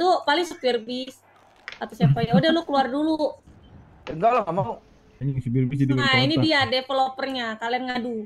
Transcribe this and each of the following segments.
itu paling supir bis atau siapa ya udah lu keluar dulu Enggak lah, nggak mau. Anjing si Birbi jadi nah ini dia developernya kalian ngadu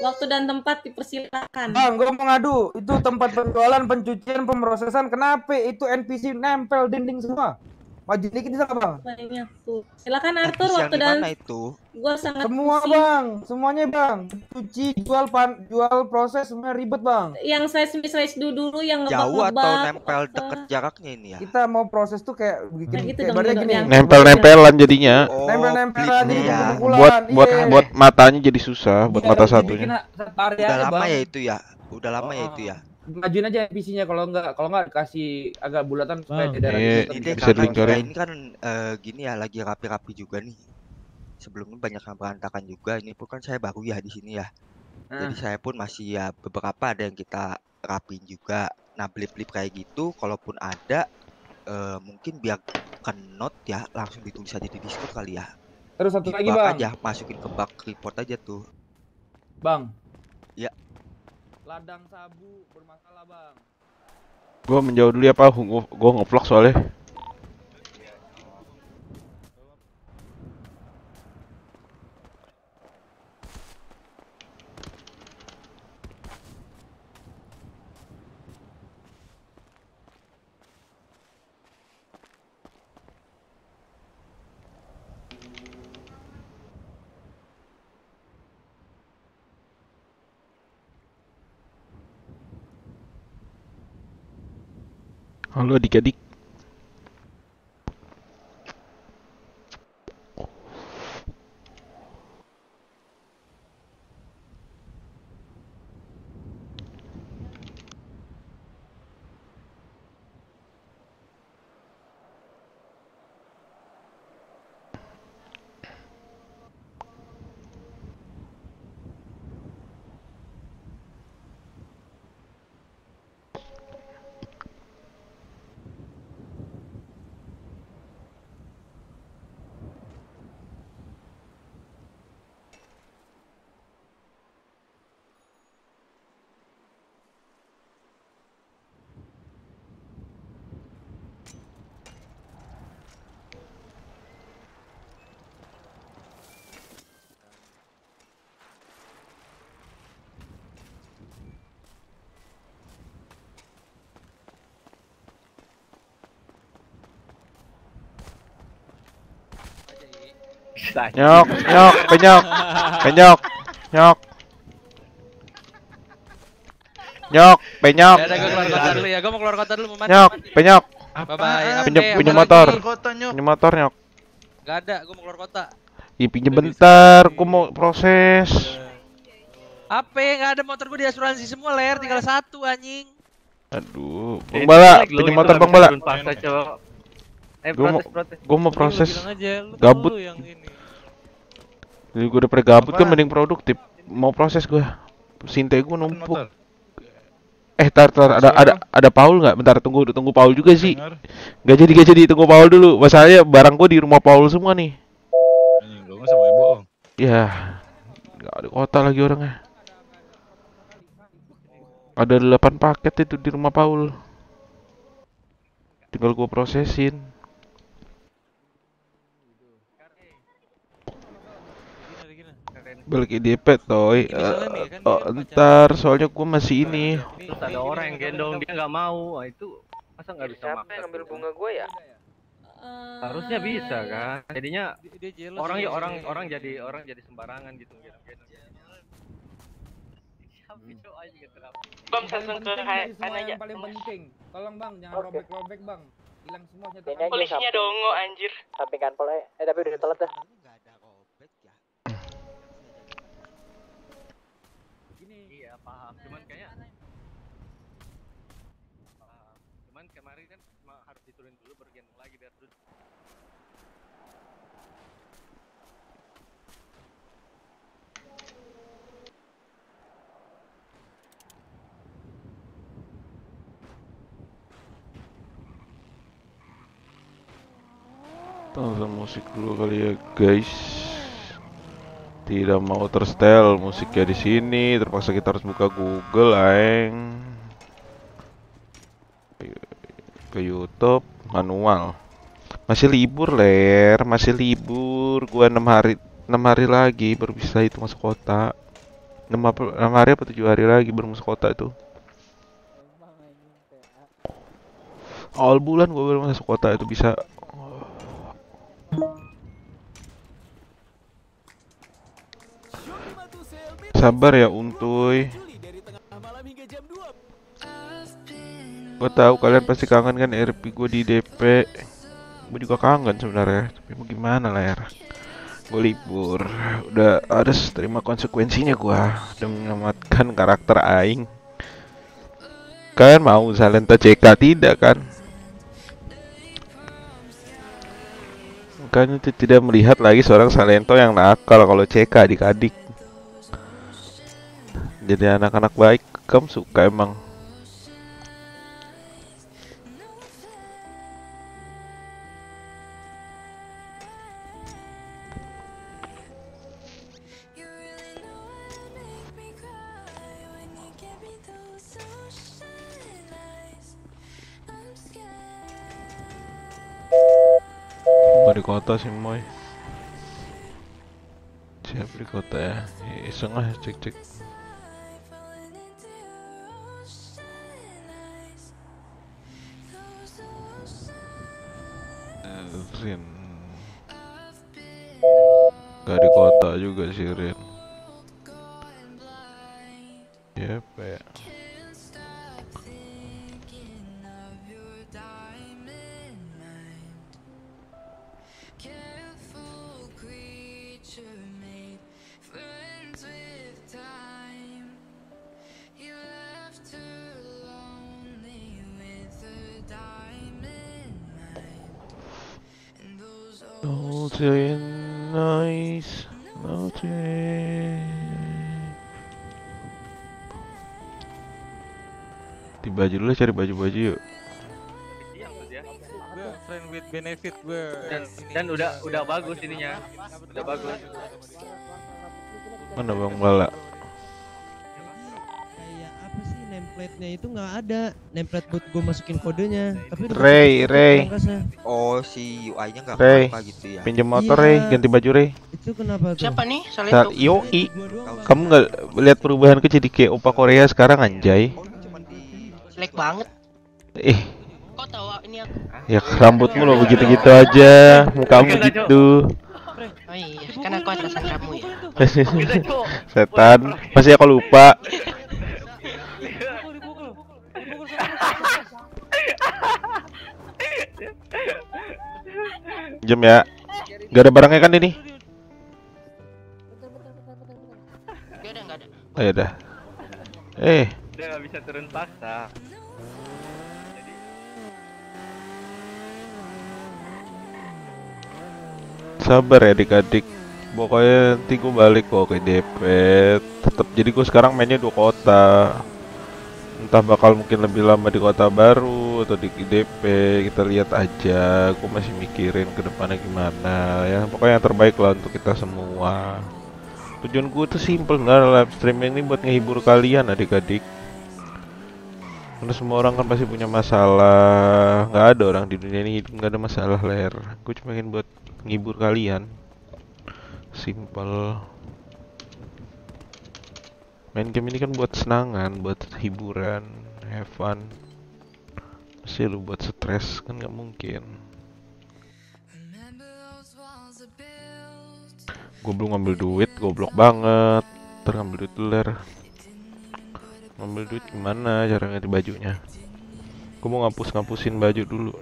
waktu dan tempat dipersilakan Bang, gue mau ngadu. Itu tempat penjualan, pencucian, pemrosesan. Kenapa itu NPC nempel dinding semua? Maju dikit bisa bang? banyak tuh silakan Arthur waktu dan itu? gua sangat Semua pusing. bang, semuanya bang. Cuci, jual, pan, jual, proses, semua ribet bang. yang slash me slash do dulu yang ngebak Jauh atau ngebak nempel deket jaraknya ini ya? Kita mau proses tuh kayak bikin Nah, gitu kayak dong, gini. yang- Nempel-nempelan jadinya. Oh, Nempel-nempelan klipnya jadi ya. Buat buat iya. buat matanya jadi susah, buat Iya, mata bikin satunya. Udah lama ya itu ya? Udah lama ya Oh. itu ya? Majuin aja NPC-nya kalau enggak kalau enggak kasih agak bulatan supaya di daerah iya, kita Ini bisa dilingkarin. kita ini kan eh, gini ya lagi rapi-rapi juga nih. Sebelumnya banyak yang berantakan juga. Ini pun kan saya baru ya di sini ya. Nah, Jadi saya pun masih ya beberapa ada yang kita rapin juga. Nah blip-blip kayak gitu, kalaupun ada eh, mungkin biar kenot ya langsung ditulis aja di Discord kali ya. terus satu Di lagi, Bang. aja, masukin ke bug report aja tuh. Bang. Ya. Ladang sabu bermasalah, Bang. Gua menjauh dulu ya, Pak. Gua, ngevlog soalnya. Halo adik-adik. Nyok, nyok, penyok. Penyok. Nyok. Nyok, penyok. Ya gue keluar kota dulu ya, gue mau keluar kota dulu mau. Nyok, penyok. Bye bye. Pinjem apa motor. lagi? Pinjem motor, nyok. Gak ada, gue mau keluar kota. Ih, pinjem bentar, gua mau proses. Apa? Gak ada motor gue di asuransi semua ler, tinggal satu anjing. Aduh, Bang Bala, pinjem motor Bang Bala. Eh, Gua mau gua mau proses. Gabut. lu yang ini. Jadi gua udah pada gabut kan mending produktif. Mau proses gua. Sinte gua numpuk. Eh, tar, tar, ada ada ada Paul nggak? Bentar, tunggu tunggu Paul juga sih. Gak jadi gak jadi tunggu Paul dulu. Masalahnya barang gua di rumah Paul semua nih. Lu sama ibu. Ya, nggak ada kota lagi orangnya. Ada 8 paket itu di rumah Paul. Tinggal gua prosesin. Balik IDP toy. Eh, oh, ntar soalnya gua masih ini. Terus ada orang yang gendong dia nggak mau, Wah, itu masa nggak bisa Siapa yang ngambil bunga gue ya? Harusnya bisa kan. Jadinya Dia orang ya orang orang jadi orang jadi sembarangan gitu gendong-gendong. Bang, langsung ke Ini semua HN aja. yang paling penting. Tolong bang, jangan robek-robek bang. Hilang semua Ini Polisinya dongo anjir. Sampingkan pol ya. Eh tapi udah telat dah. Paham. Cuman kayak paham. Cuman kemarin kan cuma harus diturunin dulu bergendong lagi biar terus Tonton musik dulu kali ya guys. Tidak mau tersetel musiknya di sini, terpaksa kita harus buka Google, aeng. Ke YouTube manual. Masih libur, Ler. Masih libur. Gua 6 hari 6 hari lagi baru bisa itu masuk kota. 6, apa- 6 hari apa 7 hari lagi baru masuk kota itu. Awal bulan gua baru masuk kota itu bisa. Sabar ya Untuy. Gue tahu kalian pasti kangen kan RP gue di DP. Gue juga kangen sebenarnya, tapi mau gimana lah ya. Gue libur, udah harus terima konsekuensinya gue udah menyelamatkan karakter Aing. Kalian mau Salenta CK tidak kan? Itu tidak melihat lagi seorang Salento yang nakal kalau CK adik-adik. Jadi anak-anak baik, kamu suka emang. Di kota sih Moy? Siapa di kota ya? Iseng ah cek-cek. Eh, Rin. Gak di kota juga sih Rin. Siapa ya? Naughty nice, naughty. Di baju dulu cari baju-baju yuk. Iya ya. Gue friend with benefit gue. Dan, dan udah udah bagus ininya. Udah bagus. Mana Bang Bala? Template-nya itu nggak ada template buat gue masukin kodenya tapi Ray, Ray. Oh, si UI-nya nggak Ray, apa gitu ya. pinjam motor Iya. Ray, ganti baju Ray. itu kenapa tuh Siapa nih? Saat Bang. kamu nggak lihat perubahan ke jadi kayak opa Korea sekarang anjay? Oh, Jelek banget. Eh, Kok tahu ah, ini aku? ya rambutmu lo begitu-gitu aja, mukamu gitu. Oh iya, kan aku atasan kamu ya. Setan, pasti aku lupa. Jam ya. Gak ada barangnya kan ini? Gak ada, gak ada. Oh ya udah. Eh, Dia nggak bisa turun paksa. sabar ya adik-adik. Pokoknya nanti gue balik kok ke DP. Tetap jadi gue sekarang mainnya dua kota. Entah bakal mungkin lebih lama di kota baru atau di DP. Kita lihat aja. Gue masih mikirin ke depannya gimana ya. Pokoknya yang terbaik lah untuk kita semua. Tujuan gue tuh simple nggak live streaming ini buat ngehibur kalian adik-adik. Karena semua orang kan pasti punya masalah. Nggak ada orang di dunia ini hidup nggak ada masalah ler. Gue cuma ingin buat ngibur kalian. Simple. Main game ini kan buat senangan, buat hiburan, have fun. Pasti lu buat stres kan nggak mungkin. Gue belum ngambil duit, goblok banget. Ntar ngambil duit ler. Ngambil duit gimana cara ganti bajunya? Gue mau ngapus-ngapusin baju dulu.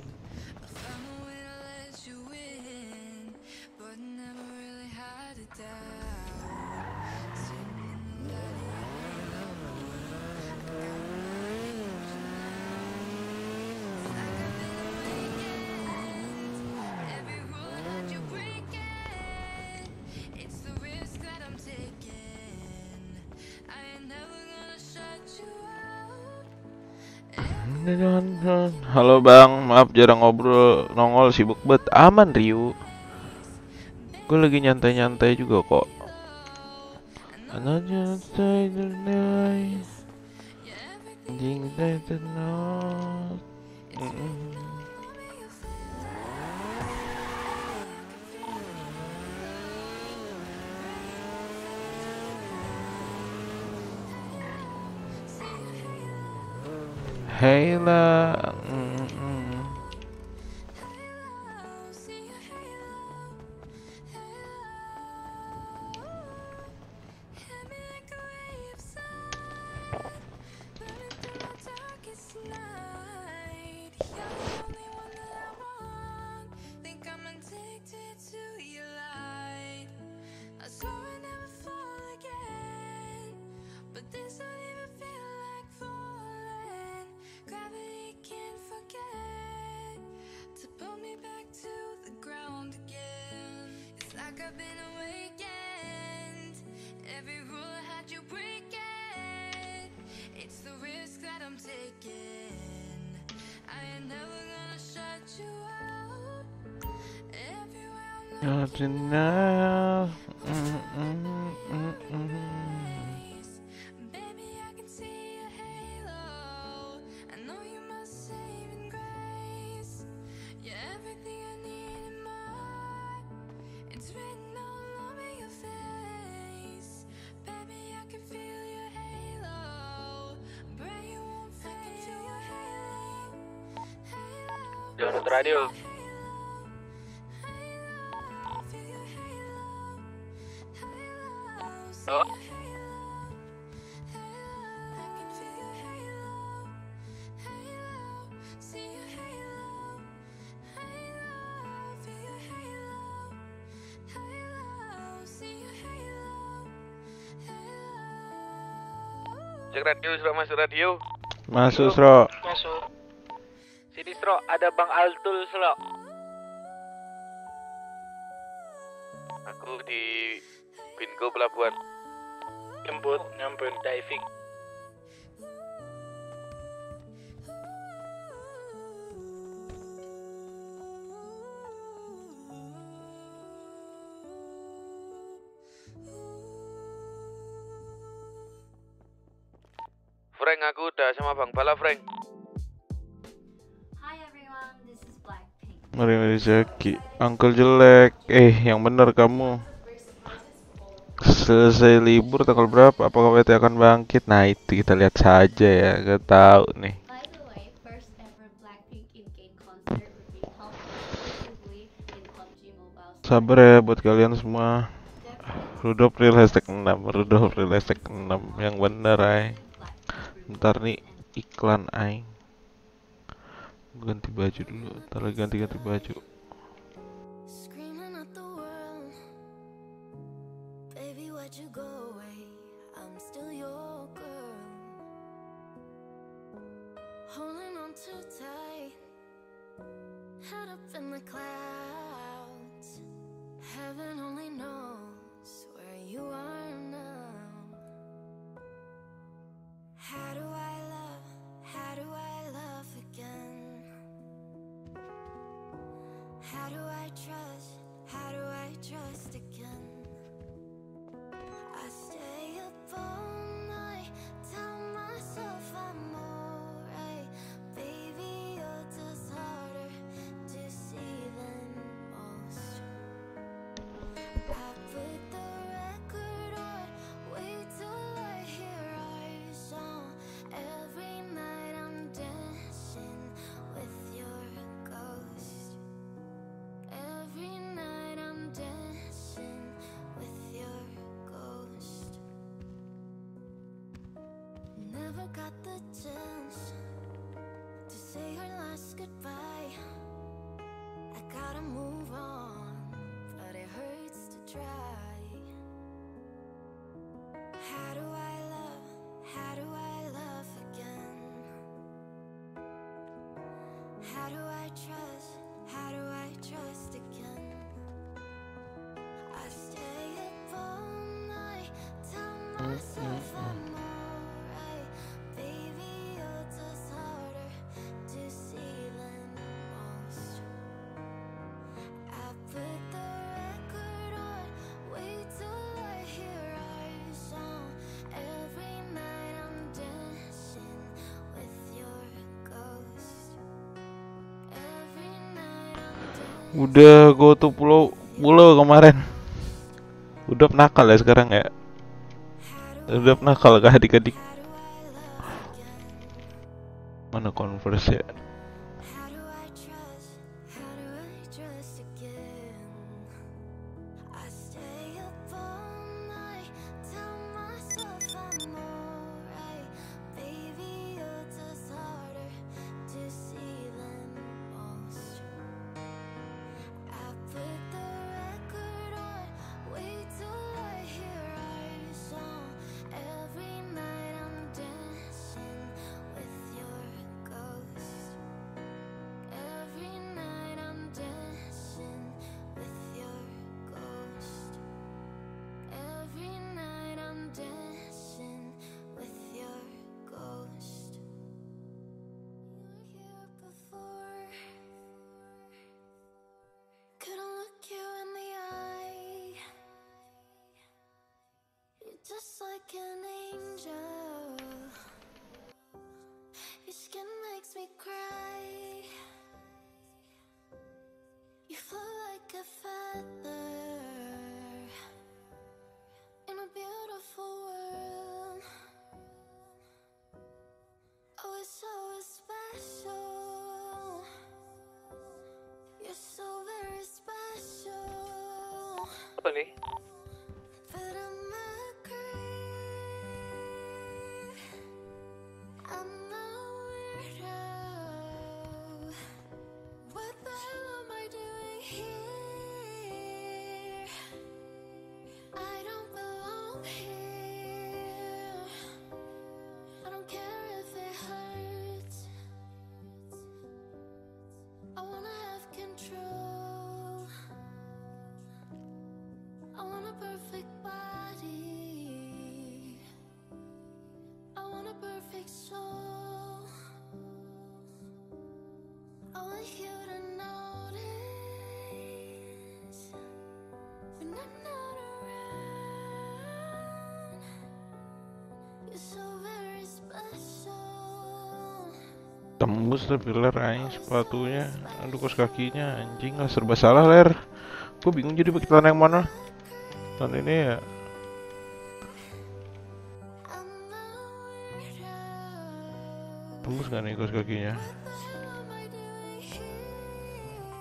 Halo bang, maaf jarang ngobrol nongol sibuk bet. Aman Ryu. Gue lagi nyantai-nyantai juga kok. Anaknya 黑了，嗯。like I've been awakened. Every rule I had you breaking. It's the risk that I'm taking. I am never gonna shut you out. Everywhere I'm looking now. Mm mm, mm -mm -mm radio. Halo? Cek radio, sudah masuk radio. Masuk, Bro. Metro ada Bang Altul selok. Aku di Binko Pelabuhan. Jemput, nyamper, diving. Frank, aku udah sama Bang Bala, Frank. Mari Zaki. Uncle jelek. Eh yang bener kamu. Selesai libur tanggal berapa? Apakah PT akan bangkit? Nah itu kita lihat saja ya. Gak tahu nih. Sabar ya buat kalian semua. Rudolf real hashtag 6 Rudolf real hashtag 6 Yang bener ay. Ntar nih iklan ay ganti baju dulu ntar ganti-ganti baju. udah gue tuh pulau pulau kemarin. Udah nakal ya sekarang ya. Udah nakal kah adik-adik? Mana converse ya? tembus tapi ler aing sepatunya. aduh kos kakinya anjing lah serba salah ler. Gue bingung jadi kita tanah yang mana. Tanah ini ya. Tembus gak nih kos kakinya?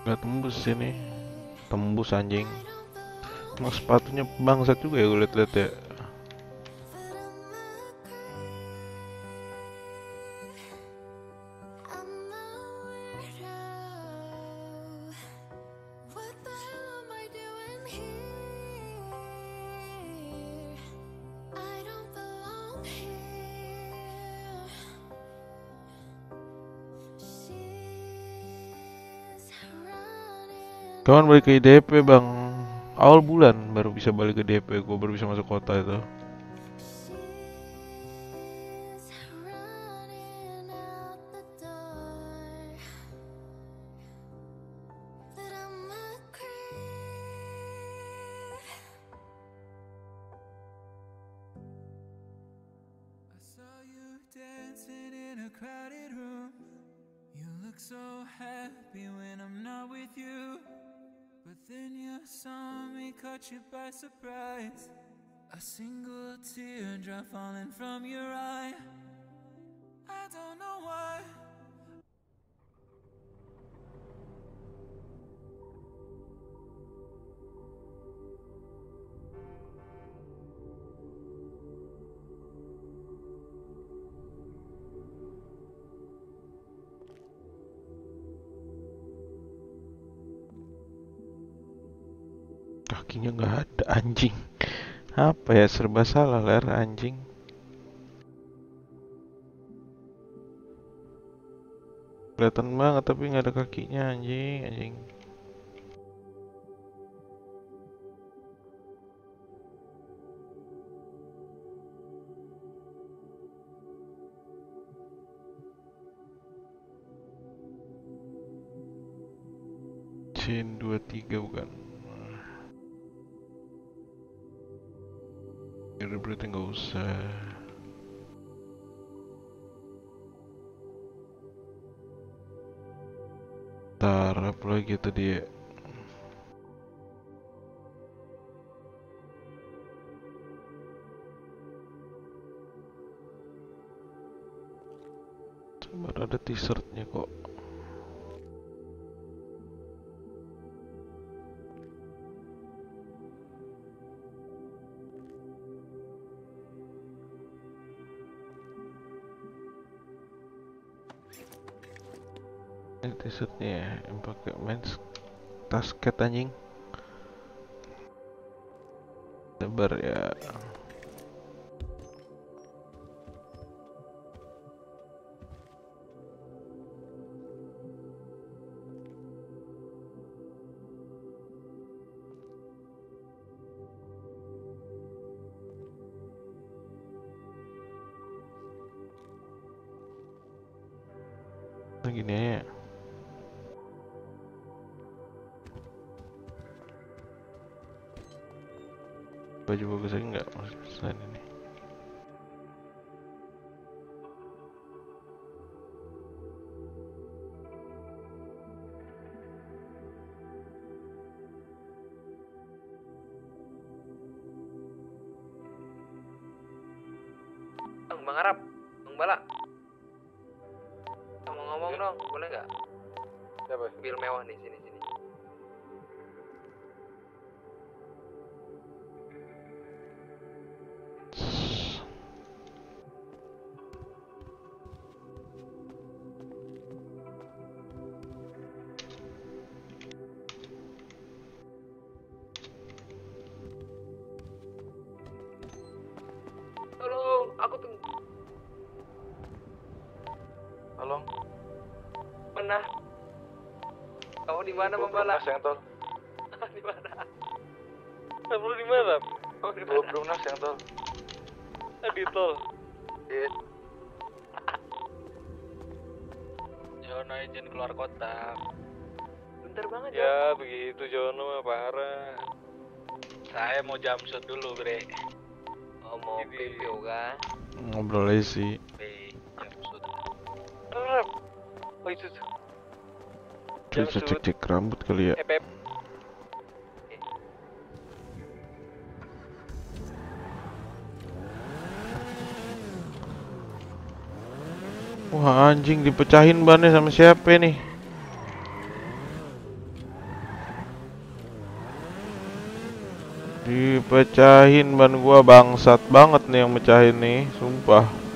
nggak tembus sini tembus anjing. Emang sepatunya bangsat juga ya gue liat-liat ya. Tuhan balik ke IDP bang. Awal bulan baru bisa balik ke DP gue baru bisa masuk kota itu. serba salah ler anjing. Kelihatan banget tapi nggak ada kakinya anjing anjing. Dua 23 bukan? everything goes uh, tar apa lagi ya tadi ya? Cuma ada t-shirtnya kok. Ini t-shirtnya ya, yang pakai mens tasket anjing. Sabar ya. Mana, Bala? yang tol. di mana? Kamu di mana? Kamu di Belum mana? belum nas yang tol. Di tol. Iya. Jono izin keluar kota. Bentar banget Ya begitu Jono mah parah. Saya mau jam shoot dulu, Bre. Oh, mau preview kan? Ngobrol aja sih. Bisa cek-cek rambut kali ya. Wah anjing dipecahin bannya sama siapa nih? Dipecahin ban gua bangsat banget nih yang mecahin nih, sumpah.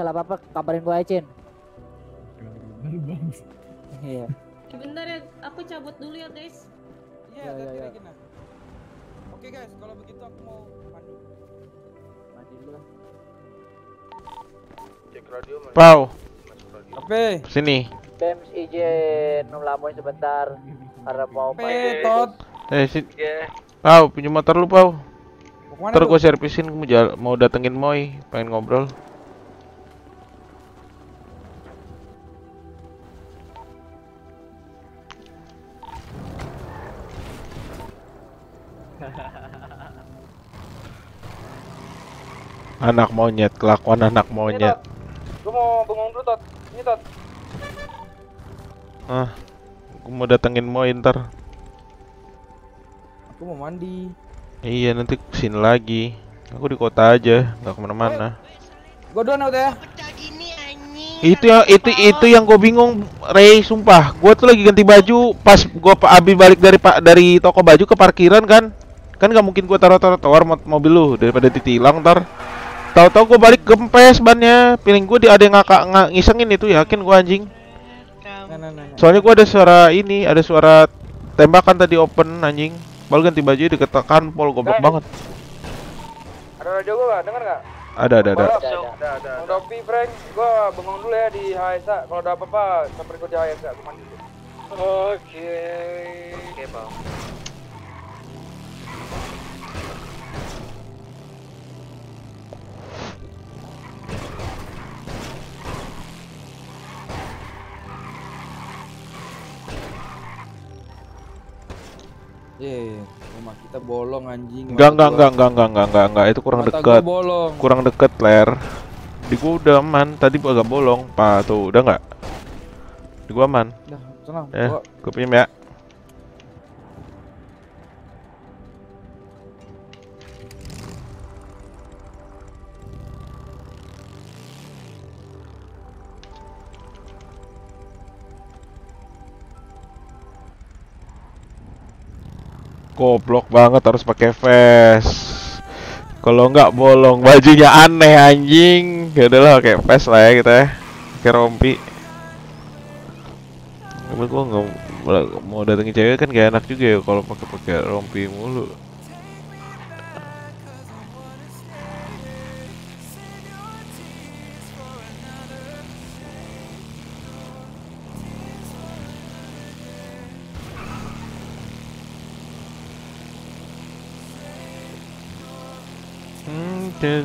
Misalnya apa-apa kabarin gua aja, Cin. Iya. Bentar ya, aku cabut dulu ya guys. Iya, Ya, ya, ya. Oke guys, kalau begitu aku mau mandi. Mandi dulu lah. Cek radio? Pau, Apa? sini. Bems izin ngelamuin sebentar karena mau Apa, Tot? Eh, sini. Iya. Pau, pinjam motor lu, Pau. Mau ke mana Ntar gua servisin, mau, mau datengin Moy, pengen ngobrol. Anak monyet, kelakuan anak monyet. Gua mau bengong dulu, Tot. Ini, Tot. Ah, gua mau datengin Moy ntar. Aku mau mandi. Iya, nanti ke sini lagi. Aku di kota aja, nggak ke mana-mana. Gua duluan udah ya. Itu yang itu itu yang gue bingung, Ray, sumpah. Gue tuh lagi ganti baju pas gue abis balik dari pak dari toko baju ke parkiran kan. Kan nggak mungkin gue taruh taruh tower mo- mobil lu daripada ditilang ntar. Tahu-tahu gue balik gempes bannya. Feeling gue ada yang ngakak nggak ngisengin itu yakin gue anjing. Nah, nah, nah. Soalnya gue ada suara ini, ada suara tembakan tadi open anjing. Baru ganti baju diketekan pol goblok Guys. banget. Ada radio gua nggak? Dengar nggak? Ada ada ada. Ada. Bang Dopi, Frank, gua bengong dulu ya di HSA. Kalau ada apa-apa, sampai gua di HSA, gua mandi dulu. Oke. Oke, Bang. Eh, rumah kita bolong anjing. Enggak, enggak, gua- enggak, enggak, enggak, enggak, enggak, enggak, itu kurang Mata gua dekat. bolong. Kurang deket, Ler. Di gua udah aman, tadi agak bolong. Pak, tuh, udah enggak? Di gua aman. Dah, tenang. Eh, Gua- gua pinjam ya. Goblok banget harus pakai vest. Kalau nggak bolong, bajunya aneh anjing. Ya udahlah pakai vest lah ya kita ya. Pakai rompi. Tapi gua nggak mau datengin cewek kan gak enak juga ya kalau pakai pakai rompi mulu. Dan.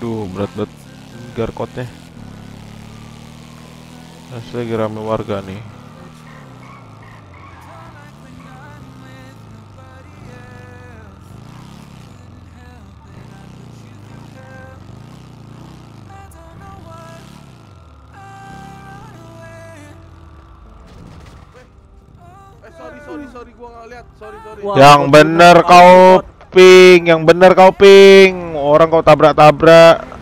Duh, berat banget garkotnya. Asli lagi rame warga nih. Sorry yang bener kau ping, yang bener kau ping. Orang kau tabrak-tabrak.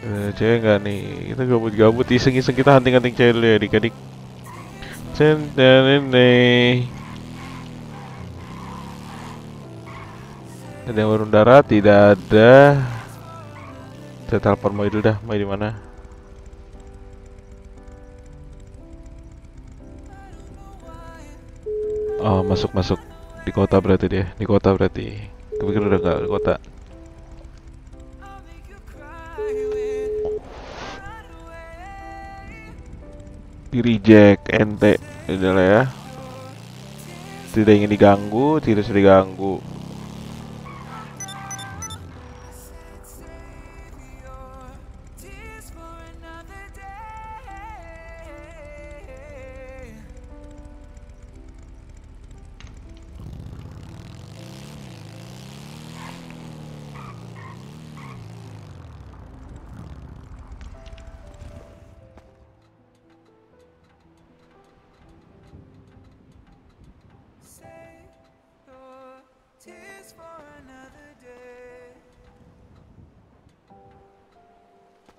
Eh, cewek nggak nih? Kita gabut-gabut iseng-iseng kita hunting-hunting cewek dulu ya adik-adik. Centenene. Ada yang urun darat? Tidak ada. Saya telepon dulu dah. Moy di mana? Oh, masuk masuk di kota berarti dia. Di kota berarti. Kepikir udah nggak di kota. Di reject ente udah lah ya. Tidak ingin diganggu, tidak usah diganggu.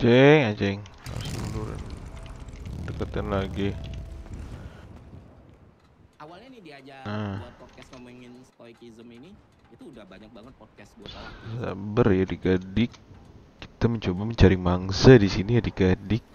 Ceng, anjing. Harus mundurin. Deketin lagi. awalnya nih diajak Ah. buat podcast ngomongin stoicism ini itu udah banyak banget podcast buat orang Sabar ya adik-adik. Kita mencoba mencari mangsa di sini adik-adik.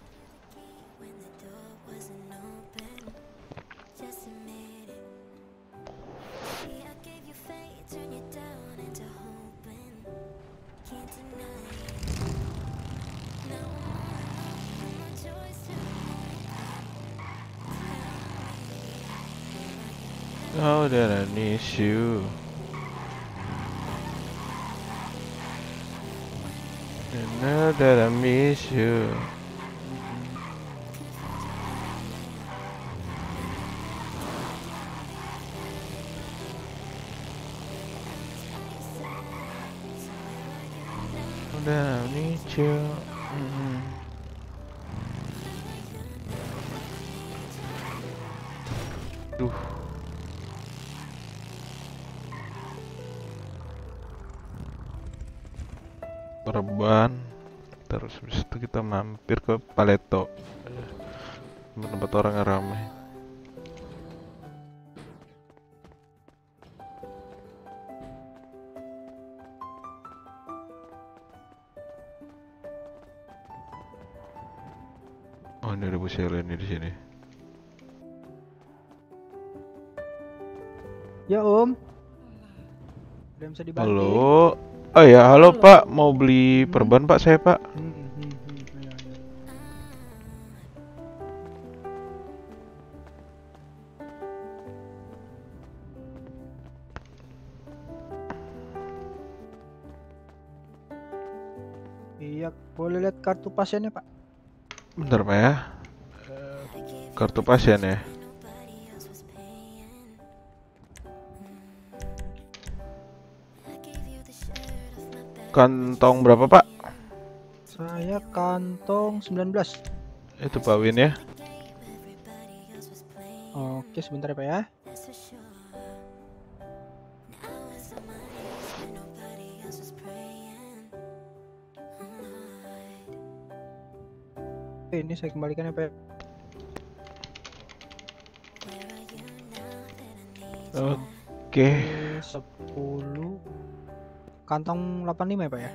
Oh, that I miss you. And now that I miss you. Oh, that I need you. Mm. Duh. Perban terus habis itu kita mampir ke Paleto tempat orang yang ramai Shell ini di sini. Ya Om. Udah bisa dibantu. Halo. Oh ya, halo Pak, mau beli perban Pak saya Pak. Iya, boleh lihat kartu pasiennya Pak. Bentar Pak ya. Kartu pasien ya. Kantong berapa Pak? Saya kantong 19. Itu Pak Win ya. Oke, sebentar ya Pak ya. Oke, ini saya kembalikan ya Pak. ya. Oke. 10 kantong 85 ya Pak ya.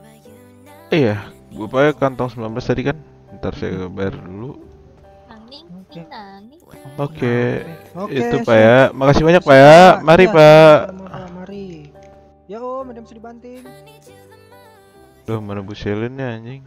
Iya, Bapak kantong 19 tadi kan. Ntar saya bayar dulu. Oke. Oke. Oke, Itu. Pak ya. Makasih banyak Pak ya. Mari Pak. Mari. Ya Om, ada yang bisa dibanting. Duh, mana Bu Shelinnya anjing.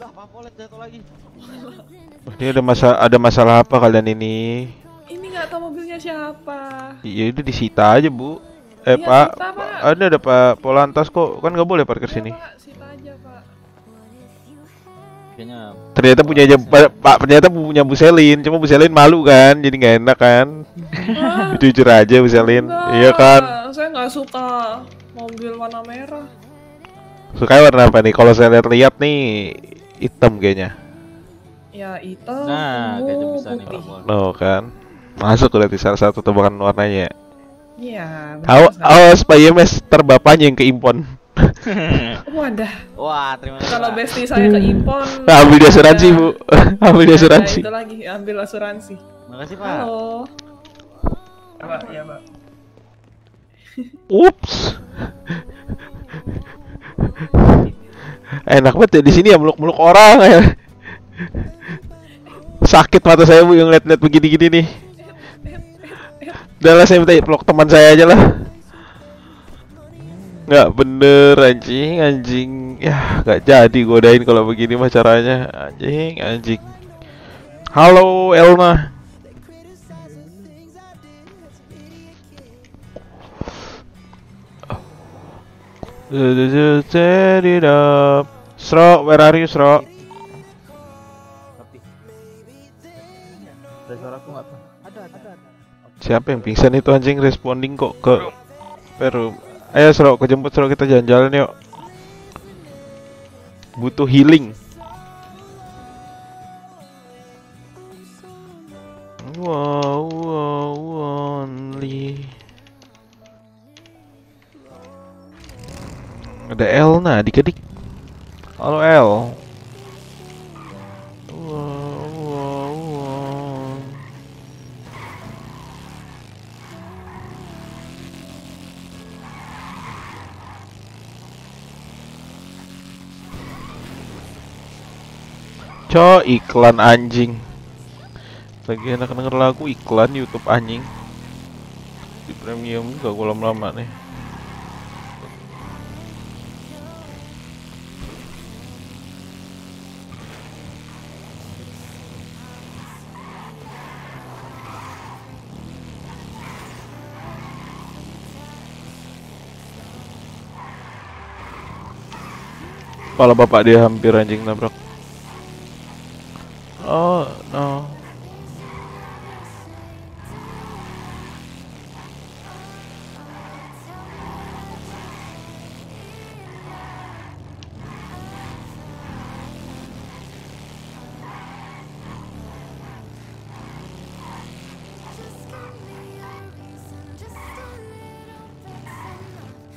Lah, pampolet jatuh lagi. Wah, Ini ada masa ada masalah apa kalian ini? Ini nggak tahu mobilnya siapa. Iya udah disita aja bu. Eh Iya, pak, sita, Pak. ada ada pak Polantas kok kan nggak boleh parkir sini. Sita aja, Pak. Kayaknya Ternyata punya aja Pak Pak, ternyata punya Bu Selin, cuma Bu Selin malu kan, jadi nggak enak kan. Jujur aja Bu Selin, iya kan. Saya nggak suka mobil warna merah. Suka warna apa nih? Kalau saya lihat-lihat nih hitam kayaknya. Ya hitam, Nah, kayaknya bisa nih putih. Pak. No kan, masuk berarti salah satu tebakan warnanya. Iya. Awas, awas Pak Yemes, terbapaknya yang keimpon. sekali. Wadah. Wah, terima kasih. Kalau Pak. bestie saya ke Impon. Nah, ambil di asuransi bu, ambil di asuransi. Itu lagi, ambil asuransi. Makasih, Pak. Halo. Ya, Pak. Ya, Pak. Ups. Enak banget ya di sini ya meluk-meluk orang ya. Sakit mata saya bu yang lihat-lihat begini-gini nih. Udah lah saya minta peluk teman saya aja lah. Nggak bener anjing anjing ya nggak jadi godain kalau begini mah caranya anjing anjing. Halo Elna. Set it up. Sro, where are you, Sro? Ada, ada, ada. Siapa yang pingsan itu anjing responding kok ke Peru? Ayo Sro, kejemput Sro kita jalan-jalan yuk. Butuh healing. Wow, wow, only. Ada Elna, adik-adik. Halo El. Wow, wow, wow. Co iklan anjing. Lagi enak denger lagu iklan YouTube anjing. Di premium juga gua lama-lama nih. Kepala bapak dia hampir anjing nabrak. Oh no.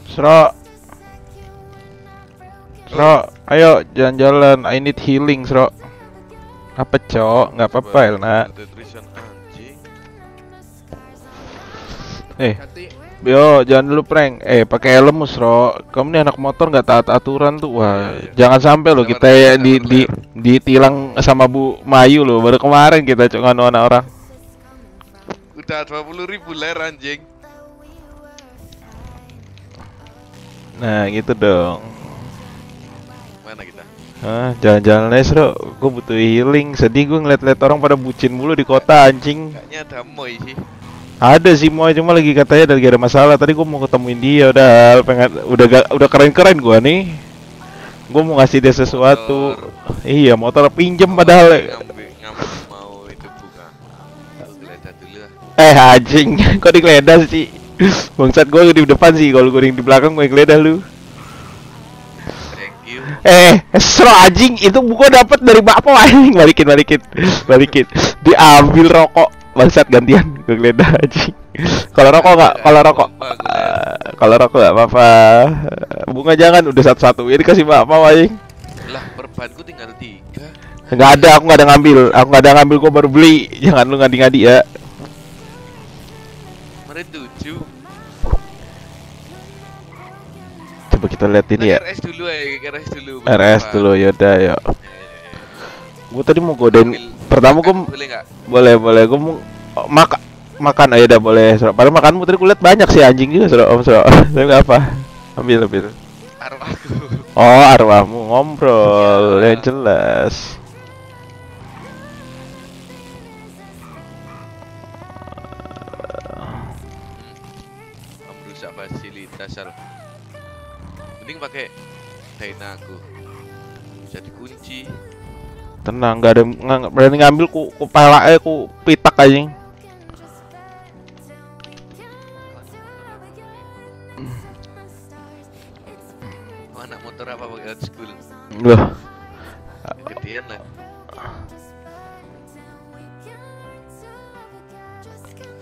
Sro. Ayo jalan-jalan. I need healing, Sro. Apa, Cok? Nggak apa-apa, Elna. Eh, yo jangan dulu prank. Eh, pakai helm, Sro. Kamu nih anak motor nggak taat aturan tuh. Wah, jangan sampai lo kita ya di di ditilang sama Bu Mayu lo. Baru kemarin kita cok nganu anak orang. Udah 20 ribu ler anjing. Nah, gitu dong. Ah, jalan-jalan aja, Sro. Gue butuh healing. Sedih gue ngeliat-liat orang pada bucin mulu di kota, anjing. Kayaknya ada Moy sih. Ada sih mau cuma lagi katanya lagi ada masalah. Tadi gua mau ketemuin dia udah pengen udah ga- udah keren-keren gua nih. Gua mau ngasih dia sesuatu. Iya, motor pinjem padahal. Ngambil ngambil mau itu lah. Eh anjing, kok digeledah sih? Bangsat gua di depan sih, kalau gua yang di belakang gua yang geledah lu. Eh, sero anjing itu buku dapat dari bapak anjing balikin balikin balikin. Diambil rokok. Bangsat gantian. Gue geledah anjing. Kalau rokok nggak kalau rokok eh, kalau rokok nggak apa-apa. Bunga jangan udah satu-satu. Ini kasih bapak anjing Lah perbanku tinggal tiga. nggak ada aku nggak ada ngambil. Aku nggak ada ngambil gua baru beli. Jangan lu ngadi-ngadi ya. Kemarin tujuh. Coba kita lihat ini ya. RS dulu ya, RS dulu. RS dulu yaudah ya. Gua tadi mau godain pertama gua Boleh nggak? boleh boleh. Gua mau oh, makan makan aja dah boleh. Sro. padahal makanmu tadi kulihat banyak sih anjing juga Sro. om Sro. tapi nggak apa. Ambil ambil. Arwahku. oh arwahmu. Ngobrol. Yang jelas pakai aku. Bisa dikunci. tenang nggak ada nggak berani ngambil ku ku pala eh ku pitak Oh, anak motor apa pakai old school? Loh. Gedean lah.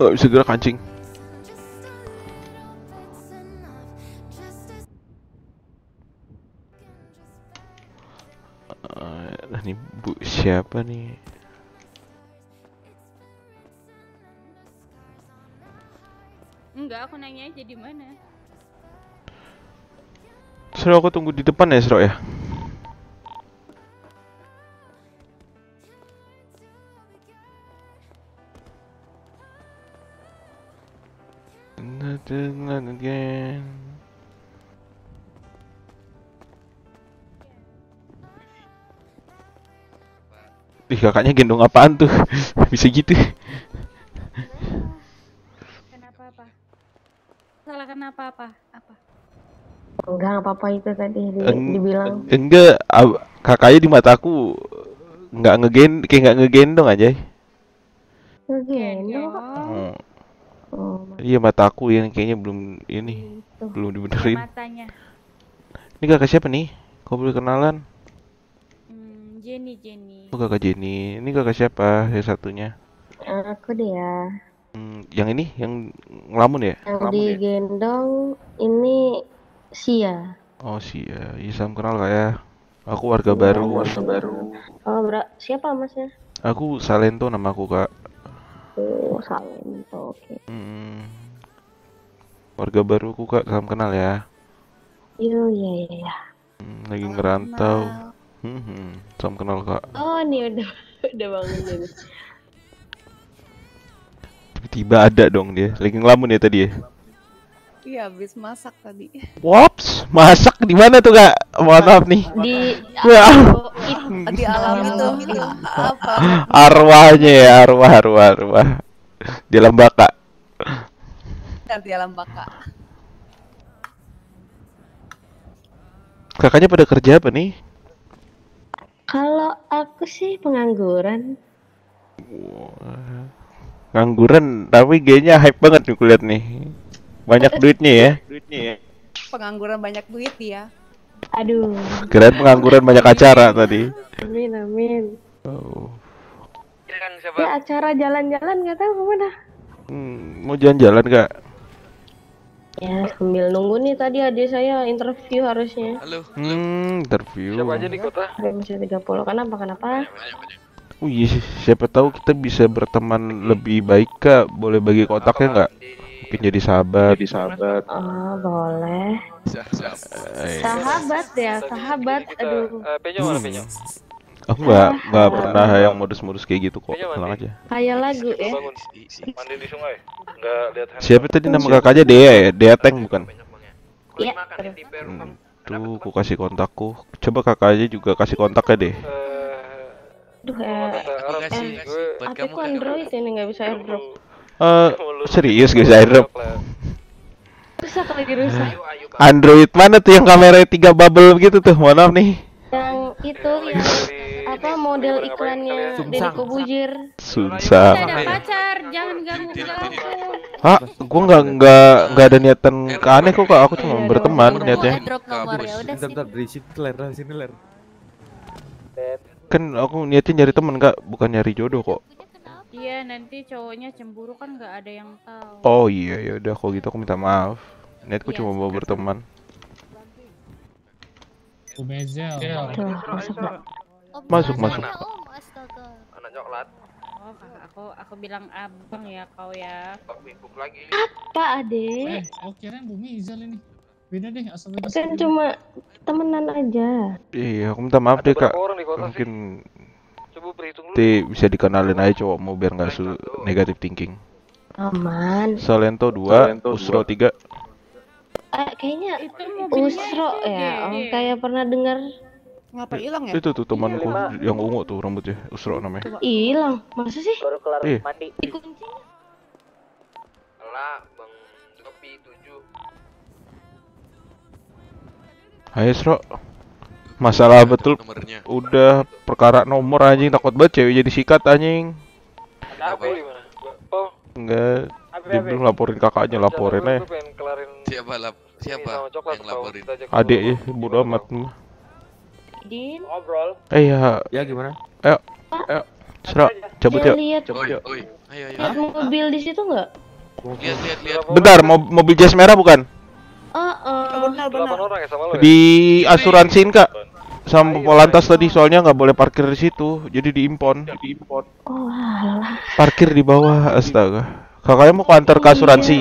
nggak bisa gerak anjing bu siapa nih Enggak, aku nanya aja di mana. Sro aku tunggu di depan ya Sro ya Not again. Ih kakaknya gendong apaan tuh? Bisa gitu? Kenapa apa? Salah kenapa apa? Apa? Enggak nggak apa-apa itu tadi di, Eng- dibilang. Enggak, kakaknya di mataku nggak ngegen kayak nggak ngegendong aja. Ngegendong kok. Oh. Iya mataku yang kayaknya belum ini belum dibenerin. Matanya. Ini kakak siapa nih? Kau boleh kenalan? Jenny, Jenny. Oh kakak Jenny. Ini kakak siapa? Yang satunya? aku dia. Hmm, yang ini yang ngelamun ya? Yang Ngelamun ya? digendong ini Sia. Oh sih ya, iya salam kenal kak ya. Aku warga baru. Warga baru. Oh, bra siapa masnya? Aku Salento nama aku kak. Oh, Salento. Oke. Hmm. Warga baru aku kak, salam kenal ya. Iya, iya, iya. iya. Hmm, lagi ngerantau. Hmm, salam kenal kak. Oh, nih udah udah bangun jadi. Tiba-tiba ada dong dia. Lagi ngelamun ya tadi ya. Iya, habis masak tadi. Wops, masak di mana tuh kak? Mohon maaf nih. Di Ya. di alam itu apa? Arwahnya ya, arwah, arwah, arwah. Di alam baka. Di alam baka. Kakaknya pada kerja apa nih? Kalau aku sih pengangguran. Ngangguran, tapi kayaknya hype banget nih kulihat nih. Banyak duitnya ya. Pengangguran banyak duit dia. Aduh. Kirain pengangguran banyak acara tadi. Amin, amin. Oh. Ya, acara jalan-jalan nggak tahu ke mana. Hmm, mau jalan-jalan kak? Ya, sambil nunggu nih tadi adik saya interview harusnya. Halo. Hmm, interview. Siapa aja di kota? Masih 30. Kenapa? Kenapa? Oh iya siapa tahu kita bisa berteman lebih baik kak. Boleh bagi kotaknya nggak? Mungkin jadi sahabat. Jadi sahabat. Oh, boleh. Eh, Sahabat ya, sahabat. Aduh. hmm. Aku nggak nggak pernah yang modus-modus kayak gitu kok. Tenang aja. Kayak lagu ya. Mandi di sungai. Enggak lihat Siapa tadi nama kakaknya Dea ya? Dea Tank bukan? Iya. Hmm, tuh, aku kasih kontakku. Coba kakaknya juga kasih kontaknya deh. Aduh, eh, Aku kasih eh, buat HP kamu ku Android ini nggak bisa airdrop. Eh, serius guys, airdrop. Rusak lagi rusak. Android mana tuh yang kameranya tiga bubble gitu tuh? Mohon maaf nih. Yang itu yang apa model iklannya Deddy Kobujir. Susah. Ada pacar, jangan ganggu aku. Ah, gua nggak nggak nggak ada niatan ke aneh kok kak. Aku cuma berteman niatnya. Ya. Bentar, berisik ler, sini ler. Kan aku niatnya nyari temen kak, bukan nyari jodoh kok. Iya, nanti cowoknya cemburu kan nggak ada yang tahu. Oh iya ya udah kalau gitu aku minta maaf. Niatku Iya, cuma mau berteman. Ubezel. Masuk masuk. Anak coklat. Oh, kakak aku aku bilang abang ya kau ya. Lagi. Apa ade? Eh, oh kirain Bumi Izal ini. Beda deh, asal beda. Kan cuma temenan aja. Iya, aku minta maaf deh kak. di? Mungkin Coba berhitung dulu. nanti bisa dikenalin aja cowok mau biar nggak su negatif thinking. Aman. Salento 2, Usro 3. Eh, kayaknya Usro ya. Oh, deh. kayak pernah dengar Ngapa hilang ya? Itu tuh temanku yang ungu tuh rambutnya, Usro namanya. hilang. Masa sih? Baru kelar Iya. mandi. Dikunci. Lah, Bang Topi 7. Ayo Sro. Masalah betul nomornya. udah perkara nomor anjing takut banget cewek jadi sikat anjing. Apa di mana? Oh, Enggak. Dia belum laporin kakaknya, laporin aja. Siapa lap? Siapa yang laporin? kita aja ke Adik ya, bodo amat. Din. Ngobrol. Eh ya, Ya gimana? ayo, ayo, Sro, cabut yuk. lihat Cabut Oi, yuk. oi. Ayo, ayo. lihat mobil di situ nggak? Lihat, lihat, lihat. Bentar, mo- mobil jas merah bukan? Oh, oh. Benar, Delapan benar. orang ya sama lo ya? Di asuransiin kak sama Polantas tadi soalnya nggak boleh parkir di situ, jadi diimpon. Diimpon. Oh, alah. Parkir di bawah, astaga. Kakaknya mau kuantar ke asuransi.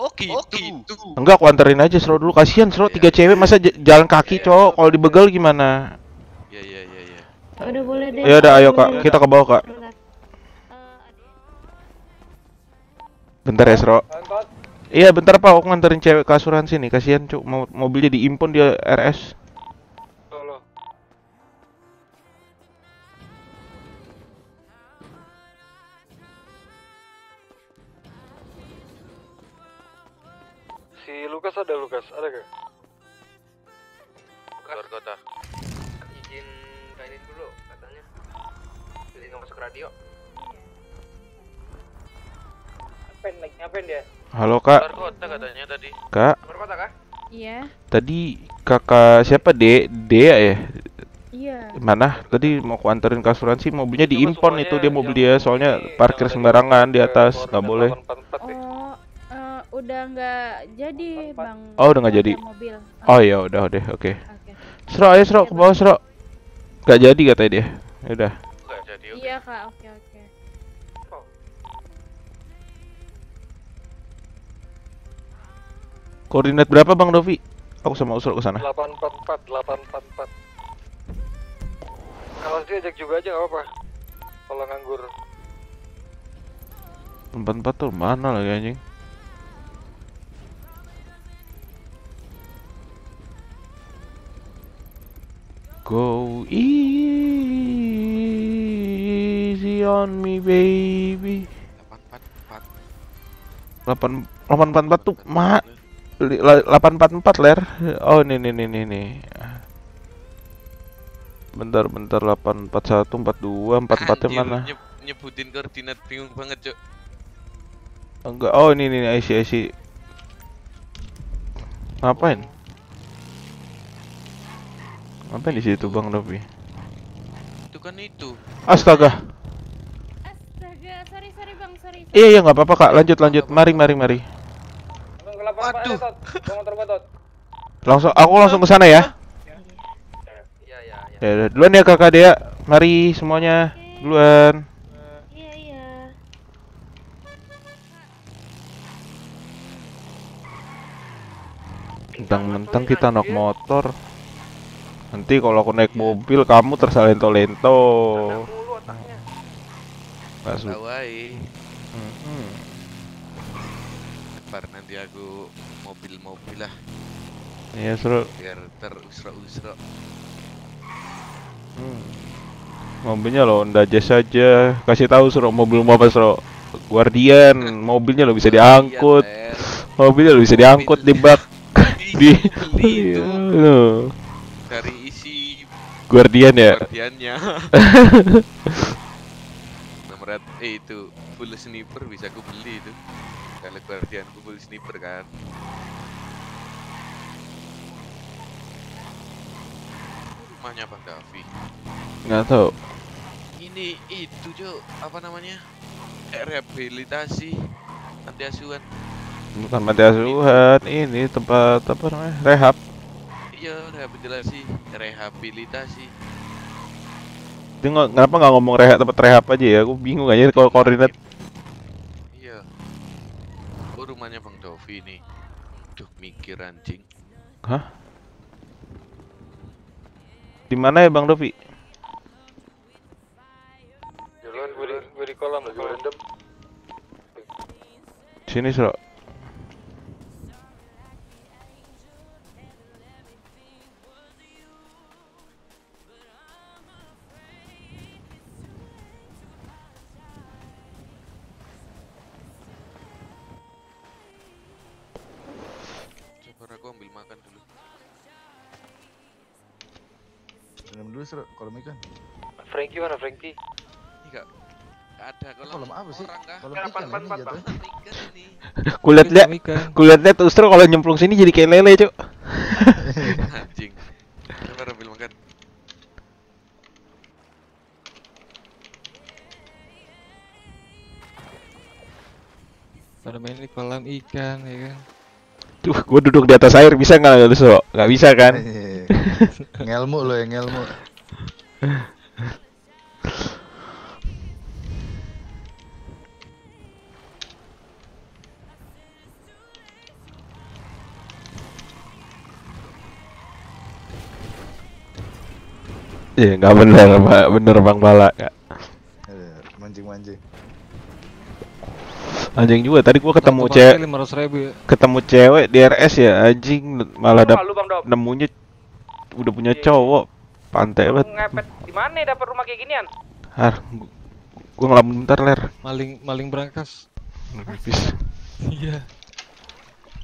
Telepon dong. Oh, gitu. Enggak, kuanterin aja Sro dulu. Kasihan Sro, tiga cewek masa j- jalan kaki cowok. Kalau dibegal gimana? Iya, iya, iya, iya. Udah boleh deh. Ya udah, ayo kak, kita ke bawah kak. Bentar ya Sro. Iya bentar pak, aku nganterin cewek ke asuransi nih. Kasihan cuk, mau mobilnya diimpon dia RS. Lukas ada Lukas, ada gak? Luar kota. Izin kainin dulu katanya. Jadi nggak masuk radio. Ngapain lagi? Ngapain dia? Halo kak, Luar kota katanya tadi. kak. Luar kota kah? Iya. Tadi kakak siapa De Dea ya? Iya. Mana? Tadi mau kuanterin ke asuransi, mobilnya diimpon itu dia mobil dia soalnya parkir sembarangan di atas, nggak boleh. Oh, eh, udah nggak jadi bang. Oh udah nggak jadi. Mobil. Oh ya udah udah oke. Oke. Sro ayo Sro ke bawah Sro. Gak jadi katanya dia. Ya udah. Nggak jadi. Iya kak, oke oke. Koordinat berapa Bang Dovi? Aku sama Usro ke sana. 844, 844. Kalau sih ajak juga aja gak apa-apa. Kalau nganggur. Empat empat tuh mana lagi anjing? Go easy on me baby. 8 844 tuh ma li- la- 844 ler. Oh ini nih nih nih nih. Bentar bentar 841 42 44 nya mana? nyeb- nyebutin koordinat bingung banget, Cok. Enggak, oh ini nih IC IC. Ngapain? Ngapain di situ Bang Novi? Itu kan itu. Astaga. Astaga, sorry sorry bang, sorry. Iya iya nggak apa-apa Kak, lanjut lanjut. Mari mari mari. Waduh. Langsung aku langsung ke sana ya. Iya, iya, iya. Ya duluan ya Kakak Dea. Mari semuanya. Duluan. Iya, iya. Mentang-mentang kita naik motor. Nanti kalau aku naik mobil kamu tersalento-lento. Nggak suka. Mm-mm. Ntar nanti aku mobil-mobil lah Iya seru. biar terusra-usra. Hmm. Mobilnya lo Honda Jazz saja. Kasih tahu suruh mobil mau apa Guardian. Mobilnya lo bisa diangkut. Mobilnya lo bisa diangkut di bak. di Iya, Guardian ya. Guardiannya. Nomor eh itu full sniper bisa aku beli itu. Kalau Guardian aku full sniper kan. Rumahnya Bang Davi. Nggak tahu. Ini itu Cuk, apa namanya? Eh, Rehabilitasi anti asuhan. Bukan mati asuhan. Ini tempat apa namanya? Rehab. Iya, rehabilitasi, rehabilitasi. Dia nggak- kenapa nggak ngomong rehab tempat rehab aja ya? Aku bingung aja kalau koordinat. Iya. Oh, rumahnya Bang Dovi nih. Duh, mikir anjing. Hah? Di mana ya Bang Dovi? Gue di, gue di kolam, lagi random. Sini Sro. Dulu seru kolam ikan. Frankie mana Frankie? Enggak. Ada kolam. Kolam apa sih? Orang Kenapa ikan empat, jatuhnya. Ikan ini. Kulihat lihat, kulihat lihat Ustro kalau nyemplung sini jadi kayak lele, Cuk. Anjing. Coba ambil makan. Pada main di kolam ikan ya kan. Tuh, gua duduk di atas air bisa nggak lu, Sro? Nggak bisa kan? ngelmu lo ya ngelmu. Iya, nggak bener, Pak. Bener Bang Bala. Nggak. Mancing mancing. Anjing juga tadi gua ketemu cewek. pakai 500.000 ya. Ketemu cewek di RS ya, anjing malah dap nemunya udah punya cowok. Pantai banget. Ngepet di mana dapat rumah kayak ginian? Har, gua- ngelamun bentar, Ler. Maling maling berangkas. Iya.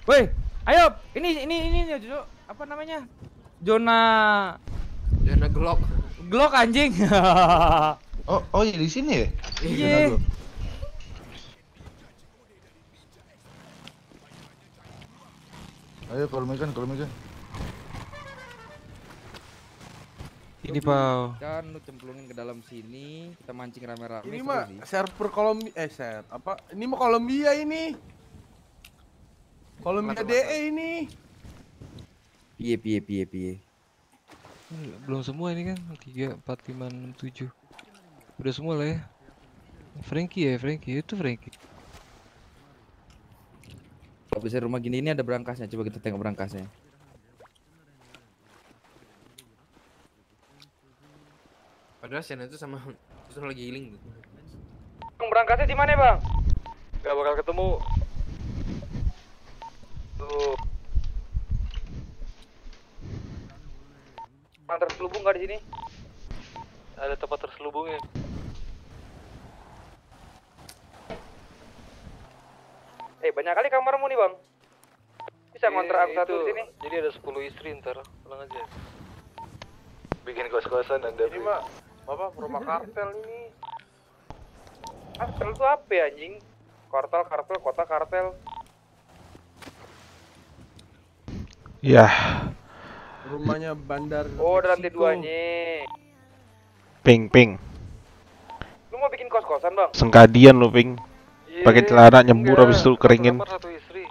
Woi, ayo, ini ini ini ya, Jojo. Apa namanya? Zona Zona gelok. Glock anjing. Oh, oh ya di sini ya? Iya. Zona Glock. Ayo kolam ikan, kolam ikan. Ini Pau. Kan lu cemplungin ke dalam sini, kita mancing rame-rame. Ini mah server Kolombia eh ser apa? Ini mah Kolombia ini. Kolombia DE ini. Piye piye piye piye. Belum semua ini kan 3 4 5 6 7. Udah semua lah ya. Frankie ya, Frankie. Itu Frankie. Kalau bisa rumah gini ini ada berangkasnya, coba kita tengok berangkasnya. Padahal Sian itu sama itu lagi healing gitu. Bang berangkasnya di mana, Bang? Gak bakal ketemu. Tuh. Bang terselubung nggak di sini? Ada tempat terselubungnya. Eh, banyak kali kamarmu nih, Bang. Bisa Iya, ngontrak aku satu di sini. Jadi ada 10 istri ntar, pulang aja. Bikin kos-kosan anda. Ini mah apa rumah kartel ini. Kartel itu apa ya, anjing? Kartel, kartel, kota kartel. Ya, Rumahnya bandar. Oh, ada lantai Meksiko. duanya. ping ping. Lu mau bikin kos-kosan, Bang? Sengkadian lu, ping. Pakai celana nyembur habis itu keringin. Satu istri.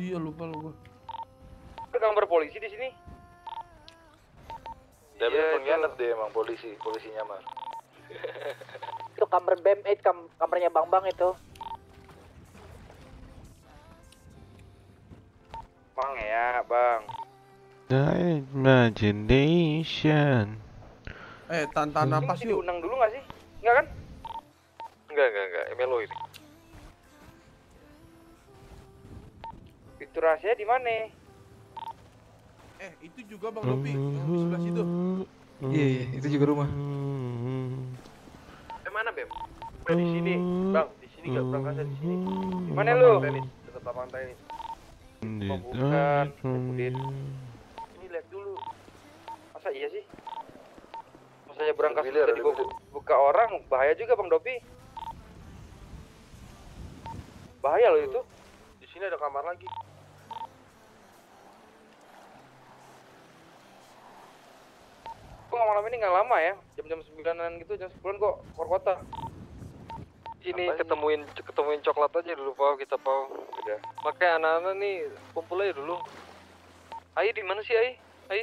iya lupa lupa. Ada gambar polisi di sini. Dia Iya, pengkhianat dia emang polisi, polisi nyamar. Itu kamar BEM, eh kam kamarnya Bang Bang itu. Bang ya, Bang. The imagination. Eh, tantan apa Ini sih? diundang dulu nggak sih? Enggak kan? Enggak, enggak, enggak. Emelo ini. Pintu rahasia di mana? Eh, itu juga Bang Dopi yang di sebelah situ. Iya, iya, itu juga rumah. Eh mana, Bem? Di sini, Bang. Di sini nggak berangkat di sini. Di mana lu? Dekat lapangan tenis. Oh, bukan. Kemudian ini lihat dulu. Masa iya sih? Masa saya berangkat Miliar, sudah dibuka buka orang, bahaya juga Bang Dopi. Bahaya loh itu. Di sini ada kamar lagi. Kok malam ini nggak lama ya? Jam-jam sembilanan gitu, jam sepuluhan kok keluar kota. Sini ketemuin ketemuin coklat aja dulu, Pau. Kita Pau. Udah. Makanya anak-anak nih kumpul aja dulu. Ai di mana sih Ai? Ai?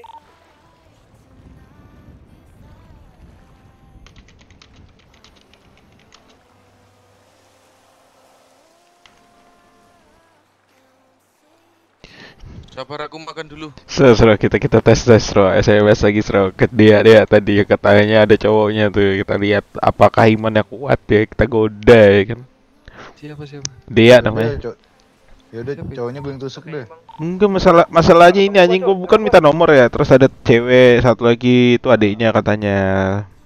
Sabar aku makan dulu. Seru, seru kita kita tes tes seru SMS lagi seru ke dia dia tadi katanya ada cowoknya tuh. Kita lihat apakah imannya kuat ya kita goda ya kan? Siapa siapa? dia namanya. Ya udah cowoknya gue yang tusuk deh. enggak masalah masalahnya ini anjing gua bukan minta nomor ya. Terus ada cewek satu lagi itu adiknya katanya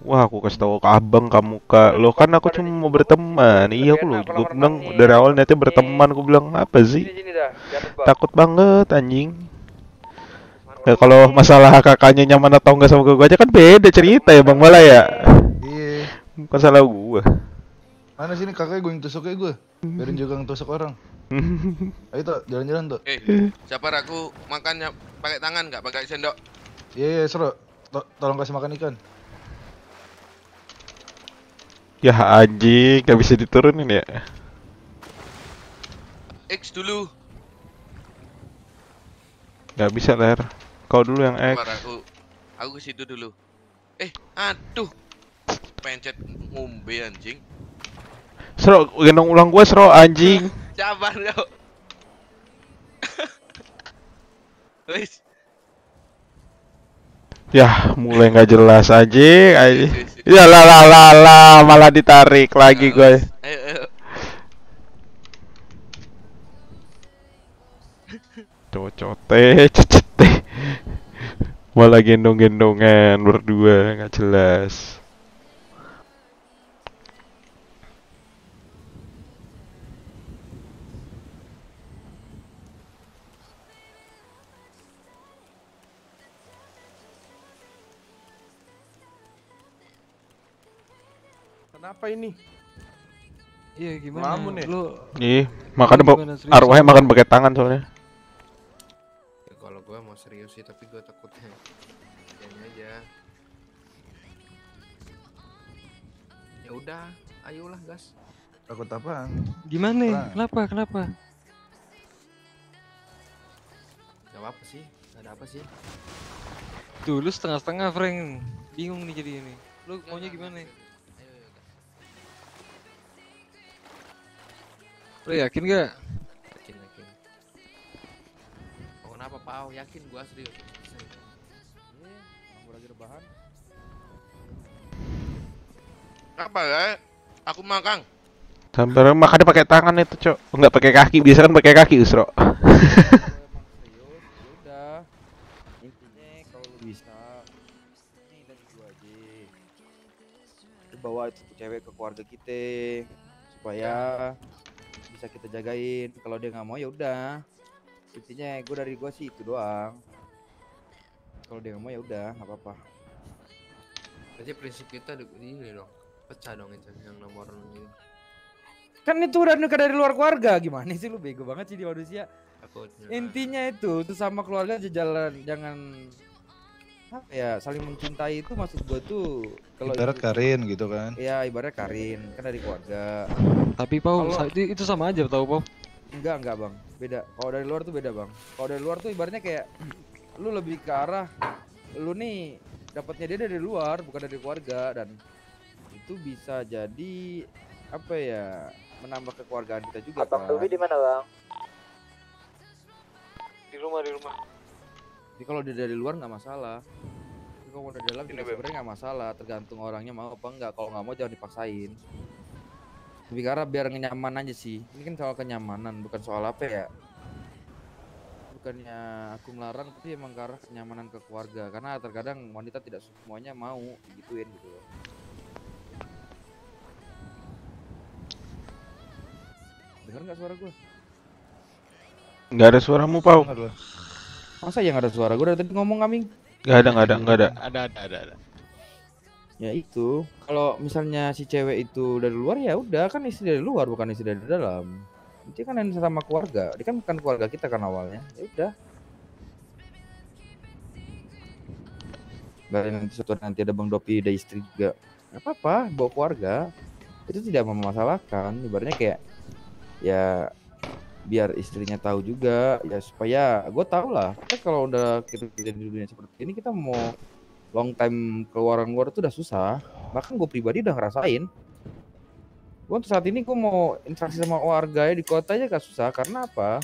wah aku kasih tahu ke abang kamu kak lo kan aku cuma mau berteman iya aku lo gue bilang dari awal niatnya berteman aku bilang apa sih takut banget anjing ya kalau masalah kakaknya nyaman atau enggak sama gue aja kan beda cerita ya bang malah ya Iya. bukan salah gua Mana sini kakaknya gue yang tusuk aja gue. Biarin juga yang tusuk orang. Ayo tuh, jalan-jalan tuh. Eh, sabar aku makannya pakai tangan nggak pakai sendok. Iya, iya, seru. To- tolong kasih makan ikan. Ya anjing gak bisa diturunin ya X dulu. Gak bisa ler kau dulu yang X aku. Aku ke situ dulu. Eh, aduh. Pencet ngombe anjing. Seru, gendong ulang gua seru anjing Sabar yo. Wis. Ya, mulai nggak jelas anjing anjing. Ya lah lah lah lah, malah ditarik lagi gue. Ayo, ayo. Cocote, cecete. Malah gendong-gendongan berdua nggak jelas. Kenapa ini? Iya gimana? Ngelamun ya? Lu Ih, makan arwahnya makan pakai tangan soalnya. Ya, kalau gue mau serius sih, tapi gue takutnya ini aja. Ya udah, ayolah gas. Takut apaan? Gimana? Perang. Kenapa? Kenapa? Gak apa sih, gak ada apa sih. Tuh lu setengah-setengah Frank Bingung nih jadi ini Lu maunya gimana? Lu yakin gak? Yakin, yakin. Oh, kenapa, Pau? Yakin gue serius. serius. Aku lagi rebahan. Apa ya? Aku makan. Sampai makannya pakai tangan itu, Cok. Enggak pakai kaki, biasa kan pakai kaki, Usro. gua aja lu bawa itu cewek ke keluarga kita supaya bisa kita jagain. Kalau dia nggak mau ya udah. Intinya gua dari gua sih itu doang. Kalau dia nggak mau ya udah nggak apa-apa. Berarti prinsip kita ini dong. Pecah dong itu yang nomor ini. kan itu udah nikah dari luar keluarga. Gimana sih lu? Bego banget sih di manusia. Takutnya. intinya itu tuh sama keluarga aja jalan jangan apa ya saling mencintai itu maksud gua tuh kalau Ibarat itu- Karin gitu kan. Iya ibarat Karin kan dari keluarga Tapi Pau, sa- itu, itu sama aja tau Pau enggak enggak bang beda kalau dari luar tuh beda bang kalau dari luar tuh ibaratnya kayak lu lebih ke arah lu nih dapatnya dia dari luar bukan dari keluarga dan itu bisa jadi apa ya menambah kekeluargaan kita juga Abang kan. Di mana bang? Di rumah, di rumah. Jadi kalau dia dari luar nggak masalah. Tapi kalau dari dalam juga sebenarnya nggak masalah, tergantung orangnya mau apa enggak. Kalau nggak mau jangan dipaksain. Lebih ke arah biar nyaman aja sih. Ini kan soal kenyamanan, bukan soal apa ya. Bukannya aku melarang, tapi emang arah kenyamanan ke keluarga. Karena terkadang wanita tidak semuanya mau gituin gitu loh. Dengar nggak suara gue? Nggak ada suaramu, Pau. Masa yang ada suara gue dari tadi ngomong kambing? Nggak ada, nggak ada, nggak ada. Ada, ada, ada, ada. Ya itu, kalau misalnya si cewek itu dari luar ya udah kan istri dari luar bukan istri dari dalam. Dia kan yang sama keluarga, dia kan bukan keluarga kita kan awalnya. Ya udah. Dari nanti suatu nanti ada Bang Dopi ada istri juga. Gak apa-apa, bawa keluarga. Itu tidak memasalahkan. Ibaratnya kayak ya biar istrinya tahu juga ya supaya gue tau lah. Kan kalau udah kita kerja di dunia seperti ini kita mau long time keluaran luar itu udah susah. Bahkan gue pribadi udah ngerasain. Gue untuk saat ini gue mau interaksi sama warga di kota aja gak susah. Karena apa?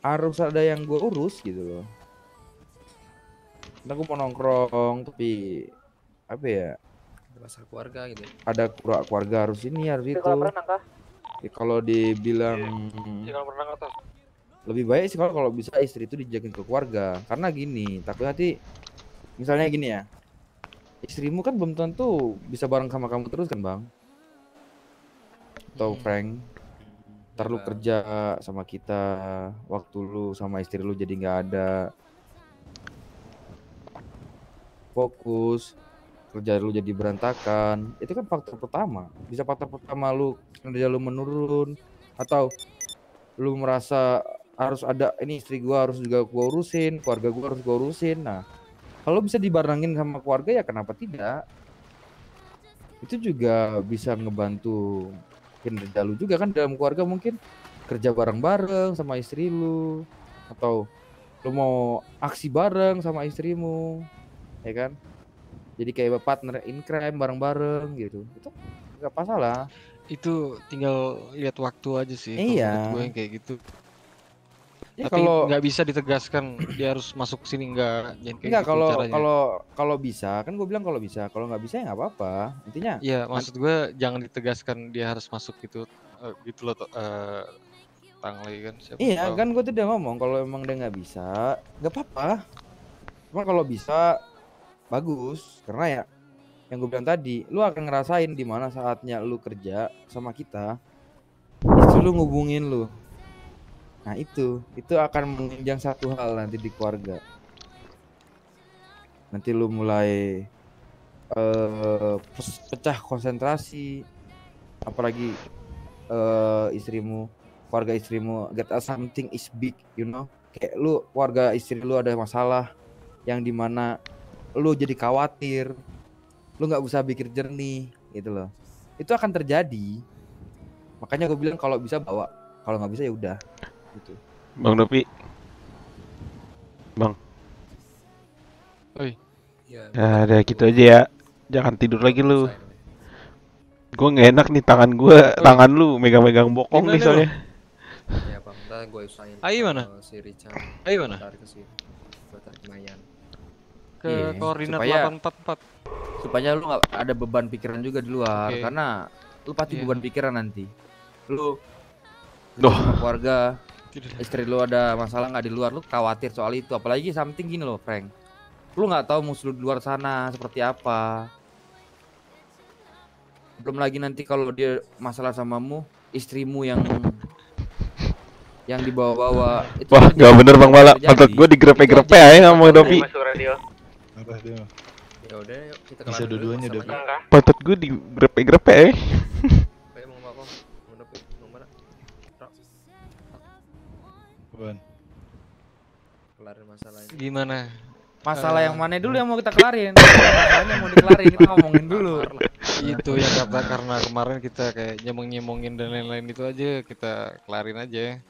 Harus ada yang gue urus gitu loh. Nah, gue mau nongkrong tapi apa ya? Masalah keluarga gitu. ada kura- keluarga harus ini harus itu. kolam renang kah? Ya, kalau dibilang atas. lebih baik sih kalau kalau bisa istri itu dijagain ke keluarga. Karena gini takut nanti misalnya gini ya. Istrimu kan belum tentu bisa bareng sama kamu terus kan bang? Atau Frank? Ntar lu kerja sama kita waktu lu sama istri lu jadi nggak ada. Fokus kerja lu jadi berantakan itu kan faktor pertama. Bisa faktor pertama lu kerja lu menurun atau lu merasa harus ada ini istri gua harus juga gua urusin keluarga gua harus gua urusin. Nah kalau bisa dibarengin sama keluarga ya kenapa tidak? Itu juga bisa ngebantu kinerja lu juga kan dalam keluarga mungkin. Kerja bareng-bareng sama istri lu atau lu mau aksi bareng sama istrimu ya kan jadi kayak partner in crime bareng-bareng gitu itu nggak masalah Itu tinggal lihat waktu aja sih. kalau Iya. gue yang kayak gitu. Ya, Tapi kalau- nggak bisa ditegaskan dia harus masuk sini nggak. Jangan kayak Enggak gitu kalau caranya. kalau kalau bisa kan gue bilang kalau bisa kalau nggak bisa ya nggak apa-apa intinya Iya, maksud gue jangan ditegaskan dia harus masuk gitu eh, gitu loh to- eh Tanglay kan siapa Iya tahu. kan gue tidak ngomong kalau emang dia nggak bisa nggak apa-apa. Cuma kalau bisa bagus karena ya yang gue bilang tadi lu akan ngerasain di mana saatnya lu kerja sama kita istri lu ngubungin lu. Nah itu itu akan menunjang satu hal nanti di keluarga. Nanti lu mulai pes- pecah konsentrasi apalagi eh istrimu keluarga istrimu get something is big you know kayak lu keluarga istri lu ada masalah yang di mana lu jadi khawatir lu nggak bisa pikir jernih gitu loh itu akan terjadi makanya gue bilang kalau bisa bawa kalau nggak bisa ya udah gitu Bang Dopi. Bang. Oi. Ya, Ya, udah gitu aja ya. Jangan tidur lagi lu. Gue nggak enak nih tangan gue, tangan lu megang-megang bokong Gimana nih soalnya. Ya, Bang, gue usahain. Ayo mana? Si Richard. Ayo mana? Tarik ke sini. Buat tarik lumayan. Ke Iya, koordinat supaya- 844. supaya lu nggak ada beban pikiran juga di luar Oke. karena lu pasti Iya. beban pikiran nanti lu Duh. sama keluarga Tidak. istri lu ada masalah nggak di luar lu khawatir soal itu apalagi something gini loh Frank lu nggak tahu musuh lu di luar sana seperti apa belum lagi nanti kalau dia masalah samamu istrimu yang yang dibawa-bawa itu Wah, nggak bener Bang Mala. Pantat gue digrepe-grepe aja. aja sama Dopi. Dia? Ya udah, yuk kita Bisa kelar dulu dua-duanya udah. Pantat gue digrepe-grepe ya. Ayo mau apa? Mau mau mana? Apaan? Kelarin masalah ini. Gimana? masalah Eh, yang mana dulu yang mau kita kelarin masalahnya mau dikelarin kita ngomongin dulu itu yang kata karena kemarin kita kayak nyemong-nyemongin dan lain-lain itu aja kita kelarin aja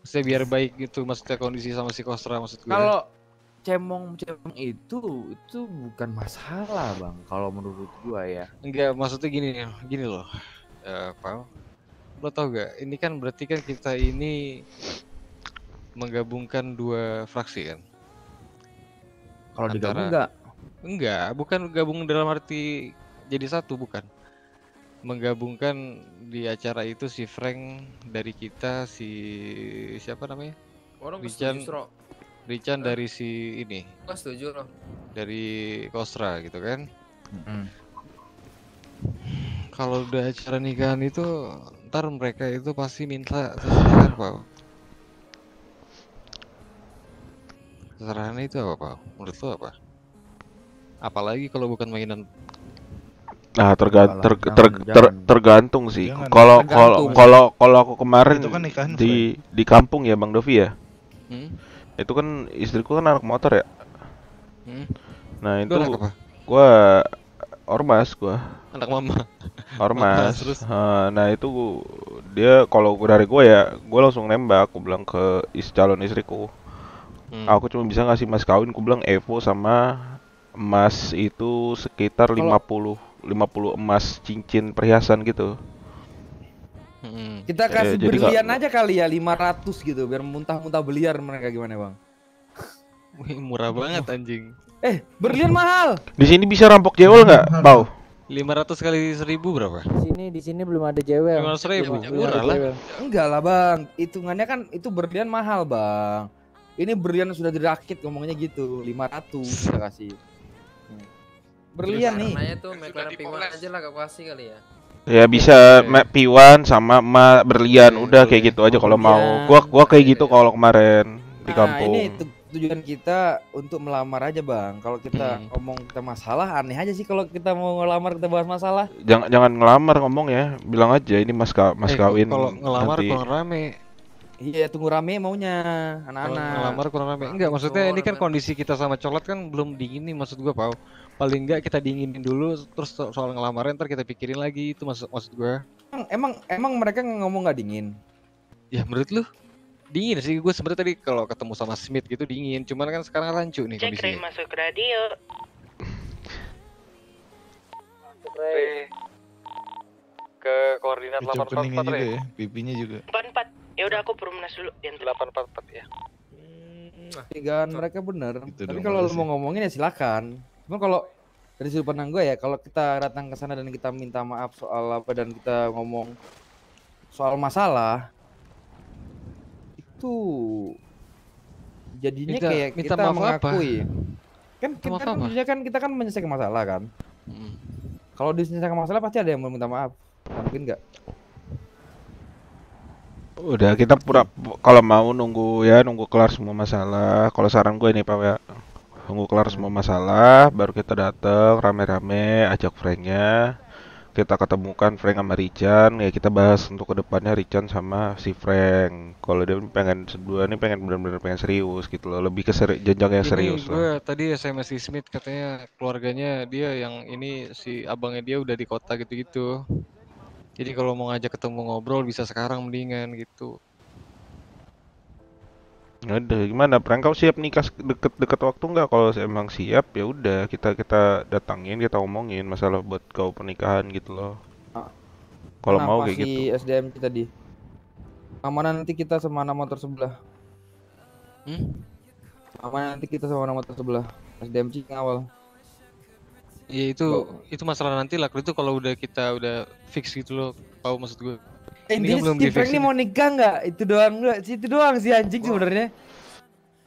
maksudnya biar baik gitu maksudnya kondisi sama si Kostra maksud gue Kalau cemong-cemong itu itu bukan masalah, Bang. Kalau menurut gua ya. enggak maksudnya gini gini loh eh Pau lo tau gak ini kan berarti kan kita ini menggabungkan dua fraksi kan Kalau digabung Antara- enggak? enggak bukan gabung dalam arti jadi satu bukan menggabungkan di acara itu si Frank dari kita si siapa namanya Orang Rican Rican dari si ini. Gua setuju loh. dari Kostra gitu kan? Kalau udah acara nikahan itu ntar mereka itu pasti minta seserahan pak. Seserahan itu apa pak? Menurut lo apa? Apalagi kalau bukan mainan. Nah, tergan ter, ter, ter- tergantung sih. Kalau kalau kalau kalau aku kemarin Itu kan nikahan, di di kampung ya, Bang Dovi ya. Hmm? Itu kan istriku kan anak motor ya. Hmm? Nah, itu gua ormas gua. Anak mama. Ormas. Terus? Eh, nah, itu dia kalau dari gua ya, gua langsung nembak, aku bilang ke is calon istriku. Hmm. Aku cuma bisa ngasih mas kawin, aku bilang Evo sama emas itu sekitar Kalau- 50 50 emas cincin perhiasan gitu. Kita Eh, kasih jadi nggak- berlian aja kali ya 500 gitu biar muntah-muntah beliar mereka gimana, Bang? Wih, murah banget anjing Eh, berlian mahal. Di sini bisa rampok jewel nggak, Pau? 500 kali 1000 berapa? Di sini di sini belum ada jewel. 500.000, Belum murah ada lah. jewel. Enggak lah, Bang. Hitungannya kan itu berlian mahal, Bang. Ini berlian sudah dirakit ngomongnya gitu, 500 kita kasih. Berlian nih. Warnanya tuh McLaren P1 aja lah gak kasih kali ya. Ya bisa ma- piwan sama emas berlian, udah kayak gitu aja kalau mau. Gua gua kayak gitu kalau kemarin di Nah, kampung. ini tu- tujuan kita untuk melamar aja, Bang. Kalau kita Hmm. ngomong kita masalah, aneh aja sih kalau kita mau ngelamar kita bahas masalah. Jangan jangan ngelamar ngomong ya, bilang aja ini mas ka, mas Eh, kawin kalau ngelamar nanti. kurang rame Iya, tunggu rame maunya Kalau anak-anak. ngelamar kurang rame. Enggak, maksudnya ini kan kondisi kita sama colat kan belum dinginin maksud gua, Pau. Paling enggak kita dinginin dulu terus so- soal ngelamarnya ntar kita pikirin lagi itu maksud maksud gua. Emang emang, emang mereka ngomong nggak dingin? Ya menurut lu dingin sih gue sebenarnya tadi kalau ketemu sama Smith gitu dingin cuman kan sekarang rancu nih Cek kondisinya masuk radio. Ke koordinat Picu 844 keningnya juga Ray. ya, pipinya juga. 44. Ya udah aku perumnas dulu. Diantar. 844 ya. Tigaan mereka bener. Gitu Tapi kalau lu harusnya. mau ngomongin ya silakan. Cuma kalau dari sudut pandang gue ya, kalau kita datang ke sana dan kita minta maaf soal apa dan kita ngomong soal masalah itu jadinya Minta- kayak minta kita maaf apa? mengakui. Kan Minta kita maaf kan, apa? maksudnya kan kita kan menyelesaikan masalah kan. Kalau diselesaikan masalah pasti ada yang mau minta maaf. Mungkin nggak? Udah kita pura kalau mau nunggu ya nunggu kelar semua masalah. Kalau saran gue nih Pak ya. Nunggu kelar semua masalah baru kita datang rame-rame ajak Franknya. Kita ketemukan Frank sama Richan ya kita bahas untuk ke depannya Richan sama si Frank. Kalau dia pengen berdua nih pengen benar-benar pengen serius gitu loh, lebih ke seri, jenjang yang ini serius lah. gue tadi SMS si Smith katanya keluarganya dia yang ini si abangnya dia udah di kota gitu-gitu jadi kalau mau ngajak ketemu ngobrol bisa sekarang mendingan gitu Ada gimana? Prank kau siap nikah deket-deket waktu nggak? Kalau emang siap ya udah kita kita datangin kita omongin masalah buat kau pernikahan gitu loh. Kalau mau kayak si gitu. SDM kita di Amanah nanti kita sama anak motor sebelah. Hmm? Amanah nanti kita sama anak motor sebelah. SDM Cing awal. ya itu itu masalah nanti lah itu kalau udah kita udah fix gitu loh tahu maksud gue Eh, Ini dia kan belum si di Frank ini mau nikah nggak? Itu doang nggak? Si itu doang si anjing sebenarnya.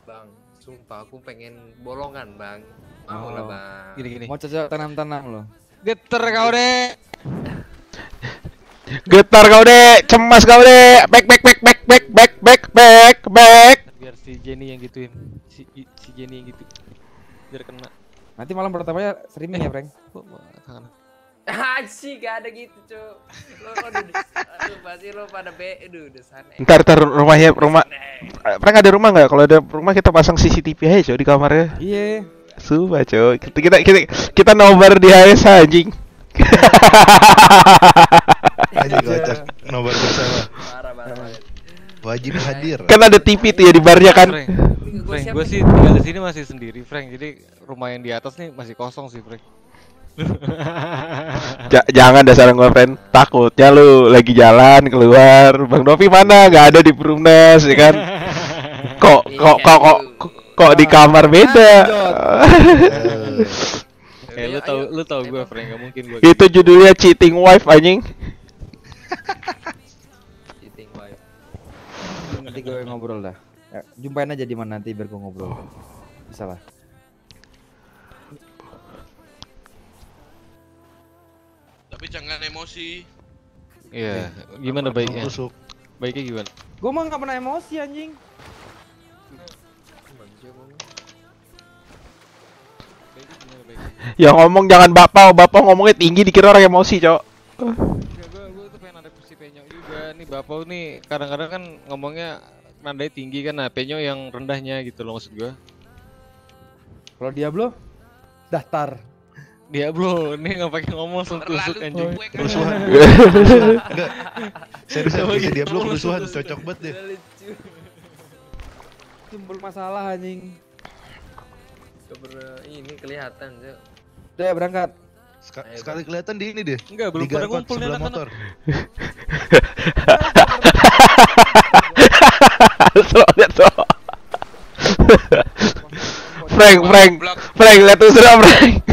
Bang, sumpah aku pengen bolongan, Bang. Mau lah, Oh. Bang. gini gini Mau cocok tanam-tanam loh. geter kau deh Getar kau deh, cemas kau deh. Back back back back back back back back back. biar si Jenny yang gituin si si Jenny yang gitu biar kena Nanti malam pertamanya streaming ya, Frank. kok kangen Anjing gak ada gitu, Cuk. Lo aduh pasti lo pada be aduh udah sana. Ntar ntar rumahnya rumah. Prank ada rumah nggak? Kalau ada rumah kita pasang CCTV aja coy di kamarnya. Iya. Sumpah coy. Kita kita kita, kita nobar di HSH anjing. Aja kocak nobar bersama. Wajib hadir. Kan ada TV tuh ya di barnya kan. Frank, Frank gue sih tinggal di sini masih sendiri, Frank. Jadi rumah yang di atas nih masih kosong sih, Frank. Ja- jangan dasar friend takutnya lu lagi jalan keluar bang Novi mana nggak ada di Perumnas ya kan kok kok kok kok kok di kamar beda Eh, lu tau lu tau gue, Frank. Gak mungkin gue. itu judulnya cheating wife anjing Nanti gue ngobrol dah. Ya, jumpain aja di mana nanti biar gue ngobrol. Bisa lah. Tapi jangan emosi. Iya, gimana baiknya? Baiknya gimana? Gue mah nggak pernah emosi anjing. ya ngomong jangan bapak bapak ngomongnya tinggi dikira orang emosi cok gue gue tuh pengen ada si Penyo juga nih Bapak nih kadang-kadang kan ngomongnya nadanya tinggi kan nah Penyo yang rendahnya gitu loh maksud gue Kalau Diablo daftar. Diablo ini nggak pakai ngomong langsung tusuk anjing Kerusuhan. Enggak. Serius bisa dia belum kerusuhan cocok banget deh. Timbul masalah anjing. Keber ini kelihatan sih. Udah berangkat. Seka- sekali kelihatan di ini deh. Enggak, belum pada ngumpul nih sebelah motor. so lihat so Frank Frank Frank lihat usra Frank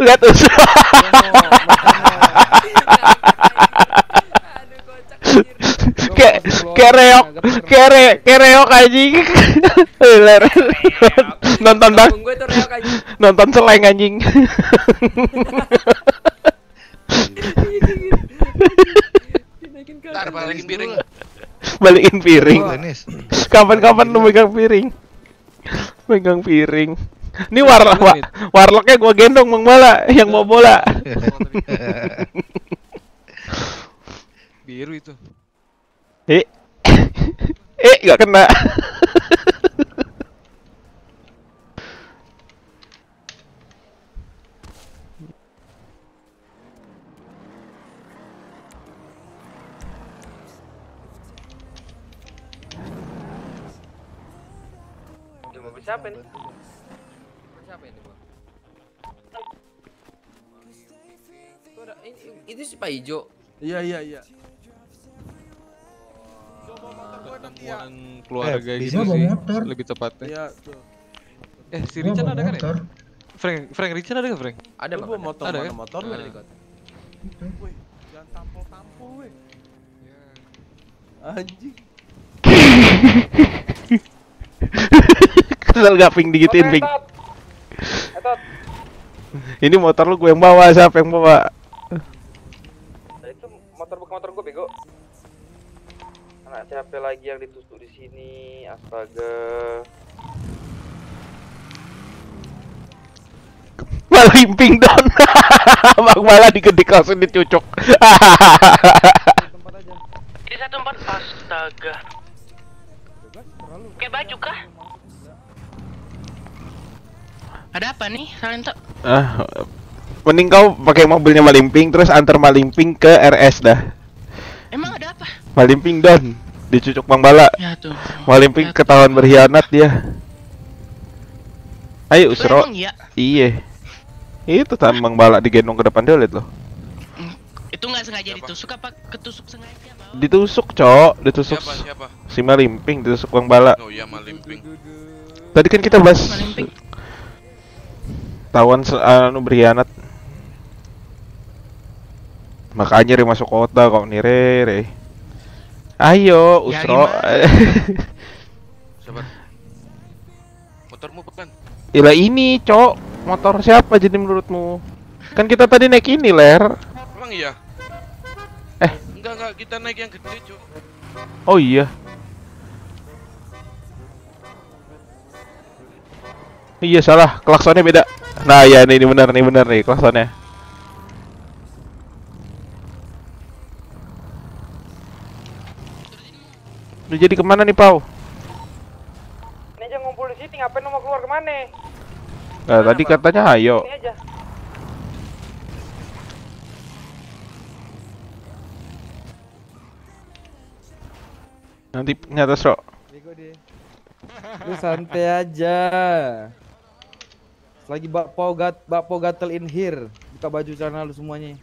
lihat usra kayak kayak reok. Kayak re kayak reok anjing. Nonton bang. Nonton seleng anjing. Ntar balikin piring. balikin piring. Kapan-kapan lu megang piring. Megang piring ini warlock wa warlocknya gua gendong bang bola yang mau bola. Biru itu. Eh eh nggak kena. Siapa nih? Itu ada ini- itu si Pak Ijo. Iya iya iya. temuan keluarga Eh, gitu sih motor. lebih tepatnya Iya tuh. eh si Gua Richard ada kan ya. Frank Frank Richard ada gak Frank Ada, Lu Bang. motor Ada mana kan? motor? Ada di kota. Woi, jangan tampol-tampol weh. Anjing. kesel gak ping digituin ping ini motor lu gue yang bawa siapa yang bawa Nah, itu motor bukan motor gue bego. Anak siapa lagi yang ditusuk di sini? Astaga. Malimping don Bang malah digedik langsung dicucuk Di satu tempat astaga. Kayak baju kah? Ada apa nih, Salento? ah, Mending kau pakai mobilnya Malimping Terus antar Malimping ke RS dah Emang ada apa? Malimping don Dicucuk Bang Bala Ya tuh. Malimping ketahuan berkhianat dia Ayo Usro iya? Iya Itu tan Bang Bala digendong ke depan dia liat loh Itu nggak sengaja ditusuk apa ketusuk sengaja? Ditusuk cok Ditusuk Siapa, siapa? Si Malimping ditusuk Bang Bala Oh iya Malimping. Tadi kan kita bahas Tawan anu berkhianat Makanya Re masuk kota kok nih Re, Re. Ayo Ya, Usro Sabar. Motormu bukan? Ila ini cok Motor siapa jadi menurutmu Kan kita tadi naik ini ler Emang iya? Eh. Enggak enggak, kita naik yang gede, Cuk. Oh iya Iya salah, klaksonnya beda Nah ya ini, ini benar nih benar nih klaksonnya Udah jadi ke mana nih, Pau? Ini aja ngumpul di sini, ngapain lu mau keluar ke mana? Nah, nah tadi apa? katanya ayo. Nanti nyata sok. Lu santai aja. Lagi bakpao gat bakpao gatel in here. Buka baju celana lu semuanya.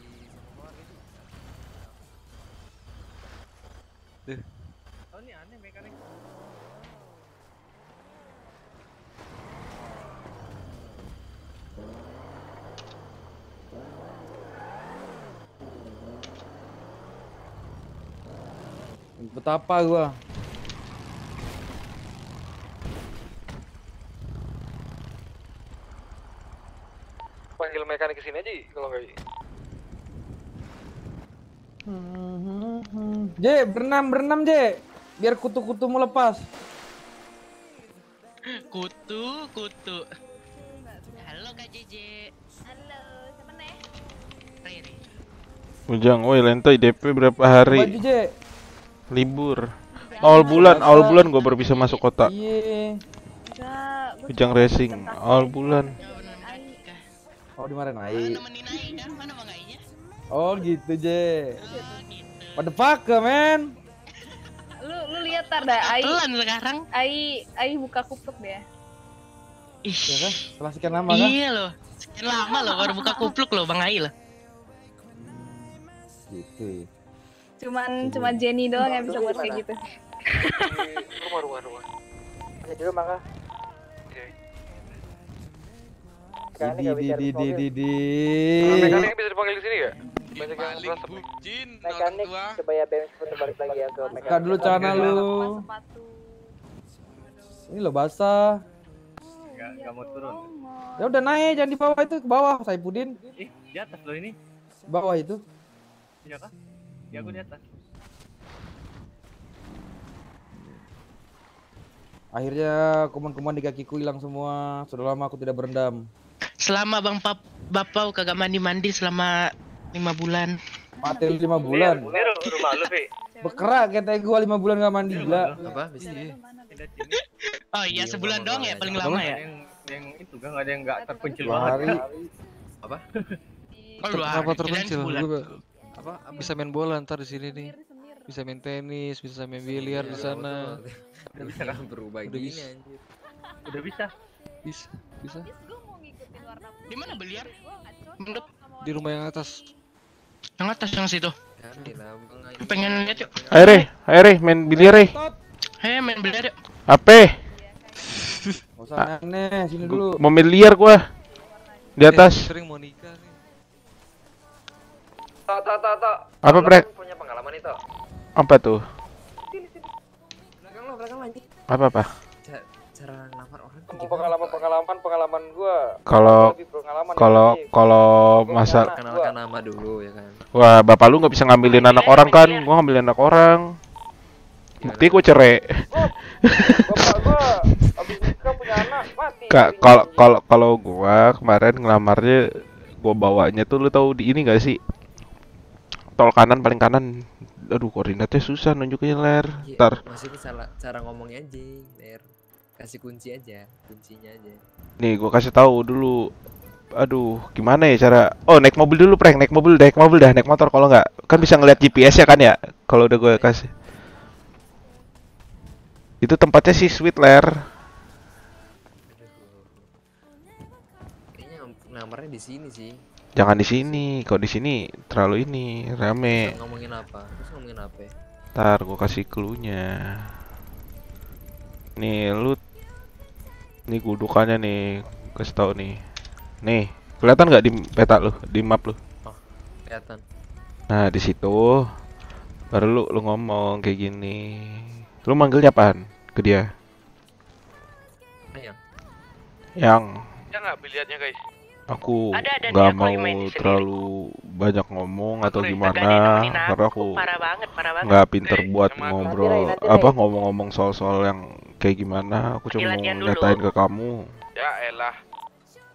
Betapa gua. Panggil mekanik ke sini aja kalau nggak. J, berenam berenam J. Biar kutu-kutumu lepas. Kutu, kutu. Halo Kak JJ. Halo, siapa nih? Riri. Ujang, woi lentoy DP berapa hari? Baju J. Libur. Awal bulan, awal bulan gua baru bisa masuk kota. Iya. Ujang racing, awal bulan. Oh dimarahin Ai. Oh gitu J. What the fuck man? Lu lu lihat tar dah Ai. Sekarang. Ai Ai buka kupluk deh. Ih, Ya kan? Setelah sekian lama kan? iya loh. Sekian lama loh baru buka kupluk loh Bang Ai loh. Gitu. Cuman cuma Jenny doang yang bisa buat kayak gitu. Rumah rumah rumah. Aja dulu maka. Di di di di di di. Mekanik bisa dipanggil ke sini nggak? Banyak yang merasa Mekanik coba ya putar balik lagi ya ke mekanik. Buka dulu celana lu. Ini lo basah. Enggak enggak mau turun. Ya udah naik, jangan di bawah itu ke bawah, Saipudin. Ih, di atas lo ini. Bawah itu. Iya kah? Ya aku di atas. Akhirnya kuman-kuman di kakiku hilang semua. Sudah lama aku tidak berendam. Selama Bang Pap Bapau kagak mandi-mandi selama lima bulan. Mati lima bulan. Ini ru- rumah lu, Pi. Bekerak kata gua lima bulan gak mandi gila. Apa? Bisa. Oh iya sebulan doang ya paling lama ya. Yang yang itu kan ada yang enggak terpencil banget. hari. Apa? Oh, dua hari, terpencil? Apa? bisa main bola ntar di sini nih. Bisa main tenis, bisa main biliar di sana. Udah bisa kan berubah Udah gini bisa. anjir. Udah bisa. Bisa, bisa. Di mana biliar? Menurut Di rumah yang atas. yang atas yang situ. Pengen lihat yuk. Ayo Re, ayo Re, main biliar Re. Hei main biliar yuk. Apa? Gak usah aneh, sini dulu. Mau main biliar gua. Di atas. Sering mau nih. Tak tak tak tak. Apa, Prek? Punya pengalaman itu. Apa tuh? Belakang lo, belakang lo anjing. Apa apa? Ca- Cara ngelamar orang tuh Pengalaman pengalaman pengalaman gua. Kalau kalau kalau masa Kenalkan nama dulu ya kan. Wah, bapak lu nggak bisa ngambilin anak orang kan? Gua ngambilin anak orang. Bukti gua cerai. Bapak gua abis nikah punya anak mati. Kak, kalau kalau kalau gua kemarin ngelamarnya gua bawanya tuh lu tahu di ini gak sih? Tol kanan paling kanan. Aduh, koordinatnya susah nunjukin ler. Iya, Ntar. Maksudnya salah cara ngomongnya aja, Ler. Kasih kunci aja, kuncinya aja. Nih, gua kasih tahu dulu. Aduh, gimana ya cara? Oh, naik mobil dulu, prank. Naik mobil, naik mobil dah, naik motor kalau nggak kan bisa ngeliat GPS ya kan ya? Kalau udah gue kasih. Itu tempatnya sih sweet ler. Kayaknya ngelamarnya di sini sih. Jangan di sini. Kalau di sini terlalu ini rame. Terus ngomongin apa? Terus ngomongin apa? ya? Ntar gue kasih clue-nya. Nih lu Nih gudukannya nih Kasih tau nih Nih Kelihatan nggak di peta lu Di map lu Kelihatan. Nah di situ Baru lu, lu ngomong kayak gini Lu manggilnya apaan ke dia? Ayang. Yang Ya nggak biliarnya guys. Aku nggak mau main sendiri. terlalu banyak ngomong atau gimana. karena aku, aku parah banget, parah banget. nggak pinter buat ngobrol Nanti, nanti, apa ngomong-ngomong soal-soal yang kayak gimana. Aku cuma mau nyatain ke kamu. Ya elah.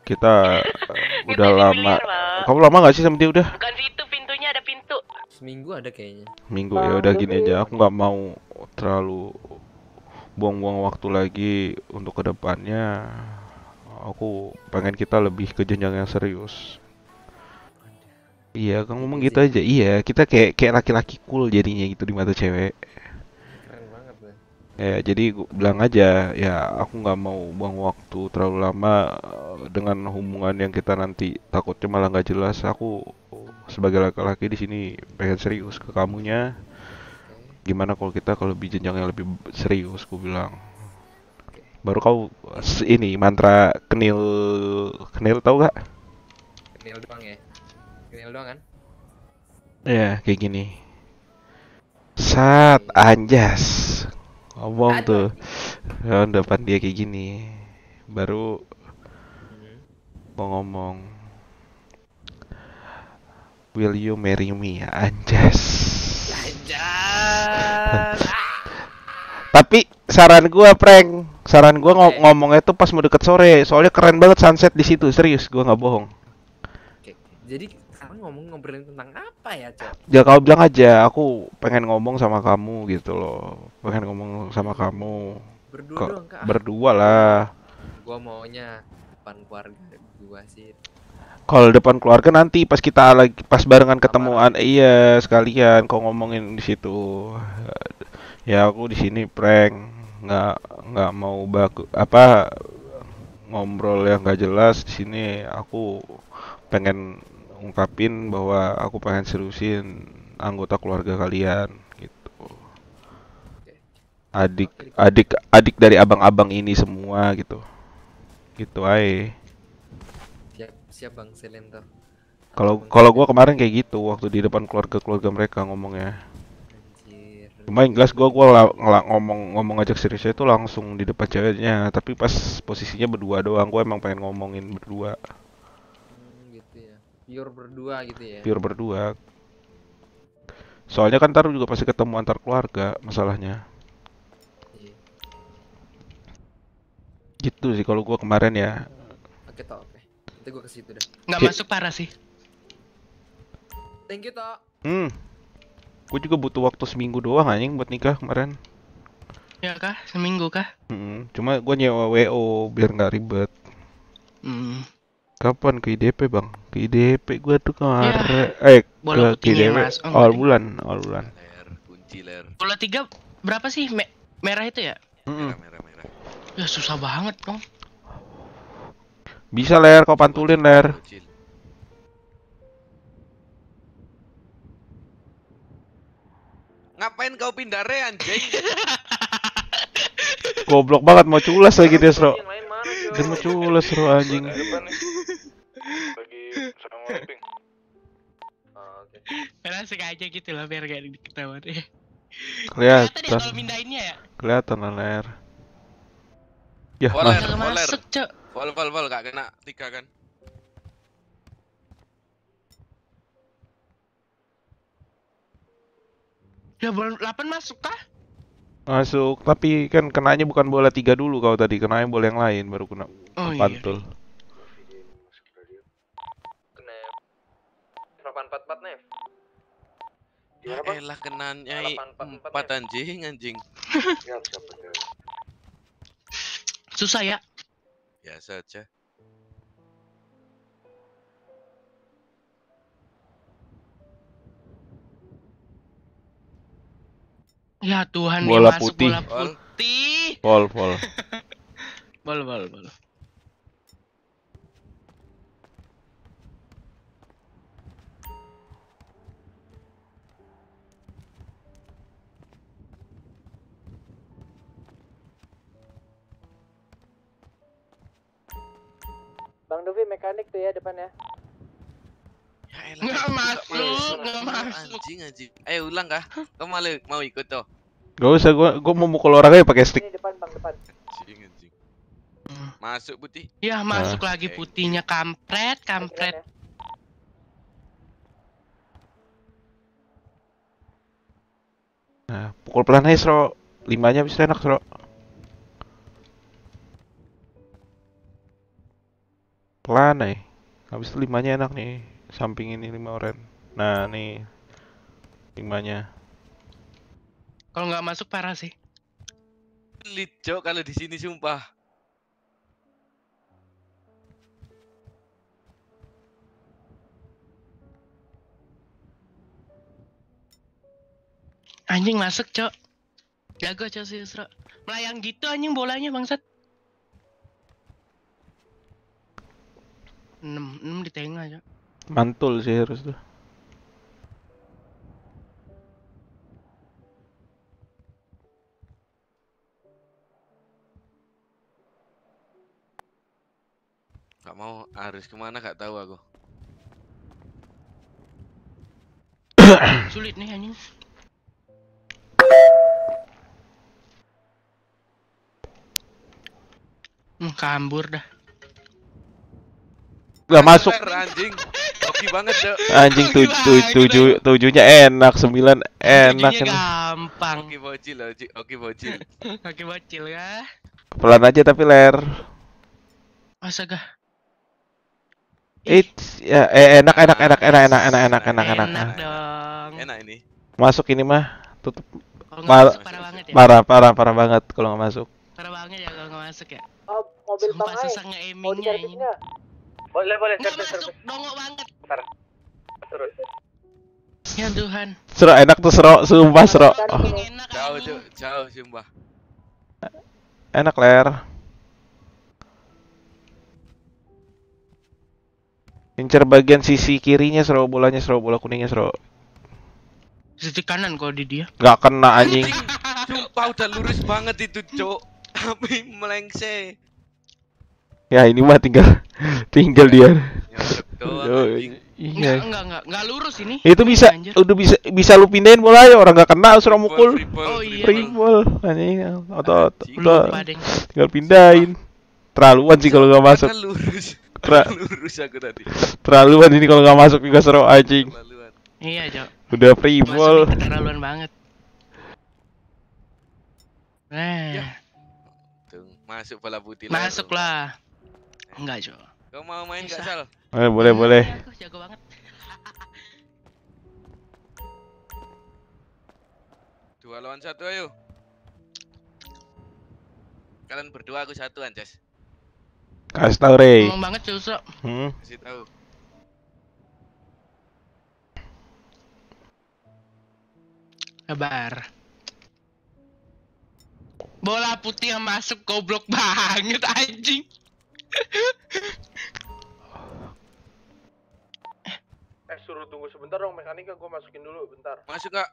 kita eh, udah lama. kamu lama nggak sih sama dia? Udah. Bukan situ pintunya ada pintu. Seminggu ada kayaknya. minggu ya udah gini aja. Aku nggak mau terlalu buang-buang waktu lagi untuk ke depannya aku pengen kita lebih ke jenjang yang serius iya kamu ngomong gitu aja iya kita kayak kayak laki-laki cool jadinya gitu di mata cewek Keren banget. Ya, jadi gua bilang aja, ya aku nggak mau buang waktu terlalu lama eh, dengan hubungan yang kita nanti takutnya malah nggak jelas. Aku sebagai laki-laki di sini pengen serius ke kamunya. Gimana kalau kita kalau lebih jenjang yang lebih serius, aku bilang. Baru kau ini mantra kenil kenil tahu gak? Kenil doang ya. Kenil doang kan? Ya, kayak gini. Sat anjas. Ngomong tuh. Ya, depan dia kayak gini. Baru mau ngomong. Will you marry me? Anjas. Tapi saran gua prank. Saran gua ngo- ngomongnya tuh pas mau deket sore. Soalnya keren banget sunset di situ. Serius, gua nggak bohong. Jadi sekarang ngomong ngobrolin tentang apa ya, Cok? Ya kau bilang aja, aku pengen ngomong sama kamu gitu loh. Pengen ngomong sama kamu. Berdua Kok- doang, Kak. Berdua lah. Gua maunya depan keluarga gua sih. Kalau depan keluarga nanti pas kita lagi pas barengan ketemuan, iya sekalian kau ngomongin di situ. Ya aku di sini prank, nggak nggak mau baku apa ngobrol yang nggak jelas di sini. Aku pengen ungkapin bahwa aku pengen seriusin anggota keluarga kalian gitu. Adik adik adik dari abang-abang ini semua gitu. Gitu aja. Siap, siap Bang Selento. Kalau kalau gua kemarin kayak gitu waktu di depan keluarga-keluarga mereka ngomongnya. Cuma yang jelas gua gua ngomong ngomong ajak seriusnya itu langsung di depan ceweknya, tapi pas posisinya berdua doang, gua emang pengen ngomongin berdua, Hmm, gitu ya. Pure berdua gitu ya. pure berdua. Soalnya kan ntar juga pasti ketemu antar keluarga masalahnya. Iya. Gitu sih kalau gua kemarin ya. Oke, Tok. Oke. Nanti gua ke situ dah. Nggak masuk parah sih. Thank you, Tok. Hmm. Gue juga butuh waktu seminggu doang anjing buat nikah kemarin. Ya kah? Seminggu kah? Hmm, cuma gua nyewa WO biar nggak ribet. Hmm. Kapan ke IDP bang? Ke IDP gua tuh kemarin eh bola ke, IDP Mas. Oh, awal bulan awal bulan. Kunci ler. Bola tiga berapa sih? Me- merah itu ya? Mm-mm. Merah merah. Ya susah banget dong. Bisa ler kau pantulin ler. Ngapain kau pindah re anjing? Goblok banget mau culas lagi dia Sro. Dia mau culas Sro anjing. Karena sengaja gitu lah biar gak diketahuan deh. Kelihatan. Kelihatan ya mindahinnya ya? Kelihatan lah ler. Ya Voler, mas. voler. masuk, Cok. Vol, vol, vol, gak kena tiga kan? Ya bola 8 masuk kah? Masuk, tapi kan kenanya bukan bola tiga dulu kau tadi, kenanya bola yang lain baru kena Oh, iya, pantul. Delapan empat empat Nev. Ya elah kenanya empat anjing anjing. Susah ya? Biasa aja. Ya Tuhan Bola masuk putih. bola putih. Pol, pol. Bol bol bol. Bang Dovi mekanik tuh ya depannya. Ya elah. Nggak masuk, nggak masuk. Anjing anjing. Ayo ulang kah? Kau malah mau ikut tuh? Gak usah, gua gua mau mukul orang aja pakai stick. Ini depan bang depan. Anjing anjing. Masuk putih. Ya masuk Ah. lagi putihnya kampret, kampret. Nah, pukul pelan aja, Sro. Limanya bisa enak, Sro. Pelan aja. Habis itu limanya enak nih. Samping ini lima oren. Nah, nih. Limanya. Kalau nggak masuk parah sih. Pelit Cok, kalau di sini sumpah. Anjing masuk, Cok. Jago Cok sih, Sro. Melayang gitu anjing bolanya bangsat. 6 6 di tengah ya. Mantul sih harus tuh. Gak mau harus ke mana gak tahu aku. Sulit nih anjing. Hmm, kambur dah. Gak masuk. Anjing. Oke banget, Dok. Anjing tu, tu, tujuh tujuhnya enak, sembilan enak Tujuhnya kan. gampang. Oke bocil, oke, oke bocil. Oke bocil ya. Pelan aja tapi ler. Astaga. It's ya eh, enak enak enak enak enak enak enak enak enak. Enak dong. Enak ini. Masuk ini mah tutup. Parah banget ya? parah parah parah banget kalau nggak masuk. Parah banget ya kalau nggak masuk ya. Oh, mobil Sumpah Bang Ai. susah nge-aimingnya diservis ini. Boleh, boleh, Nggak servis, masuk, servis. dongok banget. Bentar. Turun. Ya Tuhan. Sero enak tuh sero, sumpah sero. Oh, Jauh, Cuk. Jauh, sumpah. enak ler. Incer bagian sisi kirinya sero bolanya sero bola kuningnya sero. Sisi kanan kalau di dia. Gak kena anjing. Sumpah udah lurus banget itu, Cuk. Tapi melengse. Ya ini mah tinggal tinggal dia. Enggak, Iya. enggak, enggak, enggak lurus ini. Itu bisa Anjir. udah bisa bisa lu pindahin bola ya orang gak kena suruh mukul. Oh iya. Free ball anjing. Atau Deng. tinggal pindahin. Terlaluan sih kalau nggak masuk. Lurus. Tra- lurus aku tadi. Terlaluan ini kalau nggak masuk juga seru anjing. Iya, Cok. Udah free ball. Masuk keterlaluan banget. Nah, Tuh, masuk bola putih. masuk lah. Enggak, Cok. Kau mau main gak, Sal? Eh, boleh boleh. Aku jago banget. Dua lawan satu, ayo. Kalian berdua aku satu, Anjas. Kasih tau Rey. Ngomong banget, Cok. Hmm. Kasih tahu. Kabar. Bola putih yang masuk goblok banget anjing. Eh, suruh tunggu sebentar dong mekanika, gua masukin dulu, bentar. Masuk gak?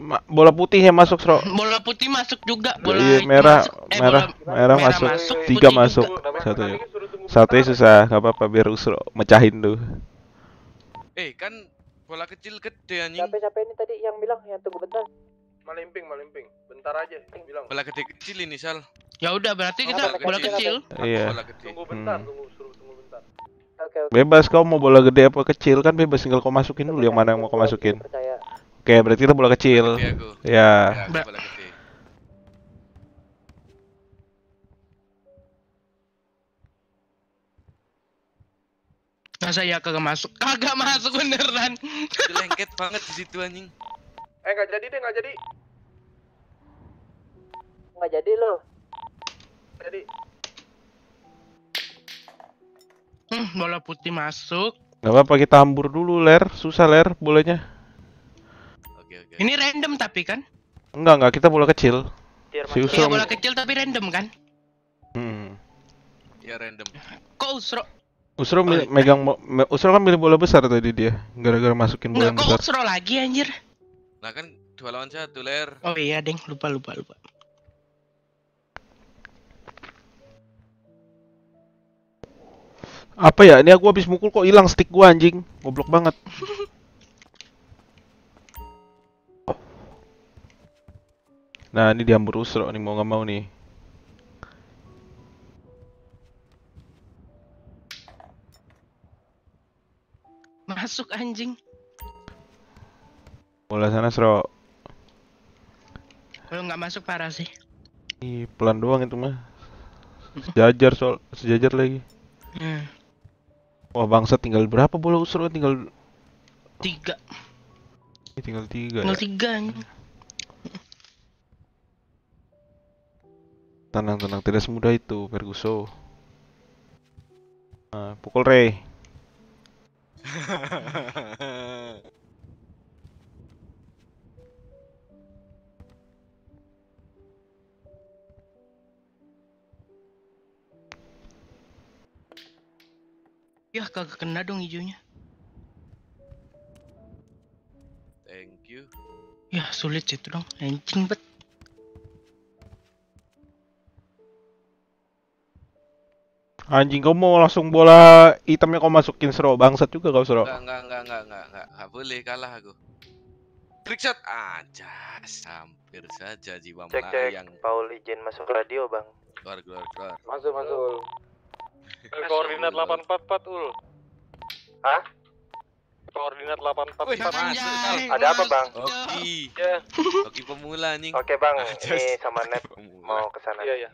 Ma- bola putihnya masuk Sro. Bola putih masuk juga, bola Iya, merah, masuk. Eh, merah, bola merah, masuk. Tiga putih masuk. juga. Satu ya. Satunya susah, nggak apa-apa biar Usro mecahin tuh. Eh, kan bola kecil gede anjing. Siapa-siapa ini tadi yang bilang yang tunggu bentar? Malimping, malimping. Bentar aja, bilang. Bola gede kecil ini, Sal. Ya udah berarti Oh, kita bola bola kecil. kecil. Iya. Bola gede. Tunggu bentar, Hmm. tunggu, suruh tunggu bentar. Oke, oke. Bebas kau mau bola gede apa kecil kan bebas tinggal kau masukin dulu yang mana yang mau kau masukin. Percaya. Oke, berarti kita bola kecil. Ya. Ya, bola gede. Masa ya kagak masuk? Kagak masuk beneran. Lengket banget di situ anjing. Eh, nggak jadi deh, nggak jadi. Nggak jadi loh. Jadi, Hmm, bola putih masuk. Gak apa-apa kita hambur dulu ler, susah ler bolanya. Ini random tapi kan? Enggak enggak kita bola kecil. Si Iya Usro. bola kecil tapi random kan? Hmm. Ya random. Kok Usro? Usro mil- megang me- Usro kan milih bola besar tadi dia, gara-gara masukin bola yang Enggak kok besar. Usro lagi anjir. Nah kan dua lawan satu, Ler. Oh iya deng, lupa lupa lupa. Apa ya? Ini aku habis mukul kok hilang stick gua anjing. Goblok banget. Nah, ini diambur Usro nih mau nggak mau nih. Masuk anjing. Bola sana Sro. Kalau nggak masuk parah sih. Ih, pelan doang itu mah. Sejajar soal sejajar lagi. Hmm. Wah, bangsa tinggal berapa bola Usro? Tinggal Tiga. Ih, tinggal tiga. Tinggal ya. tiga. Tenang, tenang, tidak semudah itu, Ferguson. Nah, pukul Ray. kagak kena dong hijaunya. Thank you. Ya sulit sih itu dong. Anjing bet. Anjing kau mau langsung bola hitamnya kau masukin sero bangsat juga kau sero. Enggak, enggak, enggak, enggak, enggak, enggak, enggak boleh kalah aku. Trick shot anjas, hampir saja jiwa Cek cek, melayang. Paul izin masuk radio bang. Keluar, keluar, keluar. Masuk, masuk. Koordinat 844 ul. Hah? Koordinat Wih, 844. masuk, Sal. Ada apa bang? Oki. Ya. Oki pemula nih. Oke bang, ini sama Net mau ke sana. Iya, iya.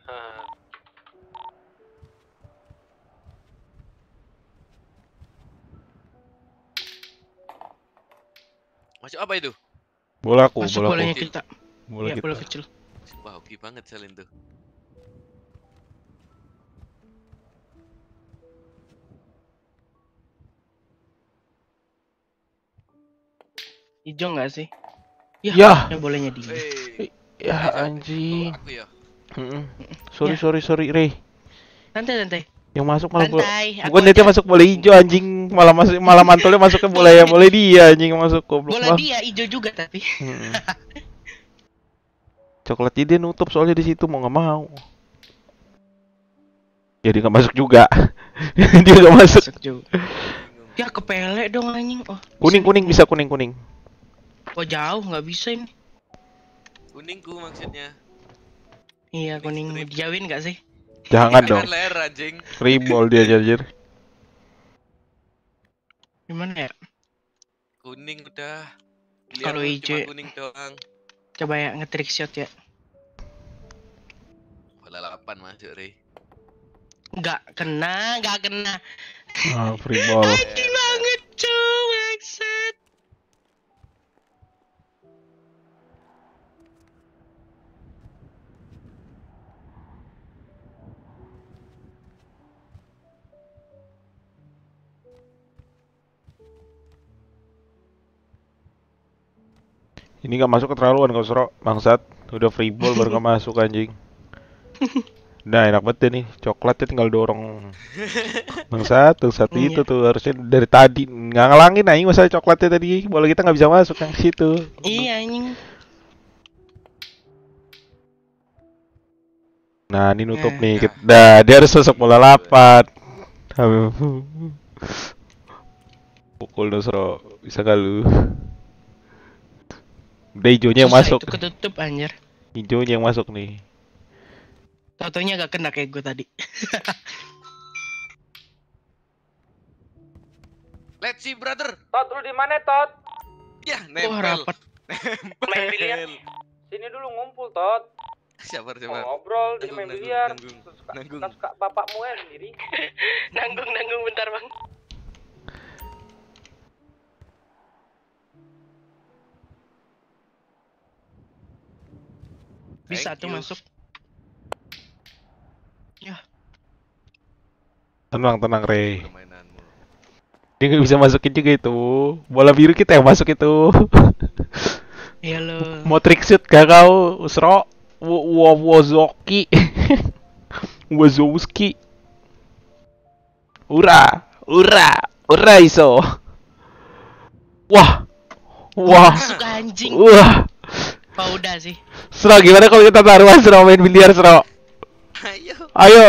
Masuk apa itu? Bola aku, Masuk bola bolanya aku. kita. Bola Iya, kita. bola kecil. Sumpah hoki banget Salin tuh. Hijau nggak sih? Ya, Ya. ya bolanya dia. Ya anjing. Aku ya. Sorry, Ya. sorry, sorry, Rey. Santai santai. Yang masuk malah bola. Bukan dia aja. masuk bola hijau anjing, malah masuk malah mantulnya masuknya bola ya, bola dia anjing masuk goblok Bola bang. dia hijau juga tapi. Mm-mm. Coklatnya dia nutup soalnya di situ mau nggak mau. Jadi nggak masuk juga. dia nggak masuk. Ya kepele dong anjing. Oh, Kuning kuning bisa kuning kuning. Kok jauh nggak bisa ini. Kuningku maksudnya. Iya kuning dijauhin nggak sih? Jangan dong. leher anjing. Free ball dia anjir. Gimana ya? Kuning udah. Kalau hijau- kuning doang. Coba ya nge-trick shot ya. Bola 8 masuk, Rey. Nggak kena, nggak kena. Ah, free ball. Anjing banget cuy, maksud. Ini nggak masuk keterlaluan kau serok bangsat. Udah free ball baru nggak masuk anjing. Nah enak banget deh nih. Coklatnya tinggal dorong. Bangsat bangsat Iya. itu tuh. Harusnya dari tadi nggak ngalangin aja masalah coklatnya tadi. Bola kita nggak bisa masuk yang situ. Iya anjing. nah ini nutup Nah. nih. Kit- nah dia harus masuk bola lapat. Pukul dong Sro bisa gak lu udah hijaunya yang masuk Itu ketutup anjir. hijaunya yang masuk nih Tatonya gak kena kayak gue tadi. Let's see, brother. Tot, lu di mana, Tot? Ya, Wah nempel. rapat. Main biliar. Sini dulu ngumpul, Tot. Sabar, Mau sabar. ngobrol di Nanggung, main nanggung, biliar. nanggung, Suka, nanggung. suka bapakmu ya sendiri. nanggung nanggung bentar bang. Bisa Thank tuh you. masuk. Ya, tenang tenang Rey. Dia nggak bisa masukin juga itu. Bola biru kita yang masuk itu. Iya lo. mau trick shoot gak kau? Usro. Wo- wo- Wozoki Wazowski Ura Ura Ura iso. Wah. Wah. Masuk anjing. Wah Oh udah sih. Sro gimana kalau kita taruhan Sro main biliar Sro Ayo. Ayo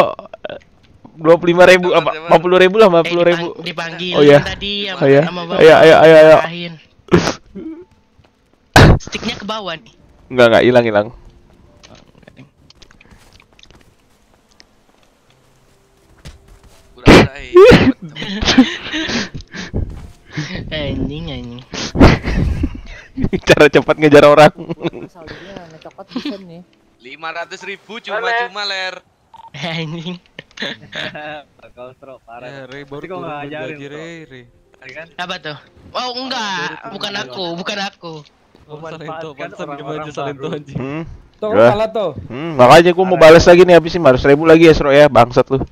dua puluh lima ribu apa lima puluh ribu lah lima puluh ribu dipanggilin oh ya tadi sama- oh ya sama bapak. ayo ayo ayo ayo. Sticknya ke bawah nih. enggak enggak hilang hilang anjing anjing. cara cepat ngejar orang Saldonya ngecokot bisa nih. 500 ribu cuma-cuma ler. Anjing. Kau stroke parah. Eh, Rey baru Tapi kau turun nggak buat ajarin, gaji, Bro. Rey, Rey. kan? Apa tuh? Oh enggak, bukan aku, bukan aku. Oh, Salento, orang-orang aja Salento anjing. Hmm. Tuh, tuh. Hmm, makanya gua mau balas lagi nih habis ini harus ribu lagi ya, Sro ya, bangsat lu.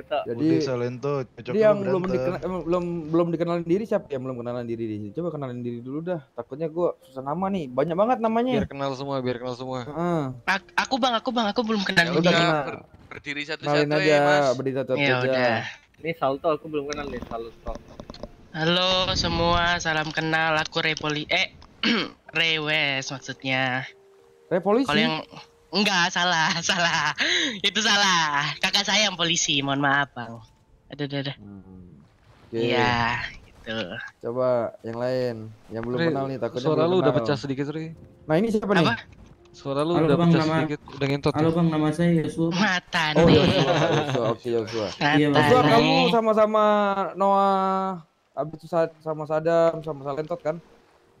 Jadi Salento cocok Dia yang lu belum dikenal, belum belum dikenalin diri siapa yang belum kenalan diri di sini? Coba kenalin diri dulu dah. Takutnya gua susah nama nih. Banyak banget namanya. Biar kenal semua, biar kenal semua. Heeh. Ak- aku bang, aku bang, aku belum kenal Ya diri. udah kenal. Berdiri satu-satu ya, aja, Mas. berdiri satu Ya aja. udah. Ini Salto aku belum kenal nih Salto. Halo semua, salam kenal. Aku Repoli. Eh, Rewes maksudnya. Repolisi. Kalau yang enggak salah, salah. Itu salah. Kakak saya yang polisi. Mohon maaf, Bang. Aduh, aduh, aduh. Oke. Iya, gitu. Coba yang lain, yang belum Re, kenal nih takutnya Suara lu udah pecah sedikit, Ri. Nah ini siapa nih? Suara lu Halo, udah Bang, pecah nama- sedikit, udah ngentot. Halo ya. bang, nama saya Yosua. Mata Oh nih. Joshua, Joshua, oke Joshua. Iya, Mata kamu sama-sama Noah, abis itu Sa- sama Sadam, sama Salentot kan?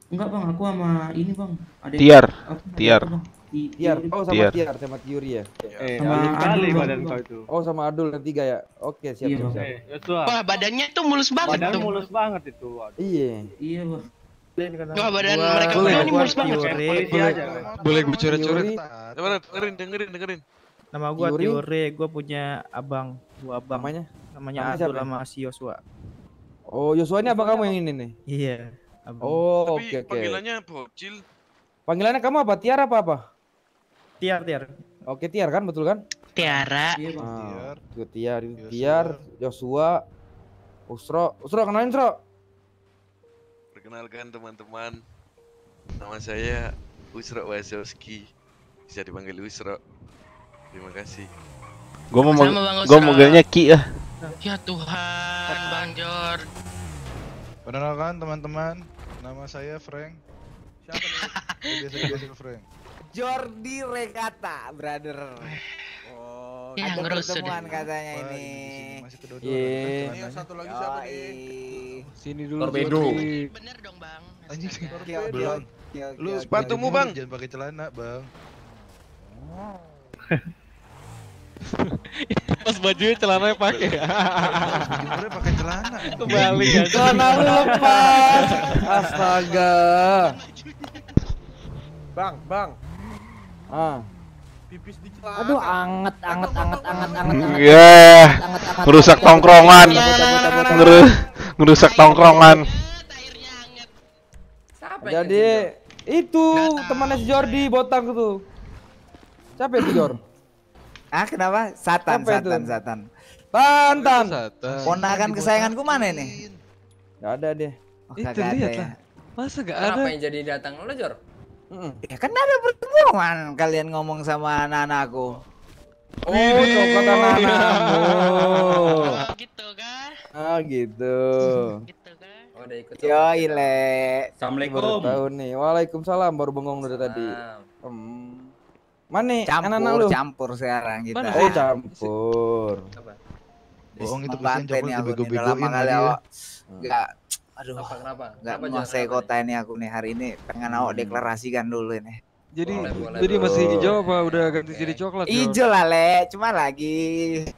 Enggak bang, aku sama ini bang. Ada Tiar, aku sama Tiar. Bang. Ti- Tiar, oh sama Tiar. Tiar, sama Tiuri ya? Eh, Sama Adul, badan kau itu. Oh sama Adul yang tiga ya? Oke siap Iya, siap. Siap. Eh, Yosua. Wah, badannya tuh mulus banget Badan tuh. mulus banget itu. Aduh. Iya. Iya bang. Wah, badan mereka berdua ini mulus banget. Boleh, aja. boleh gue coret-coret. Tiuri, Coba dengerin, dengerin, dengerin. Nama gua Tiuri. Tiore, gua punya abang, dua abang. namanya? Namanya siapa? sama si Yosua. Oh Joshua ini abang kamu yang ini nih? Iya. Abang. Oh oke oke. panggilannya bocil. Panggilannya kamu apa? Tiar apa apa? Tiar, Tiar. Oke Tiar kan betul kan? Tiara. Iya. Ah, itu Tiar, itu Tiar, Joshua, Usro, Usro kenalin Usro. Perkenalkan teman-teman. Nama saya Usro Wazowski. Bisa dipanggil Usro. Terima kasih. Gua mau gua manggilnya Ki ah. Ya Tuhan, Bang Jor. Perkenalkan teman-teman, nama saya Frank. Siapa nih? Biasa-biasa Frank. Jordi Regata, brother. Oh, Ya, ada ngerus pertemuan sudah. katanya Wah, ini. Masih kedua Iya. Ini yang satu lagi siapa nih? Sini dulu. Torpedo. Bener dong, Bang. Anjing, belum. Lu sepatumu, Bang. Jangan pakai celana, Bang. Pas bajunya celananya pakai. Jemurnya pakai celana. Kembali ya. Celana lu lepas. Astaga. Bang, bang. Ah. Pipis di celana. Aduh, anget, anget, anget, anget, anget, anget. Ya, ngerusak anget. tongkrongan. Ngerusak tongkrongan. Jadi itu temannya si Jordi botak tuh. Siapa itu Jor? Ah, kenapa? Satan, Siapa itu? satan, satan. Tantan. Ponakan kesayanganku mana nih? Gak ada deh. Oh, Itu ada lihat ya. lah. Masa gak Kenapa ada? yang jadi datang lo, Jor? Ya kan ada pertemuan kalian ngomong sama anak-anakku. Oh, coklat anak-anakmu. Gitu kan? Ah gitu. Oh, udah ikut. Yoi, Le. Baru tahu nih. Waalaikumsalam baru bengong dari tadi. Hmm. Mana anak-anak Campur, lu? campur sekarang kita. Oh, campur. Bohong itu coklat aku nih, udah dibego-begoin lama kali lagi ya. awak Enggak, aduh, Kenapa, kenapa? enggak Kenapa, Jor? menguasai Kenapa kota ini aku nih hari ini. Pengen awak deklarasikan dulu nih. Jadi Boleh, boleh, jadi bro. masih hijau apa udah ganti jadi coklat? Ijo lah, Le. Cuma lagi.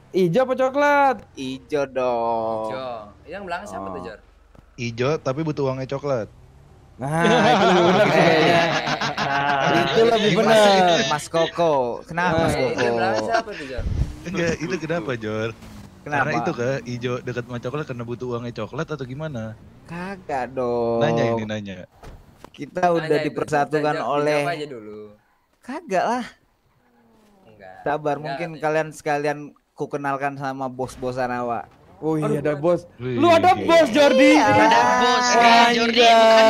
Ijo apa coklat? Ijo dong. Jo. Yang belakang siapa tuh, Oh. Jor? Ijo tapi butuh uangnya coklat. Nah, itu lebih benar kayaknya. itu lebih benar. Mas Koko. Kenapa Mas Eh, Koko? yang belakang siapa tuh, Jor? Enggak, itu kenapa, Jor? Kenapa? Karena itu ke ijo dekat sama coklat karena butuh uangnya coklat atau gimana? Kagak dong. Nanya ini nanya. Kita udah Nanya, dipersatukan oleh aja dulu. Kagak lah. Enggak. Sabar, Enggak, mungkin katanya. kalian sekalian ku kenalkan sama bos-bosan awak. Oh iya ada bos. Wih. Lu ada bos Jordi. Ada bos kayak Jordi bukan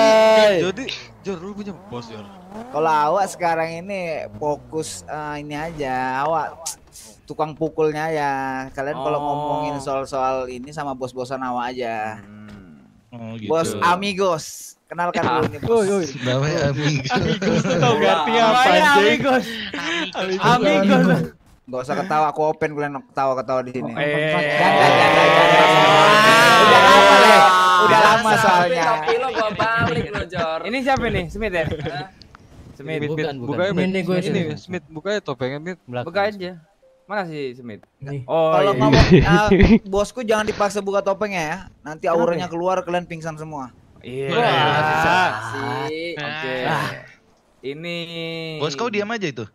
Jadi Jor lu punya bos Jor. Kalau awak sekarang ini fokus eh, ini aja, awak tukang pukulnya ya. Kalian kalau Oh. ngomongin soal-soal ini sama bos-bosan awak aja. Oh, gitu. Bos amigos. Kenalkan dulu nih bos. Namanya Amigo. Amigos tuh tau gak artinya apa amigos. Amigos. Amigos. Gak usah ketawa, aku open kalian ketawa-ketawa di sini. Eh. Jangan, jangan, jangan, jangan. Udah lama. Udah lama soalnya. Tapi lo gua balik lo, Jor. Ini siapa nih? Smith ya? Smith. Bukan, bukan. bukanya Ini, Smith. ini gue Ini sini. Smith, bukanya topengnya Smith. Buka aja. Mana sih Smith? Nih. Oh Kalau iya. ngomong ah, bosku jangan dipaksa buka topengnya ya. Nanti auranya keluar kalian pingsan semua. Iya. Bisa. Si. Oke. Ah. Ini. Bos kau diam aja itu.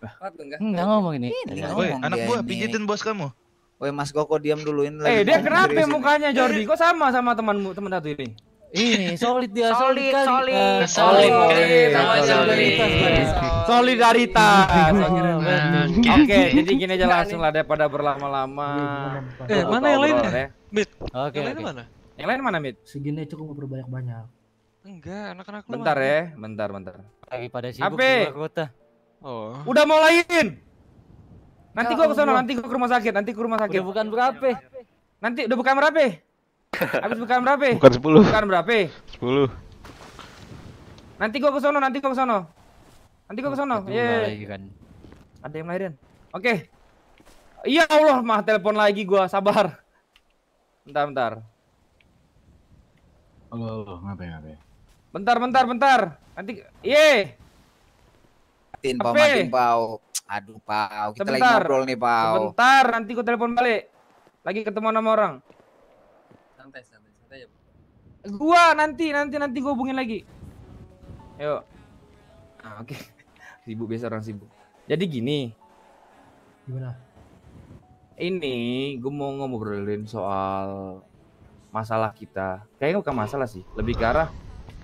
Tuh, enggak? Enggak ngomong ini. Ini. Woi, anak dia buah ini. pijitin bos kamu. Woi Mas Koko diam dulu ini. Eh lagi dia ngomong kenapa mukanya Jordi? Kok sama sama temanmu teman satu ini? Ini solid dia, Solid, solid, kali. solid. Eh, Solid, solid, solid. Solidaritas. Oh, Oke, jadi gini aja langsung lah daripada berlama-lama. Eh, mana yang ya. Mit. Oke. Yang oke. mana? Yang lain mana, Mit? Segini mau berbanyak-banyak. Enggak, anak-anak Bentar ya, bentar, bentar. Lagi pada sibuk Ape. keluar kota. Oh. Udah mau lain. Nanti gua ke sana, nanti gua ke rumah sakit, nanti ke rumah sakit. Udah bukan berapa? Nanti udah bukan berapa? Habis bukan berapa? Bukan 10. Bukan berapa? 10. Nanti gua ke sono, nanti gua ke sono. Nanti gua ke sono. Ye. lagi kan. Ada yang lahirin. Oke. Ya Allah, mah telepon lagi gua, sabar. Bentar, bentar. Halo, halo, ngapain, ngapain? Bentar, bentar, bentar. Nanti ye. Matiin pau, matiin pau. Aduh pau, kita lagi Sebentar. ngobrol nih pau. Bentar, nanti gua telepon balik. Lagi ketemu sama orang. Santai, santai, santai aja. Gua nanti, nanti, nanti gua hubungin lagi. Yuk. Ah, oke. Sibuk biasa orang sibuk. Jadi gini, Gimana? ini gue mau ngobrolin soal masalah kita. Kayaknya bukan masalah sih, lebih ke arah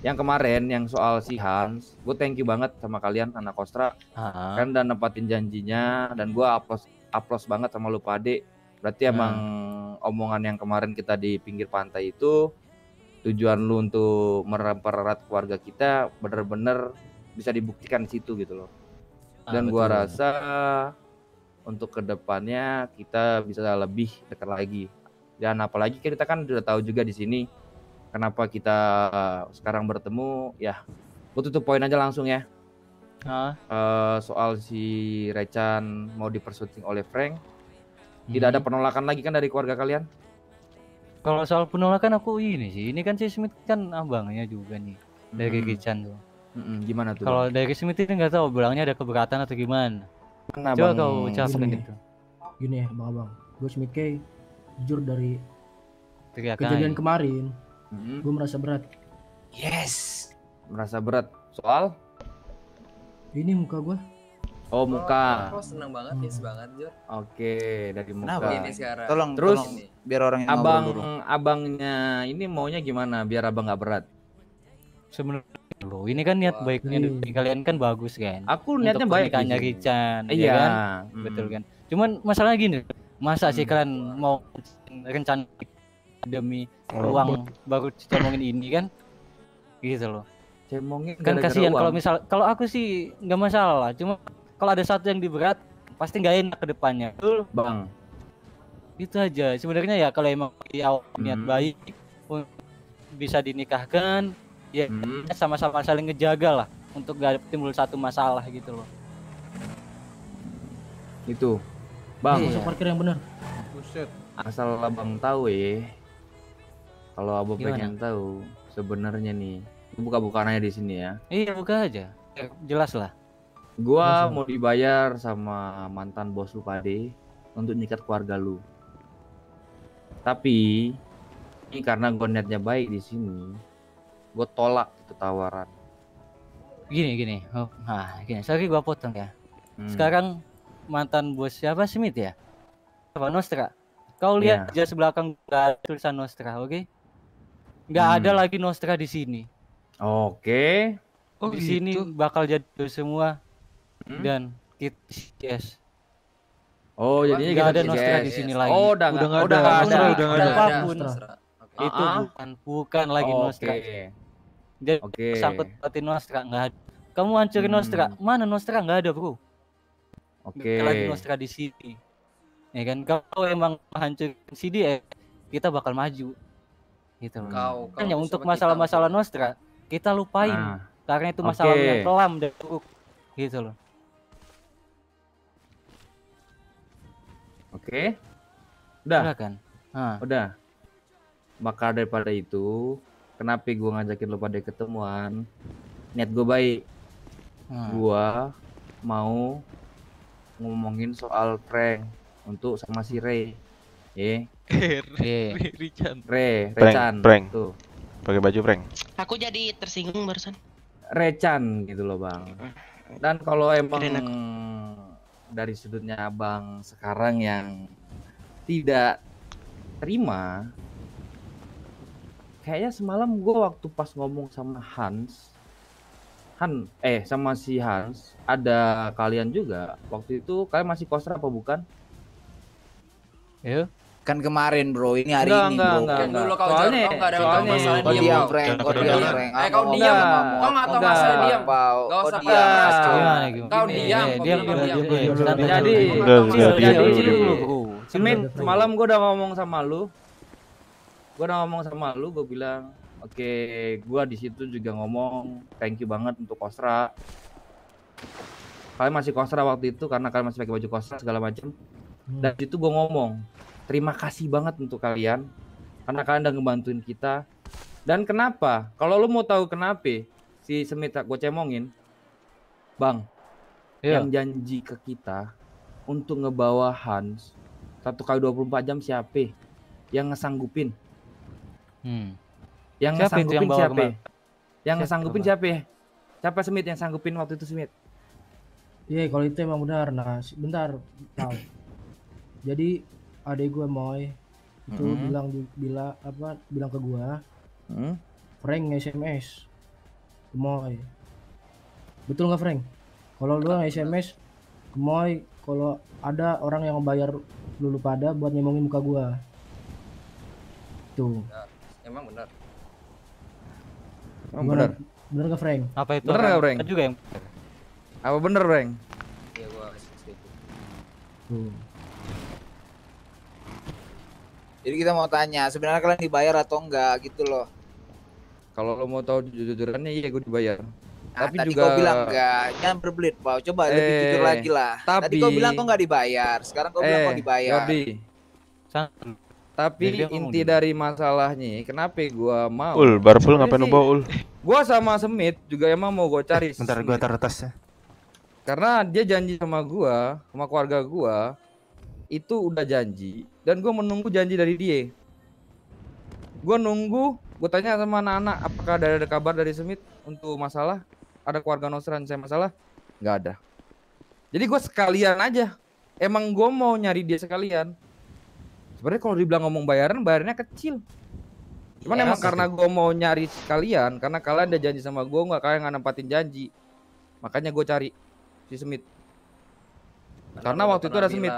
yang kemarin yang soal si Hans. Gue thank you banget sama kalian anak Kostra. Ah. Kan udah nempatin janjinya dan gue aplos aplos banget sama lu Pade. Berarti Ah. emang omongan yang kemarin kita di pinggir pantai itu tujuan lu untuk mempererat keluarga kita bener-bener bisa dibuktikan di situ gitu loh. Ah, Dan gua betul. rasa untuk ke depannya kita bisa lebih dekat lagi. Dan apalagi kita kan udah tahu juga di sini kenapa kita sekarang bertemu. Ya, gua tutup poin aja langsung ya. Ah. Eh, soal si Rechan mau dipersunting oleh Frank, tidak ada penolakan lagi kan dari keluarga kalian? Kalau soal penolakan aku ini sih, ini kan si Smith kan abangnya juga nih dari Mm-mm. Richan tuh. Mm-mm, gimana tuh? Kalau dari Smith ini nggak tahu bilangnya ada keberatan atau gimana. Mana Coba Bang? kau ucapkan Gini. itu. Gini ya, Bang Abang. Gue Smith K, jujur dari Teriakan. kejadian kemarin, Mm-mm. gue merasa berat. Yes. Merasa berat soal? Ini muka gue. Oh muka. Kok seneng banget, yes banget, Jor. Oke dari muka. Kenapa? Ini sekarang. Tolong, Terus tolong, biar orang yang abang ngobrol dulu. abangnya ini maunya gimana biar abang nggak berat? Sebenarnya lo ini kan niat baiknya Ini. dari kalian kan bagus kan. Aku Untuk niatnya baik. di sini. Richan, ya Iya. kan? mm. Betul kan. Cuman masalahnya gini, masa sih Hmm. kalian mau rencana demi Oh. uang baru ngomongin ini kan? Gitu loh. Cemongin Kan kasihan kalau misal kalau aku sih nggak masalah lah. Cuma kalau ada satu yang diberat pasti nggak enak ke depannya. Betul. Bang. Itu aja. Sebenarnya ya kalau emang di awal niat Hmm. baik un- bisa dinikahkan ya Hmm. sama-sama saling ngejaga lah untuk gak timbul satu masalah gitu loh. Itu. Bang. Iya. Parkir yang benar. Buset. Asal abang tahu ya. Kalau abang Gimana? pengen tahu sebenarnya nih buka-bukaan aja di sini ya. Iya buka aja. Eh, Jelas lah. Gua Jelas, mau dibayar sama mantan bos lu Pade untuk nyikat keluarga lu. Tapi ini karena gue niatnya baik di sini, gue tolak itu tawaran. Gini gini. Oh, nah gini. Sorry gua potong ya. Hmm. Sekarang mantan bos siapa Smith ya? Apa Nostra? Kau lihat Iya. jas belakang nggak ada tulisan Nostra, oke? Nggak ada Hmm. lagi Nostra di sini. Oke. Oh, di sini gitu. bakal jadi semua Hmm? dan kita yes. Oh, jadinya nggak kita ada yes. Nostra di sini lagi. Oh, udah nggak nggak udah ada. nggak Nostra ada. udah nggak ada. Apa pun itu Ah, ah. bukan bukan lagi Oke. Nostra. Jadi Oke. sangkut pautin Nostra nggak ada. Kamu hancurin Hmm. Nostra. Mana Nostra nggak ada, Bro. Oke. Ada lagi Nostra di sini. Ya kan kalau emang hancurin CD eh, kita bakal maju. Gitu loh. Kau, kau Hanya untuk masalah-masalah. Nostra kita lupain Nah, karena itu masalah Oke. yang kelam dan buruk gitu loh. Oke. Udah. Silakan. Ah. Udah. Maka daripada itu, kenapa gue ngajakin lo pada ketemuan? Niat gue baik. Hmm. Gua mau ngomongin soal prank untuk sama si Ray. Ye, Eh, Iya. Ri- Richan. Ray, Prank, Rechan. prank. Tuh. Pakai baju prank. Aku jadi tersinggung barusan. Rechan gitu loh, Bang. Dan kalau emang. Dari sudutnya Abang sekarang yang tidak terima kayaknya semalam gue waktu pas ngomong sama Hans Han eh sama si Hans ada kalian juga waktu itu kalian masih kostra apa bukan? Ya. Kan kemarin bro, ini hari Enggak, ini enggak, bro. enggak, Kan enggak. dulu kau Soalnya- jawab, kau nggak ada soalnya- masalah Kau diam. Frank, Kau kau diam. Frank. Eh, kau diam. Kau Kau nggak tahu enggak, masalah diam. Kau usah keras, Kau. Diam. eh, kau diam, diam. Jadi, jadi. Smith, semalam gue udah ngomong sama lu. Gue udah ngomong sama lu, gue bilang, oke, gue di situ juga ngomong, thank you banget untuk Kostra. Kalian masih Kostra waktu itu karena kalian masih pakai baju Kostra segala macam. Dan situ gue ngomong, terima kasih banget untuk kalian karena kalian udah ngebantuin kita. Dan kenapa? Kalau lu mau tahu kenapa si Smith gue cemongin, bang, Iya. yang janji ke kita untuk ngebawa Hans satu kali 24 jam siapa? Yang ngesanggupin? Hmm. Yang Siapa ngesanggupin yang bawa siapa? kemar- Yang Siapa ngesanggupin kemar- siapa? Siapa Smith yang sanggupin waktu itu Smith? Iya, kalau itu emang benar. Nah, bentar, tahu. Jadi adek gue Moy itu Mhm. bilang di- bila apa bilang ke gua Hmm? Frank SMS ke Moy. Betul nggak Frank? Kalau lu SMS ke Moy kalau ada orang yang bayar lulu pada buat nyemongin muka gua. Tuh. Emang benar. Emang benar? Bener nggak Frank? Apa itu? Bener nggak? Kan juga yang Apa bener, Breng? Iya gua setuju. Tuh. Jadi kita mau tanya, sebenarnya kalian dibayar atau enggak gitu loh. Kalau lo mau tahu jujur-jujurannya iya gue dibayar. Nah, tapi tadi juga kau bilang enggak, jangan berbelit, Pau. Coba lebih Eh, jujur lagi lah. Tadi kau tapi- bilang kau nggak dibayar, sekarang kau bilang Eh, kau dibayar. Jordi. Tapi Jadi inti dari masalahnya, kenapa gua mau? Ul, barful ngapain lu bawa, Ul? Gua sama Semit juga emang mau gua cari. Bentar gua taruh tasnya. Karena dia janji sama gua, sama keluarga gua, itu udah janji dan gua menunggu janji dari dia. Gua nunggu, gua tanya sama anak-anak apakah ada, ada kabar dari Semit untuk masalah ada keluarga Nosran saya masalah? nggak ada. Jadi gua sekalian aja. Emang gua mau nyari dia sekalian. Sebenarnya kalau dibilang ngomong bayaran, bayarannya kecil. Cuman Iya, emang karena gua mau nyari sekalian, karena kalian udah janji sama gua nggak kalian nggak nempatin janji. Makanya gue cari si Smith. Karena waktu itu ada Smith.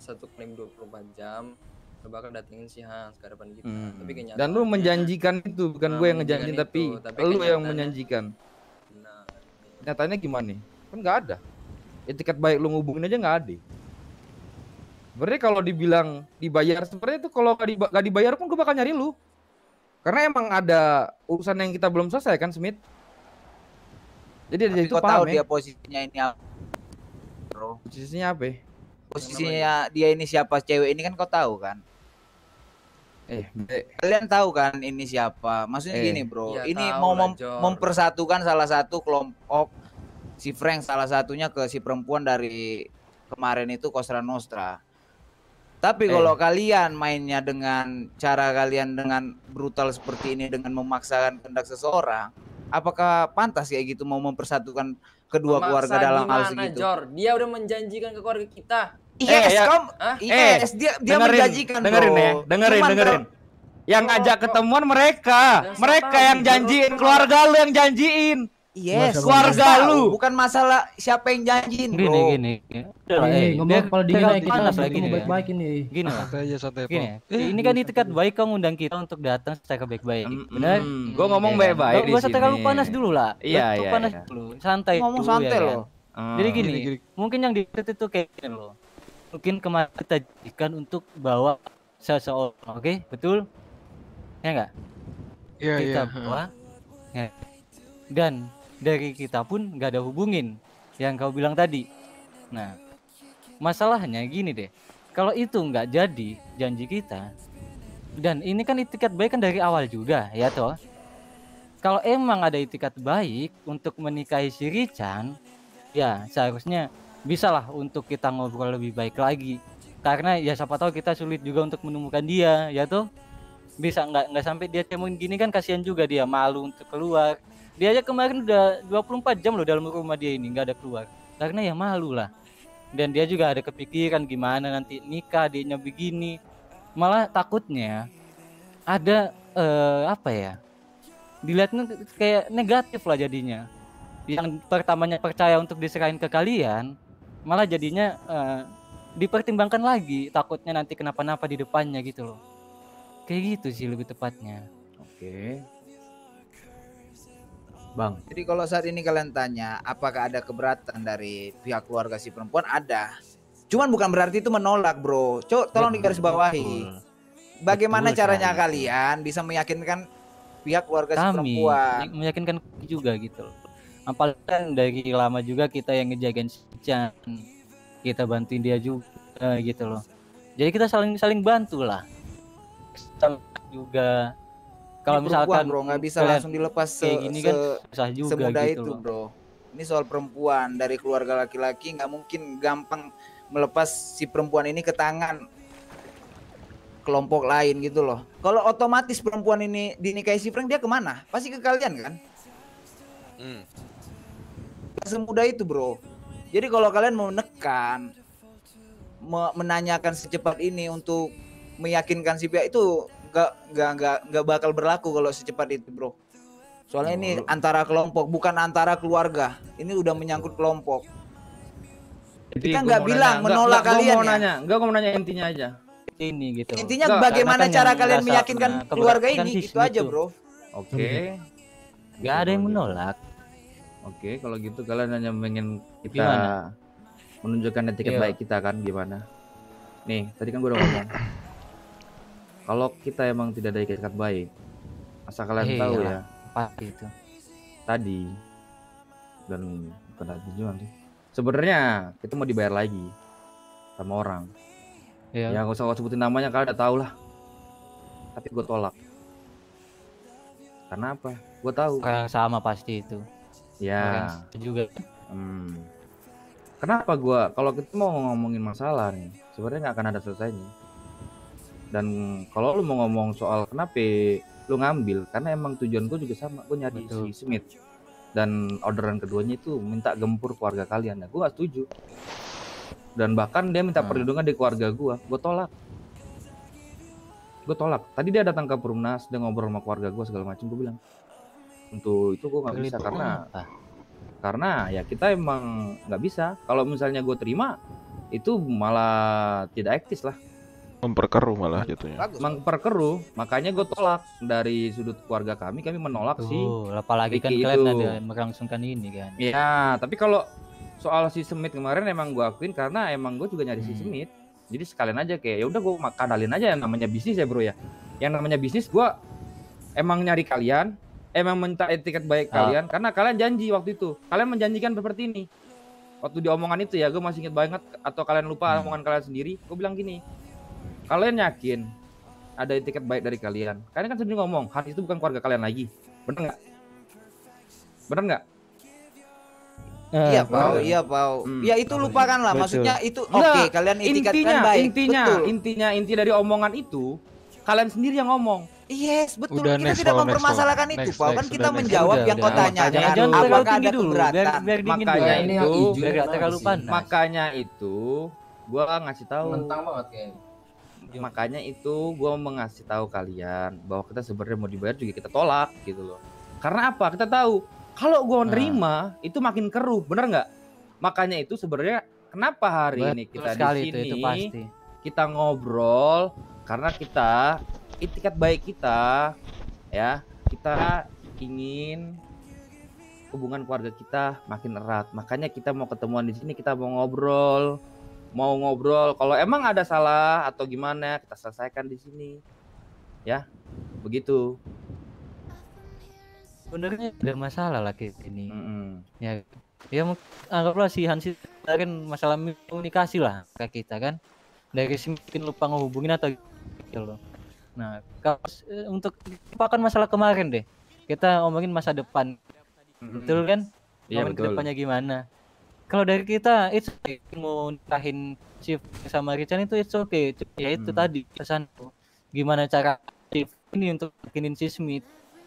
Satu kali 24 jam lo bakal datengin si Hans ke hadapan kita. Hmm. Tapi kenyataan Dan lu menjanjikan itu, bukan Nah, gue yang ngejanjin itu, tapi, tapi lu yang menjanjikan. Nyatanya gimana? Kan nggak ada. Etiket baik lu ngubungin aja nggak ada. Sebenarnya kalau dibilang dibayar sebenarnya itu kalau nggak dibayar pun gue bakal nyari lu. Karena emang ada urusan yang kita belum selesai kan Smith. Jadi dari Tapi itu paham tahu ya. dia posisinya ini apa, bro. Posisinya apa? ya? Posisinya dia ini siapa cewek ini kan kau tahu kan? Eh, Kalian tahu kan ini siapa? Maksudnya Eh. gini, Bro. Iya, ini tahu mau lah, mem- Jor. mempersatukan salah satu kelompok si Frank salah satunya ke si perempuan dari kemarin itu Kostra Nostra. Tapi Eh. kalau kalian mainnya dengan cara kalian dengan brutal seperti ini dengan memaksakan kehendak seseorang, apakah pantas kayak gitu mau mempersatukan kedua keluarga Memaksa dalam hal segitu? Jor? Dia udah menjanjikan ke keluarga kita. Yes, Eh, ya. kamu, Hah? yes, dia dia dengerin, menjanjikan, dengerin bro. ya, dengerin, Cuman dengerin. kalau- Yang ngajak ketemuan mereka, mereka yang janjiin, keluarga lu yang janjiin. Yes, keluarga lu. Bukan masalah siapa yang janjiin, Gini, bro. gini. Ini eh, ngomong biar- kepala dingin aja kita panas lagi nih. baik-baik ini. Gini lah. Santai aja, santai, Gini, Pau. ini kan itikat baik kamu undang kita untuk datang secara baik-baik. Benar? gua ngomong Iya. baik-baik di usah terlalu sini. panas dulu lah. Iya, iya, panas iya. dulu. Santai Ngomong santai ya kan? loh. Ah. Jadi gini, Gini, gini. mungkin yang dikritik itu kayak gini loh. Mungkin kemarin kita jadikan untuk bawa seseorang, oke? Betul? Ya enggak? Iya, kita iya. bawa ya. dan dari kita pun nggak ada hubungin yang kau bilang tadi. Nah masalahnya gini deh. Kalau itu nggak jadi janji kita dan ini kan itikat baik kan dari awal juga ya toh. Kalau emang ada itikat baik untuk menikahi si Richan ya seharusnya bisalah untuk kita ngobrol lebih baik lagi. Karena ya siapa tahu kita sulit juga untuk menemukan dia ya toh. Bisa nggak nggak sampai dia cemong gini kan kasihan juga dia malu untuk keluar dia aja kemarin udah 24 jam loh dalam rumah dia ini nggak ada keluar. Karena ya malu lah. Dan dia juga ada kepikiran gimana nanti nikah adiknya begini. Malah takutnya ada eh, apa ya dilihatnya kayak negatif lah jadinya. Yang pertamanya percaya untuk diserahin ke kalian malah jadinya eh, dipertimbangkan lagi takutnya nanti kenapa-napa di depannya gitu loh. Kayak gitu sih lebih tepatnya. Oke. Bang. Jadi kalau saat ini kalian tanya apakah ada keberatan dari pihak keluarga si perempuan ada. Cuman bukan berarti itu menolak, Bro. Cok, tolong digarisbawahi. Bagaimana Betul caranya sekali. kalian bisa meyakinkan pihak keluarga si kami perempuan? y- meyakinkan juga gitu loh apalagi kan dari lama juga kita yang ngejagain si Chan kita bantuin dia juga gitu loh jadi kita saling saling bantu lah Sama juga kalau Ini perempuan, misalkan bro. Nggak bisa kalian langsung dilepas se, kayak gini kan se- susah juga semudah gitu itu loh. bro. Ini soal perempuan. Dari keluarga laki-laki nggak mungkin gampang melepas si perempuan ini ke tangan kelompok lain gitu loh. Kalau otomatis perempuan ini dinikahi si Frank dia ke mana? Pasti ke kalian kan? Hmm. Semudah itu bro. Jadi kalau kalian mau menekan me- menanyakan secepat ini untuk meyakinkan si pihak itu nggak nggak nggak nggak bakal berlaku kalau secepat itu bro soalnya ini antara kelompok bukan antara keluarga ini udah menyangkut kelompok Jadi kita nggak bilang nanya, menolak nggak, nggak, kalian gua mau ya nanya, enggak mau nanya intinya aja. ini gitu intinya Nggak, bagaimana cara kalian meyakinkan keluarga ini itu aja gitu. bro Oke. nggak ada yang menolak Oke, kalau gitu kalian hanya ingin kita Gimana? menunjukkan etiket Iya. baik kita kan gimana? Nih, tadi kan gue udah ngomong. Kalau kita emang tidak ada etiket baik, asal kalian Iya, tahu ya, pasti itu tadi dan bukan tadi juga sih. Sebenarnya kita mau dibayar lagi sama orang. Iya. Ya nggak usah gua sebutin namanya kalian udah tahu lah. Tapi gue tolak. Karena apa? Gue tahu. Yang sama pasti itu Ya. Orang yang juga Hmm. Kenapa gua kalau kita mau ngomongin masalah nih, sebenarnya nggak akan ada selesainya. Dan kalau lu mau ngomong soal kenapa lu ngambil, karena emang tujuan gua juga sama, gua nyari Betul. si Smith. Dan orderan keduanya itu minta gempur keluarga kalian. Nah, gua gak setuju. Dan bahkan dia minta Hmm. perlindungan di keluarga gua, gua tolak. Gue tolak. Tadi dia datang ke Perumnas, dia ngobrol sama keluarga gua segala macam, gua bilang untuk itu gua nggak bisa karena apa? karena ya kita emang nggak bisa kalau misalnya gue terima itu malah tidak etis lah Memperkeruh malah jatuhnya. memperkeruh makanya gue tolak dari sudut keluarga kami kami menolak sih Tuh, apalagi kan kalian itu. ada melangsungkan ini kan ya tapi kalau soal si Smith kemarin emang gue akuin karena emang gue juga nyari si Hmm. Smith jadi sekalian aja kayak ya udah gue kadalin aja yang namanya bisnis ya bro ya yang namanya bisnis gue emang nyari kalian emang minta etiket baik Ah. kalian karena kalian janji waktu itu kalian menjanjikan seperti ini waktu di omongan itu ya gue masih inget banget atau kalian lupa Hmm. omongan kalian sendiri gue bilang gini kalian yakin ada etiket baik dari kalian kalian kan sendiri ngomong Hans itu bukan keluarga kalian lagi bener nggak bener nggak Iya, Eh, Pau. Iya, Pau. Hmm. Ya itu lupakanlah. Betul. Maksudnya itu oke, Enggak, kalian etiketkan intinya, baik. Intinya, Betul. intinya, inti dari omongan itu kalian sendiri yang ngomong. Yes, betul. Udah, kita next tidak next mempermasalahkan itu, Pau. Kan kita udah, next. menjawab Udah, yang kau tanya. Makanya Jangan apakah terlalu ada tinggi dulu, keberatan? biar- biar dingin makanya dulu. itu, Ini yang hijau, biar nggak terlalu panas. makanya itu, gua ngasih tahu. Mentang banget kayaknya. Makanya itu gua mengasih tahu kalian bahwa kita sebenarnya mau dibayar juga kita tolak gitu loh. Karena apa? Kita tahu kalau gua Nah. nerima itu makin keruh, bener nggak? Makanya itu sebenarnya kenapa hari ini Betul kita di sini itu, itu pasti. kita ngobrol karena kita itikat baik kita ya kita ingin hubungan keluarga kita makin erat makanya kita mau ketemuan di sini kita mau ngobrol mau ngobrol. Kalau emang ada salah atau gimana kita selesaikan di sini. Ya begitu. Sebenarnya ada masalah lah kayak ini ya ya mung- anggaplah si Hansi kan masalah komunikasi lah ke kita kan. Dari si mungkin lupa ngehubungin atau gitu loh. Nah kalau eh, untuk lupakan masalah kemarin deh. Kita ngomongin masa depan. Betul kan? Iya, betul. depannya gimana kalau dari kita it's okay. mau nikahin si sama Richard itu it's okay. Ya itu Hmm. tadi pesan gimana cara si ini untuk bikinin si Smith?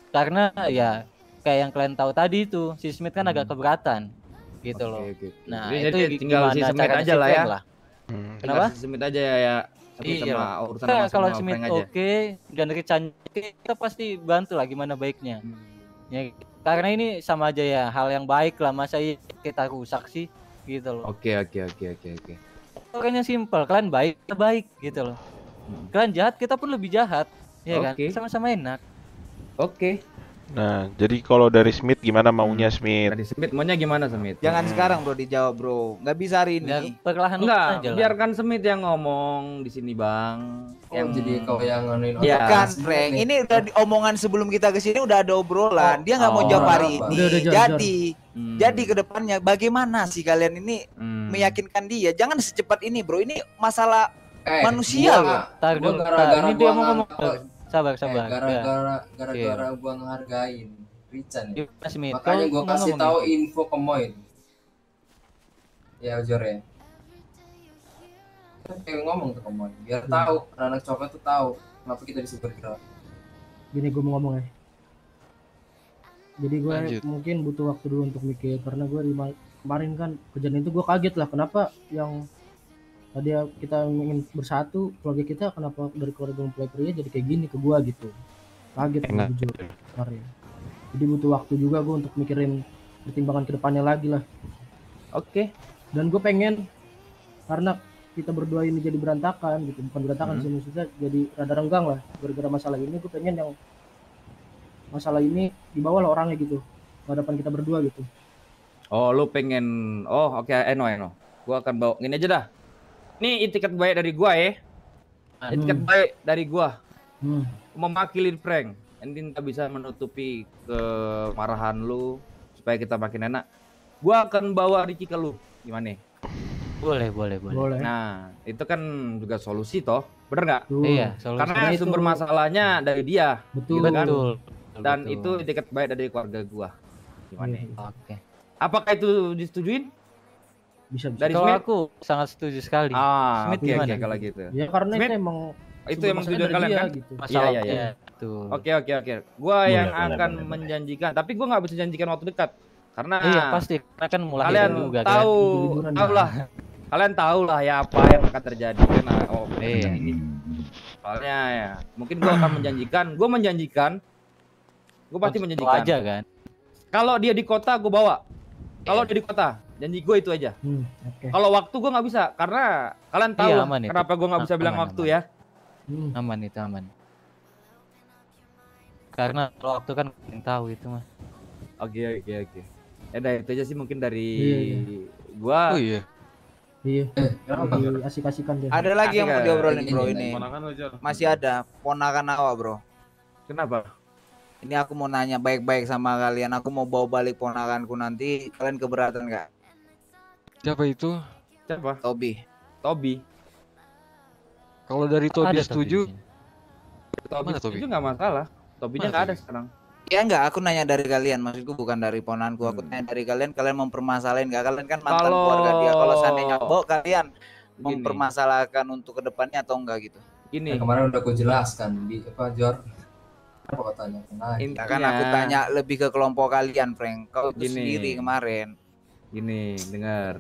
Karena ya kayak yang kalian tahu tadi itu si Smith kan agak keberatan gitu loh. nah Jadi- itu tinggal si Smith aja lah ya. lah. Tinggal kenapa? Si Smith aja ya ya. Tapi iya. sama urusan Nah, sama kalau Smith oke dan Richard oke kita pasti bantu lah gimana baiknya. Ya karena ini sama aja ya hal yang baik lah masa iya kita rusak sih gitu loh. Oke oke oke oke oke. Orangnya simpel, kalian baik, kita baik gitu loh. Kalian jahat, kita pun lebih jahat. Ya kan? Sama-sama enak. Oke. Nah, jadi kalau dari Smith gimana maunya Smith? Dari Smith maunya gimana Smith? Jangan sekarang bro dijawab bro. Nggak bisa hari ini. Perlahan Enggak, biarkan Smith yang ngomong di sini, Bang. Oh, jadi kau yang nganuin Ya. Bukan, Frank. Ini udah di- omongan sebelum kita ke sini udah ada obrolan. Dia nggak mau Oh, jawab hari apa? ini. Udah, udah, jadi, Hmm. jadi ke depannya bagaimana sih kalian ini meyakinkan dia? Jangan secepat ini, bro. Ini masalah Eh, manusia gua loh. nggak- Tar gua gara-gara. Ini dia gua mau ngomong. Sabar, Eh, sabar. gara-gara Ya. gara-gara gua ngehargain Richan ya. Makanya gua kasih tahu info ke Moin. Ya Jor ya. Pengen ngomong tuh ke Moin biar Hmm. tahu anak-anak coklat tuh tahu kenapa kita disuruh bergerak. Gini gue mau ngomong ya. Jadi gue Lanjut. mungkin butuh waktu dulu untuk mikir karena gue kemarin kan kejadian itu gue kaget lah kenapa yang tadi kita ingin bersatu keluarga kita kenapa dari keluarga mempelai pria jadi kayak gini ke gue gitu. Kaget gue Enak. jujur. Kemarin jadi butuh waktu juga gue untuk mikirin pertimbangan ke depannya lagi lah. Oke. Dan gue pengen karena kita berdua ini jadi berantakan gitu. Bukan berantakan Hmm. sih maksudnya jadi rada renggang lah. Gara-gara masalah ini gue pengen yang masalah ini dibawa lah orangnya gitu. Ke hadapan kita berdua gitu. Oh, lu pengen Oh, oke, Eno, Eno. Gua akan bawa gini aja dah. Nih itikat baik dari gua ya. Itikat Hmm. baik dari gua. Hmm. Memakilin prank. Nanti kita bisa menutupi kemarahan lu supaya kita makin enak. Gua akan bawa Ricky ke lu. Gimana? Boleh, boleh, boleh. Boleh. Nah, itu kan juga solusi toh. Bener nggak? Iya, solusi. Karena itu- sumber masalahnya dari dia. Betul. gitu kan? Betul. Dan Betul. itu itikat baik dari keluarga gua. Gimana? Oke. Apakah itu disetujuin? Bisa, Dari Kalau Smith? aku sangat setuju sekali. Ah, Smith oke, gimana? kalau gitu. ya karena Smith? itu emang itu emang tujuan kalian kan? gitu. Iya Masalah- iya iya. iya, betul. Oke oke oke. Gua Boleh, yang boleh, akan boleh. menjanjikan, tapi gua nggak bisa janjikan waktu dekat. Karena Iya, pasti. Karena kan mulai kalian juga kan. tahu, Liburan tahu lah. kalian tahu lah ya apa yang akan terjadi karena oh Iya. ini. Soalnya ya, mungkin gua akan menjanjikan, gua menjanjikan, gua pasti menjanjikan. aja kan. Kalau dia di kota, gua bawa. Kalau dia di kota, janji gue itu aja. Hmm, oke. Kalau waktu gua nggak bisa, karena kalian tahu Iya, aman itu. kenapa gua nggak bisa Aman, bilang aman. waktu ya. Hmm. Aman itu aman. Karena kalau waktu kan yang tahu itu mah. Oke oke oke. Ya udah itu aja sih mungkin dari Iya, iya. gua. Oh iya. Iya. kenapa, Lagi asik-asikan dia. Ada lagi yang mau Asik, diobrolin Ini, bro ini. Masih ada ponakan awak bro. Kenapa? Ini aku mau nanya baik-baik sama kalian. Aku mau bawa balik ponakanku nanti. Kalian keberatan nggak? Siapa itu? Siapa? Tobi. Tobi. Kalau dari Tobi setuju. Tobi itu nggak masalah. Tobinya nggak ada sekarang. Ya enggak, aku nanya dari kalian. Maksudku bukan dari ponanku. Aku tanya dari kalian. Kalian mempermasalahin nggak? Kalian kan mantan Kalau- keluarga dia. Kalau seandainya bawa kalian Gini. mempermasalahkan untuk ke depannya atau enggak gitu? Gini. Ya, kemarin udah aku jelaskan di apa Jor. Apa kau tanya? Nah, Ya kan aku tanya lebih ke kelompok kalian, Frank. Kau sendiri kemarin. Gini, dengar.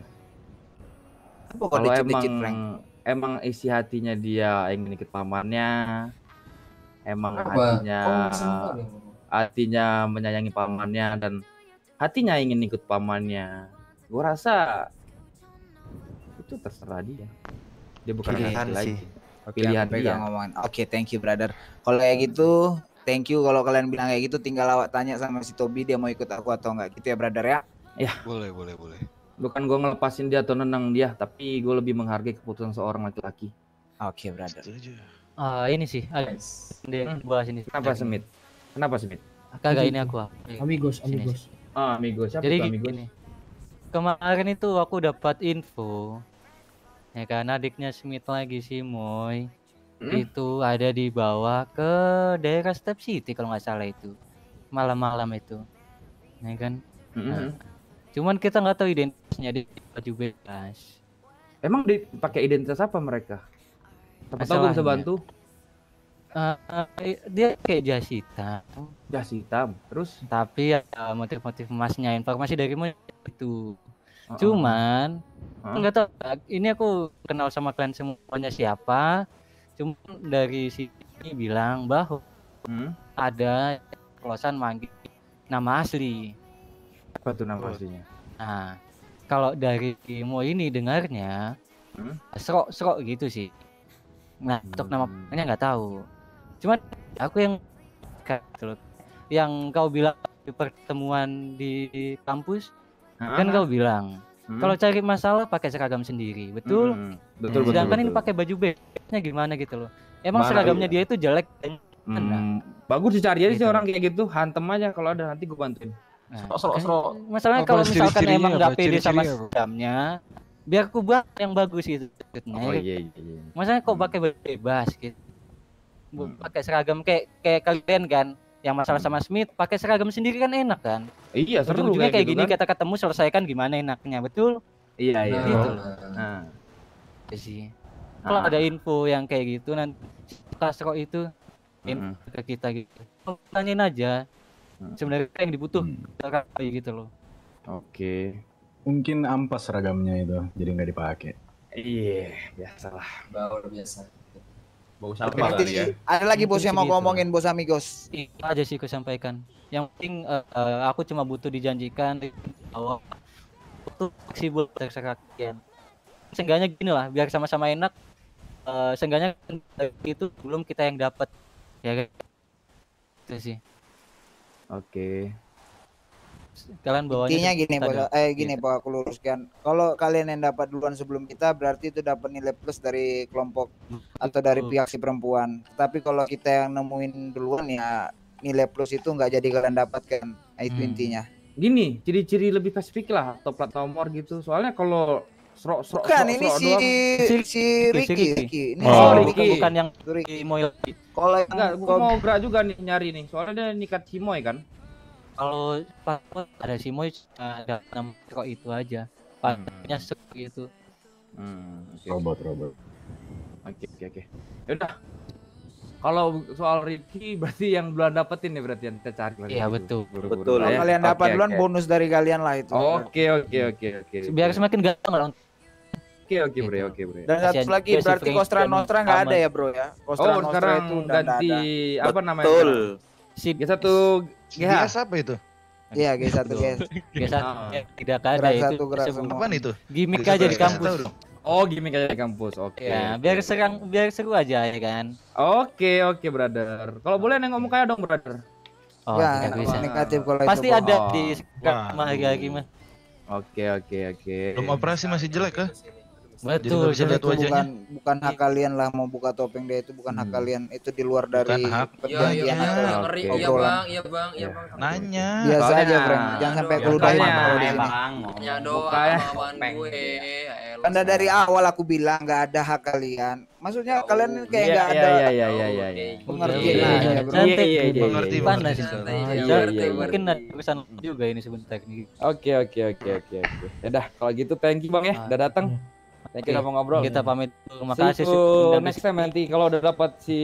Kalau emang Frank? emang isi hatinya dia ingin ikut pamannya, emang Apa? hatinya Bro? hatinya menyayangi pamannya dan hatinya ingin ikut pamannya. Gua rasa itu terserah dia. Dia bukan Pilihan lagi. sih. Pilihan dia. Oke, thank you, brother. Kalau kayak gitu, thank you kalau kalian bilang kayak gitu tinggal awak tanya sama si Tobi dia mau ikut aku atau enggak gitu ya, brother ya. Ya, Boleh, boleh, boleh. bukan gua ngelepasin dia atau nenang dia, tapi gua lebih menghargai keputusan seorang laki-laki. Oke, brother. Ah, ini sih. Ada dia bahas ini. Kenapa Smith? Kenapa Smith? Kagak ini aku. Amigos, Sini, amigos. Ah, amigo. Siapa Jadi tuh amigo? gini. Kemarin itu aku dapat info ya kan adiknya Smith lagi si Moy Hmm? itu ada dibawa ke daerah Step City kalau nggak salah itu malam-malam itu ya kan Mm-mm. Nah, cuman kita nggak tahu identitasnya di baju bebas Emang dipakai identitas apa mereka? Siapa tahu bisa bantu. Eh, eh, dia kayak jas hitam Jas hitam terus tapi ya motif-motif emasnya informasi dari Moy itu Heeh. cuman nggak tahu ini aku kenal sama kalian semuanya siapa cuma dari sini bilang bahwa Hmm? ada pelosan manggil nama asli. Apa tuh nama aslinya? Nah, kalau dari Mo ini dengarnya Hmm? serok-serok gitu sih. Nah, untuk nama panggilannya nggak tahu. Cuman aku yang kayak gitu yang kau bilang di pertemuan di kampus kan Ah. kau bilang Hmm. kalau cari masalah pakai seragam sendiri, betul? Hmm, betul, betul, Sedangkan ini betul. pakai baju bednya gimana gitu loh. Emang Mana seragamnya iya. dia itu jelek mana? Hmm, bagus dicari aja sih Gitu. orang kayak gitu. Hantem aja kalau ada nanti gue bantuin. Nah. Masalahnya kalau misalkan ciri-cirinya emang apa? nggak pede sama apa? seragamnya, biar aku buat yang bagus gitu. Oh iya iya. iya. Masalahnya kok pakai baju bebas gitu. Bu- Pakai seragam kayak kayak kalian kan yang masalah sama Smith pakai seragam sendiri kan enak kan? Iya, seru Ujung-ujungnya kayak kayak gitu gini kan. kita ketemu selesaikan gimana enaknya, betul? Iya iya. Gitu. Nah. Iya sih. Kalau ada info yang kayak gitu nanti Kasro itu info ke kita gitu. Tanyain aja. Sebenarnya yang dibutuhkan kayak gitu loh. Oke. Mungkin ampas seragamnya itu, jadi nggak dipakai. Iya, biasalah. Bau biasa. Bau Oke, nanti Ada lagi bos yang mau ngomongin bos amigos. Itu aja sih aku sampaikan. Yang penting eh, eh, aku cuma butuh dijanjikan bahwa itu fleksibel terserah kalian. Seenggaknya gini lah, biar sama-sama enak. Eh seenggaknya itu belum kita yang dapat ya kan? itu sih. Oke. Kalian bawanya Intinya gini. Eh gini, Pak, aku luruskan. Kalau kalian yang dapat duluan sebelum kita, berarti itu dapat nilai plus dari kelompok atau dari pihak si perempuan. Tapi kalau kita yang nemuin duluan ya nilai plus itu nggak jadi kalian dapatkan. Nah, itu Hmm. intinya. Gini, ciri-ciri lebih spesifik lah atau plat nomor gitu. Soalnya kalau Bukan, serok, ini si doang. si Ricky, Ricky. Ini Oh, Ricky. bukan yang Ricky. Moy Kalau yang Enggak, gua mau gerak juga nih nyari nih. Soalnya dia nikat Cimoy kan. Kalau ada si Moy ada nama kok itu aja. Paspornya seperti itu. Hmm, oke. Robot, robot. Oke, oke, oke. Ya udah. Kalau soal Ricky berarti yang belum dapetin nih berarti yang kita cari lagi. Iya, betul. Buru-buru Betul. lah Kalau ya. kalian dapat Oke, duluan oke. bonus dari kalian lah itu. Oke, oke, oke, oke. Biar semakin gampang lah untuk Oke, oke, Bre, oke, Bre. Dan satu lagi berarti Kostra Nostra nggak ada ya bro ya? Kostra Oh, Nostra sekarang itu ganti apa namanya? Betul. Si G1 GH. GS apa itu? Iya G1 guys. G1 Ah. eh, tidak ada itu. Apaan itu? Gimik aja di kampus. Oh, gimmick aja di kampus. Oke. Ya, biar serang biar seru aja ya kan. Oke, oke, brother. Kalau boleh neng ngomong kayak dong, brother. Oh, Ya, tidak bisa. negatif kalau itu, Pasti Bro. ada Oh. di rumah hari mah. Oke, oke, oke. Belum operasi masih jelek kah? Betul, Jadi nggak bisa lihat itu wajahnya. bukan bukan hak kalian lah mau buka topeng dia itu bukan hak kalian itu di luar dari hak. Iya, iya, perjanjian iya, atau iya, ngeri. Iya. Bang. Iya, Bang. Iya, Bang. Nanya. biasa aja Frank jangan sampai Aduh, keludahin kalau di sini. Ya doa. Ya elah. Karena dari awal aku bilang nggak ada hak kalian maksudnya kalian kayak Iya, nggak iya, ada iya, iya, iya, iya, iya. pengertian Iya, aja iya, bro santai. Iya, iya, iya, Mengerti, iya. Panas mengerti. itu. Iya, iya, iya, iya. Mungkin ada urusan juga ini sebentar nih. Oke, oke, oke, oke, oke. Ya dah, kalau gitu thank you Bang ya, udah datang. Thank you mau ngobrol. Kita pamit dulu. See Makasih you next time nanti kalau udah dapat si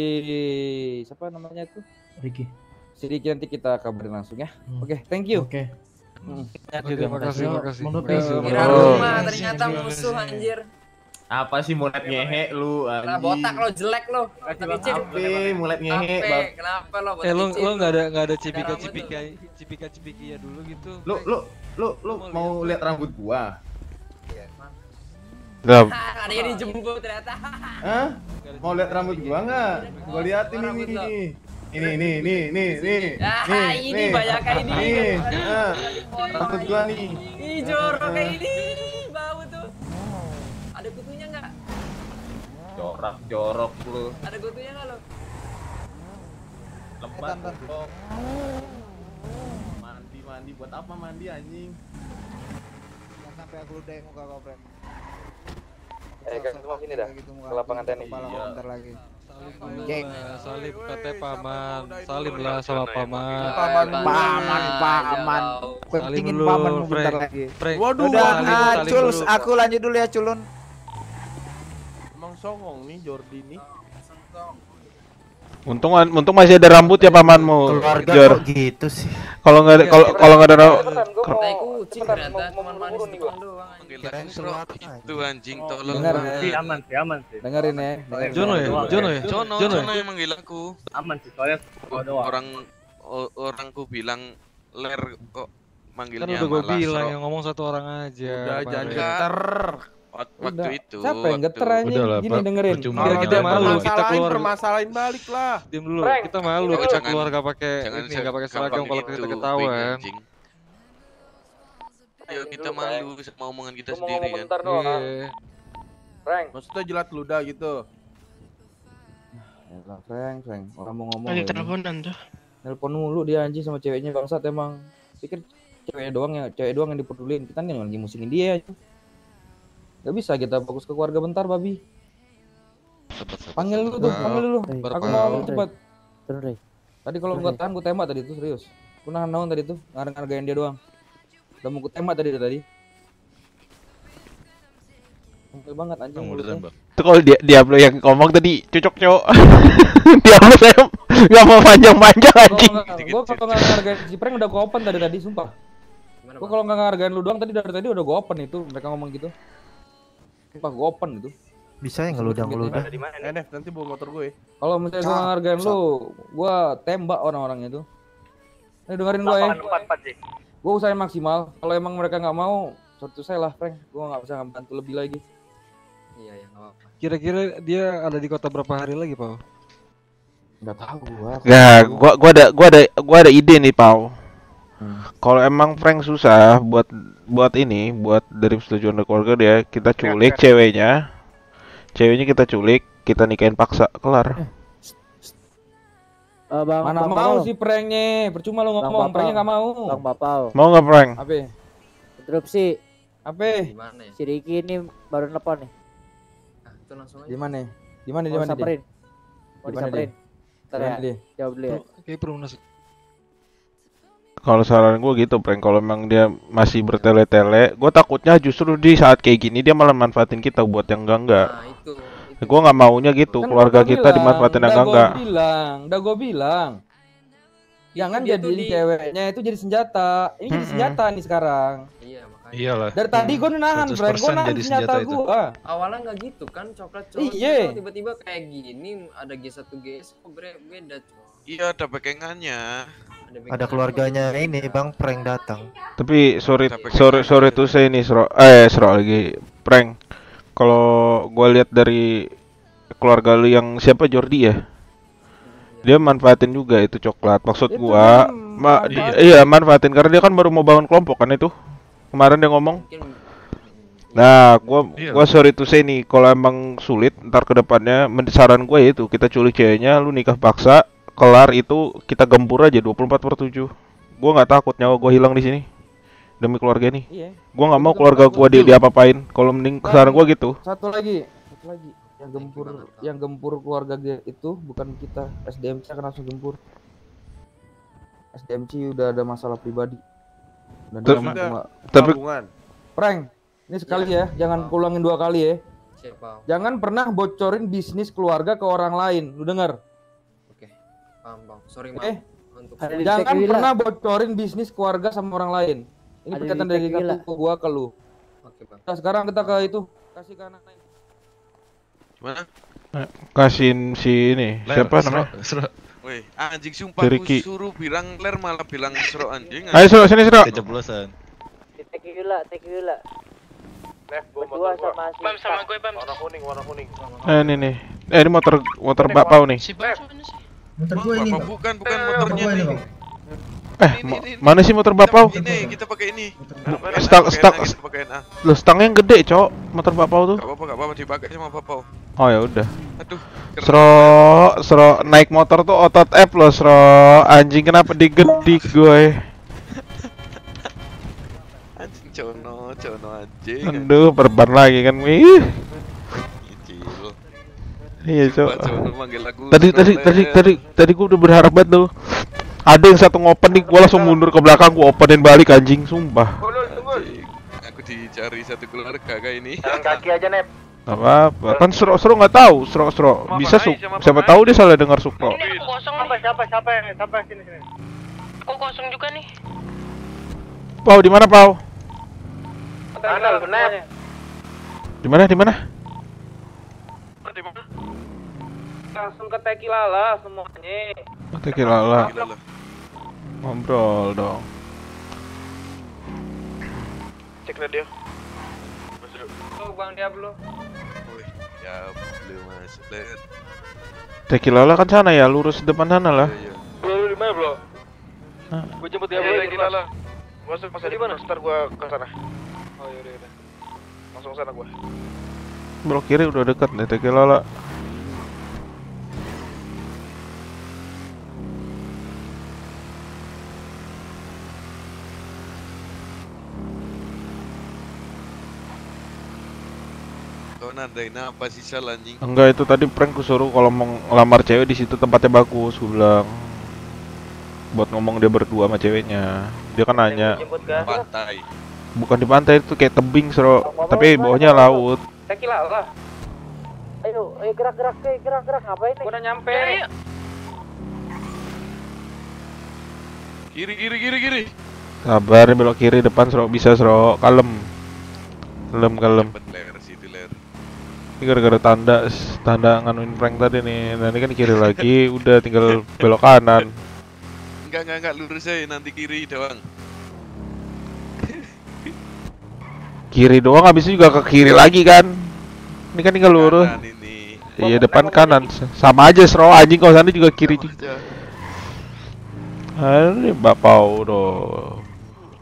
siapa namanya tuh? Ricky. Si Ricky nanti kita kabarin langsung ya. Oke, thank you. Oke. Hmm. Makasih. makasih. Mondok Makasih, ya. bro. Kira rumah ternyata musuh anjir. Apa sih mulet ngehe lu Nah, anjing? botak lo jelek lo. Botak licin. Apa mulet ngehe? Bang? kenapa lo botak Eh lo licin? lo nggak ada nggak ada Ada cipika rambut cipika cipika cipikinya dulu gitu. Lu lu lu lu mau lihat rambut gua? Lah, ada yang dijemput ternyata. Hah? Mau lihat rambut gua enggak? Gua liatin Rambut ini. Ini ini ini ini ini. Ah, nih, ini nih. banyak kayak ini. Nih. ah, Rambut gua nih. Ih, jorok kayak ini. Bau tuh. Ada kutunya nggak? Jorok jorok lu. Ada kutunya nggak lo? Lembat goblok. Mandi mandi buat apa mandi anjing? jangan sampai aku ludahin muka kau Frank Eh, kan semua sini dah. Gitu, Ke lapangan tenis. Iya. bentar lagi Geng. lah, salim kata paman, salim lah sama paman. paman Bang. paman paman Gue dulu, paman bentar lagi Waduh, ah, Culs, dulu. aku lanjut dulu ya culun. Emang songong nih Jordi nih. Untung untung masih ada rambut ya pamanmu. Keluarga Jor. kok gitu sih. Kalau nggak ada kalau kalau nggak ada rambut Tai kucing ternyata cuma manis doang. Aku serot itu anjing tolong. Dengar. banget. aman sih, aman sih. Dengerin ya. Jono ya, Jono ya, Jono, Jono ya. yang manggil aku. Aman sih, soalnya Orang orangku bilang ler kok Kan manggilnya udah gue bilang yang ngomong satu orang aja. Udah, jangan kemarin. Waktu Udah. itu. Siapa yang geter? Udahlah, Gini dengerin. Percuma. Kalau kita malu, kita keluar. permasalahin balik lah. Diam dulu, Frank, kita malu kita jangan- keluar gak pakai jangan ini, gak pakai seragam kalau itu, kita ketahuan. Ayo kita malu sama omongan kita sendiri kan. Iya. Frank, Maksudnya jilat ludah gitu. Yalah, Frank, Frank. Orang mau ngomong. Ini. teleponan tuh. Nelpon mulu dia anjing sama ceweknya bangsat emang. Pikir ceweknya doang ya, cewek doang yang dipedulin. Kita nih lagi musingin dia aja. Gak bisa kita fokus ke keluarga bentar, babi. Panggil dulu tuh, panggil dulu. Aku mau cepat. Tadi kalau nggak tahan gue tembak tadi tuh serius. Gue nahan naon tadi tuh, ngarang-ngargain dia doang. Udah mau gue tembak tadi tadi. Panggil banget anjing mulutnya. Itu kalau dia Diablo yang ngomong tadi cocok cowok. Diablo saya nggak mau panjang-panjang anjing. Gue kalau nggak ngargain si Prank udah gue open tadi tadi sumpah. Gue kalau nggak ngargain lu doang tadi dari tadi udah gue open itu mereka ngomong gitu. Sumpah gue open itu. Bisa ya ngeludah-ngeludah. Eh, Nef, nanti bawa motor gue. Kalau misalnya gue ngargain lu, gue tembak orang-orangnya itu. Ini dengerin gue ya. Gue usahain maksimal. Kalau emang mereka nggak mau, suatu saya lah, Frank. Gue nggak bisa bantu lebih lagi. Iya, ya, nggak apa-apa. Kira-kira dia ada di kota berapa hari lagi, Pak? Nggak tahu gua. Nah, gua gua ada gua ada gua ada ide nih, Pau. Kalau emang prank susah buat buat ini, buat dari persetujuan dari keluarga dia, kita culik ceweknya. Ceweknya kita culik, kita nikahin paksa, kelar. Eh, bang, Mana bang mau Papau. si pranknya? Percuma lu Bang ngomong, Papau. pranknya nggak mau. Bang Papau. Mau nggak prank? Apa? Interupsi. Apa? Gimana ya? Si Ricky ini baru nelpon nih. Nah, itu langsung aja. Di mana? Di mana? Di Mau disamperin. Ntar Di ya. Jawab dulu ya. Kayak perlu nasib. Kalau saran gue gitu, prank. Kalau emang dia masih bertele-tele, gue takutnya justru di saat kayak gini dia malah manfaatin kita buat yang enggak-enggak. Nah, itu. Gue nggak maunya gitu, Kan keluarga gua kita bilang, dimanfaatin yang udah gua enggak-enggak. bilang, udah gue bilang. Jangan dia tuh jadiin di- ceweknya itu jadi senjata. Ini jadi Mm-mm. senjata nih sekarang. Iya, makanya. Iyalah. Dari tadi gue nahan, 100% Frank. Gue nahan jadi senjata senjata itu. gue. Awalnya nggak gitu kan, coklat cowok Iya. tiba-tiba kayak gini ada G1 GS kok bre- beda. Iya ada backingannya. Ada keluarganya ini Bang prank datang. Tapi sorry, sorry, sorry tuh saya ini Sro, eh Sro lagi prank. Kalau gua lihat dari keluarga lu yang siapa Jordi ya, dia manfaatin juga itu coklat. Maksud Itu gua, kan ma- manfaatin. iya manfaatin karena dia kan baru mau bangun kelompok kan itu. Kemarin dia ngomong. Nah, gua Iya. gua sorry tuh saya nih kalau emang sulit ntar ke depannya men- saran gua ya itu kita culik ceweknya, lu nikah paksa, kelar itu kita gempur aja 24 per 7. Gua nggak takut nyawa gua hilang di sini. Demi keluarga ini. Iya. Gua nggak mau keluarga betul. gua di diapa-apain. Kalau mending saran gua gitu. Satu lagi, satu lagi. Yang gempur, yang gempur keluarga dia itu bukan kita. SDMC akan langsung gempur. SDMC udah ada masalah pribadi. Dan Tapi- tapi- Prank, ini sekali ya, jangan ulangin dua kali ya. Siapa? Jangan pernah bocorin bisnis keluarga ke orang lain. Lu denger? Oke. Paham, Bang. Sorry, Bang. Eh, Untuk Jangan pernah bocorin bisnis keluarga sama orang lain. Ini perkataan dari kartu ke gua ke lu. Oke, Bang. Nah, sekarang kita ke itu. Kasih ke anak lain. Gimana? Kasihin si ini Ler, siapa namanya? Sro. Woi, anjing sumpah aku Ricky. suruh bilang ler malah bilang Sro anjing. Ayo Sro sini Sro. Keceplosan. Take you lah, take you lah. Nef, bawa Berdua motor gua. sama si Bam sama gue, Bam. Warna kuning, warna kuning. Eh ini nih. Eh ini motor motor Bapau nih. Si Bam mana sih? Motor gue ini, Bang. Bukan, bukan Motor motornya ini. Bang. Eh ma- mana sih motor Bapau? Ini kita pakai ini. Stang stang. Lo stangnya yang gede, Cok. Motor Bapau tuh. Gak apa-apa, gak apa-apa dipakai sama Papau. Oh ya udah. Aduh. Sro, Sro naik motor tuh otot F loh, Sro. Anjing kenapa digedik gue? Anjing cono, cono anjing. Aduh, perban lagi kan. Wih. Iya. Coba manggil aku Tadi tadi tadi tadi tadi gua udah berharap banget tuh. Ada yang satu ngopen nih, gua langsung mundur ke belakang, gua openin balik anjing, sumpah. Anjing, Aku dicari satu keluarga kayak ini. Jalan kaki aja, Nep. Gak apa-apa, kan Sro Sro nggak tahu, Sro Sro bisa su siapa tahu dia salah dengar Supro. Ini aku kosong Siapa, nih. siapa, siapa, siapa, sini, sini. Aku kosong juga nih. Pau di mana Pau? Mana lu, Nep? Di mana di mana? Langsung ke Teki Lala semuanya. Teki lala. Ngobrol dong. Cek radio. Masuk. Tuh Bang Diablo. Wih, ya belum masuk ler. Tekilala kan sana ya, lurus depan sana lah. Lu di mana, Bro? Hah? Gue jemput dia Iya, Bro. iya, gila lah. Masuk Masa di mana? Ntar gua ke sana. Oh iya iya. Langsung ke sana gua. Belok kiri udah dekat nih Tekilala. Kau nandain apa sih salah anjing? Enggak itu tadi prank ku suruh kalau mau ngelamar cewek di situ tempatnya bagus, gue bilang. Buat ngomong dia berdua sama ceweknya. Dia kan nanya, Pantai. bukan di pantai itu kayak tebing, Sro. Tapi bawahnya laut. Tekila lah. Ayo, ayo gerak-gerak, ke gerak-gerak ngapain nih? Gua udah nyampe. Kiri kiri kiri kiri. Sabar belok kiri depan, Sro. Bisa, Sro. Kalem. Kalem, kalem. Ini gara-gara tanda tanda nganuin prank tadi nih. Nah, ini kan kiri lagi, udah tinggal belok kanan. Enggak enggak enggak lurus aja nanti kiri doang. Kiri doang habis itu juga ke kiri lagi kan. Ini kan tinggal lurus. Iya depan kanan sama aja Sro anjing kalau sana juga kiri juga. Ah, Ini bapak udah.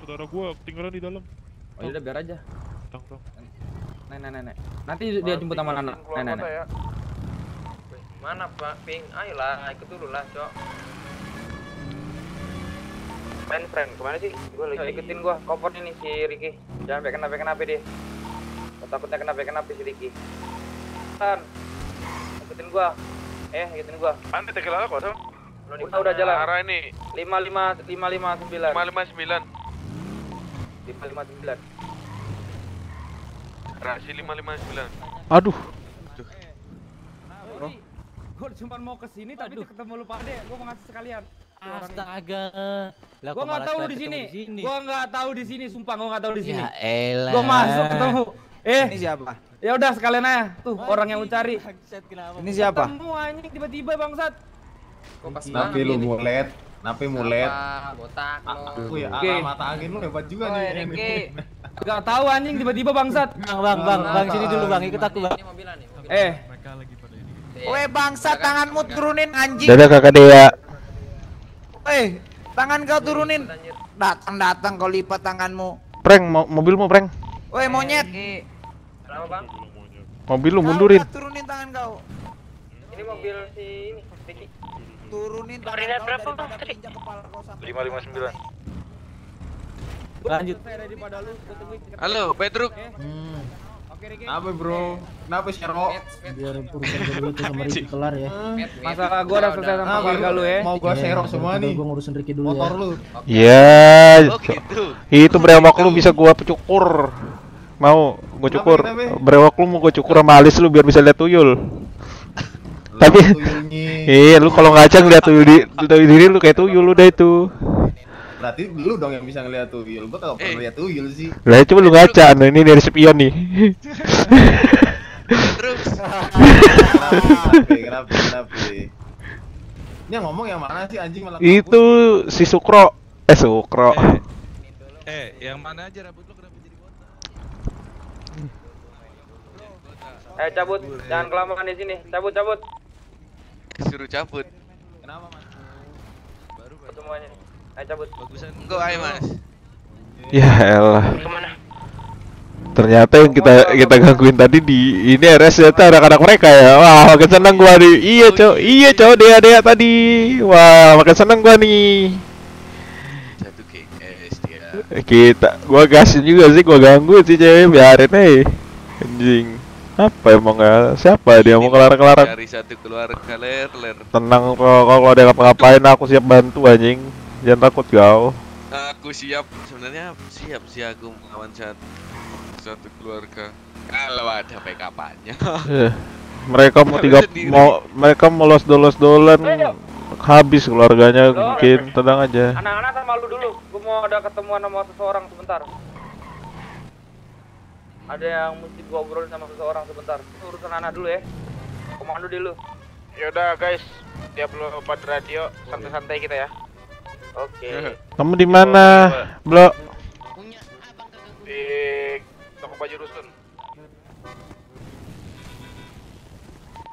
Saudara gua ketinggalan di dalam. Oh, udah biar aja. Tang, tang. Nenek, nenek. Nanti dia jemput sama anak. Nenek, nenek. ya. Mana Pak Ping? Ayolah, ikut dulu lah, Cok. Main friend, ke mana sih? Gua Cok, ikutin gua. Cover ini si Ricky. Jangan sampai kenapa kenapa dia. Gua takutnya kenapa kenapa si Ricky. Tan. Ikutin gua. Eh, ikutin gua. Anda Tekila kosong. Udah, udah jalan. Arah ini. 55 559. 559. 559. Rasi 559. Aduh. Gue cuma mau ke sini tapi ketemu lu Pak De. Gue mau ngasih sekalian. Astaga. Lah, Gua nggak tahu di sini. Gua nggak tahu di sini, sumpah gua nggak tahu di sini. Ya elah. Gua masuk ketemu. Eh, Ini siapa? Ya udah sekalian aja. Tuh orang yang lu cari. Ini siapa? Ketemu anjing tiba-tiba bangsat. Kok pas Napi lu mulet, napi mulet. Botak lo. Wih, Oke. mata angin lu hebat juga Oi, nih. Ricky. Gak tahu anjing tiba-tiba bangsat. Bang, bang, bang, bang, sini dulu bang, ikut aku bang. Eh, Weh bangsa tanganmu turunin anjing. Dadah kakak Dea. Weh, tangan kau turunin. Datang-datang kau lipat tanganmu. Prank mo mobilmu prank. Weh monyet. Kenapa, Bang? Mobil lu mundurin. Turunin tangan kau. Ini mobil si ini, Ricky. Turunin tangan kau berapa, Bang? Tadi? injak kepala kau sampai. 559. Lanjut. Halo, Petruk. Kenapa bro? Kenapa Shero? Biar urusan kedua itu sama Ricky kelar ya. Masalah gua udah selesai sama Ah, keluarga lu ya. Mau gua Shero semua nih. Gue ngurusin Ricky dulu Motor ya. lu. Ya. Oh, gitu. Itu brewok lu bisa gua cukur. Mau gua cukur. Brewok lu mau gua cukur sama alis lu biar bisa lihat tuyul. Tapi Iya, lu kalau ngaca ngeliat tuyul di tuyul diri lu kayak tuyul udah itu. Berarti lu dong yang bisa ngeliat tuyul. Gua kagak pernah lihat tuyul sih. Lah coba lu ngaca, nah ini dari spion nih. Kenapa? Kenapa? Kenapa? Ini yang ngomong yang mana sih anjing malah itu si Sukro. Eh Sukro. Eh, yang mana aja rambut lu kenapa jadi Eh, cabut. Jangan kelamaan di sini. Cabut, cabut. Suruh cabut. Kenapa, Mas? Semuanya. Ayo cabut. Bagusan enggak ayo, Mas. Ya elah. Ternyata yang kita kita gangguin tadi di ini RS ternyata anak-anak mereka ya. Wah, makin seneng gua nih. Iya, Cok. Iya, Cok. Dia dia tadi. Wah, makin seneng gua nih. Satu GS dia. Kita gua gasin juga sih, gua ganggu sih cewek biarin aja. Anjing. Apa emang ya? Siapa dia mau kelar-kelaran? Cari satu keluarga ler ler. Tenang kok kalau ada ngapa-ngapain aku siap bantu anjing. Jangan takut kau. Aku siap sebenarnya siap sih aku melawan satu satu keluarga. Kalau ada backup-nya. Eh, mereka mau tiga mau mereka mau los dolos dolan habis keluarganya mungkin tenang aja Anak-anak sama lu dulu. Gua mau ada ketemuan sama seseorang sebentar. Ada yang mesti gua obrolin sama seseorang sebentar. Itu urusan anak dulu ya. Komando dulu. Yaudah guys, dia belum pada radio, santai-santai kita ya. Oke. Okay. Kamu di mana, Blo? Di toko baju rusun.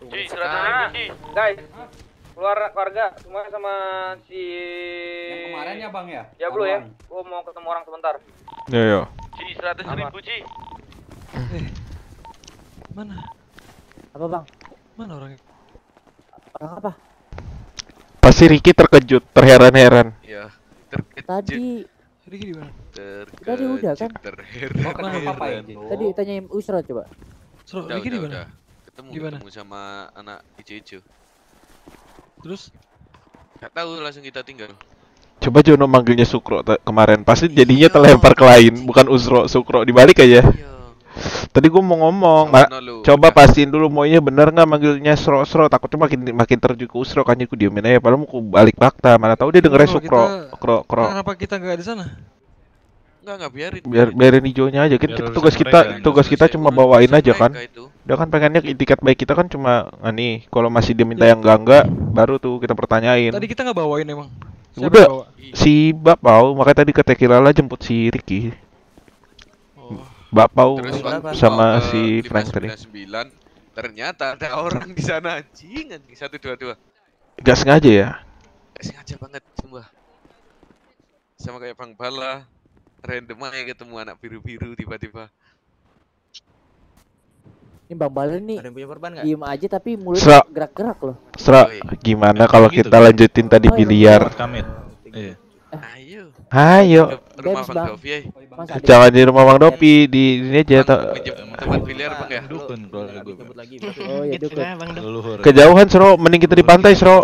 Ji, serata Ji. Guys, keluar warga semua sama si Yang kemarin ya, Bang ya? Ya, Blo ya. Gua mau ketemu orang sebentar. Yo yo. Ji, 100.000, ribu, Ji. Eh. Mana? Apa, Bang? Mana orangnya? Orang apa? Pasti Riki terkejut, terheran-heran. Ya. Tadi Ricky di mana? tadi udah kan? Terheran. Oh, kenapa, Pak, itu? Tadi tanyain Usra coba. Sro, Udah, Ricky di udah, mana? udah. Ketemu, ketemu sama anak ijo-ijo. Terus? Gak tahu langsung kita tinggal. Coba Jono manggilnya Sukro kemarin, pasti jadinya terlempar ke lain, bukan Usro, Sukro dibalik aja. Tadi gua mau ngomong, Ma- coba pastiin dulu maunya bener nggak manggilnya Sro Sro, takutnya makin makin terju ke Usro kan aku diemin aja, padahal mau ku balik fakta, mana tahu dia dengernya Sukro, kita- Kro Kro. Kenapa kita nggak di sana? Enggak, enggak biarin. Biar biarin hijaunya aja kan Biar kita urusan tugas kita mereka, tugas kita cuma bawain aja kan. itu. Dia kan pengennya tiket baik kita kan cuma ah, nih kalau masih dia minta yang enggak enggak baru tuh kita pertanyain. Tadi kita nggak bawain emang. Siapa Udah si Bapau makanya tadi ke Tekilala jemput si Ricky. Bapau Terus waktu sama ke si Frank tadi. 599, ternyata ada orang di sana anjing anjing satu dua dua. Gak sengaja ya. Gak sengaja banget sumpah. Sama kayak Bang Bala, random aja ketemu anak biru-biru tiba-tiba. Ini Bang Balen nih. Ada yang punya perban nggak? Diem aja tapi mulut gerak-gerak loh. Sra, gimana kalau gitu. kita lanjutin tadi biliar? Iya. Ayo. Ayo. Rumah Bang eh. Jangan di rumah Bang Dopi, di ini aja tempat biliar Bang ya. Dukun gue. Oh iya dukun. Leluhur. Kejauhan Sro, mending kita di pantai Sro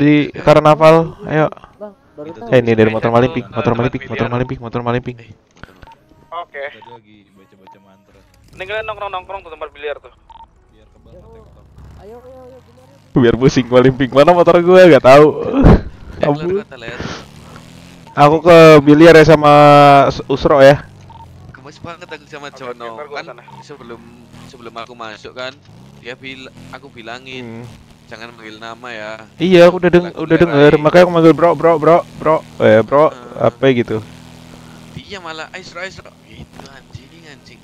di karnaval. Ayo. Eh ini dari motor malimping, motor malimping, motor malimping, motor malimping. Oke. Lagi baca-baca mantra. Ini kalian nongkrong-nongkrong tuh tempat biliar tuh. Ayo ayo ayo? Biar pusing malimping mana motor gua gak tahu. Aku ke biliar ya sama Usro ya. Gemes banget aku sama Jono. kan sebelum sebelum aku masuk kan dia bil aku bilangin jangan manggil nama ya. Iya, aku udah deng udah denger, makanya aku manggil bro, bro, bro, bro, eh bro, apa gitu. Dia malah Aisro Aisro gitu anjing anjing.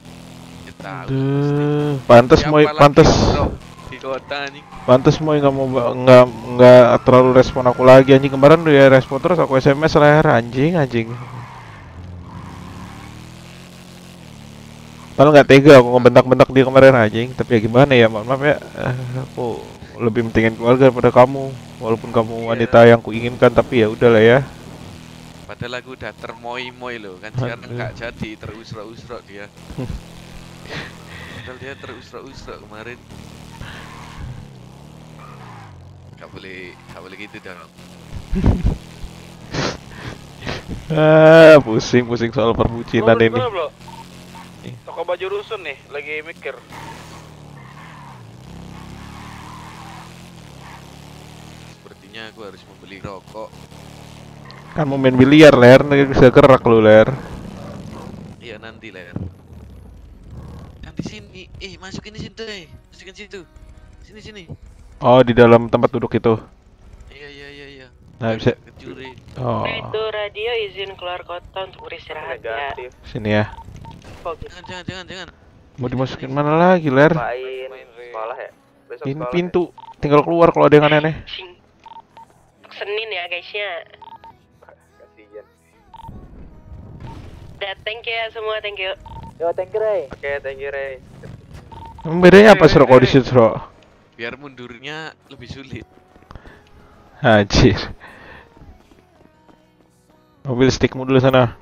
Dia tahu. Aduh, pantes Siapa di kota anjing. pantes moy nggak mau nggak nggak terlalu respon aku lagi anjing kemarin dia respon terus aku SMS leher anjing anjing. Padahal nggak tega aku ngebentak-bentak dia kemarin anjing, tapi ya gimana ya, mohon maaf ya, eh, aku lebih pentingin keluarga daripada kamu, walaupun kamu wanita yang kuinginkan, tapi ya udahlah ya. Padahal aku udah termoi-moi loh kan sekarang nggak jadi terusro-usro dia. Padahal dia terusro-usro kemarin. Gak boleh, gak boleh gitu dong. Ah, pusing pusing soal perbucinan ini. Bro? Toko baju rusun nih, lagi mikir. Sepertinya aku harus membeli rokok. Kan mau main biliar ler, nanti bisa gerak lu ler. Iya nanti ler. Kan di sini, eh masukin di situ eh, masukin situ. Sini sini. Oh di dalam tempat duduk itu. Iya iya iya iya. Nah bisa. Kecuri. Oh Itu radio izin keluar kota untuk beristirahat ya. sini ya. Jangan jangan jangan jangan. Mau dimasukin mana lagi ler? Main sekolah ya. Besok Ini pintu, tinggal keluar kalau ada yang aneh-aneh. Untuk Senin ya guysnya. Udah thank you ya semua, thank you. Yo thank you Ray. Oke, thank you Ray. Emang bedanya apa Sro kalau di situ Sro? Biar mundurnya lebih sulit. Anjir. Mobil stickmu dulu sana.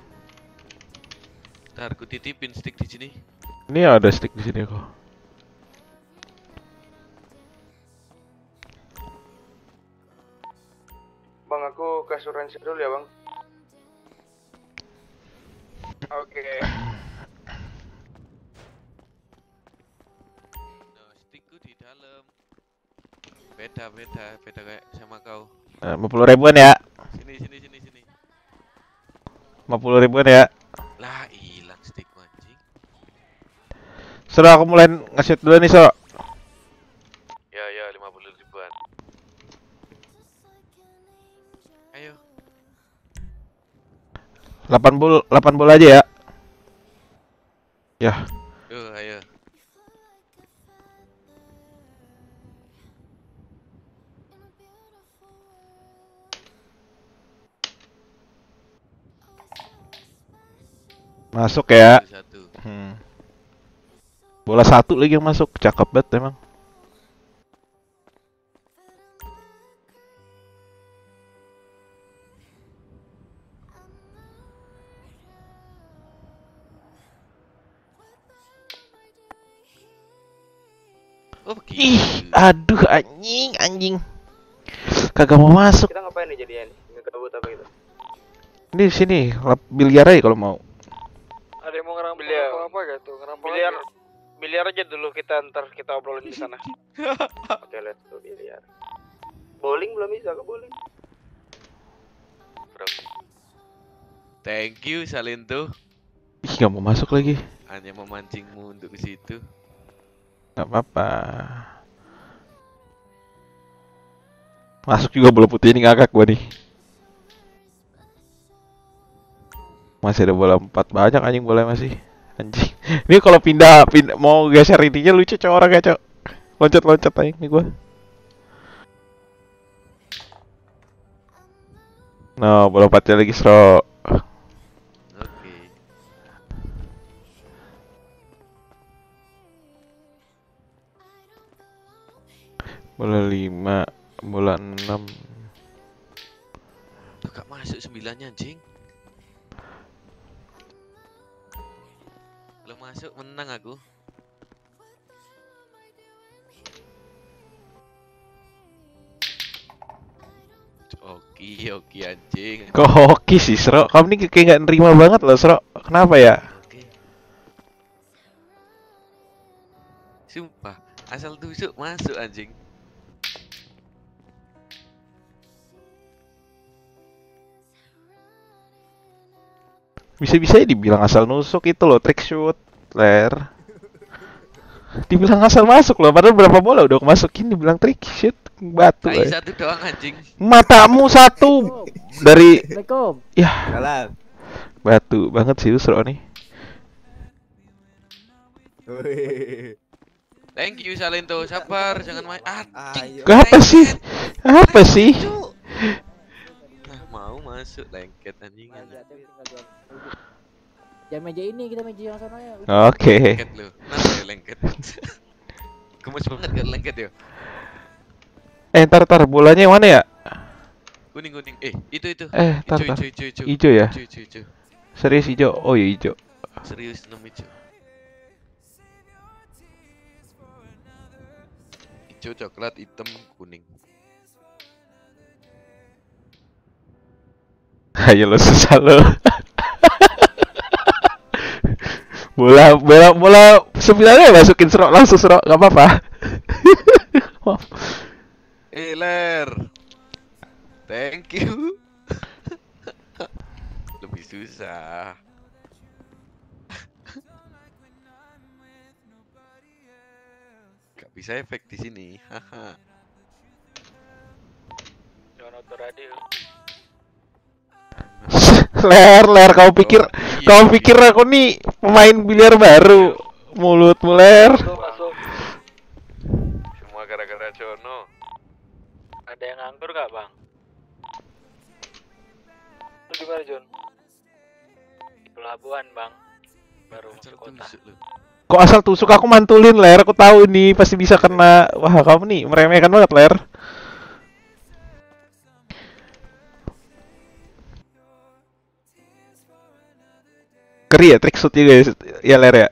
Ntar aku titipin stick di sini. Ini ada stick di sini kok. Bang, aku ke asuransi dulu ya, Bang. Oke. Nah, Beda beda beda kayak sama kau. Lima puluh ribuan ya. Sini sini sini sini. Lima puluh ribuan ya. Lah hilang stickku anjing. Sro aku mulai ngasih dulu nih Sro. Ya ya 50 ribuan. Ayo. 80 80 aja ya. Ya. Masuk ya. Hmm. Bola satu lagi yang masuk, cakep banget emang. Oh, begitu. Ih, aduh anjing, anjing. Kagak mau masuk. Kita ngapain nih jadinya nih? Ngegabut apa gitu? Ini di sini, lap biliar aja kalau mau. Ngerampok biliar. apa gitu? Ngerampok biliar. Biliar aja dulu kita ntar kita obrolin di sana. Oke, let's go biliar. Bowling belum bisa ke bowling. Bro. Thank you Salinto. Ih, nggak mau masuk lagi. Hanya memancingmu untuk ke situ. Nggak apa-apa. Masuk juga bola putih ini ngakak gua nih. Masih ada bola empat banyak anjing bola masih. Anjing. Ini kalau pindah, pindah mau geser ininya lucu cowok orang ya, cok. Loncat-loncat aja nih gua. No, bola empatnya lagi sro. Bola lima, bola enam. Tuh gak masuk sembilannya anjing. Masuk menang aku. Oke, oke anjing. Kok hoki sih, Sro? Kamu nih kayak nggak nerima banget loh, Sro. Kenapa ya? Sumpah, asal tusuk masuk anjing. Bisa-bisa dibilang asal nusuk itu loh, trick shoot, ler. Dibilang asal masuk loh, padahal berapa bola udah masukin dibilang trick shoot, batu. Tai eh. satu doang anjing. Matamu satu dari Assalamualaikum. ya Salam. batu banget sih Usro nih. Thank you Salinto, sabar jangan main. Anjing. Apa sih? Apa sih? Nah, mau masuk lengket anjing. Jangan meja ini, kita meja yang sana ya. Oke. Lengket lu. Ya lengket? Gemes banget kan lengket ya. Eh, ntar ntar bolanya yang mana ya? Kuning kuning. Eh, itu itu. Eh, Ijo, ntar ntar. ijo, ijo, ijo. Ijo ya? Ijo, ijo, ijo. Serius hijau? Oh iya hijau. Serius enam ijo. Hijau, coklat, hitam, kuning. Ayo lo susah lo. Bola bola bola sembilannya masukin serok langsung serok nggak apa-apa. Eh, Ler. Thank you. Lebih susah. Gak bisa efek di sini. Haha. Jangan auto radio. ler ler kau pikir iya, kau pikir aku nih pemain biliar baru mulut muler Semua gara-gara Jono. Ada yang nganggur gak bang? Lu di mana John? Di pelabuhan bang. Baru masuk kota. kok asal tusuk aku mantulin ler aku tahu ini pasti bisa kena wah kamu nih meremehkan banget ler Keri ya trick shoot juga ya, ya ler ya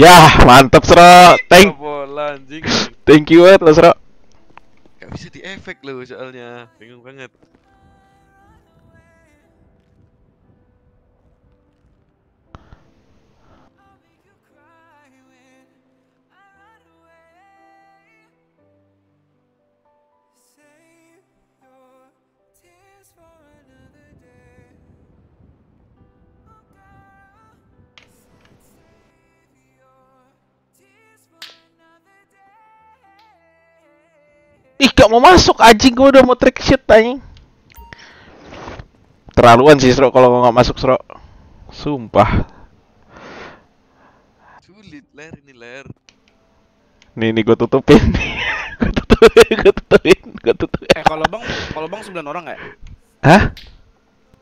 Ya, mantap Sro. Thank. Thank you banget lo Sro. Gak bisa di efek lu soalnya. Bingung banget. Ih, gak mau masuk anjing gua udah mau trick shot anjing. Terlaluan sih Sro kalau nggak masuk Sro. Sumpah. Sulit ler ini ler. Nih nih gua tutupin. gua tutupin, gua tutupin, gua tutupin. Eh kalau bang, kalau bang sembilan orang nggak? Hah?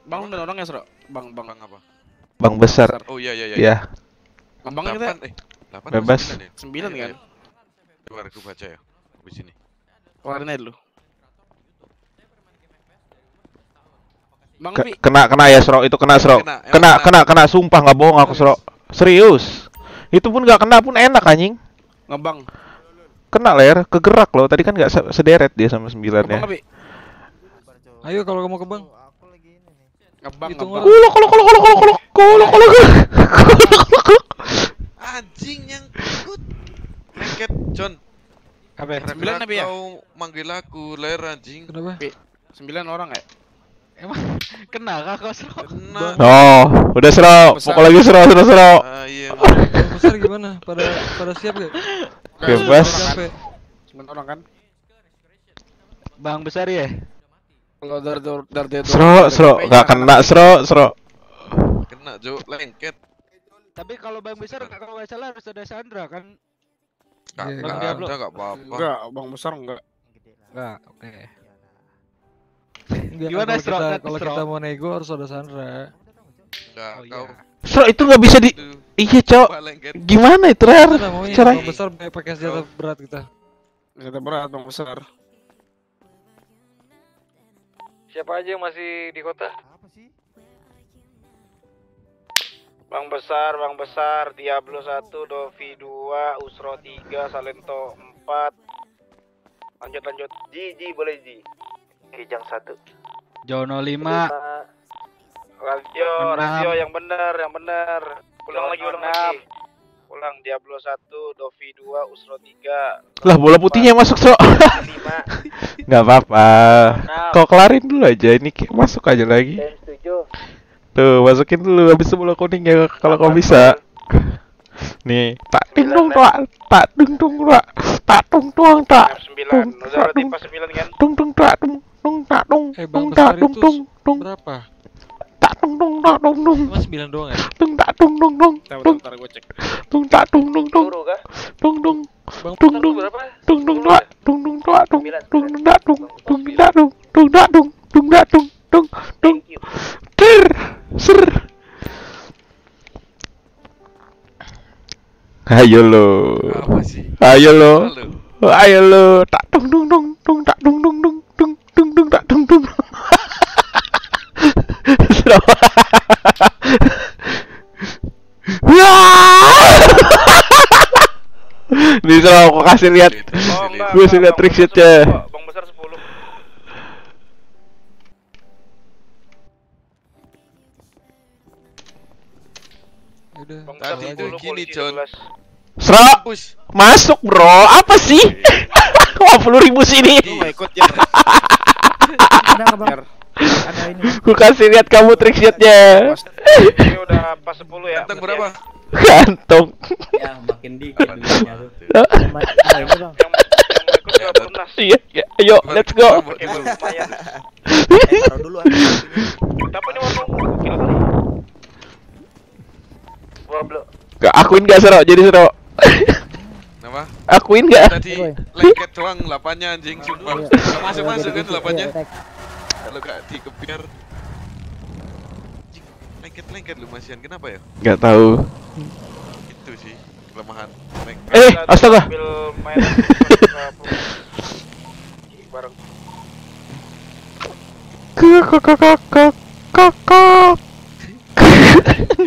Bang sembilan orang ya, Sro? Bang, bang. Bang apa? Bang besar. Oh iya iya iya. Iya. Bang kita Delapan, eh, Bebas. sembilan ya? Kan? Coba aku baca ya. Habis ini. Aja dulu. Bang Ke- kena kena ya Sro, itu kena Sro. Kena, emang Kena kena. kena kena sumpah nggak bohong aku Sro. Serius. Itu pun nggak kena pun enak anjing. ngebang. Kena ler, kegerak loh. Tadi kan nggak se- sederet dia sama sembilannya. Ngebang Pi. Ayo kalau kamu ke bang. Ngebang, Hitung ngebang. orang. Kulo kulo kulo kulo kulo kulo kulo kulo kulo. Anjing yang ikut. Lengket, John. Apa ya? Sembilan apa ya? Kau manggil aku ler anjing. Kenapa? Sembilan orang ya? Emang kena kah kau Sro? Kena. Oh, udah Sro. Besar. Pokok lagi Sro, Sro, Sro. Ah, iya. Besar gimana? Pada pada siap gak? Bebas. Sampai Sembilan orang kan? Bang besar ya? Kalau dari dari dari dari Sro, Sro, nggak kena Sro, Sro. Kena, Jo. Lengket. Tapi kalau bang besar kalau nggak salah harus ada Sandra kan? Enggak, Iya, enggak ada, enggak apa-apa. Enggak, bang besar enggak. Enggak, oke. Enggak, Gimana, kalau Sro? kita, Kan, kalau kita mau nego harus ada Sandra. Enggak, Oh, kau. iya. Sro itu nggak bisa di. Iya, Cok. Gimana itu, Rer? Cara bang besar pakai- pakai senjata berat kita. Kita berat bang besar. Siapa aja yang masih di kota? Bang Besar, Bang Besar, Diablo 1, Dovi 2, Usro 3, Salento 4 Lanjut lanjut. Ji, Ji, boleh Ji. Kijang 1 Jono 5. Radio, radio yang benar, yang benar. Ulang lagi, ulang lagi. Ulang Diablo 1, Dovi 2, Usro 3 Lah bola putihnya masuk, Sro. 5 Nggak apa-apa. Kau kelarin dulu aja ini masuk aja lagi. Dan 7 Tuh, masukin dulu habis bola kuningnya kalau kau bisa. Nih, tak ding dong tak, tak ding dong tak, tak tung tuang tak, 9 tung Udah tak berarti dung, pas 9 kan? tung tung tak tung, tung tak tung, tung tak tung tung, tung berapa? tak tung tung tak tung tung, Cuma 9 doang ya? tung tak tung tung tung, tung bentar, gue cek. tung tak tung tung tung, tung tung, tung tung, tung tung tak, tung tung tak tung, tung tung tak tung, tung tung tak tung, tung tak tung, tung tak tung, tung tung, ter, Ser. Ayo lo. Ayo lo. Ayo lo. Tak dong dong dong dong tak dong dong dong dong dong dong tak dong dong. Nih, aku kasih lihat, gue sih lihat trick shotnya. udah. Tadi itu gini, John. Sro, masuk bro, apa sih? Iya. Dua puluh ribu sini. ikut Gue kasih lihat kamu trik shotnya. Ini udah pas sepuluh ya. Kantong berapa? Kantong. Ya makin di. duitnya tuh. Iya, iya, ayo let's go. Tapi ini warna gokil kali. Belum Gak akuin gak Sero, jadi Sero. Apa? Akuin gak? Tadi lengket doang delapannya anjing sumpah. Masuk-masuk kan delapannya. Kalau gak Anjing, Lengket-lengket lu Masian, kenapa ya? Gak tahu. Itu sih kelemahan Lengket. Eh, astaga. Ambil mainan ke bareng Kakak kakak kakak kakak.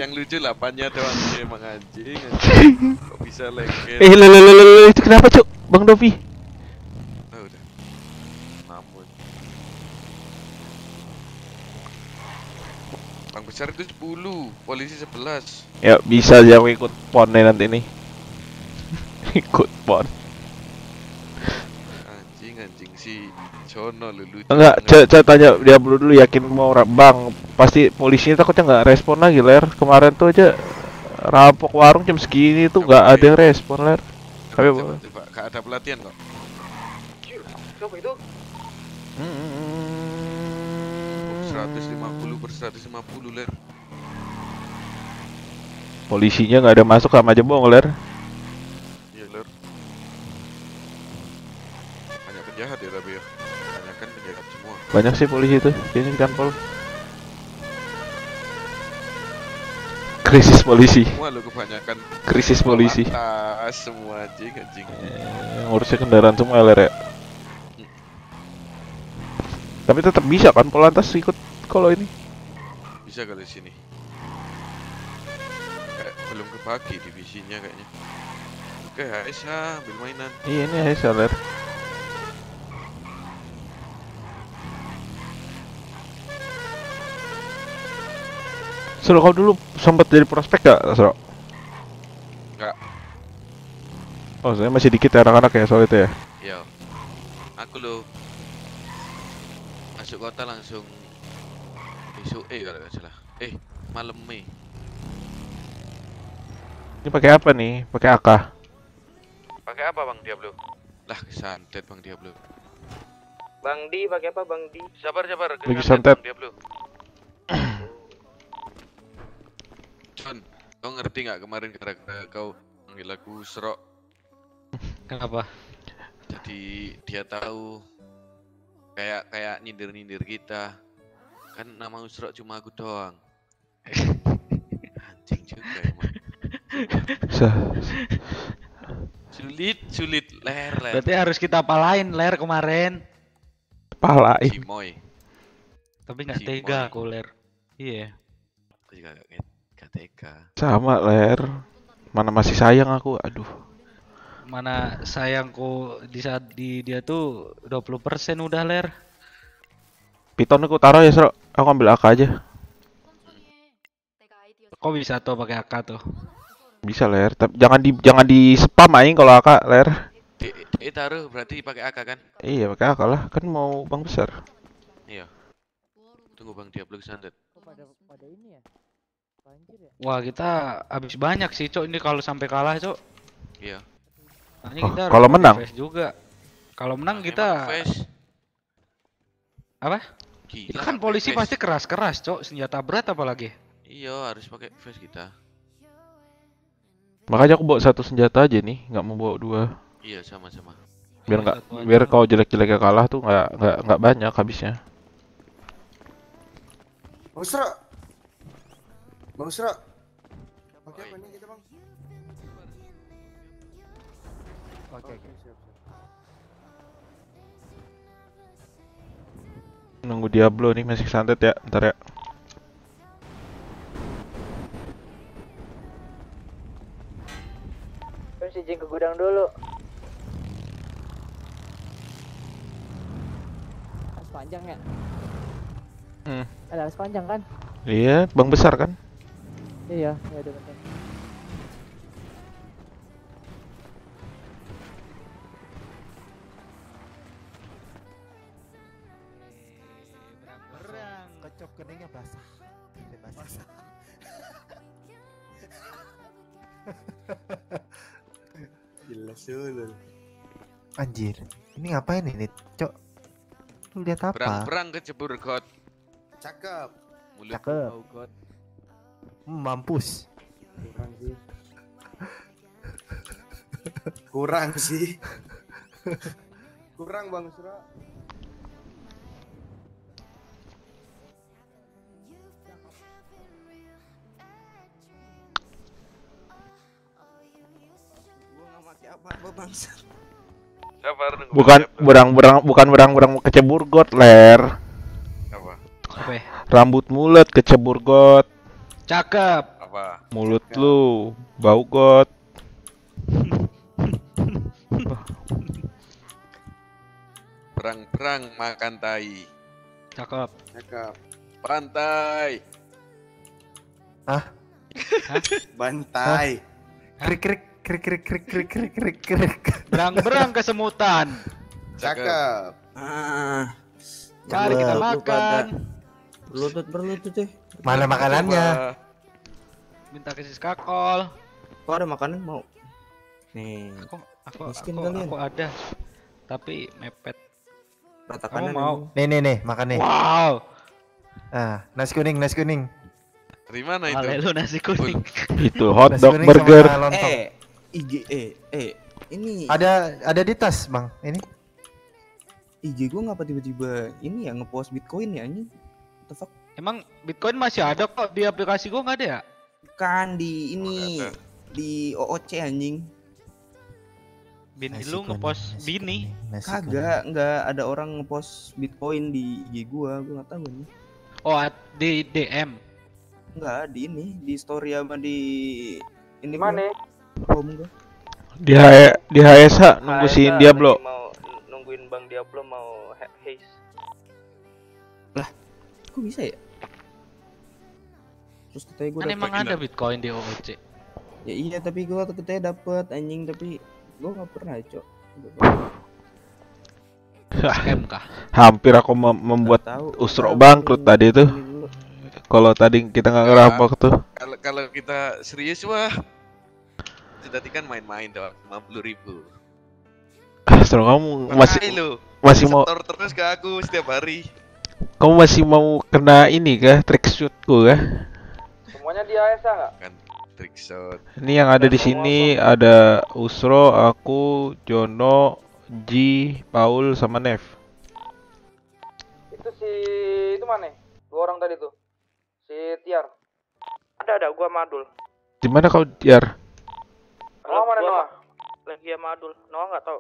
Yang lucu delapannya doang sih emang anjing, anjing. Kok bisa lengket? Eh, lele lele itu kenapa cuk? Bang Dovi. Oh, udah. Namun. Bang besar itu 10, polisi 11. Ya bisa aja aku ikut ponnya nanti nih. ikut pon. Anjing anjing si Jono lu. Enggak, saya tanya dia dulu dulu yakin mau bang pasti polisinya takutnya nggak respon lagi ler kemarin tuh aja rampok warung jam segini tuh nggak ada yang respon ler tapi Coba, coba, gak ada pelatihan kok. Coba itu 150 per 150 ler. polisinya nggak ada masuk sama aja bohong ler Iya ler. Banyak penjahat ya tapi ya. Banyak sih polisi itu. Sini kan pol. Krisis polisi. Semua lo kebanyakan. Krisis polisi. Atas semua anjing anjing. Eh, ngurusnya kendaraan semua LR ya. Tapi tetap bisa kan Polantas ikut kalau ini. Bisa kalau di sini. Kayak belum kebagi divisinya kayaknya. Oke, Aisyah ambil mainan. Iya ini ya LR. Sero kau dulu sempat jadi prospek gak, Sero? Enggak. Oh, saya masih dikit ya anak-anak ya soal itu ya. Iya. Aku lo masuk kota langsung besok eh kalau nggak salah. Eh, malam Mei. Ini pakai apa nih? Pakai AK. Pakai apa Bang Diablo? Lah, kesantet Bang Diablo. Bang Di pakai apa Bang Di? Sabar sabar. Lagi kesantet, santet. Bang Diablo. John, kau ngerti nggak kemarin gara-gara kau panggil aku serok? Kenapa? Jadi dia tahu kayak kayak nyindir-nyindir kita. Kan nama Usrok cuma aku doang. Anjing juga emang. Sulit, sulit, ler, ler. Berarti harus kita palain ler kemarin. Palain. Cimoy. Tapi nggak tega aku ler. Iya. Aku juga gak, tega. Sama ler. Mana masih sayang aku. Aduh. Mana sayangku di saat di dia tuh 20% udah ler. Piton aku taruh ya, Sro. Aku ambil AK aja. Kok bisa tuh pakai AK tuh? Bisa ler. Tapi jangan di jangan di spam aing kalau AK ler. Eh taruh berarti pakai AK kan? Iya, pakai AK lah. Kan mau bang besar. Iya. Tunggu Bang Diablo kesantet. Wah kita habis banyak sih cok ini kalau sampai kalah cok. Iya. Oh, kita kalau menang? face juga. Kalau menang Emang kita face. apa? Gila, Kita kan polisi face. pasti keras-keras cok, senjata berat apalagi. Iya, harus pakai face kita. Makanya aku bawa satu senjata aja nih, nggak mau bawa dua. Iya, sama-sama. Biar nggak biar kau jelek-jeleknya kalah tuh nggak nggak nggak banyak habisnya. Usra. Bang Usra. Pakai apa nih kita, Bang? Oke, oke. Siap, siap. Nunggu Diablo nih masih santet ya, ntar ya. Terus izin ke gudang dulu. Panjang ya? Hmm. Ada panjang kan? Iya, bang besar kan? Iya, ya udah bentar. Kecop keningnya basah. Basah. Jelas dulu. Anjir, ini ngapain ini, Cok? Lu lihat apa? Perang-perang kecebur got. Cakep. Mulut Cakep. Hmm, mampus. Kurang sih. Kurang sih. Kurang bang Sura. Bukan berang berang bukan berang berang kecebur got ler. Apa? rambut mulut kecebur got Cakep. Apa? Mulut lu bau got. Perang-perang makan tai. Cakep. Cakep. Pantai. Hah? Bantai. Krik krik krik krik krik krik krik krik krik. Berang-berang kesemutan. Cakep. Ah. Mari kita makan. Berlutut berlutut deh. Mana makanannya? Minta ke kakol. Kok ada makanan mau? Nih. Aku aku Miskin aku, kalian. aku ada. Tapi mepet. Ratakan Kamu mau? Nih nih nih, makan nih. Wow. Ah, nasi kuning, nasi kuning. Dari mana itu? Lu nasi kuning. Itu hot dog burger. Eh, IG eh eh ini Ada ada di tas, Bang. Ini. IG gua ngapa tiba-tiba ini ya ngepost Bitcoin ya ini? What the fuck? Emang Bitcoin masih ada kok di aplikasi gua nggak ada ya? Kan di ini di OOC anjing. Bini lu ngepost bini. Kagak, nggak ada orang ngepost Bitcoin di IG gua, gua nggak tahu nih. Oh, di DM. Nggak di ini, di story sama di ini Mana? Home gua. Di H di HSH nunggu si HSH Diablo. mau nungguin Bang Diablo mau Kok bisa ya? Terus katanya gua Kan dapet- emang ada Bitcoin di OOC. Ya iya tapi gua katanya dapet anjing tapi gua nggak pernah cok. Scam kah? Hampir aku mem- membuat tahu. usro bangkrut tadi tuh. Kalau tadi kita nggak ngerampok tuh. Kalau kalau kita serius wah. Tadi kan main-main doang, 50 ribu. Astro kamu masih masih mau terus ke aku setiap hari. Kamu masih mau kena ini kah trick shootku kah? Semuanya di ASA nggak? Kan trick shot. Ini yang ada di sini ada Usro, aku, Jono, Ji, Paul sama Nev. Itu si itu mana? Dua orang tadi tuh. Si Tiar. Ada ada gua Madul. Di mana kau Tiar? Noah mana Noah? Lagi sama Adul. Noah nggak tahu.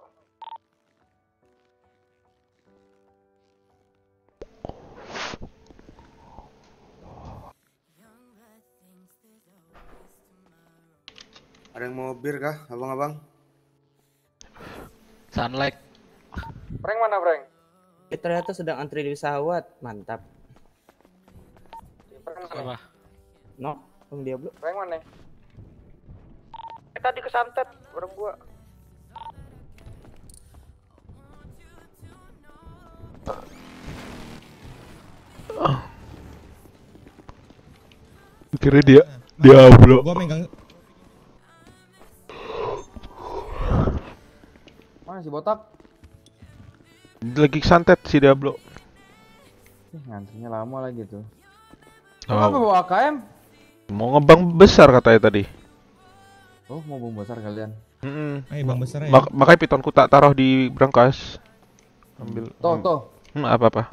Ada yang mau bir kah, abang-abang? Sunlight. Frank mana Frank? Eh, ternyata sedang antri di pesawat, mantap. Frank mana? No, Bang Diablo. Frank mana? Eh tadi kesantet bareng gua. Kira dia Diablo. Gua megang Mana si botak? Lagi santet si Diablo. Ih, ngantrinya lama lagi tuh. Oh. Kenapa bawa AKM? Mau ngebang besar katanya tadi. Oh, mau bom besar kalian. Mm-mm. Ayo, bang besar ya. Mak- makanya pitonku tak taruh di brankas. Ambil. Toh, toh. Hmm, apa apa?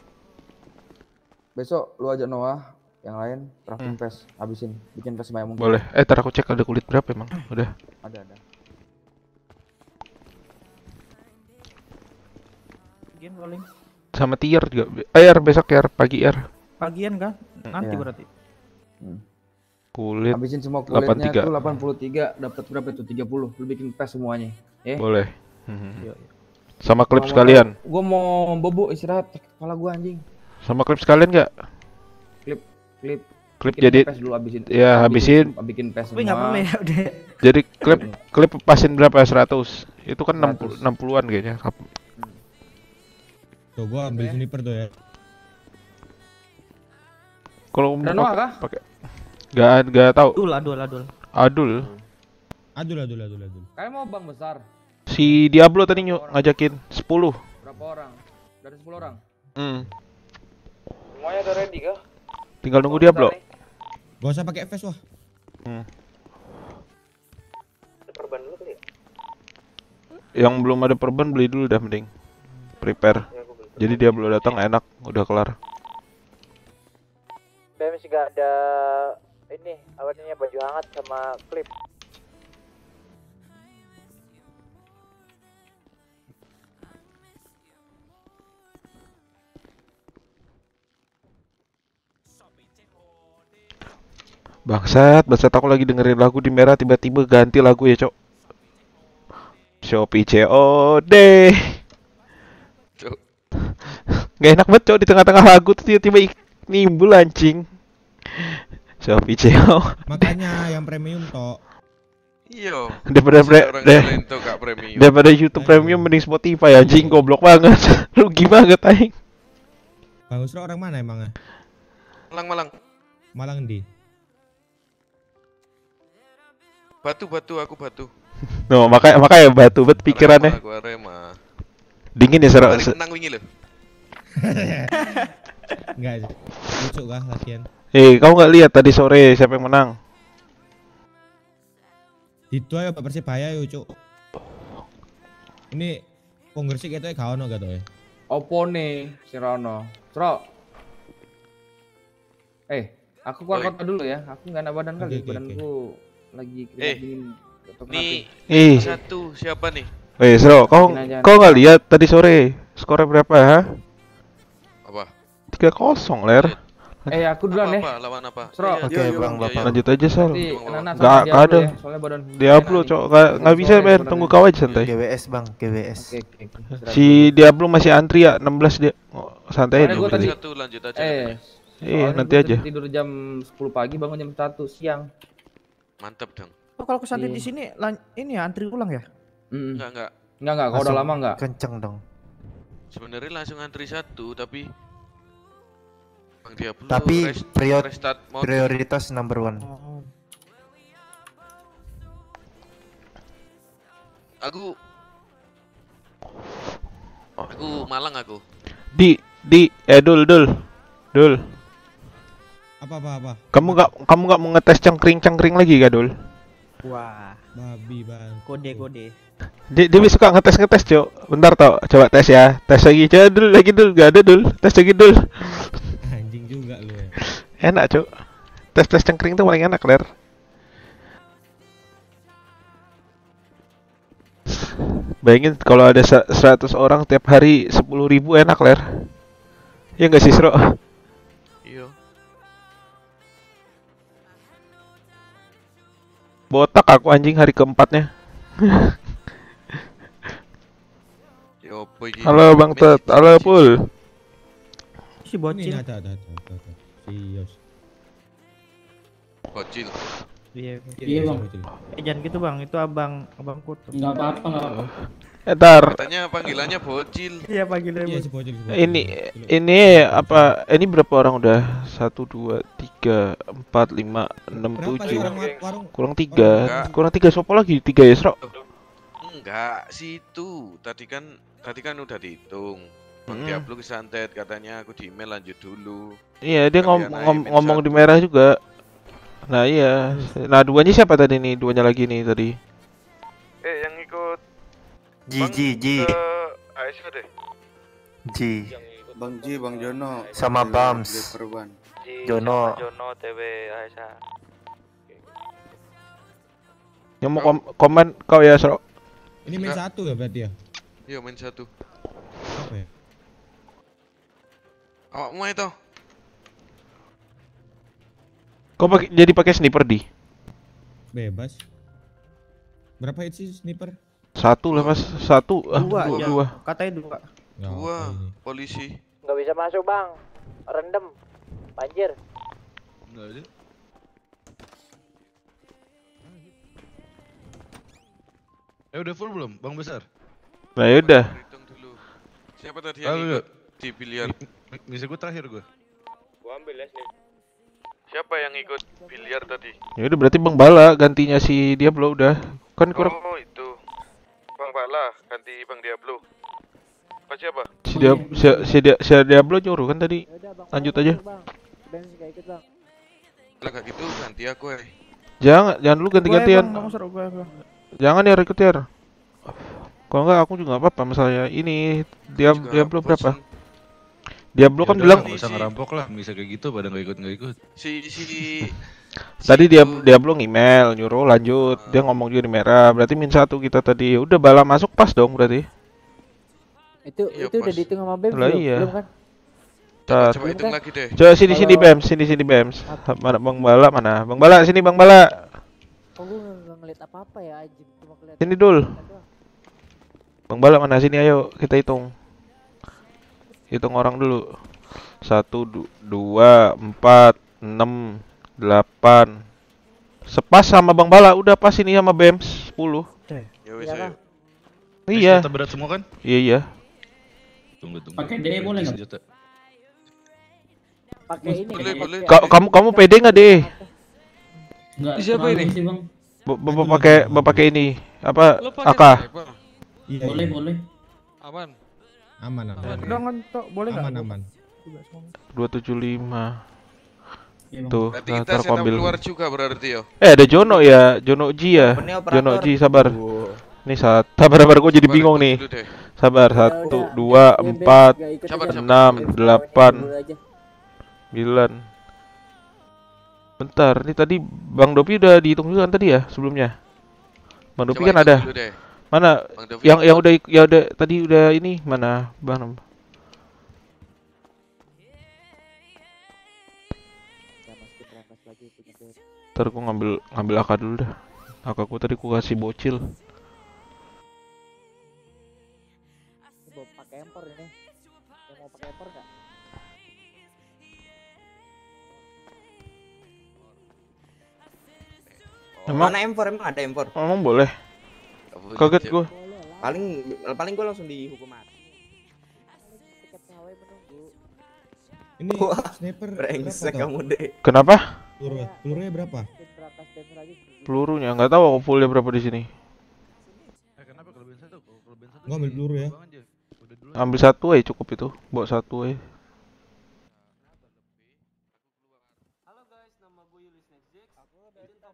Besok lu ajak Noah, yang lain crafting pes, habisin, bikin pes sebanyak mungkin. Boleh. Eh, ntar aku cek ada kulit berapa emang. Udah. Ada, ada. Bagian paling Sama tier juga. Eh, Yar, besok Yar, pagi Yar. pagian kan? Nanti Iya. berarti. Kulit. Habisin semua kulitnya 83. tuh 83, dapat berapa itu? 30. Lu bikin pes semuanya. Ya. Boleh. Mhm. Iya, Sama klip Mau- sekalian. Gua mau bobo istirahat, kepala gua anjing. Sama klip sekalian nggak? Klip, klip. Klip Bikin jadi pes dulu habisin. ya habisin. Bikin pes Tapi nggak semua. apa-apa ya, udah. Jadi klip klip pasin berapa? 100. Itu kan 60 60-an kayaknya. Tuh gua ambil sniper tuh ya. Kalau mau pakai- pakai Gak gak tahu. Adul, adul, adul. Adul. Adul, adul, adul, adul. Kalian mau bang besar? Si Diablo tadi nyuk ngajakin 10. Berapa orang? Dari 10 orang. Hmm. Semuanya udah ready kah? Tinggal nunggu Diablo. Gak usah pakai vest wah. Hmm. Ada perban dulu kali ya? Yang belum ada perban beli dulu dah mending. Prepare. Jadi Diablo datang enak, udah kelar. BM juga ada ini apa namanya baju hangat sama klip. Bangsat, bangsat aku lagi dengerin lagu di merah tiba-tiba ganti lagu ya, Cok. Shopee COD. Gak enak banget, Cok, di tengah-tengah lagu tuh tiba-tiba nimbul anjing. Shopee COD. Makanya yang premium tok. Iya. Daripada pre premium. daripada YouTube Premium mending Spotify anjing goblok banget. Rugi banget aing. Bang Usro orang mana emangnya? Malang Malang. Malang di. Batu batu aku batu. No, makanya makanya batu bet pikirannya. Aku Arema. Dingin ya serang. Hari menang wingi loh. Enggak sih. Lucu kah latihan? Eh, kau nggak lihat tadi sore siapa yang menang? Itu aja Pak Persibaya yo, Cuk. Ini Penggersik itu gak ono gak tuh ya? Opo nih, si Rono. Tro. Eh, aku keluar kota dulu ya. Aku nggak enak badan kali. Badanku lagi keringat Eh, dingin. Nih, Ih. satu siapa nih? Weh, Sro, kau kau nggak lihat tadi sore skornya berapa ha? Apa? Tiga kosong ler. Eh, aku duluan ya. Apa? Lawan apa? Iya, Oke, iya, Bang, iya, Bapak. Lanjut aja Sal. Nanti Nana sama Gak Diablo ada. ya, soalnya badan Diablo cok nggak nggak bisa Ben, badan tunggu kau aja santai. GWS bang, GWS. Oke, oke. Istirahat Si Diablo masih antri ya 16 dia. Oh, santai dulu tadi. Satu lanjut aja. Eh, Iya, nanti aja. Tidur jam 10 pagi, bangun jam 1 siang. Mantap dong. Oh, kalau kesantai Iya. di sini lan- ini ya antri ulang ya? Mm. Enggak enggak. Enggak, enggak, kalau udah lama enggak. Kenceng dong. Sebenarnya langsung antri satu tapi Bang Diablo Tapi rest- prior- restart mode. prioritas number one. Oh. Aku Aku Malang aku. Di di eh dul dul dul. Apa apa apa? Kamu nggak kamu nggak mau ngetes cengkring cengkring lagi gak dul? Wah, Babi bang. kode kode. Dia, dia suka ngetes ngetes cok. Bentar tau, coba tes ya. Tes lagi, coba dul lagi dul, gak ada dul. Tes lagi dul. Juga lu ya. Enak cok. Tes tes cengkring tuh paling enak ler. Bayangin kalau ada sa- 100 orang tiap hari 10.000 ribu enak ler. Ya nggak sih Sro? Iya. Botak aku anjing hari keempatnya. Ya? Halo Bang Tet, halo Pul. Si bocil. Ini ada ada ada ada. ada. Si Yos. Bocil. Iya, Iya, Bang. Eh, jangan gitu bang, itu abang abang kutu. Enggak apa-apa, enggak apa-apa. Entar Katanya panggilannya bocil. Iya panggilannya Iya si bocil. si bocil. ini ini apa? Ini berapa orang udah? Satu, dua, tiga, empat, lima, enam, tujuh. Kurang tiga, kurang tiga. Sopo lagi tiga ya Sro? Enggak, situ. Tadi kan tadi kan udah dihitung. Bang Hmm. Diablo kesantet katanya aku di email lanjut dulu. Iya dia ngom ngom ngomong di merah juga. Nah iya. Nah duanya siapa tadi nih? Duanya lagi nih tadi. Eh, yang ikut Ji, Ji, Ji. ASK deh. Ji. Bang Ji, Bang Jono. Sama Bams. Jono. Jono TW Aisyah. Yang mau kom komen kau ya Sro? Ini main satu ya berarti ya? Iya main satu. Apa ya? Awakmu itu. Kau pakai jadi pakai sniper di? Bebas. Berapa hit sih sniper? Satu lah mas, satu, ah, Dua, dua, ya. dua. Katanya dua. Ya, Dua polisi. Nggak bisa masuk bang, rendem, banjir. Enggak ada. Eh udah full belum, Bang Besar? Nah yaudah. Hitung dulu. Siapa tadi yang ikut di biliar? Bisa gue terakhir gue. Gua ambil ya sih. Siapa yang ikut biliar tadi? Ya udah berarti Bang Bala gantinya si Diablo udah. Kan kurang Oh, itu. Bang Bala ganti Bang Diablo. Apa siapa? si dia si, si, dia, si Diablo nyuruh kan tadi. Lanjut aja. Bensin gak ikut bang. Lah kayak gitu ganti aku eh. Jangan jangan dulu ganti-gantian. Gue gue. Jangan ya ikut ya. Kalau enggak aku juga apa-apa masalahnya ini dia Juga Diablo berapa? Bosen. Diablo kan Yaudah, bilang nggak usah ngerampok lah, bisa kayak gitu pada nggak ikut nggak ikut. Si si tadi dia Diablo email nyuruh lanjut dia ngomong juga di merah berarti min satu kita tadi Ya udah bala masuk pas dong berarti Itu Iya, itu udah dihitung sama Bem belum? iya. Belum kan? Tar. coba hitung lagi deh. Coba sini sini Bems, sini sini Bems. Mana Bang Bala mana? Bang Bala sini Bang Bala. Oh gue nggak nggak ngeliat apa-apa ya Ajib cuma kelihatan. Sini dul. Bang Bala mana sini ayo kita hitung. Hitung orang dulu. Satu, du- dua, empat, enam, delapan. Sepas sama Bang Bala udah pas ini sama Bems 10. Ya Iya. Iya. Senjata berat semua kan? Iya iya. Tunggu tunggu. Pakai DE boleh nggak? Pakai ini. Boleh, boleh. Ka- kamu kamu pede nggak deh? Enggak. Siapa ini? sih, Bang. Ba- Bapak pakai bapak pakai ini apa? AK. sniper? Iya, Boleh, iya. boleh. Aman. Aman aman. Udah ngontok, boleh nggak? Aman aman. 275. Iya, Bang. Tuh, Nanti nah, kita keluar juga berarti yo. Eh ada Jono ya, Jono Ji ya. Jono. Ji sabar. Nih saat sabar sabar gue jadi bingung nih. Sabar satu, dua, empat, enam, delapan, sembilan. Bentar, ini tadi Bang Dopi udah dihitung juga kan tadi ya sebelumnya? Bang Dopi Coba kan ada. Mana? Yang yang udah ya udah tadi udah ini mana Bang? Ntar gua ngambil ngambil AK dulu dah. AK gua tadi gua kasih bocil. Pakai empor ini. Mau pakai empor nggak? Emang- Mana M4 emang ada M4? Emang boleh? Kaget gua. Paling paling gua langsung dihukum mati. Ini Wah, sniper brengsek kamu? Dek. Kenapa? Peluru, pelurunya berapa? Pelurunya nggak tahu aku fullnya berapa di sini. Gua ambil peluru ya. Ambil satu aja cukup itu. Bawa satu aja.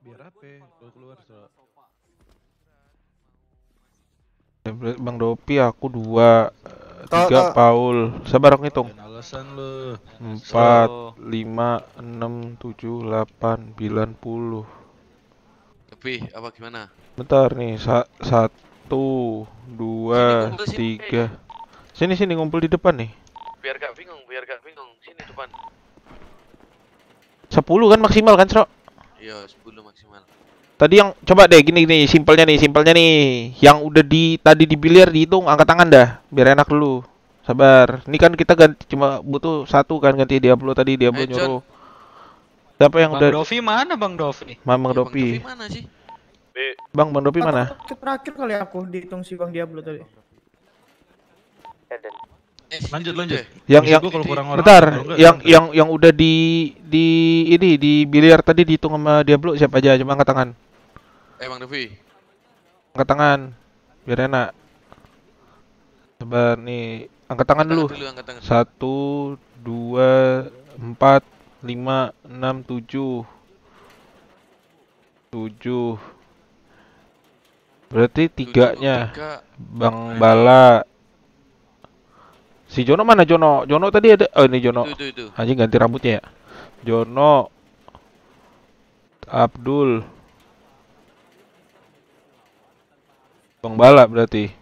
Biar apa? Kalau keluar so. Ya, berarti Bang Dopi aku dua, eh, Tok, tiga Tok. Paul. Sabar aku ngitung. Jangan alasan lu. Empat, lima, enam, tujuh, delapan, sembilan puluh. Lebih apa gimana? Bentar nih, sa satu, dua, sini. tiga. Sini sini ngumpul di depan nih. Biar gak bingung, biar gak bingung. Sini depan. Sepuluh kan maksimal kan, Sro? Iya, 10 maksimal. Tadi yang coba deh gini nih, simpelnya nih, simpelnya nih. Yang udah di tadi di biliar dihitung angkat tangan dah, biar enak dulu. Sabar. Ini kan kita ganti cuma butuh satu kan ganti Diablo tadi Diablo Eh, John. nyuruh. Siapa yang Bang udah Dovi mana Bang Dovi? Mamang Dopi. Mana sih? Bang Bang Dopi mana? Terakhir kali aku dihitung si Bang Diablo tadi. Lanjut lanjut. Yang yang kalau kurang orang, bentar, yang yang yang udah di di ini di biliar tadi dihitung sama Diablo siapa aja? Cuma angkat tangan. Eh, Bang Devi. Angkat tangan. Biar enak. Sabar nih, angkat tangan dulu. dulu, angkat tangan. Satu, dua, empat, lima, enam, tujuh. Tujuh. Berarti tiganya. tiga. Bang Bala. Si Jono mana Jono? Jono tadi ada. Oh ini Jono. Itu, itu, itu. Anjing ganti rambutnya ya. Jono. Abdul. Bang Bala berarti.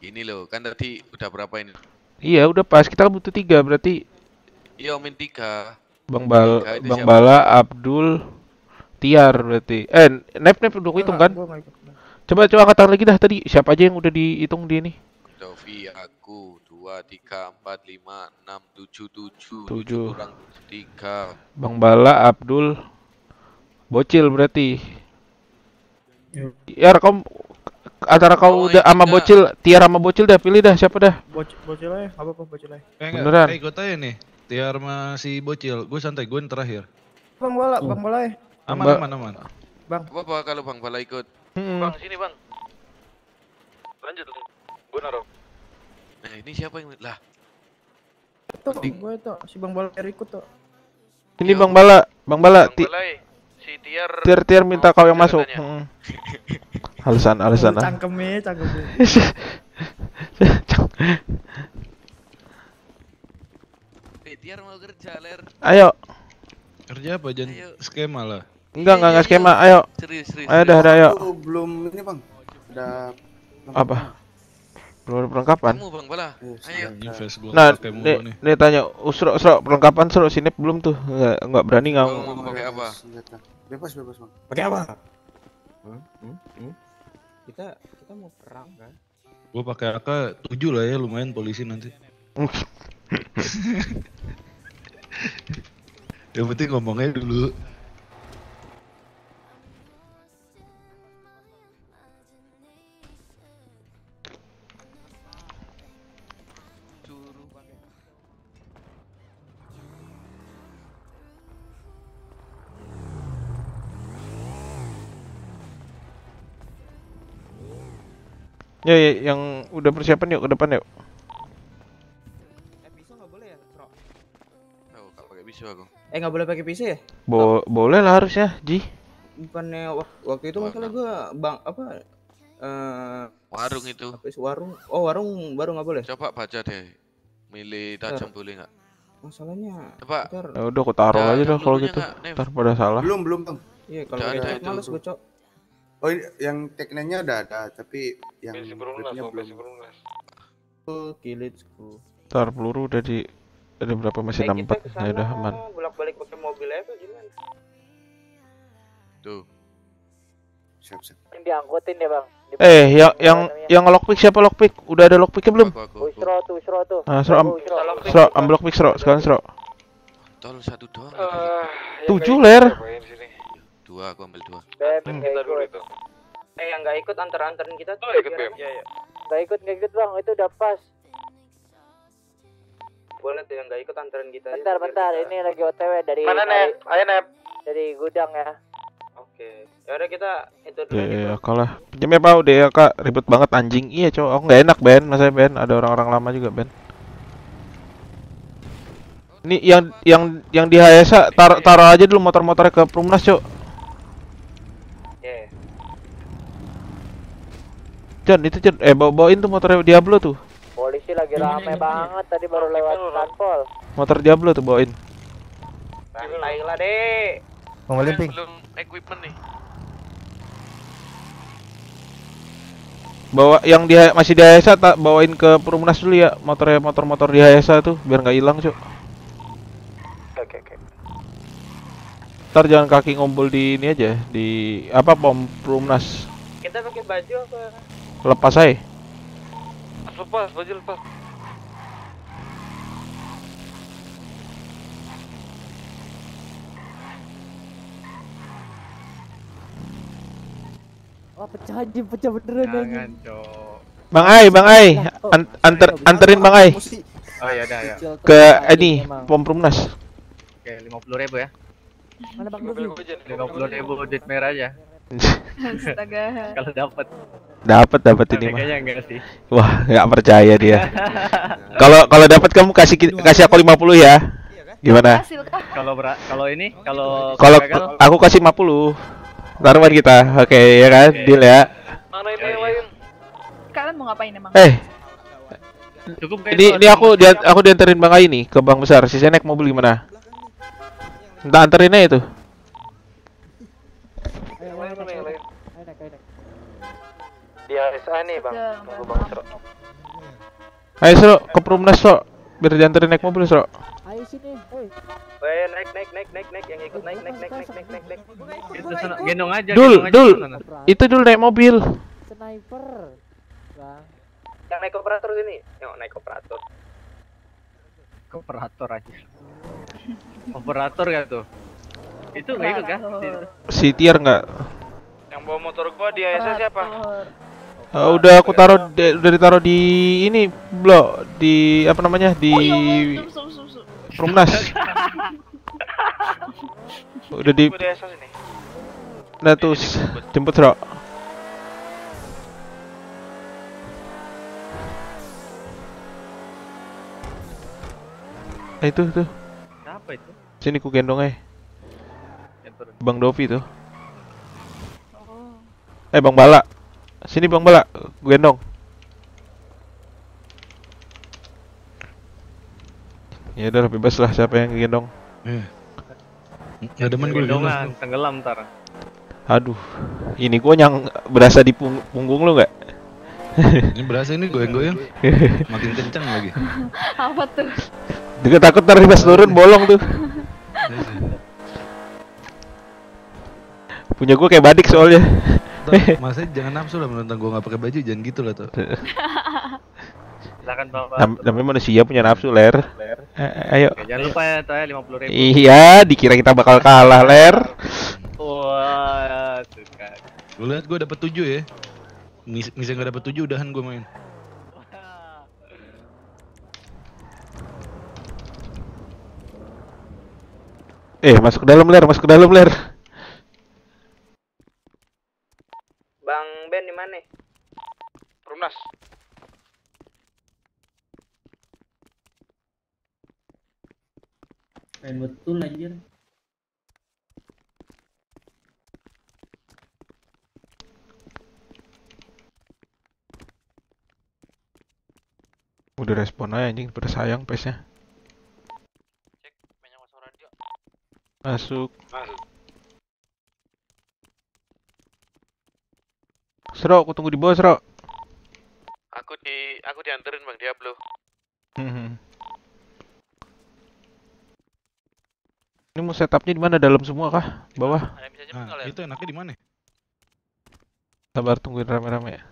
Ini loh, kan tadi udah berapa ini? Iya udah pas kita butuh tiga berarti Iya, min 3. Bang Bal Tiga Bang siapa? Bala Abdul Tiar berarti. Eh Nep Nep udah hitung kan? Coba coba angkat lagi dah tadi. Siapa aja yang udah dihitung di ini? Dovi, aku, 2, 3, 4, 5, 6, 7, 7. Tujuh. kurang 3. Bang Bala Abdul Bocil berarti. Ya kau antara kau udah sama bocil, Tiar sama bocil dah pilih dah siapa dah. Bocil bocil aja, apa apa bocil aja. Eh. Beneran. Eh, ikut aja nih. Tiar masih bocil. Gue santai, gue yang terakhir. Bang bola, bang bola ya. Aman, aman, aman. Bang. Apa-apa kalau Bang Bala ikut? Hmm. Bang, sini bang. Lanjut. Gue naruh. Nah, ini siapa yang lah? Tuh, gue tuh si bang bola ikut tuh. Ini Bang Bala, Bang Bala, ti Balai. Tiar Tiar minta kau yang masuk. Hmm. Alasan alasan. ah. Cangkemnya, cangkemnya. Eh, Tiar mau kerja, Ler. Ayo. Kerja apa? Jangan skema lah. Enggak enggak enggak skema. Ayo. Serius, serius. Ayo dah dah ayo. Belum ini bang. Ada Apa? Belum ada perlengkapan. Kamu Bang Bala. Ayo. Nah, nih, nih. nih tanya, usro, usro, perlengkapan suruh sinep belum tuh? Enggak, enggak berani nggak? Mau pakai apa? Bebas bebas bang. Pakai apa? Hmm? Hmm? Hmm? Kita kita mau perang kan? Gue pakai AK 7 lah ya, lumayan polisi nanti. Yang penting ngomongnya dulu. Ya, ya, yang udah persiapan yuk ke depan yuk. Eh pisau nggak boleh ya, Bro? Oh, gak pakai pisau aku. Eh nggak boleh pakai pisau ya? Bo boleh lah harusnya, Ji. Bukannya wak- waktu itu masalah gua bang apa eh Warung itu. apa sih, warung. Oh, warung baru nggak boleh. Coba baca deh. Milih tajam boleh nggak? Masalahnya Coba. ntar- Ya udah aku taruh aja dah kalau gitu. nggak? Ntar pada salah. Belum, belum, Bang. Iya, kalau ada cek itu. males gue, Cok. Oh, yang teknenya ada ada, tapi yang gripnya oh, belum. let's go. Ntar peluru udah di ada berapa masih Eh, 64 ke sana ya udah aman. bolak-balik pakai mobil aja tuh gimana? Tuh. Siap, siap. Yang diangkutin ya bang. Di- Eh, yang yang yang lockpick siapa lockpick? Udah ada lockpicknya belum? Usro tuh, Usro tuh. Ah, Sro, am, Usro. Sro, am lockpick Sro, sekarang Sro. Tol satu doang. Tujuh ler. Dua, aku ambil dua. Bem, Hmm. nggak ikut. Eh yang nggak ikut antar-antarin kita tuh. Oh, ikut, biar- Bem. Iya, iya. Nggak ikut, nggak ikut bang. Itu udah pas. Boleh tuh yang nggak ikut antarin kita. Bentar, biar bentar. kita- Ini lagi OTW dari Mana, Nep? Ayo, Nep. Dari gudang ya. Oke. Ya udah kita itu dulu aja. Ya, kalah. Pinjamnya apa udah ya kak ribet banget anjing. Iya cowok, aku nggak enak Ben, masa Ben. Ada orang-orang lama juga Ben. Ini yang yang yang di HSA taruh taruh aja dulu motor-motornya ke Prumnas cok. Iya. Jon itu Jon, eh bawa bawain tuh motornya Diablo tuh. Polisi lagi rame banget. Tadi baru lewat Lanpol. Motor Diablo tuh bawain. Santai lah deh. Mau ngelimping. Belum equipment nih. Bawa yang di masih di HSA tak bawain ke Prumnas dulu ya motornya motor-motor di HSA tuh biar nggak hilang cok. Oke, oke. Ntar jangan kaki ngumpul di ini aja di apa pom Prumnas. Kita pakai baju apa? Lepas aja. Lepas, baju lepas. Wah pecah aja, pecah beneran Jangan. Cok. Bang Ai, Bang Ai, An- anter anterin Bang Ai Oh ya udah ya. ke ini pom Prumnas. Oke, 50 ribu ya. Mana Bang Dovi? 50 ribu duit merah aja. Astaga. Kalau dapat. Dapat dapat ini mah. kayaknya enggak sih. Wah, nggak percaya dia. Kalau kalau dapat kamu kasih kasih aku 50 ya. Gimana? Kalau kalau ini kalau Kalau gagal, aku kasih 50. Taruhan kita. Oke, ya kan? Deal ya. Mana ini yang lain? Kalian mau ngapain emang? Eh, cukup ini ini aku dia aku dianterin Bang Ai nih ke Bang Besar. Sisanya naik mobil gimana? Entah anterinnya itu. Ayo, ayo, ayo, ayo, ayo, naik, ayo, naik. Di ASA nih, Bang. Tunggu Bang Sro. Ayo, Sro, ke Prumnas, Sro. Biar dianterin naik mobil, Sro. Ayo sini, hei. Eh naik naik naik naik naik yang ikut naik naik naik naik naik naik naik. Itu sana, gendong aja, Dul, Dul. sana. Itu dulu naik mobil. Sniper. Bang. Yang naik operator sini. Yang naik operator. Operator aja. Operator ya tuh. Itu nggak ikut kan? Si Tiar nggak? Yang bawa motor gua di ASA siapa? Eh, udah aku taruh di- udah ditaruh di ini blok di apa namanya di Prumnas. udah di Gua di ASA sini. nah tuh jemput Sro. Nah, itu tuh. Itu? Sini ku gendong eh. Bang Dovi tuh. Eh Bang Bala. Sini Bang Bala, gendong. Ya udah bebas lah siapa yang gendong. Ya demen gue Gendongan, tenggelam ntar. Aduh, ini gua yang berasa di pung- punggung lu nggak? Ini berasa ini goyang-goyang. Makin kencang lagi. Apa tuh? Juga takut ntar pas turun bolong tuh. Punya gua kayak badik soalnya. Masnya jangan nafsu lah menonton gue nggak pakai baju jangan gitu lah tuh. Silakan Bapak. Nam- namanya manusia punya nafsu ler. Eh, ayo. Oke, jangan lupa ya, Toh ya 50 ribu. Iya, dikira kita bakal kalah ler. Wah, tuh. Gue lihat gue dapet 7 ya. Mis misalnya nggak dapet 7 udahan gue main. Eh, masuk ke dalam ler, masuk ke dalam ler. di mana? Perumnas. Main betul anjir. Udah respon aja anjing, bersayang pesnya. Masuk. Masuk. Sro, aku tunggu di bawah, Sro. Aku di aku dianterin Bang Diablo. Hmm. Ini mau setupnya di mana? Dalam semua kah? Bawah? Nah, itu enaknya di mana? Sabar tungguin rame-rame ya.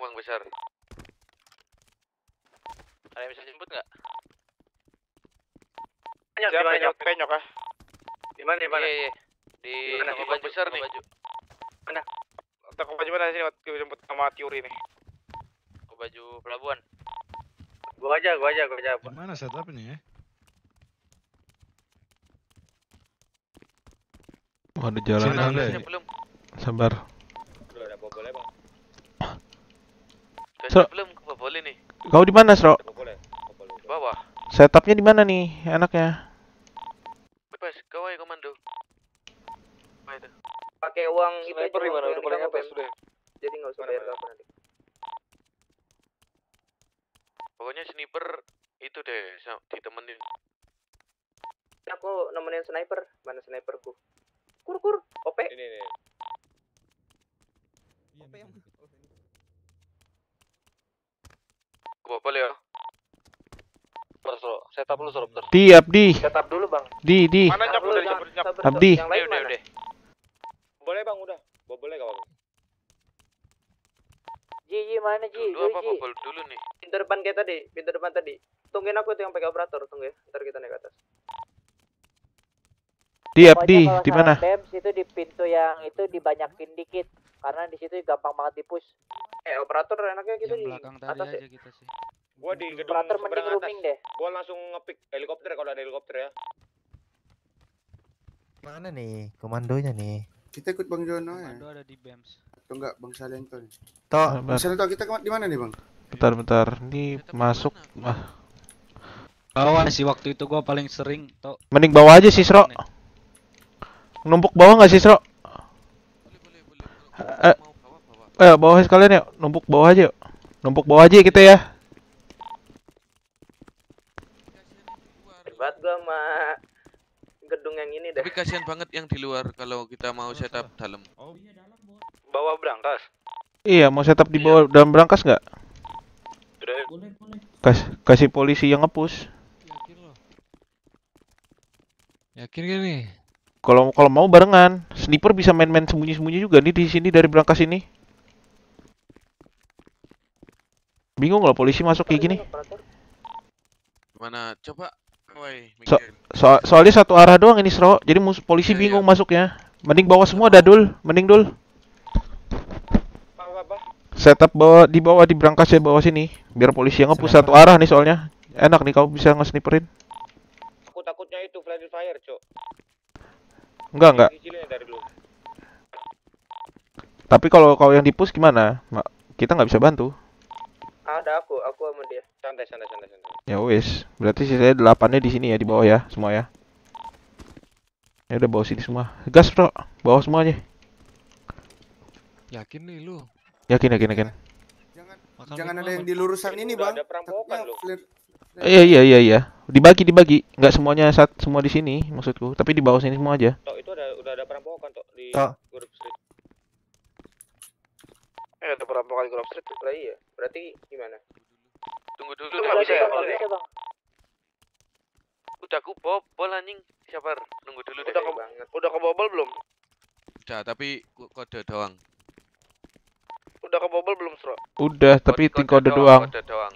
Bang besar. Ada yang bisa jemput nggak? Penyok, Siapa penyok, nyok? penyok ah. Di mana, di mana? Iya, iya. Di mana? toko baju besar nih. Mana? Toko baju mana sini? Waktu jemput sama Tiuri nih. Toko baju pelabuhan. Gua aja, gua aja, gua aja. Di mana setupnya ya? Oh, ada jalan. Sini ada ya? belum. Sabar. Udah ada boleh bang. Sro, belum ke boleh nih. kau di mana, Sro? Bawah. Setupnya di mana nih enaknya? Bebas, kau aja komando. Apa itu? Pakai uang itu aja. Sniper di mana? uang Udah yang paling kita atas nge-ban. sudah. Jadi nggak usah bayar apa nanti. Pokoknya sniper itu deh sa- ditemenin. Ini Aku nemenin sniper. Mana sniperku? Kur kur. OP. Ini nih. OP yang Gua boleh ya. Terus Sro, setup lu Sro, bentar. Di, Abdi. Setup dulu bang. Di, di. Mana nyap udah nyap, nyap. Abdi. Yang lain Udah, mana? udah. Boleh bang, udah. Boleh gak bang? Ji, Ji mana Ji? Dulu apa Ji. bobol dulu nih? Pintu depan kayak tadi. Pintu depan tadi. Tungguin aku itu yang pakai operator. Tunggu ya. Ntar kita naik ke atas. Di, Abdi. Di mana? Bems itu di pintu yang itu dibanyakin dikit karena di situ gampang banget dipush. Eh operator enaknya kita di belakang tadi atas ya. aja kita sih. Gua di gedung Operator mending rooming deh. Gua langsung ngepick helikopter kalau ada helikopter ya. Mana nih komandonya nih? Kita ikut Bang Jono ya. Komando ada di BEMS. Atau enggak Bang Salento nih? Toh, Bang Salento kita ke- di mana nih Bang? Bentar, bentar. Ini masuk. Ah, Bawah sih waktu itu gua paling sering tuh. mending bawa aja sih, Sro. Numpuk bawah nggak sih, Sro? Eh, eh, bawah sekalian ya. Numpuk bawah aja yuk. Numpuk bawah aja kita ya. Hebat gua sama gedung yang ini deh. Tapi kasihan banget yang di luar kalau kita mau setup dalam. Bawa berangkas. Iya, mau setup di bawah dalam berangkas nggak? Kas kasih polisi yang ngepush. Yakin gak nih? Kalau kalau mau barengan, sniper bisa main-main sembunyi-sembunyi juga nih di sini dari berangkas ini. Bingung kalau polisi masuk kayak gini. Mana? Coba So, so- soalnya satu arah doang ini Sro. Jadi mus polisi bingung masuknya. Mending bawa semua dah dul, mending dul. Setup bawa di bawah di berangkasnya bawah sini, biar polisi yang ngepush satu arah nih soalnya. Enak nih kau bisa nge-sniperin. Aku takutnya itu friendly fire, Cok. Enggak, enggak. Tapi kalau kau yang di-push gimana? Ma- Kita nggak bisa bantu. Ada aku, aku. Santai, santai, santai, santai. Ya wes, berarti sisanya delapannya di sini ya di bawah ya, semua ya. Ya udah bawa sini semua. Gas, Bro. Bawa semua aja. Yakin nih lu? Yakin, yakin, yakin. Jangan ada yang di lurusan ini Bang. Ada perampokan loh. Iya, iya, iya, iya. Dibagi, dibagi. Nggak semuanya saat semua di sini maksudku, tapi di bawah sini semua aja. Tok, itu ada udah ada perampokan, Tok, di Tok. grup street. Eh, ada perampokan di grup street. Lah iya. Berarti gimana? Tunggu dulu Tunggu nggak bisa ya? Udah aku bobol anjing. Sabar, nunggu dulu deh. Udah ke udah kebobol belum? Udah, tapi ku- kode doang. Udah kebobol belum, Sro? Udah, tapi ting kode doang. Kode doang.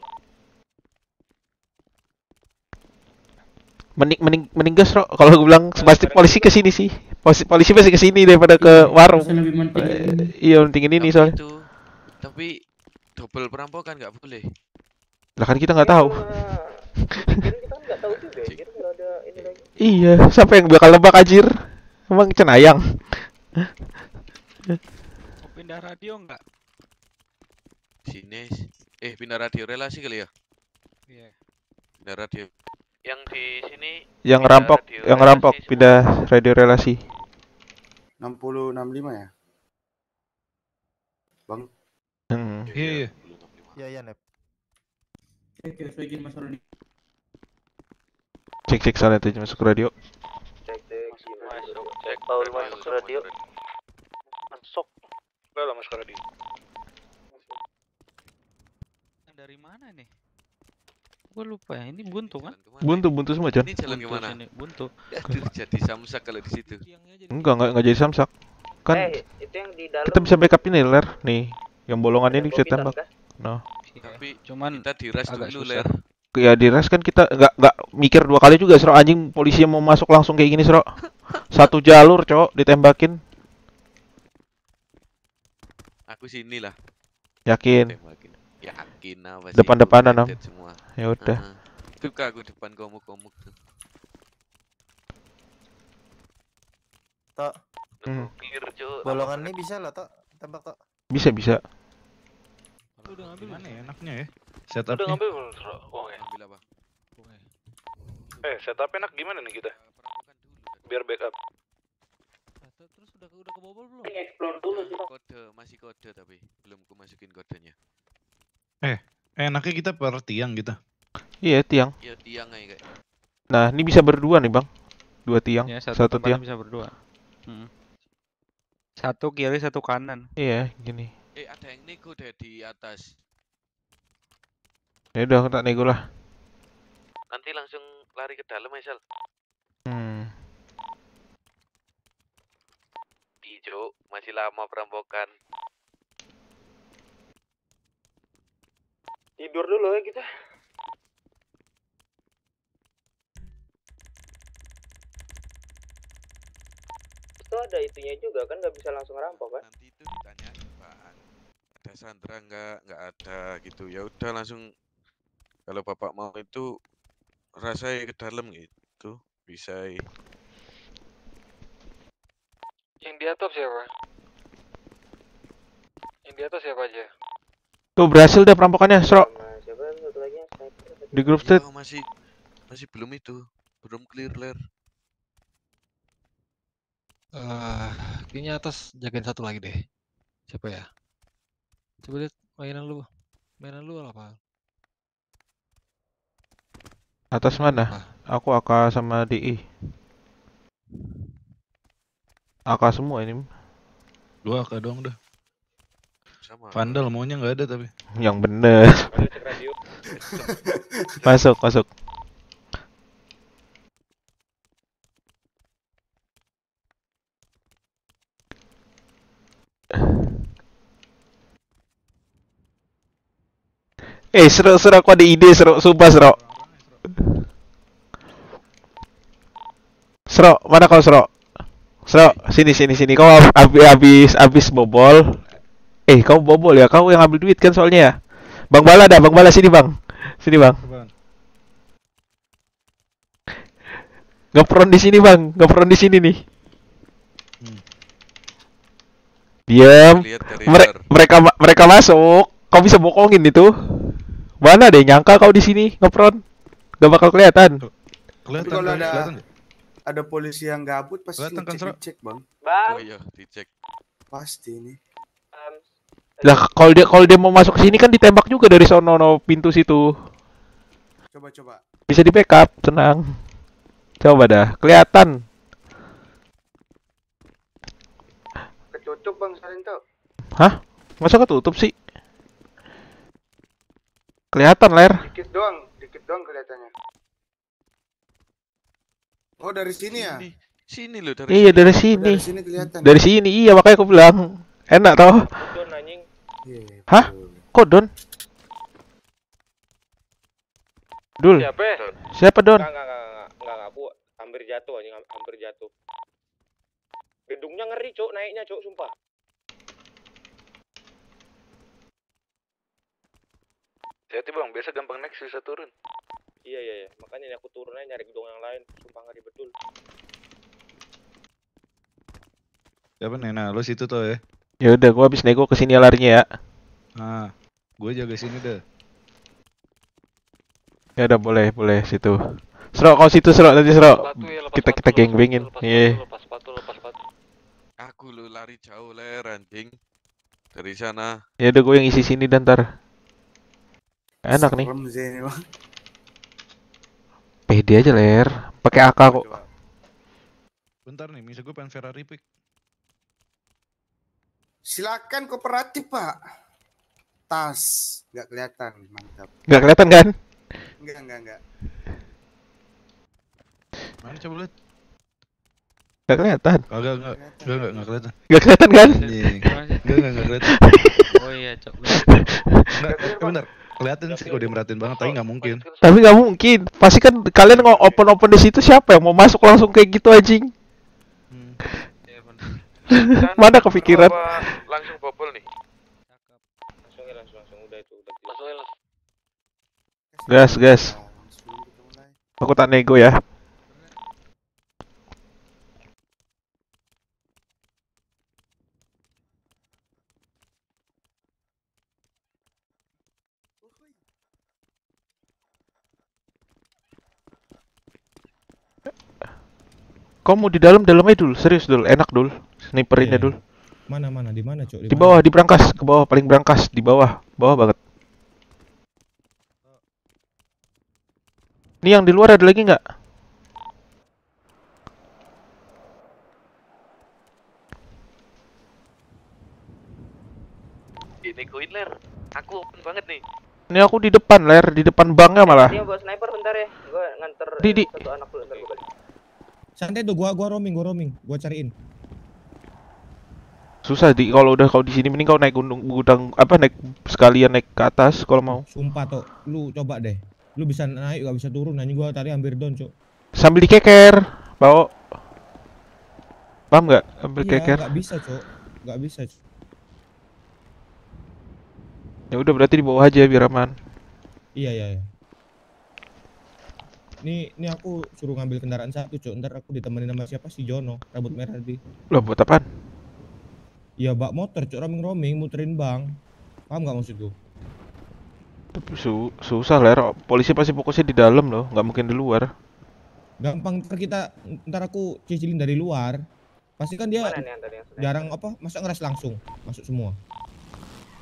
Mending mending mending gas, Bro. Kalau gue bilang pasti polisi ke sini sih. Polisi polisi pasti ke sini daripada ke warung. Eh, Iya, pentingin ini soalnya. Itu. Tapi double perampokan nggak boleh. Lah kan kita nggak tahu. Kita nggak tahu juga. Kira kalau ada ini lagi. Iya, siapa yang bakal lebak anjir? Emang cenayang. Pindah radio enggak? Sini. Eh, pindah radio relasi kali ya? Iya. Pindah radio. Yang di sini Yang rampok, yang rampok semua. pindah radio relasi. 60 65 ya? Bang. Hmm. Iya, iya. Iya, iya, Nep. Oke, saya izin Mas Roni. Cek cek sana tuh masuk radio. Cek cek masuk. Cek Paul masuk radio. Masuk. Enggak lah masuk radio. Dari mana nih? Gue lupa ya. Ini buntu kan? Buntu buntu semua Chan. Ini jalan Buntu sini, buntu. Aduh, jadi samsak kalau di situ. Enggak enggak enggak jadi samsak. Kan Eh, itu yang di dalam. kita bisa backup ini ler nih. Yang bolongan ini bisa tembak. Nah. Tapi cuman kita diras agak dulu, susah. Ler. Ya di res kan kita nggak nggak mikir dua kali juga Sro anjing polisi yang mau masuk langsung kayak gini Sro satu jalur cowok ditembakin Aku sini lah. yakin Tembakin. Yakin apa sih? depan-depanan am Dead semua. ya udah. Suka aku depan komuk-komuk tuh. Tok. Hmm. Bolongan ini bisa lah, Tok. Tembak, Tok. bisa bisa Udah ngambil mana ya enaknya ya? Udah Setupnya. ngambil belum? Ambil apa? Eh, setup enak gimana nih kita? Biar backup. Terus udah udah kebobol belum? Explore dulu sih. Kode, masih kode tapi belum ku masukin kodenya. Eh, enaknya kita per tiang gitu. iya tiang Ya tiang aja kayak. nah ini bisa berdua nih bang dua tiang Ya, satu, satu, tiang bisa berdua. Mm. Satu kiri, satu kanan. iya gini Eh, ada yang nego deh di atas. ya udah aku tak nego lah Nanti langsung lari ke dalam misal. hmm. Ijo, masih lama perampokan. Tidur dulu ya kita. Itu ada itunya juga kan nggak bisa langsung rampok kan? Nanti. Ada Sandra nggak? Nggak ada gitu. Ya udah langsung kalau Bapak mau itu rasanya ke dalam gitu. Bisa. ya. Yang di atas siapa? Yang di atas siapa aja? tuh berhasil deh perampokannya sniper? di grup chat masih masih belum itu. Belum clear ler. Eh, kayaknya atas jagain satu lagi deh. Siapa ya? Coba lihat mainan lu. Mainan lu apa? atas mana aku AK sama DI AK semua ini Dua AK doang dah. Sama. Vandal maunya nggak ada tapi. yang bener masuk masuk Eh, seru seru aku ada ide seru, sumpah seru. Seru, mana kau seru? Seru, sini sini sini. Kau hab- habis habis habis bobol. Eh, kau bobol ya? Kau yang ambil duit kan soalnya ya? Bang Bala dah, Bang Bala sini bang, sini bang. Ngepron di sini bang, ngepron di sini nih. Diam. Mere- luar. mereka ma- mereka masuk. Kau bisa bokongin itu. Mana deh nyangka kau di sini ngepron? Gak bakal kelihatan. Tapi kalau ada ada polisi yang gabut pasti Kelihatan kan, ngecek, Sro? dicek bang. Bang. Oh iya, dicek. Pasti ini. Lah kalau dia kalau dia mau masuk sini kan ditembak juga dari sono no, pintu situ. Coba coba. Bisa di backup, tenang. Coba dah, kelihatan. Kecucuk bang Sarento. Hah? Masa ketutup sih? Kelihatan ler. Dikit doang, dikit doang kelihatannya. Oh dari sini ya? Sini loh dari Iya dari sini. dari sini kelihatan. Dari sini iya makanya aku bilang enak toh. Don anjing. Hah? Kok Don? Dul. Siapa? ya? Siapa Don? Enggak, enggak, enggak, enggak, enggak, enggak, Bu. Hampir jatuh anjing, ham- hampir jatuh. Gedungnya ngeri, Cuk, naiknya, Cuk, sumpah. Hati bang, biasa gampang naik susah turun. Iya, iya, iya. Makanya ini aku turun aja nyari gedung yang lain. Sumpah ngeri betul. Siapa nih? Nah, lu situ tuh ya. Ya udah gua habis nego ke sini larinya ya. Nah, gue jaga sini dah. Ya udah boleh, boleh situ. Sro, kau situ Sro, nanti Sro. Kita kita gangbangin. Iya. Aku lu lari jauh ler anjing. Dari sana. Ya udah gue yang isi sini dan ntar. Enak nih. Serem sih ini bang. Pede aja ler. Pakai AK kok. Bentar nih, bisa gue pengen Ferrari pick. Silakan kooperatif pak. Tas, nggak kelihatan, mantap. Nggak kelihatan kan? Enggak, enggak, enggak. Mana coba lihat? Nggak kelihatan. Kagak, enggak. Enggak, enggak, enggak kelihatan. Nggak kelihatan kan? Anjing. Enggak, enggak, enggak kelihatan. Oh iya, cok. Enggak, eh, bener. Kelihatan sih kalau dia merhatiin banget, tapi nggak mungkin. Tapi nggak mungkin. Pasti kan kalian mau open open di situ siapa yang mau masuk langsung kayak gitu anjing? Mana kepikiran? Langsung bobol nih. Langsung langsung langsung udah itu udah. Langsung langsung. Gas, gas. Aku tak nego ya. Kau mau di dalam dalam aja dul, serius dul, enak dul, sniperinnya dul. Mana mana di mana, Cuk? Di bawah, di berangkas, ke bawah, paling berangkas, di bawah, bawah banget. Ini yang di luar ada lagi nggak? Ini koin ler. Aku open banget nih. Ini aku di depan ler, di depan banknya malah. Dia bawa sniper bentar ya. Gua nganter Di- di- satu anak dulu ntar gua balik. Santai tuh, gua gua roaming, gua roaming, gua cariin. Susah di kalau udah kau di sini mending kau naik gunung gudang apa naik sekalian naik ke atas kalau mau. Sumpah tuh, lu coba deh. Lu bisa naik gak bisa turun, nanti gua tadi hampir down, Cuk. Sambil dikeker, bawa. Paham nggak? Ambil Iya, keker. nggak bisa, Cuk. Nggak bisa, Cuk. Ya udah berarti di bawah aja biar aman. Iya, iya, iya. Nih, nih aku suruh ngambil kendaraan satu, Cuk. Ntar aku ditemenin sama siapa si Jono, rambut merah tadi. Loh buat apaan? Ya bak motor, Cuk, roaming-roaming, muterin bang. Paham nggak maksudku? Tapi su susah ler. Polisi pasti fokusnya di dalam loh, nggak mungkin di luar. Gampang ntar kita, ntar aku cicilin dari luar. Pasti kan dia nih jarang apa, masa ngeras langsung masuk semua.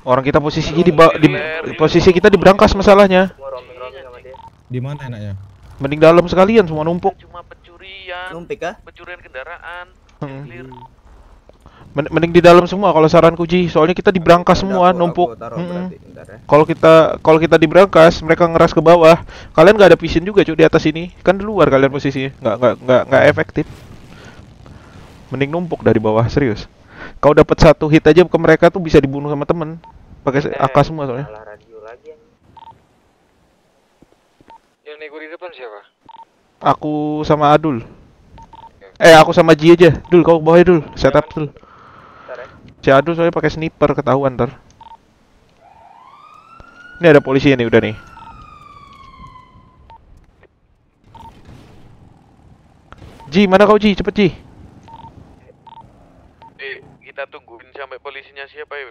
Orang kita posisinya di, ba- di posisi kita di berangkas masalahnya. Roaming roaming. Di mana enaknya? Mending dalam sekalian semua numpuk. Cuma pencurian. Numpik kah? Pencurian kendaraan. Hmm. Clear. Mending di dalam semua kalau saranku Ji, soalnya kita di berangkas semua aku- numpuk. bentar ya. Kalau kita kalau kita di berangkas, mereka ngeras ke bawah. Kalian nggak ada vision juga cuy di atas ini. Kan di luar kalian posisinya. Nggak nggak nggak nggak efektif. Mending numpuk dari bawah serius. Kau dapat satu hit aja ke mereka tuh bisa dibunuh sama temen. Pakai Eh, AK semua soalnya. Salah radio lagi ya. Yang nego di depan siapa? Aku sama Adul. Eh aku sama Ji aja. Dul kau ya, Dul. Setup dul. Si Adul soalnya pakai sniper ketahuan ntar. Ini ada polisi nih udah nih. Ji, mana kau Ji? Cepet Ji. Eh, kita tungguin sampai polisinya siapa ya?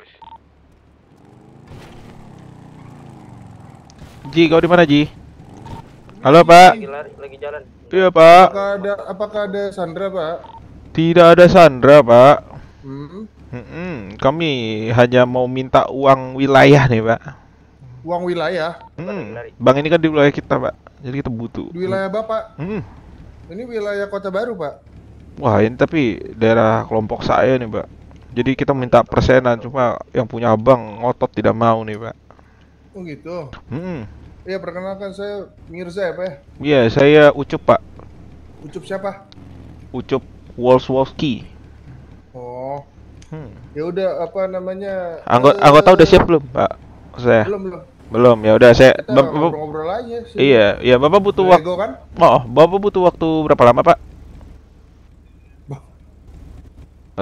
Ji, kau di mana Ji? Halo Pak. Lagi lari, lagi jalan. Iya Pak. Apakah ada apakah ada Sandra, Pak? Tidak ada Sandra Pak. Hmm. Mm-mm, kami hanya mau minta uang wilayah nih Pak. Uang wilayah. Hmm, Bang ini kan di wilayah kita Pak. Jadi kita butuh. Di wilayah Bapak. Hmm. Ini wilayah Kota Baru, Pak. Wah ini tapi daerah kelompok saya nih Pak. Jadi kita minta persenan cuma yang punya abang ngotot tidak mau nih Pak. Oh gitu. Hmm. Iya, perkenalkan saya Mirza ya, Pak ya. Iya saya Ucup Pak. Ucup siapa? Ucup Wolswowski. Oh. Hmm. Ya udah apa namanya? Anggota eh, anggota udah siap belum Pak? Saya. Belum, belum. Belum ya udah saya. Ngobrol-ngobrol aja sih. Iya, iya Bapak butuh waktu. Kan? Oh, Bapak butuh waktu berapa lama Pak?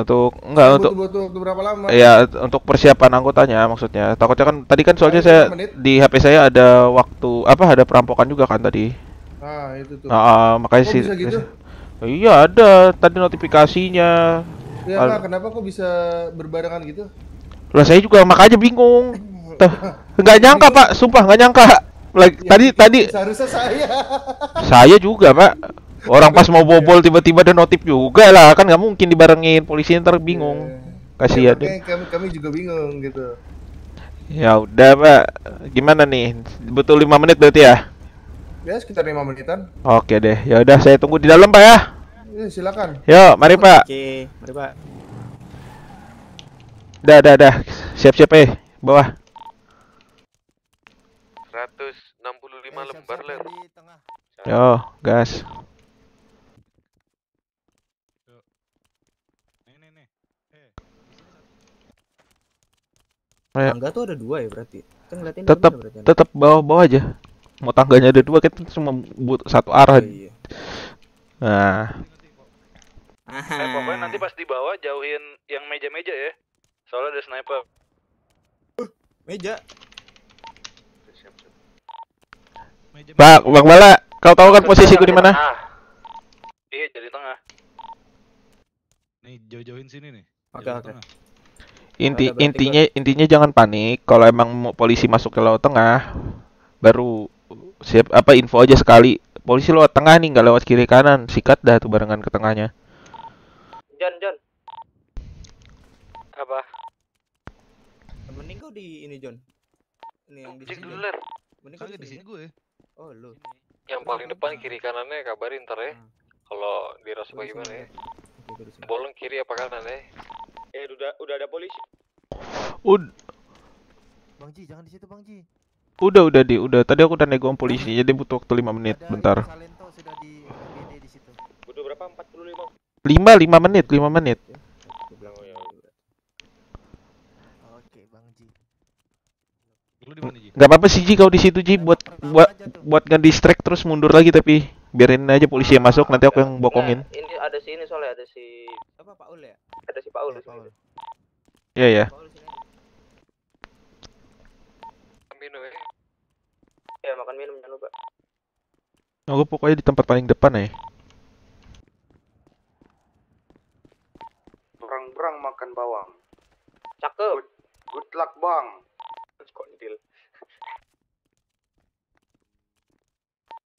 Untuk enggak Saya untuk butuh, butuh berapa lama? Iya, untuk persiapan anggotanya maksudnya. Takutnya kan tadi kan soalnya Paling saya menit. di HP saya ada waktu apa ada perampokan juga kan tadi. Ah, itu tuh. Nah, ah, makanya sih. gitu? Iya, ada tadi notifikasinya. Ya, Al- Pak, kenapa kok bisa berbarengan gitu? Lah saya juga makanya bingung. Tuh, nggak nyangka Pak, sumpah nggak nyangka. Lagi, tadi tadi Seharusnya saya. saya juga Pak. Orang pas mau bobol tiba-tiba ada notif juga lah, kan nggak mungkin dibarengin polisi ntar bingung. Kasihan. makanya kami kami juga bingung gitu. Ya udah, Pak. Gimana nih? Butuh 5 menit berarti ya? Ya sekitar lima menitan. Oke deh. Ya udah saya tunggu di dalam, Pak ya. Ya, silakan. Yuk, mari, Pak. Oke, mari Pak. Dah, dah, dah. Siap-siap eh. Bawah. 165 lembar ler. Yo, gas. Ayo. Tangga tuh ada dua ya berarti. Kan ngeliatin Tetap berarti. tetap bawah-bawah aja. Mau tangganya ada dua kita cuma buat satu arah. Nah, Eh, pokoknya nanti pas di bawah jauhin yang meja-meja ya. Soalnya ada sniper. Meja. Pak, Bang Bala, kau tahu kan posisiku di mana? Iya, jadi tengah. Nih, jauh-jauhin sini nih. Oke, oke. tengah. Inti Ada intinya intinya jangan panik. Kalau emang mau polisi masuk ke laut tengah, baru siap apa info aja sekali. Polisi lewat tengah nih, nggak lewat kiri kanan. Sikat dah tuh barengan ke tengahnya. John, John. Apa? Mending kau di ini John. Ini yang di Cek sini. dulu, Ler. Mending kau di sini gue. Oh, lu. Yang paling depan kiri kanannya kabarin ntar ya. Kalau dirasa bagaimana ya. Bolong kiri apa kanan ya? Eh, udah udah ada polisi. Ud Bang Ji, jangan di situ Bang Ji. udah udah di udah tadi aku udah nego sama polisi jadi butuh waktu 5 menit bentar. Salento sudah di BD di situ. Butuh berapa? 45. 5 5 menit 5 menit. Oke, Bang Ji. Lu di mana, Ji? Gak apa-apa sih Ji kau di situ Ji buat buat buat nge distract terus mundur lagi tapi biarin aja polisi yang masuk nanti aku yang bokongin. Nah, ini ada si ini soalnya ada si apa Paul ya? Ada si Paul di sini. Iya ya. Minum ya. Ya makan minum jangan lupa. Aku pokoknya di tempat paling depan ya. Berang-berang makan bawang. Cakep. Good, good luck bang.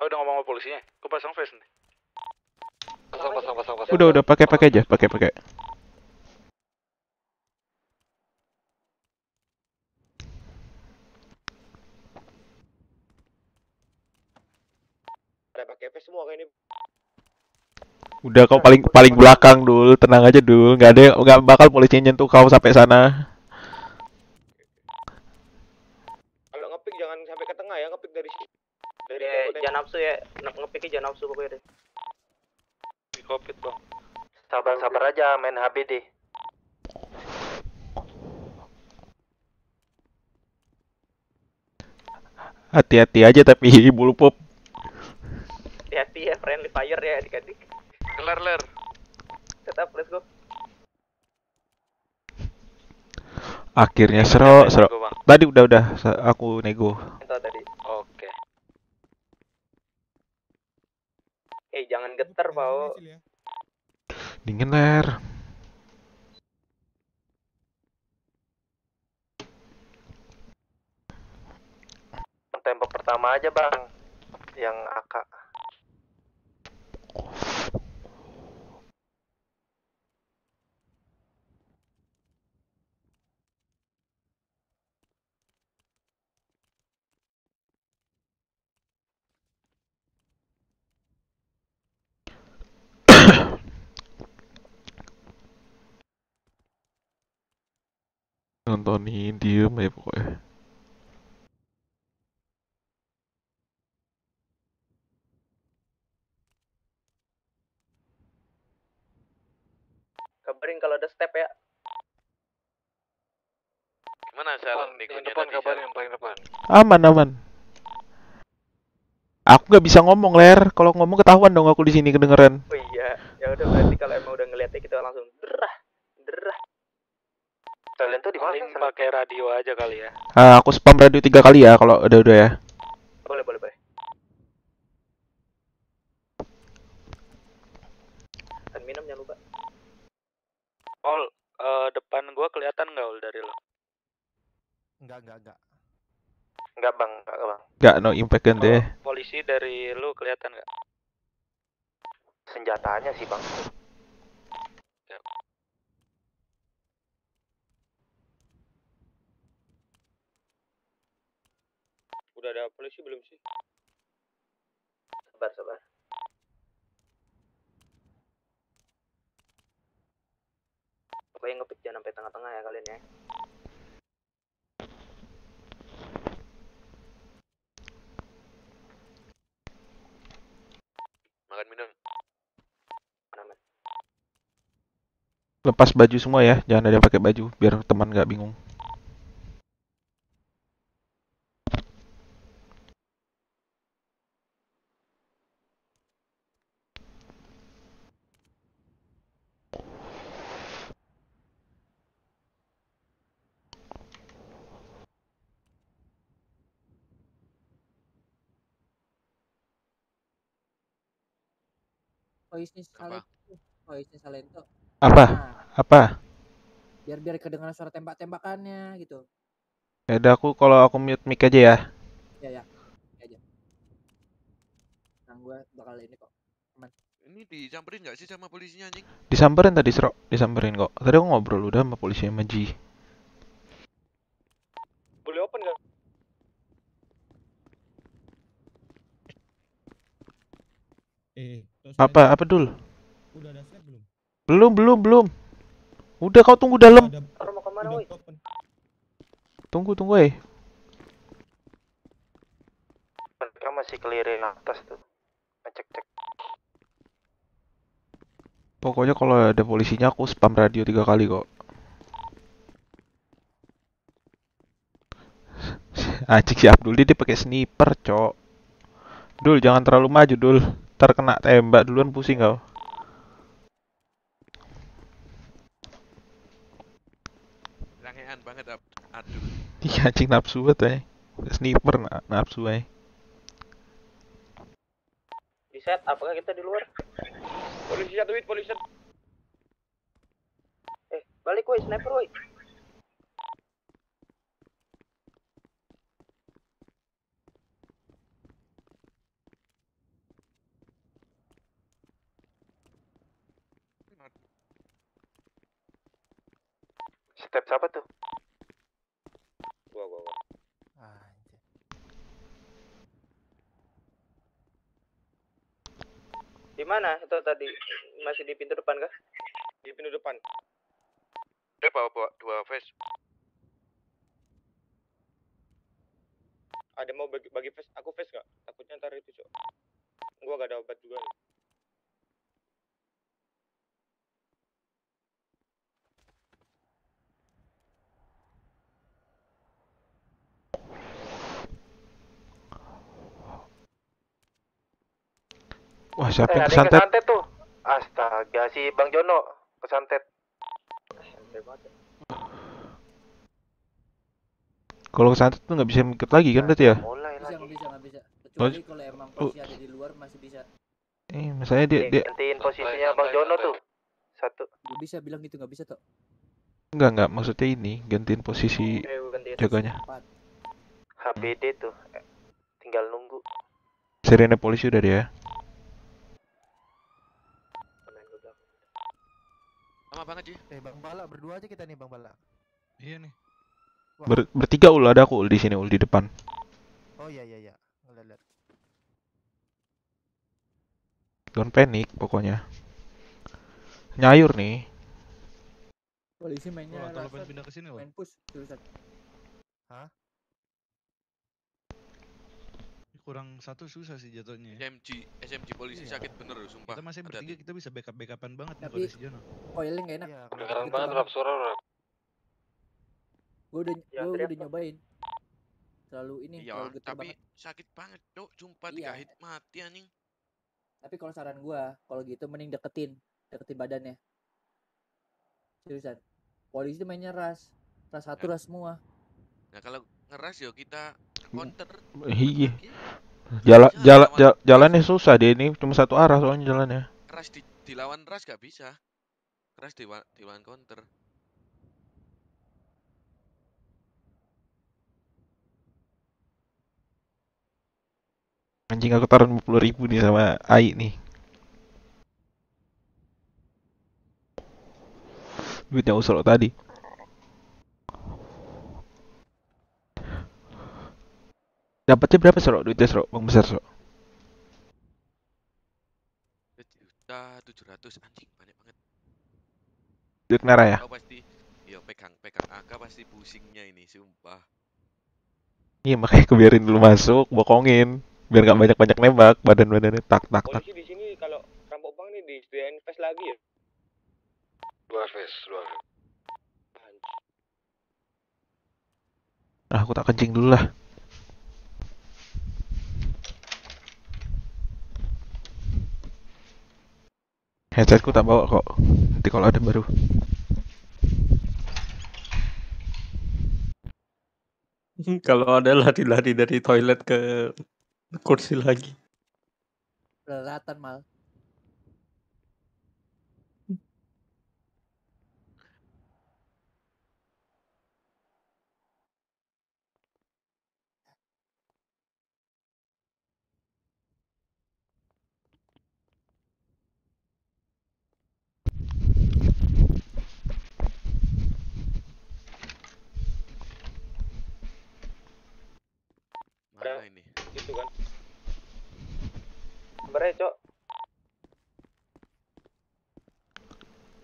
Oh, udah ngomong sama polisinya. Gue pasang face nih. Pasang, pasang, pasang, pasang. Udah udah pakai pakai aja, pakai pakai. Ada pakai face semua kayak ini. Udah kau paling paling belakang dul, tenang aja dul, nggak ada nggak bakal polisi nyentuh kau sampai sana. Kalau ngepick jangan sampai ke tengah ya, ngepick dari sini. Jangan nafsu ya. Nge- Ngepiknya jangan nafsu pokoknya deh. Di covid bang. Sabar-sabar aja main HBD. Hati-hati aja tapi bulu pop. Hati-hati ya friendly fire ya adik-adik. Ler, ler. Tetap let's go. Akhirnya seru, seru. Tadi udah udah aku nego. Itu tadi. Oke. Eh jangan getar, Pao. Dingin ler. Tembok pertama aja, Bang. Yang AK. Nontonin diem ya pokoknya. Kabarin kalau ada step ya. Gimana sel? Depan, yang depan kabarin yang paling depan. Aman aman. Aku nggak bisa ngomong ler. Kalau ngomong ketahuan dong aku di sini kedengeran. Oh iya. Ya udah berarti kalau emang udah ngeliatnya kita langsung derah, derah. Kalian tuh di Paling pakai radio aja kali ya. Ah, aku spam radio tiga kali ya kalau udah udah ya. Boleh, boleh, boleh. Dan minum jangan lupa. Ol, eh, depan gua kelihatan nggak ol dari lo? Enggak, enggak, enggak. Enggak, Bang. Enggak, Bang. Nggak no impact kan deh. Polisi dari lu kelihatan nggak? Senjatanya sih, Bang. Udah ada polisi belum sih? Sabar, sabar. Pokoknya ngepit jangan sampai tengah-tengah ya kalian ya. Makan minum. Lepas baju semua ya, jangan ada yang pakai baju biar teman nggak bingung. Voice-nya Salento. Voice-nya Salento. Apa? Nah, Apa? biar biar kedengaran suara tembak-tembakannya gitu. Ya udah aku kalau aku mute mic aja ya. Ya ya. Ya aja. Nah, gua bakal ini kok. Aman. Ini disamperin nggak sih sama polisinya anjing? Disamperin tadi Sro, disamperin kok. Tadi aku ngobrol udah sama polisi sama Ji. Boleh open nggak? Eh, Apa apa dul? udah ada slab belum? Belum belum belum. Udah kau tunggu dalam. Mau ke mana, woi? Tunggu tunggu eh. Mereka masih keliling atas tuh. Ngecek-cek. Pokoknya kalau ada polisinya aku spam radio tiga kali kok. Anjing si Abdul dia pakai sniper, cok. Dul, jangan terlalu maju, Dul. Ntar kena tembak duluan pusing kau. Rangean banget ab. Aduh. Iya anjing nafsu banget eh. Sniper na nafsu eh. Di set, apakah kita di luar? Polisi satu hit, polisi satu. Eh, balik woi, sniper woi. Step siapa tuh? Gua, gua, gua. Di mana itu tadi? Masih di pintu depan kah? Di pintu depan. Dia bawa bawa dua face. Ada mau bagi bagi face? Aku face nggak? Takutnya ntar itu cok. Gua gak ada obat juga. nih. Siapa Eh, yang ada yang kesantet? kesantet tuh. Astaga, si Bang Jono kesantet. Kalau kesantet tuh nggak bisa ngikut lagi kan berarti ya? Bisa nggak bisa nggak bisa. Oh, Kecuali kalau emang posisi ada di luar masih bisa. Eh, misalnya dia dia Gantiin posisinya Bang Jono tuh. Satu. Gak bisa bilang gitu nggak bisa toh. enggak enggak maksudnya ini gantiin posisi Eh, gantiin. jaganya. HBD tuh. Eh, Tinggal nunggu. Sirene polisi udah dia. Lama banget sih. Eh, Bang Bala berdua aja kita nih, Bang Bala. Iya nih. Ber, bertiga ul ada aku ul di sini ul di depan. Oh iya iya iya. Ngeliat liat. Don't panic pokoknya. Nyayur nih. Polisi mainnya Wah, kalau pengen pindah ke sini, main push. Hah? Kurang satu susah sih jatuhnya. ya. SMG, SMG polisi Iya. sakit bener loh, sumpah. Kita masih bertiga kita bisa backup backupan banget nih Tapi kalau ada si Jono. coilnya nggak enak. Kedengeran Gitu banget rap suara rap. Gue udah Ya, gue teriak, udah nyobain. Terlalu ini Iya, terlalu getar tapi banget. sakit banget, Cok. Sumpah Iya. tiga hit mati anjing. Tapi kalau saran gua, kalau gitu mending deketin, deketin badannya. Seriusan. Polisi tuh mainnya ras. Ras satu ras semua. Nah, kalau ngeras ya kita counter. Iya. Jalan jalan jalannya susah dia ini cuma satu arah soalnya jalannya. Keras di, dilawan ras gak bisa. Keras diwa- dilawan counter. Anjing aku taruh 50 ribu nih sama Ai nih. Duitnya usul tadi. Dapatnya berapa, Sro? Duitnya, Sro? Bang besar, Sro? Juta tujuh ratus anjing banyak banget. Duit merah ya? Kau pasti, iya pegang pegang AK pasti pusingnya ini sumpah. Iya, makanya aku biarin dulu masuk, bokongin. Biar gak banyak-banyak nembak, badan-badannya tak tak tak. Polisi di sini kalau rampok bank nih disediain vest lagi ya? Dua face, dua face. Ah, aku tak kencing dulu lah. Headsetku tak bawa kok. Nanti kalau ada baru. Kalau ada lari-lari dari toilet ke kursi lagi. Lelatan mal. Mana ini? Gitu kan. Sabar ya, Cok.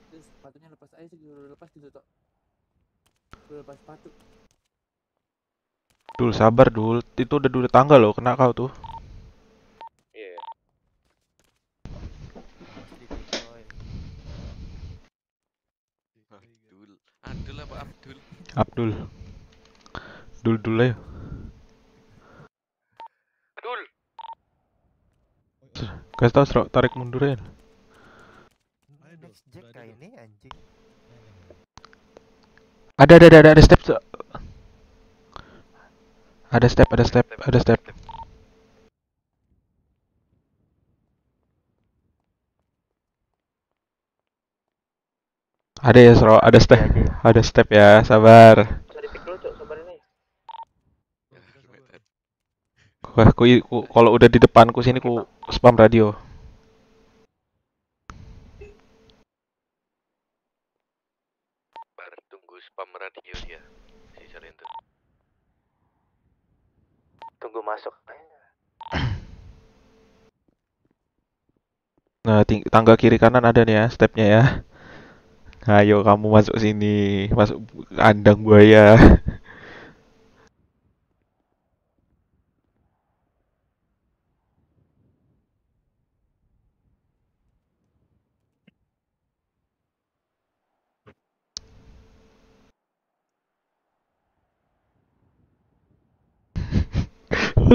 Terus sepatunya lepas aja sih, udah lepas gitu. Udah lepas sepatu. Dul, sabar dul. Itu udah dulu tangga loh, kena kau tuh. Iya. Abdul, Abdul apa Abdul? Abdul. Dul dul ya. Dul. Kasih tau Sro, tarik mundur ya. Ini anjing. Ada ada ada ada, ada step. Ada step, ada step, ada step. Ada ya Sro, ada step, ada step ya, sabar. Bisa dipik dulu, Cok. Sabar ini. Wah, ku, ku- kalau udah di depanku sini ku spam radio. Bar tunggu spam radio dia. Si Sarin tuh. Tunggu masuk. Nah, tangga kiri kanan ada nih ya, stepnya ya. Ayo kamu masuk sini, masuk kandang buaya.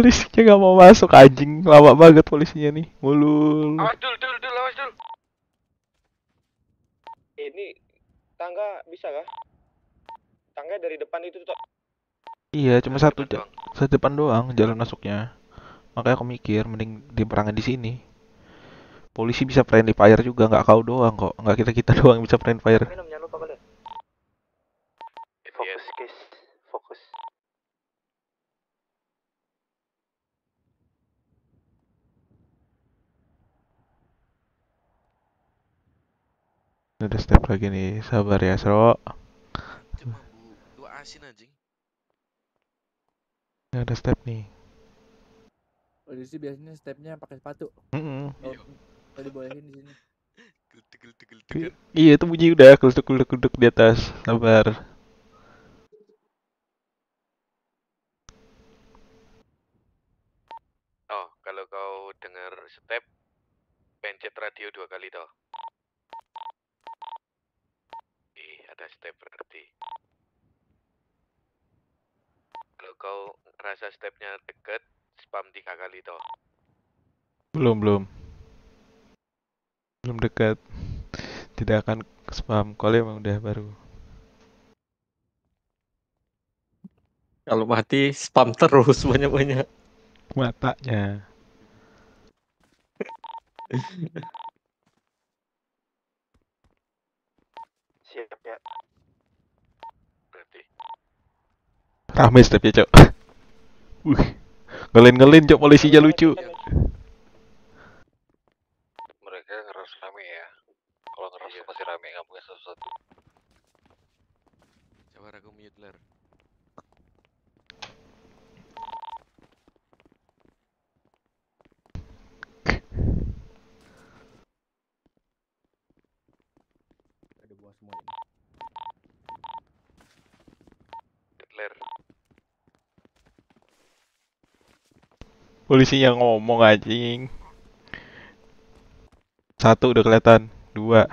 Polisinya nggak mau masuk anjing, lama banget polisinya nih, ngulul. Awas dul, dul, dul, awas dul. Ini tangga bisa kah? Tangga dari depan itu, Cok. Iya, cuma satu ja- satu depan doang jalan masuknya. Makanya aku mikir mending diperangin di sini. Polisi bisa friendly fire juga, nggak kau doang kok, nggak kita kita doang bisa friendly fire. Minum jangan lupa kalian. Fokus, guys. Fokus. Ada step lagi nih, sabar ya, Sro. Lu asin anjing. Ini ada step nih. Polisi biasanya stepnya pakai sepatu. Mm-mm. Oh, tadi bolehin di sini. I- Iya, itu bunyi udah keleduk-keleduk di atas. Sabar. Oh, kalau kau dengar step, pencet radio dua kali toh. Ada step berarti. Kalau kau rasa stepnya deket, spam tiga kali toh. Belum, belum. Belum dekat. Tidak akan spam. Kalau emang udah baru. Kalau mati spam terus banyak-banyak. Matanya. Siap ya. Berarti. Rame stepnya, Cok. Wih. Ngelin-ngelin, Cok, polisinya lucu. Mereka ngeras rame ya. Kalau ngeras pasti rame, nggak mungkin satu-satu. Sabar aku mute ler. Polisinya ngomong anjing. Satu udah kelihatan, dua.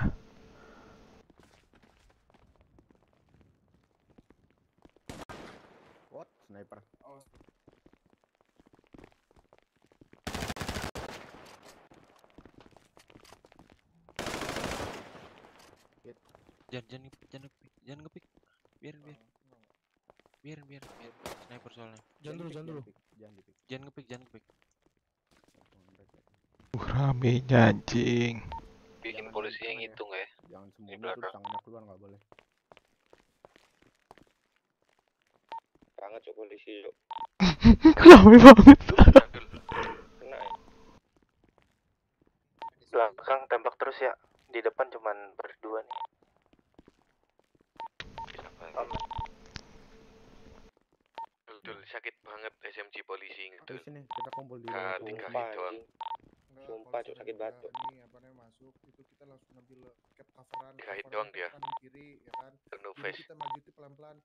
What? Sniper. Jangan jangan jangan jangan ngepik. Biarin biarin. Biarin biarin biarin. Sniper soalnya. Jangan dulu, jangan dulu. Jangan jangan ngepik, jangan ngepik. Uh, ramenya anjing. Bikin polisi yang hitung ya. Jangan belakang. tangannya keluar nggak boleh. Banget cok polisi cok. Rame banget. Kena ya. Belakang tembak terus ya. Di depan cuman berdua nih. Betul, sakit banget SMG polisi ngedul. sini kita kumpul di dalam. tiga Sumpah, hit doang. anjing. Sumpah cok sakit banget cok. Ini apa namanya masuk itu kita langsung ngambil cap coveran. Tiga dia. kanan kiri ya kan. No Jadi face. kita maju tuh pelan-pelan.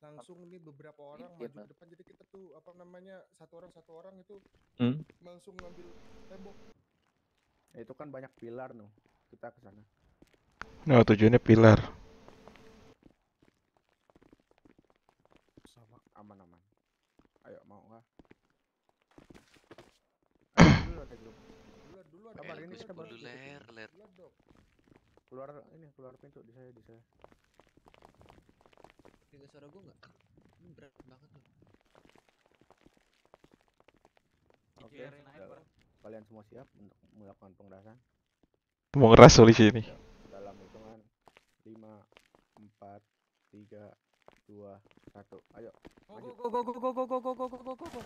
Langsung ini beberapa orang Iya, maju ke depan jadi kita tuh apa namanya satu orang satu orang itu Hmm? langsung ngambil tembok. Itu kan banyak pilar noh. Kita ke sana. Nah, tujuannya pilar. Sama aman-aman. Ayo mau nggak? Ayo, dulu ada grup. Kabar ini kabar. sepuluh ler, ler. Keluar ini keluar pintu di saya di saya. Dengar suara gua enggak? Ini berat banget tuh. Oke. Kalian semua siap untuk melakukan pengerasan? Mau ngeras polisi ini. Dalam hitungan 5 4 3 2 1. Ayo. Go go go go go go go go go go go go.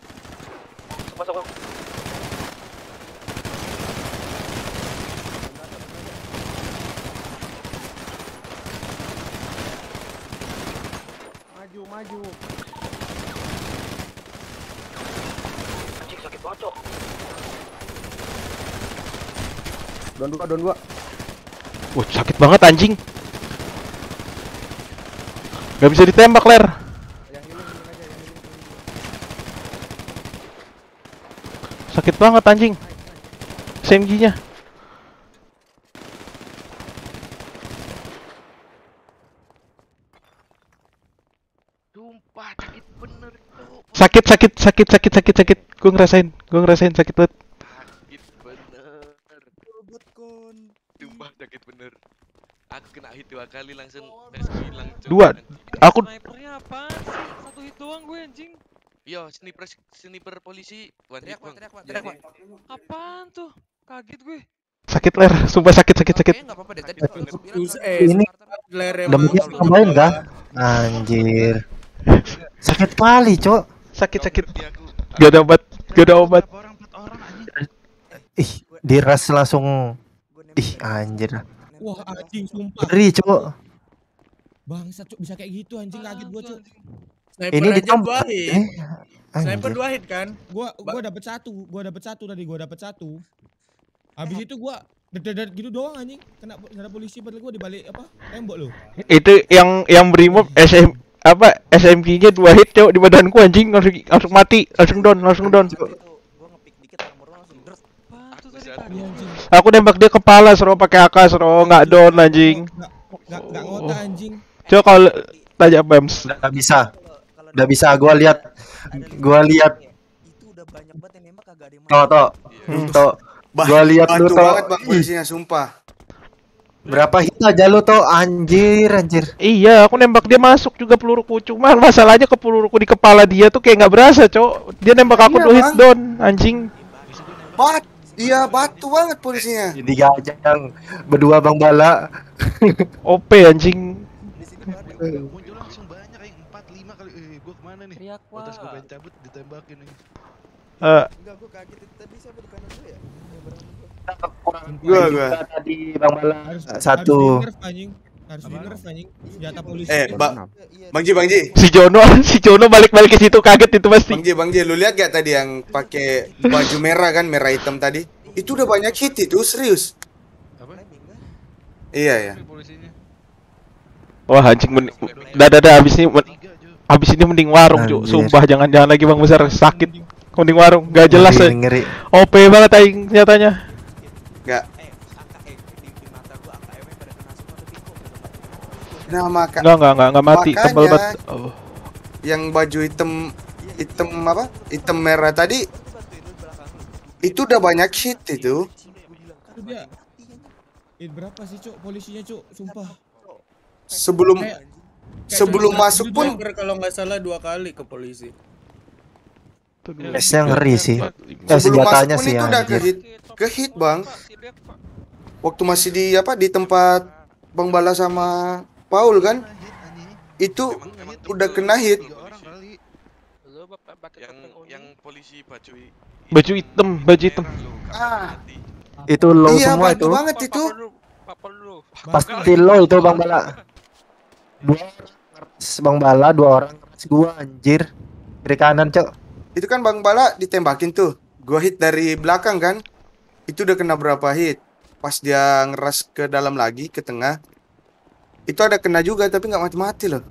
Masuk masuk. Maju maju. Anjing sakit banget cok. Don dua don dua. Wah, sakit banget anjing. Gak bisa ditembak, Ler. Sakit banget anjing. SMG-nya. Sumpah sakit bener cok. Sakit, sakit, sakit, sakit, sakit, sakit. Gue ngerasain, gue ngerasain sakit banget. Sakit bener. Sumpah sakit bener. Aku kena hit dua kali langsung tes hilang. Dua. Aku Snipernya apaan sih? Satu hit doang gue anjing. Yo, sniper sniper polisi one hit bang. Teriak, Pak. Apaan tuh? Kaget gue. sakit, Ler. Sumpah sakit, sakit, sakit. enggak apa-apa deh tadi. Ini demamnya tambahin kah? Anjir. Sakit kali, Cok. Sakit, sakit. Gak ada obat, gak ada obat. Ih, diras langsung. Ih, anjir. Wah anjing sumpah. Ngeri, Cok. Bangsa cuk bisa kayak gitu anjing kaget gua cuk. Ini ditambah. Eh, Sniper dua hit kan? Gua gua dapet satu, gua dapet satu tadi, gua dapet satu. Habis itu gua dedet gitu doang anjing. Kena kena polisi padahal gua di balik apa? Tembok loh. Itu yang yang brimob SM apa SMG-nya dua hit cok di badanku anjing langsung langsung mati, langsung down, langsung down. Aku nembak dia kepala, sero pakai AK, sero nggak down anjing. Gak gak ngotak anjing. Coba kalau tanya Bams. Nggak bisa. Nggak bisa, gua lihat. Gua lihat. Toh, toh. Hmm, toh. Gua lihat lu Bantu toh. banget bang sumpah. Berapa hit aja lu toh? Anjir, anjir. Iya, aku nembak dia masuk juga peluruku. Cuman masalahnya ke peluruku di kepala dia tuh kayak nggak berasa, cok. Dia nembak aku Iya, hit down, anjing. Bat, iya batu banget polisinya. Jadi gajang berdua Bang Bala. OP anjing. Muncul langsung banyak yang 4 5 kali. Eh, gua ke mana nih? Otas gua pengen cabut ditembakin nih. Eh, Enggak, gua kaget tadi siapa di kanan gua ya? Gua. Gua tadi Bang Bala satu. Harus di nerf anjing. Harus di nerf anjing. Senjata polisi. Eh, Bang Bang Ji, Bang Ji. Si Jono, si Jono balik-balik ke situ kaget itu pasti. Bang Ji, Bang Ji, lu lihat gak tadi yang pakai baju merah kan, merah hitam tadi? Itu udah banyak hit itu, serius. Iya ya. Wah anjing dah dah dah habis ini habis ini mending warung cuk Anjir. sumpah jangan jangan lagi bang besar sakit Mending warung, gak jelas. Ngeri, ngeri. OP banget aing nyatanya. Enggak. Nah, maka Enggak, enggak, enggak, enggak mati, tebal banget. Oh. Yang baju hitam hitam apa? Hitam merah tadi itu udah banyak hit itu. Itu dia. Eh berapa sih cuk polisinya cuk? Sumpah. Sebelum Kayak- sebelum kayak masuk pun kalau nggak salah dua kali ke polisi. Esnya ngeri sih. Eh, senjatanya pun sih itu yang udah ke hit ke hit, Bang. Waktu masih di apa di tempat Bang Bala sama Paul kan? Itu udah kena hit. Yang yang polisi baju Baju hitam, baju hitam. Ah, Itu low iya, semua itu. banget itu. Pasti low itu Bang Bala. Dua Bang Bala, dua orang gua anjir. Kiri kanan, Cok. Itu kan Bang Bala ditembakin tuh. Gua hit dari belakang kan. Itu udah kena berapa hit. Pas dia ngeras ke dalam lagi, ke tengah. Itu ada kena juga tapi nggak mati-mati loh.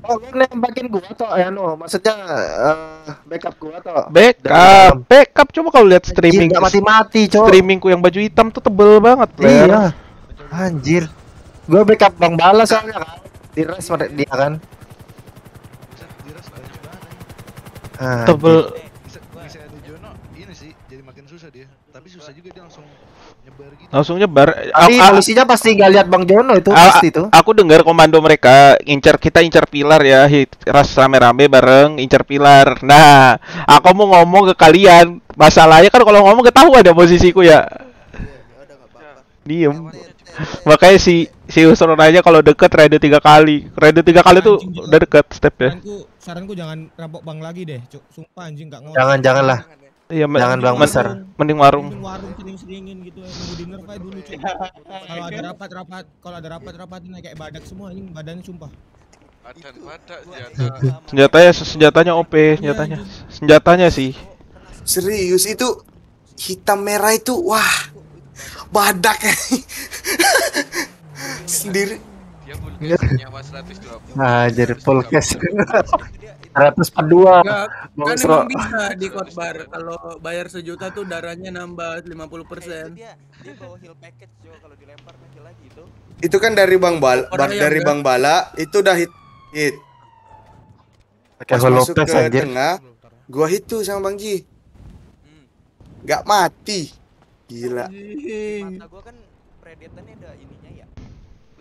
Oh, lu nembakin gua toh, ya no. Maksudnya eh, backup gua toh. Backup, backup coba kalau lihat streaming. nggak mati-mati, Cok. Streamingku yang baju hitam tuh tebel banget, Ler. Iya. Anjir. Gua backup Bang Bala soalnya kan. Di res dia kan. Ah, Tebel. Bisa, Susah juga dia langsung nyebar gitu. Langsung nyebar. Tapi Aku- polisinya pasti nggak lihat Bang Jono itu A- pasti tuh. Aku dengar komando mereka incar kita incar pilar ya, hit ras rame-rame bareng incar pilar. Nah, aku mau ngomong ke kalian. Masalahnya kan kalau ngomong ketahuan ya posisiku ya. Diem. Makanya si si Usron aja kalau deket radio tiga kali. Radio tiga kali tuh udah deket stepnya. Saranku, saranku jangan rampok bank lagi deh, cuk. Sumpah anjing nggak ngomong. Jangan jangan lah. Iya, Jangan Bang besar. Mending warung. Mending warung sering-seringin gitu ya, nunggu dinner kayak dulu cuk. Kalau ada rapat-rapat, kalau ada rapat-rapat ini kayak badak semua anjing badannya sumpah. Badan badak senjata. Senjatanya senjatanya OP, senjatanya. Senjatanya sih. Serius itu hitam merah itu wah badak sendiri Dia nyawa 120. Anjir full cash. 142. Enggak, Bang kan Sro. emang bisa di Kotbar kalau bayar sejuta tuh darahnya nambah 50%. itu kan dari Bang Bal Orang dari enggak. Bang Bala itu udah hit hit Pakai pas masuk ke anjir. tengah gua hit tuh sama Bang Ji nggak mati gila Mata gua kan predatornya ada ininya ya.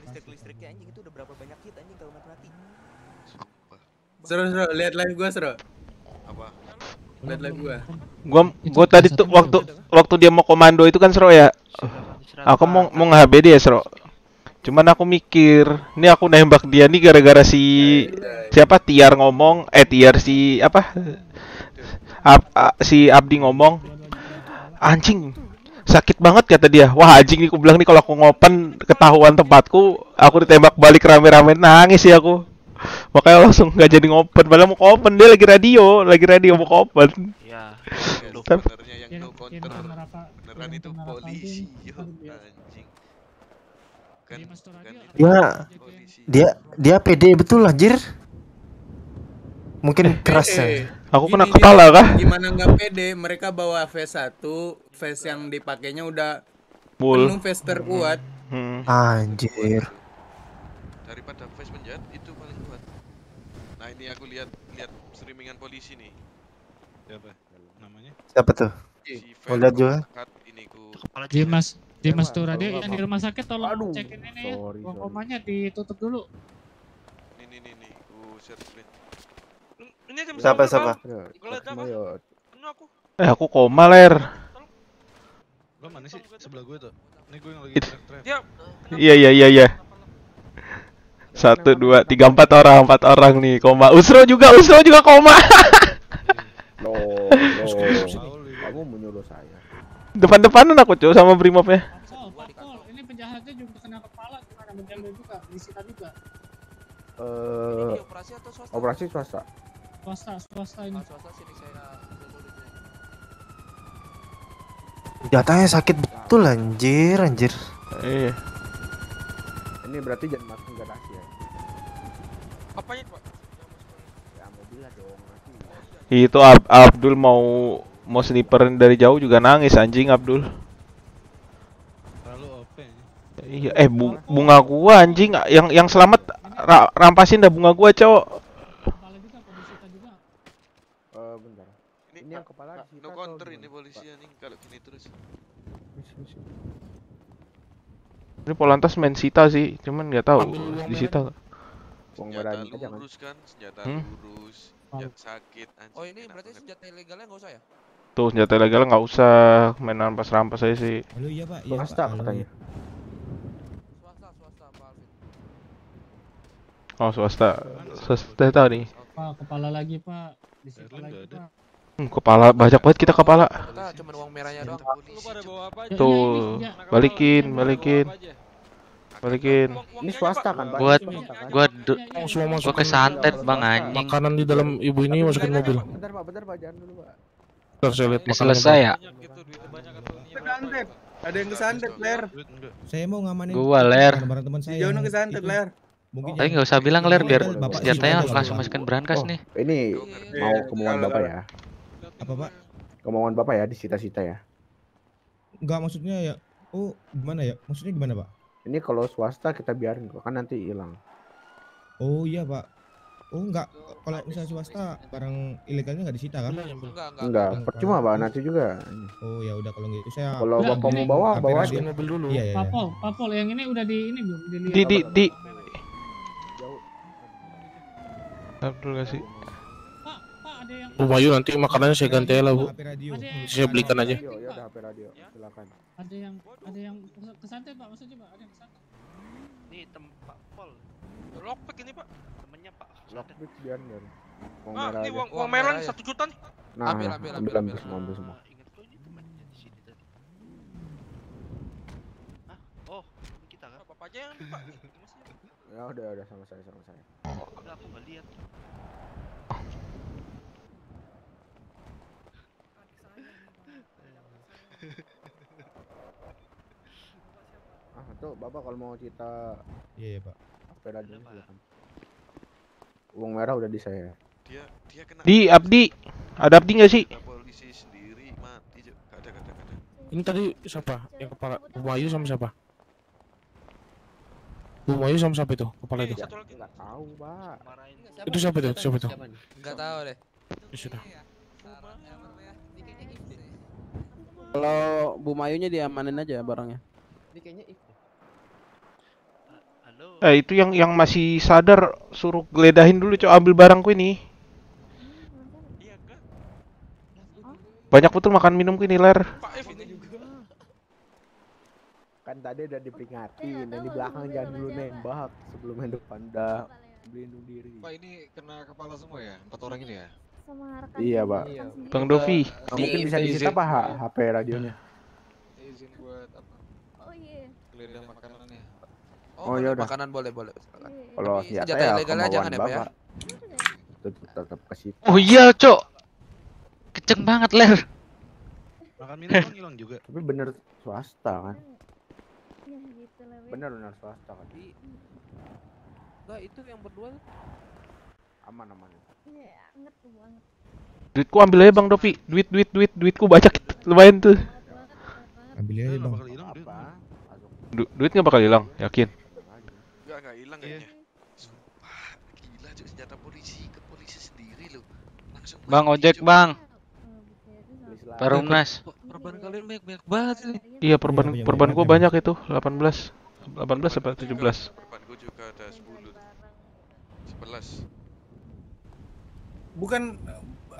Listrik-listriknya anjing itu udah berapa banyak hit anjing kalau mati-mati. Seru seru, lihat live gua seru. Apa? Lihat live gua. Gua gua tadi tuh waktu waktu dia mau komando itu kan Sro ya. Aku mau mau nge-HB dia Sro. Cuman aku mikir, ini aku nembak dia nih gara-gara si siapa Tiar ngomong, eh Tiar si apa? Ab- a- si Abdi ngomong, anjing sakit banget kata dia. Wah anjing nih aku bilang nih kalau aku ngopen ketahuan tempatku, aku ditembak balik rame-rame nangis sih aku. Makanya langsung nggak jadi ngopen. Padahal mau open dia lagi radio, lagi radio mau open. Ya, Tapi- sebenarnya yang no counter beneran itu polisi, yo anjing. Kan, kan Dia dia dia pede betul anjir. Mungkin keras ya. Aku kena kepala kah? Gimana nggak pede? Mereka bawa V1, face yang dipakainya udah Full. penuh face terkuat. Hmm. Anjir. daripada face penjahat itu paling kuat. Nah, ini aku lihat lihat streamingan polisi nih. Siapa? Namanya? Siapa tuh? Si Mau lihat juga. Ini ku Dimas, Dimas Apa? tuh radio Apa? yang di rumah sakit tolong Aduh, cekin ini ya. Ruang komanya ditutup dulu. Nih nih nih nih, ku share screen. Ini jam Siapa, berapa, siapa? Liat apa? Penuh aku. Eh aku koma ler. Gua mana sih? Sebelah gue tuh. Ini gue yang lagi. Dia Iya iya iya iya. Satu dua tiga empat orang empat orang nih koma. Usro juga Usro juga koma. Loh, loh. Kamu menyuruh saya. Depan-depanan aku cuy sama Brimobnya. Ini penjahatnya juga kena kepala gimana menjamin juga, disita juga. Eh, operasi swasta. Swasta, swasta ini. Jatanya sakit betul anjir anjir. Iya. Ini berarti jangan masuk garasi ya. apanya, Pak? Ya mobilnya dong nanti. Itu Ab- Abdul mau mau sniperin dari jauh juga nangis anjing Abdul. Terlalu OP. Iya, eh bu- bunga gua anjing yang yang selamat ra- rampasin dah bunga gua, Cok. Eh bentar. Ini yang kepala disita No counter ini polisi nih kalau gini terus. Ini Polantas main sita sih, cuman nggak tahu disita. Merah. nggak. Uang Senjata merah aja kan. lurus kan, senjata Hmm? lurus, senjata sakit anjing. Oh ini enak berarti senjata ilegalnya nggak usah ya? Tuh senjata ilegal nggak usah main rampas-rampas aja sih. Halo iya pak, iya Swasta pak. Katanya. Swasta, swasta, Pak Alvin. Oh swasta, swasta tahu nih. Pak, kepala lagi pak. Disita lagi pak. Hmm, kepala banyak banget kita kepala. Kita cuma uang merahnya doang. Lu pada bawa apa aja? Tuh, balikin, balikin, balikin. Ini swasta kan, Pak? Buat kan? gua Oh, semua gua masukin kesantet bang anjing. makanan di dalam ibu ini masukin mobil. Bentar Pak, bentar Pak, jangan dulu Pak. Saya lihat selesai ya? Ada yang kesantet, Ler. Saya mau ngamanin Gua, Ler. barang teman saya. Jono yang kesantet. Ler. Mungkin Tapi nggak usah bilang ler biar senjatanya langsung masukin berangkas Oh, nih. Ini mau kemauan Bapak ya? Apa pak? Kemauan Bapak ya disita-sita ya? Enggak maksudnya ya. Oh gimana ya? Maksudnya gimana pak? Ini kalau swasta kita biarin kok kan nanti hilang. Oh iya pak. Oh enggak. Kalau misalnya swasta barang ilegalnya nggak disita kan? Enggak, enggak. Enggak, percuma Pak nanti juga. Oh ya udah kalau gitu saya. Kalau Bapak mau bawa, bawa aja. mobil dulu. Iya iya. Pak iya. Pol, Pak Pol, yang ini udah di ini belum dilihat. Di di di. Abdul kasih. Pak, Pak ada yang Bu Bayu nanti makanannya saya ganti lah bu. Saya belikan aja. Radio, ya udah HP radio. Silakan. Ada yang ada yang kesantet Pak, maksudnya Pak, ada yang kesantet. Nih tempat Pol. Lockpick ini pak. Temennya Pak. Lockpick biarin biarin. Uang Ah, merah ini uang uang merah nih satu juta nih. Nah, Ambil, ambil, ambil, ambil, ambil, ambil. semua, ambil semua. Ingat kok ini temennya di sini tadi. Hah? Oh, ini kita kan? Apa aja yang pak? Ya udah, udah sama saya, sama saya. Enggak, aku nggak lihat. Ah, tuh Bapak kalau mau cerita Iya iya pak. Radio silakan. Uang merah udah di saya. Dia dia kena Di Abdi, ada Abdi nggak sih? Polisi sendiri mati, Cuk. Gak ada, gak ada, gak ada. Ini tadi siapa? Yang kepala Bu Bayu sama siapa? Bu Bayu sama siapa itu? Kepala itu. Enggak tahu, Pak. Itu siapa itu? Siapa itu? Enggak tahu deh. Ya sudah. Kalau Bu Mayunya diamanin aja barangnya. Ini kayaknya. Eh itu yang yang masih sadar suruh geledahin dulu coba ambil barangku ini. Banyak betul makan minumku ini ler. Kan tadi udah diperingatin dan di belakang jangan dulu nembak sebelum yang depan udah melindungi diri. Pak ini kena kepala semua ya? Empat orang ini ya? Iya, Pak. Bang Dovi. Nah, mungkin bisa disita Pak HP radionya. Izin buat apa? Oh iya. Geledah makanannya. Oh, ya udah. Makanan boleh, boleh. Silakan. Kalau senjata ya kemauan jangan ya, Pak ya? Tetap tetap ke situ. Oh iya cok, kenceng banget ler. Makan minum kan hilang juga. Tapi bener swasta kan? Ya gitu. Bener bener swasta kan? Enggak, itu yang berdua tuh. Aman aman. Iya, anget tuh banget. Duitku ambil aja Bang Dovi. Duit duit duit duitku banyak lumayan tuh. Ambil aja bang. Apa? Du- duit nggak bakal hilang, yakin? Hilang kayaknya. Sumpah, gila Cuk, senjata polisi ke polisi sendiri loh. Langsung Bang ojek Cuk. bang. Perumnas. Perban kalian banyak banyak banget nih. Iya perban perban gua banyak itu 18 18 apa 17 Perbanku juga ada 10 11 Bukan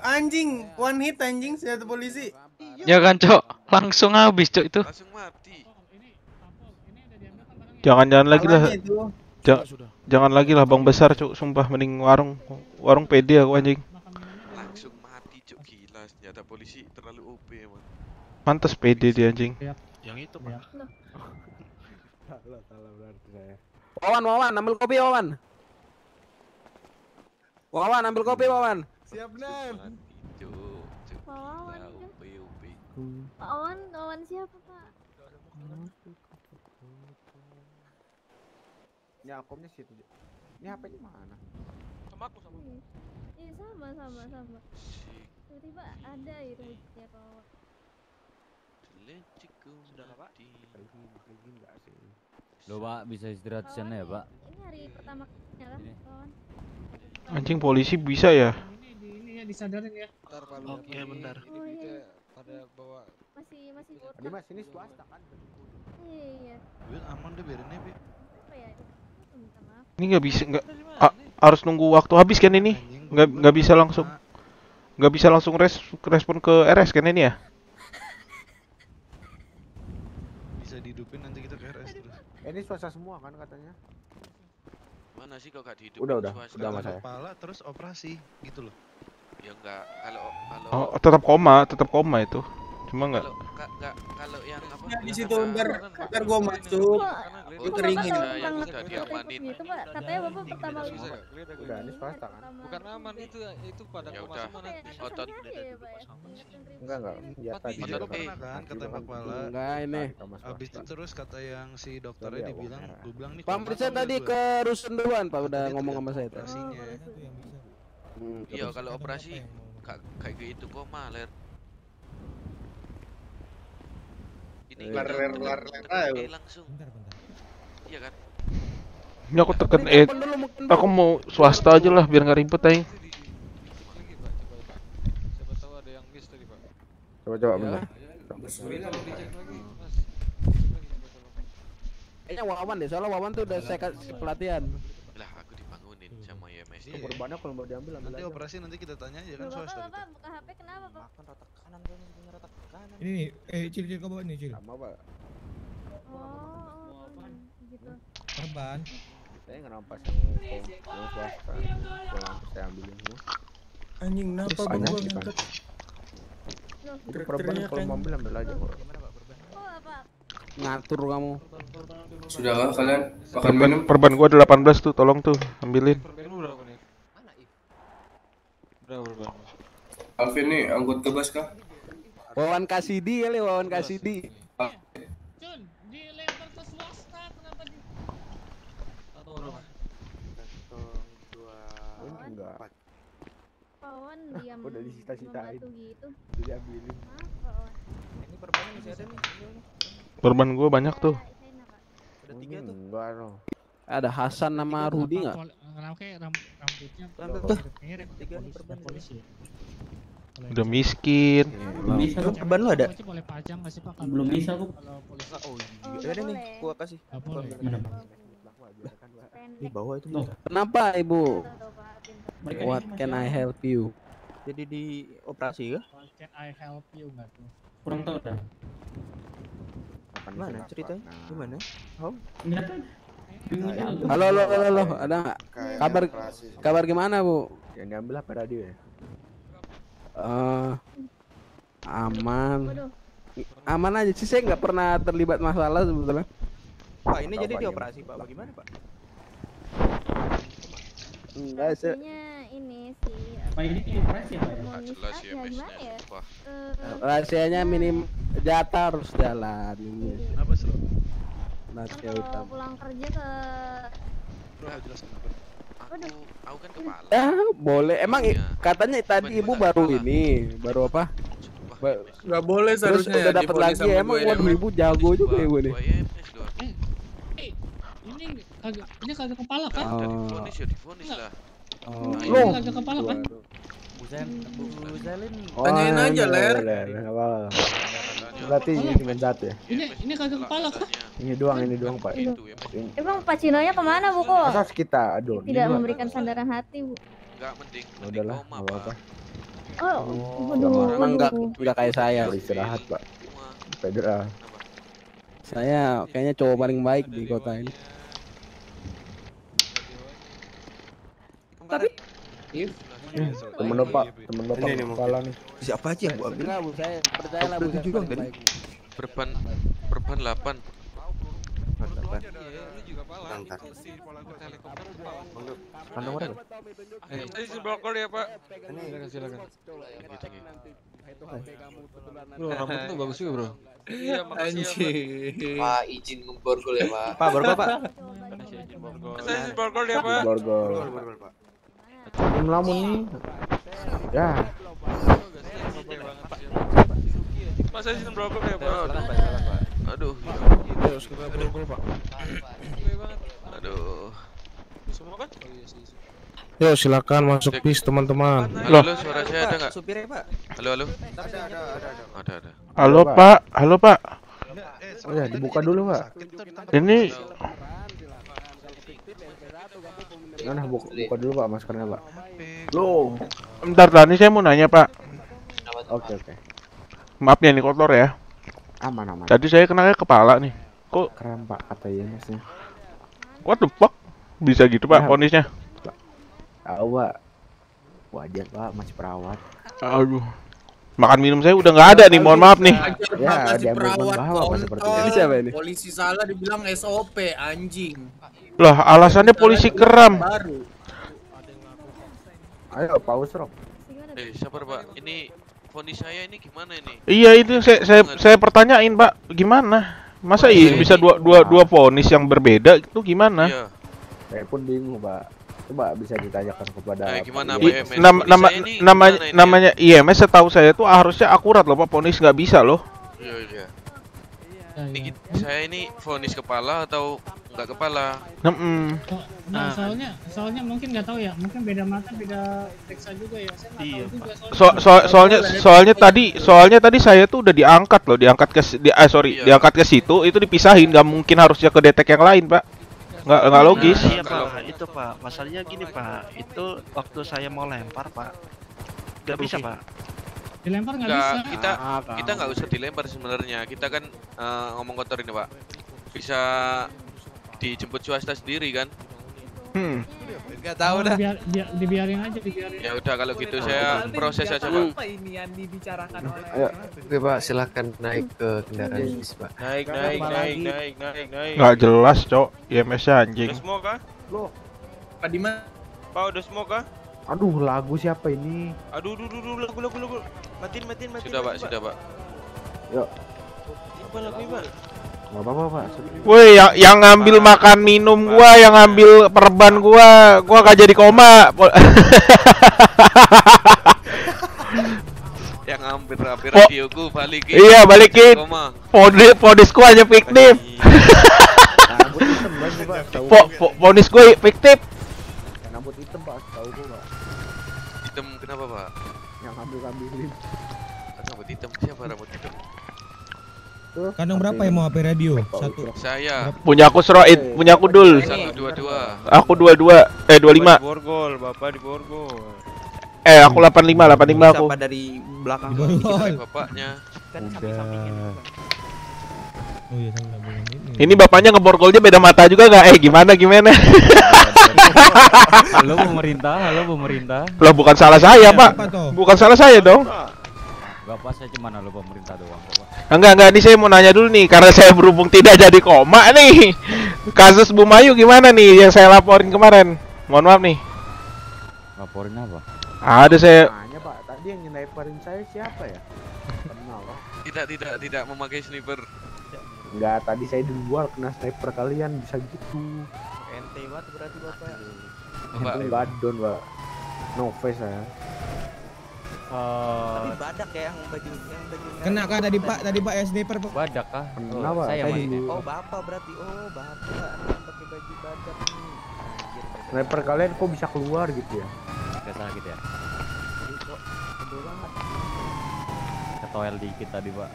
anjing, one hit anjing senjata polisi. Ya kan cok, langsung habis cok itu. langsung mati Jangan-jangan lagi lah. Itu. Ja- jangan lagi lah bang besar cuk, sumpah mending warung warung pede aku anjing. langsung mati Cuk, gila senjata polisi terlalu OP emang. Pantes pede dia anjing. Yang itu pak. Salah salah berarti saya. Wawan, Wawan, ambil kopi Wawan. Wawan, ambil kopi Wawan. Siap, Nen. Cuk, Cuk, Wawan Wawan, Wawan siapa Pak? Ini akomnya situ. Ini HP-nya mana? sama aku sama Iya, Iya, sama sama sama. Tiba-tiba ada itu wujudnya kalau Sudah pak? Loh pak, bisa istirahat di sana ya pak? ini hari pertama ya kan, kawan? Anjing polisi bisa ya? Ini di ini ya disadarin ya. Oke, bentar. Oh iya. pada bawa Masih masih botak. Dimas ini swasta kan? Iya iya. Bil aman deh biarin aja, Bi. Apa ya? Ini nggak bisa nggak harus nunggu waktu habis kan ini? Nggak nggak bisa langsung nggak bisa langsung res, respon ke RS kan ini ya? Bisa dihidupin nanti kita ke RS terus. Ini swasta semua kan katanya? Mana sih kok gak dihidupin Udah, udah, swasta? udah saya. Kepala terus operasi gitu loh. Ya enggak, kalau kalau Oh, tetap koma, tetap koma itu. Cuma nggak kalau ka- nggak kalau yang apa? Ya, di situ ntar karena- ntar gua masuk. Oh, Gua keringin. udah, diamanin. pak, katanya bapak pertama kali. Udah, ini kan? bukan aman itu itu pada Ya nanti Otot. Enggak enggak. Ya tadi pernah kan. kan ketembak kan. Enggak ini. Habis itu terus kata yang si dokternya ya, dibilang, bilang nih Perisa tau tadi ke gua? rusun duluan Pak udah ngomong sama saya operasinya. Hmm, Iya, kalau operasi ka- kayak gitu koma ler. E langsung. Iya kan? Ini aku tekan eh aku mau swasta aja lah biar nggak ribet aing. siapa tahu ada yang miss tadi pak Coba coba Ya. bentar. Kayaknya Wawan deh, soalnya Wawan tuh udah saya kasih pelatihan. YMS. Itu korbannya kalau mau diambil ambil Nanti aja. operasi nanti kita tanya aja kan Bapak swasta. bapak buka HP kenapa pak? Makan rata kanan kan punya rata kanan. Ini nih, eh cil cil kau bawa nih cil. Sama pak. Oh, gitu. Korban. Saya ngerampas yang yang yang swasta. Yang lampu saya ambilin semua. Anjing, kenapa banyak gua sih, ngangkat? Itu perban kalau mau ambil ambil aja kok. Oh apa? Ngatur kamu. Sudah kah kalian? Makan Perban, minum? perban gua ada 18 tuh, tolong tuh ambilin. Perben lu berapa berapa Alvin nih anggota bas kah? Wawan Kasidi kali Wawan Kasidi. Jun, dilempar ke swasta kenapa di Enggak. Pawan diam. Udah disita-sitain. membatu gitu. Udah diambilin. Maaf Pawan. Ini perbannya masih ada nih. Perban gua banyak tuh. Ada tiga tuh. Enggak no. Ada Hasan nama Rudi nggak? Kenapa kayak ram- rambutnya polisi. Udah miskin. Belum bisa tuh perban lu ada? Polisi boleh pajang nggak sih pak? Kalau- Belum bisa, Bu. Kalau polisi. Oh iya. Ada nih, gua kasih. Mana, Pak? Di bawah itu. Kenapa ibu? What can I help you? Jadi di operasi kah? Can I help you tuh? Kurang tahu dah. Mana ceritanya? Gimana? Oh. Halo, halo, halo, halo, ada nggak? Kabar, operasi. kabar gimana bu? Yang diambil apa radio ya? Eh, aman. Aman aja sih, saya nggak pernah terlibat masalah sebetulnya. Pak, ini jadi dioperasi, Pak. Bagaimana, Pak? Enggak, Pastinya ini sih. Pak, ini dioperasi apa ya? Harmonis Jelas ya? sumpah. Eh, rahasianya minim jatah harus jalan ini. Kenapa sih? Rahasia kalau pulang kerja ke Bro, jelas kenapa? Waduh. Aku kan kepala. Ya boleh. Emang i- katanya tadi ibu baru ini, baru apa? Ba- Nggak boleh seharusnya Terus ya, udah dapat lagi sama emang waduh ibu jago juga ibu nih. Eh, ini kagak ini kagak kepala kan? Oh. Difonis ya difonis lah. Oh. Ini Loh. kagak kepala kan? Buzen, Bu Zalin. Tanyain Oh, aja, Ler. boleh, boleh, nggak apa-apa. Berarti ini cuma satu ya? Ini ini kagak kepala kan? Ini doang, ini doang pak. Ini. Emang Pak Cinonya ke mana bu kok? Masa kita aduh. Tidak memberikan sandaran hati bu. Enggak mending Ya udahlah, nggak apa-apa. Oh, Nggak mau. Emang nggak nggak kayak saya. Istirahat pak. Federal. Saya kayaknya cowok paling baik di kota ini. Tapi Temen lo pak, temen lo pak kepala nih. siapa aja yang gua ambil? Bu, saya juga paling kan? baik. Perban perban 8. Bentar. Kandung orang. Eh, saya isi blokor ya pak. Ini Silakan silakan. Bro, rambut tuh bagus juga bro. Iya makasih ya pak. Pak izin ngeborgol ya Pak. Pak, borgol, Pak. Saya isi blokor ya pak. Borgol. Ini melamun nih. Ya. Masa season berapa ya, Pak? Aduh. Ayo, kita bergol, Pak. Aduh. Semua kan? Yuk silakan masuk bis teman-teman. Halo, halo, suara saya ada nggak? Supirnya, Pak. Halo, halo. Ada, ada. Halo Pak, halo Pak. Oh ya, dibuka dulu, Pak. Ini Nah, buka, buka dulu, Pak, maskernya, Pak. Loh. bentar tadi saya mau nanya Pak. Oke, oke. Maaf ya ini kotor ya. Aman, aman. Tadi saya kenanya kepala nih. Kok Keren, Pak, kata Yenesnya. what the fuck? Bisa gitu Pak Ya. ponisnya? Tahu, Pak. Wajar, Pak, masih perawat. Aduh. Makan minum saya udah nggak ada nih, mohon maaf nih. Ya, Pak. Ini siapa ini? Polisi salah dibilang SOP anjing. Lah, alasannya polisi keram. Baru. Ayo, Pak Usrok. Eh, sabar, Pak. Ini vonis saya ini gimana ini? Iya itu saya saya saya pertanyain Pak, gimana? Masa iya bisa dua dua dua ponis yang berbeda itu gimana? Iya. Saya pun bingung, Pak. Coba bisa ditanyakan kepada Eh, gimana, Pak IMS. IMS? Nama ini namanya gimana ini ya? namanya IMS setahu saya tuh harusnya akurat loh Pak, ponis nggak bisa loh. Iya, iya. Ini git- saya ini vonis kepala atau enggak kepala? Hmm. Nah, soalnya soalnya mungkin nggak tahu ya, mungkin beda mata, beda periksa juga ya. Saya tahu juga soalnya. So, so- soalnya soalnya tadi soalnya tadi saya tuh udah diangkat loh, diangkat ke di, ah, sorry, Iya. diangkat ke situ itu dipisahin, nggak mungkin harusnya ke detek yang lain Pak. Nggak nggak logis. Nah, iya pak, itu pak. Masalahnya gini pak, itu waktu saya mau lempar pak, nggak bisa pak. Dilempar nggak Enggak, bisa. kita Ah, kita nggak usah dilempar sebenarnya. Kita kan eh, ngomong kotor ini, Pak. Bisa dijemput swasta sendiri kan? Hmm. Enggak tahu Oh, dah. dibiar- biar- dibiarin aja, dibiarin. Ya udah kalau gitu saya proses aja, Pak. Apa ini yang dibicarakan oleh Ayo. Oke pak, silahkan naik ke kendaraan bis pak. Naik, naik, naik, naik, naik, naik. Nggak jelas, Cok. IMS-nya anjing. Udah semua kah? Loh, Pak Dimas. Pak udah semua kah? aduh lagu siapa ini? Aduh, duh, duh, duh, lagu, lagu, lagu. Matiin, matiin, matiin. Sudah, Pak, sudah, Pak. Yuk, Apa lagunya, Pak? Nggak apa-apa, Pak. Woi, yang yang ngambil makan minum gua, yang ngambil perban gua, gua gak jadi koma. Yang hampir hampir Po- radioku balikin. Iya, balikin. Koma. Podis podisku hanya fiktif. Rambut hitam lagi, Pak. Tahu Po, po, podis gue fiktif. Rambut hitam, Pak. Tahu gua, Pak. Hitam kenapa, Pak? Yang ambil-ambilin. Rambut hitam siapa rambut hitam? Kandang berapa yang mau HP radio? Satu. Saya. Punya aku Sroid, punya aku Dul. Satu dua dua. Aku 22, eh 25. Di Borgol, Bapak di Borgol. Eh, aku 85, 85 aku. Siapa dari belakang? Borgol. Bapaknya. Kan Pak. Oh iya, ini. Ini bapaknya ngeborgolnya beda mata juga nggak? Eh, gimana gimana? Halo pemerintah, halo pemerintah. Loh, bukan salah saya, Pak. Bukan salah saya dong. Bapak saya cuma halo pemerintah doang. Enggak, enggak, ini saya mau nanya dulu nih karena saya berhubung tidak jadi koma nih. Kasus Bu Mayu gimana nih yang saya laporin kemarin? Mohon maaf nih. Laporin apa? Ada saya Tanya, Pak. Tadi yang nyelaiparin saya siapa ya? Kenal, Pak. Tidak tidak tidak memakai sniper. Enggak, tadi saya di luar kena sniper kalian bisa gitu. Ente banget berarti Bapak. Bapak. Itu enggak don, Pak. No face saya. Tapi badak ya yang baju yang baju Kena kah tadi Pak? Tadi Pak sniper Pak. Badak kah? Kena, Pak. saya dulu. Oh, Bapak berarti. Oh, Bapak yang pakai baju badak nih. Sniper kalian kok bisa keluar gitu ya? Gak salah gitu ya. Ketoel dikit tadi, Pak.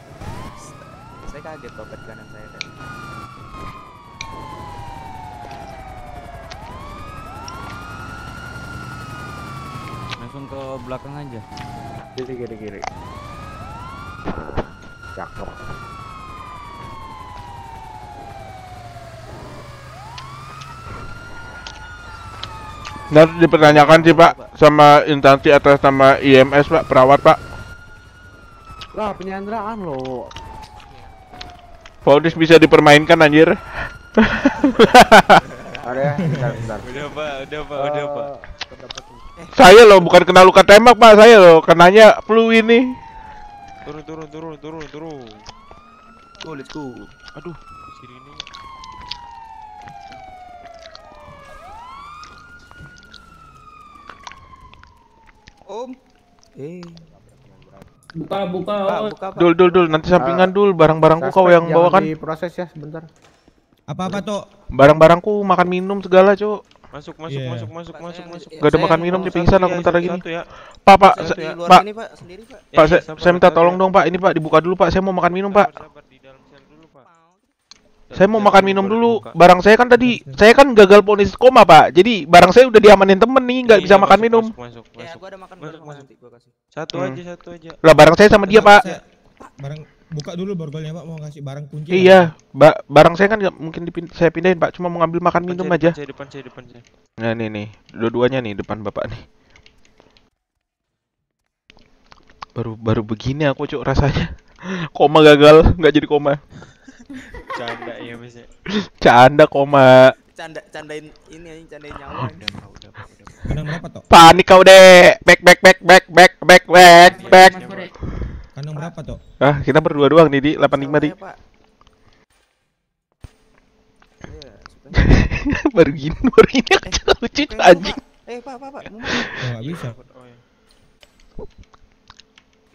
Saya kaget topet kanan saya tadi. Langsung ke belakang aja. Kiri, kiri, kiri. Cakep. Nanti dipertanyakan sih Pak sama instansi atas nama IMS Pak, perawat Pak. Lah, penyanderaan loh. Polis bisa dipermainkan anjir. Ada ya, bentar, bentar. Udah, Pak, udah, Pak, udah, Pak. Saya loh bukan kena luka tembak Pak, saya loh kenanya flu ini. Turun, turun, turun, turun, turun. Oh, let's go. Aduh, sini ini. Om. Eh. Buka, buka. Buka, Pak. Dul dul dul nanti sampingan dul barang-barangku kau yang bawa kan. diproses ya sebentar. Apa-apa, Tok? Barang-barangku makan minum segala, Cuk. Masuk, masuk, Iya. masuk, masuk, masuk, masuk. Gak ada makan minum nih pingsan aku ya, bentar lagi nih. ya. Pak, Pak, di ya. Pak, Pak, sendiri, Pak. Ya, Pak, iya, saya, minta tolong ya. dong Pak, ini Pak dibuka dulu Pak, saya mau makan minum Pak. Di Pak. Saya mau makan minum dulu. Barang saya kan tadi, saya kan gagal ponis koma Pak. Jadi barang saya udah diamanin temen nih, nggak Iya, bisa makan minum. Masuk, masuk, Ya, masuk. Satu Hmm. aja, satu aja. Lah barang saya sama dia Pak. Barang buka dulu borgolnya, Pak, mau kasih barang kunci. Iya, ba barang saya kan nggak mungkin dipin saya pindahin Pak, cuma mau ngambil makan Depan minum saya, aja. Depan saya, depan saya, depan saya. Nah nih nih, dua-duanya nih depan bapak nih. Baru baru begini aku cuk rasanya. Koma gagal, nggak jadi koma. Canda ya, Mas. ya. Canda koma. Canda candain ini anjing, candain nyawa. berapa? Panik kau deh. Back back back back back back back back. Kandang berapa, Tok? Ah, kita berdua doang nih di 85 di. Baru gini, baru gini aku lucu Kayak anjing. Pak. Eh, Pak, Pak, Pak. Makan? Oh, bisa.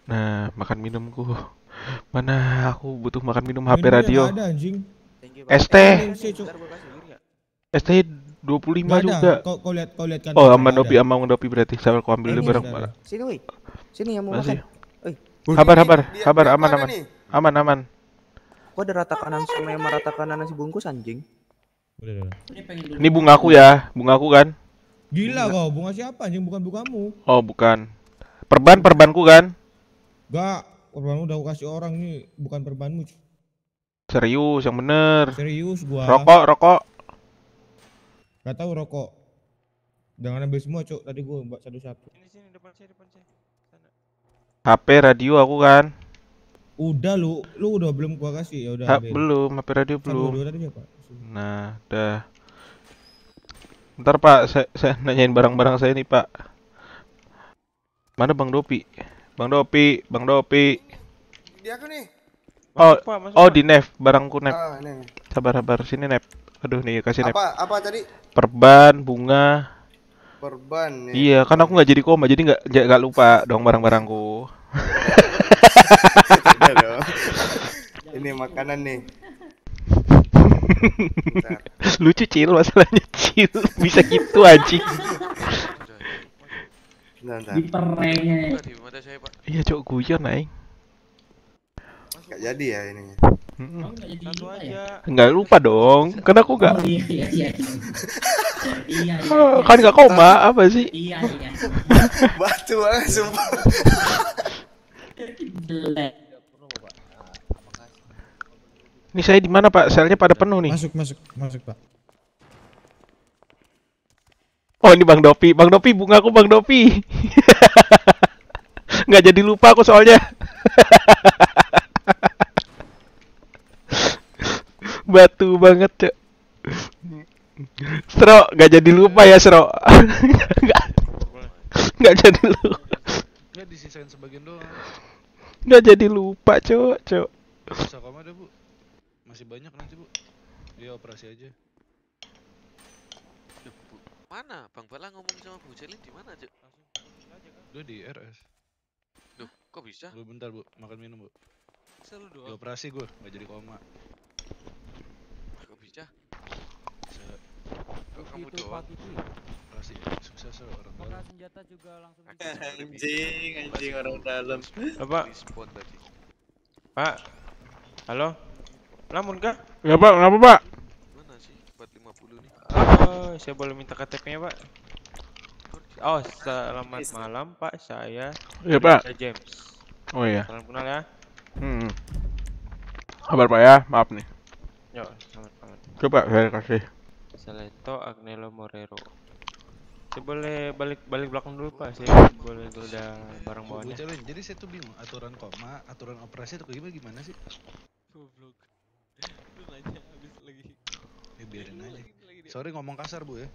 Nah, makan minumku. Mana aku butuh makan minum HP Minumnya radio. ada, anjing. ST. Eh, ST, Cuk. Bentar gua kasih. Iya. ST 25 Nggak ada. juga. Kau kau lihat kau lihat kan. Oh, aman dopi, aman dopi berarti. Saya aku ambil Eh, dulu barang. Sini, woi. Sini yang mau Masih. makan. Habar, habar, Dia- habar, dia aman, aman, nih? aman, aman. kok ada rata kanan sama yang rata kanan nasi bungkus anjing? Udah, udah. Ini. Ini bungaku ya, bungaku kan? Gila kau, bunga siapa anjing bukan bungamu. Oh, bukan. Perban, perbanku kan? Gak, korban udah aku kasih orang nih, bukan perbanmu. Serius, yang bener. Serius gua. Rokok, rokok. Gak tahu rokok. Jangan ambil semua, Cuk. Tadi gua buat satu-satu. Sini, sini, depan saya, depan saya. HP, radio aku kan? Udah lu, lu udah belum gua kasih. Ya udah Ha, ambil. belum, HP radio belum. tadi? Nah, dah. Ntar Pak, saya, saya nanyain barang-barang saya nih Pak. Mana Bang Dopi? Bang Dopi, Bang Dopi. Di aku nih. Oh, Masuk, Pak, masuk, oh Pak. di Nef, barangku Nef. Ah, ini. Sabar, sabar, sini Nef. Aduh nih, kasih Nef. Apa apa tadi? Perban, bunga. Perban nih. Iya, kan aku nggak jadi koma, jadi nggak nggak lupa dong barang-barangku. Dong. Ini makanan nih. Lucu cil masalahnya cil bisa gitu anjing. Pak, di mata saya, Pak. Iya cok guyon aing. Nggak jadi ya ini. Mm-mm. Oh, nggak jadi Satu lupa ya? aja. Dong, kan aku nggak. Oh, iya, iya, iya. Iya, iya, iya. kan nggak koma apa sih? Iya, iya. Batu banget sumpah. Ini saya di mana Pak? Selnya pada penuh nih. Masuk, masuk, masuk, Pak. Oh ini Bang Dopi, Bang Dopi bunga aku Bang Dopi. Nggak jadi lupa aku soalnya. Batu banget cok. Sro, nggak jadi lupa ya Sro. Nggak- Nggak jadi lupa. Enggak disisain sebagian doang. Nggak jadi lupa cok, cok. Bisa koma deh, Bu. Masih banyak nanti, Bu. Iya, operasi aja. Bu, mana? Bang Bala ngomong sama Bu Celin di mana, Cuk? Udah di RS. Loh, kok bisa? Lu bentar, Bu. Makan minum, Bu. Selalu Di doang. operasi gue, nggak jadi koma. Kok bisa? Bisa Kok kamu Itu doang? Pak Kiki. operasi sukses loh orang Pakai dalam. senjata juga langsung Anjing, anjing orang dalam. Apa? Pak. Halo? Lamun kah? Nggak Pak, ngapa Pak? Mana sih 450 nih? Oh, saya boleh minta KTP-nya, Pak? Oh, selamat malam, Pak. Saya Iya, Pak. Brigadier James. Oh iya. Salam kenal ya. Hmm. Kabar Pak ya, maaf nih. Yo, selamat malam. Coba saya kasih. Saleto Agnello Morero. Saya boleh balik balik belakang dulu, Pak. Saya boleh geledah barang bawaannya. Celin, jadi saya tuh bingung aturan koma, aturan operasi itu gimana gimana sih? Goblok. Lu nanya habis lagi. Ya biarin aja. Sorry ngomong kasar, Bu ya.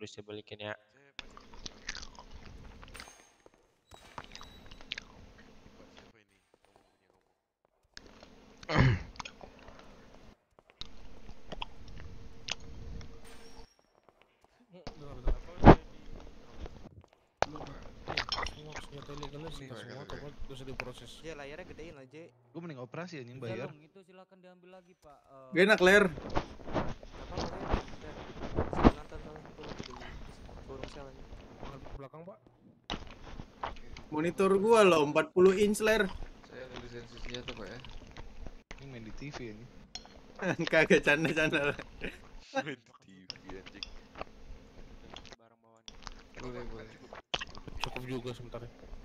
udah saya balikin ya. Ya layarnya gedein aja Gue mending operasi ya nih bayar. Itu eh, Gak enak ler. Monitor gua loh 40 inch ler. Saya ada lisensi senjata pak ya. Ini main di TV ini. Kagak canda-canda lah. Main di TV anjing. Boleh boleh. Cukup juga sebentar. ya.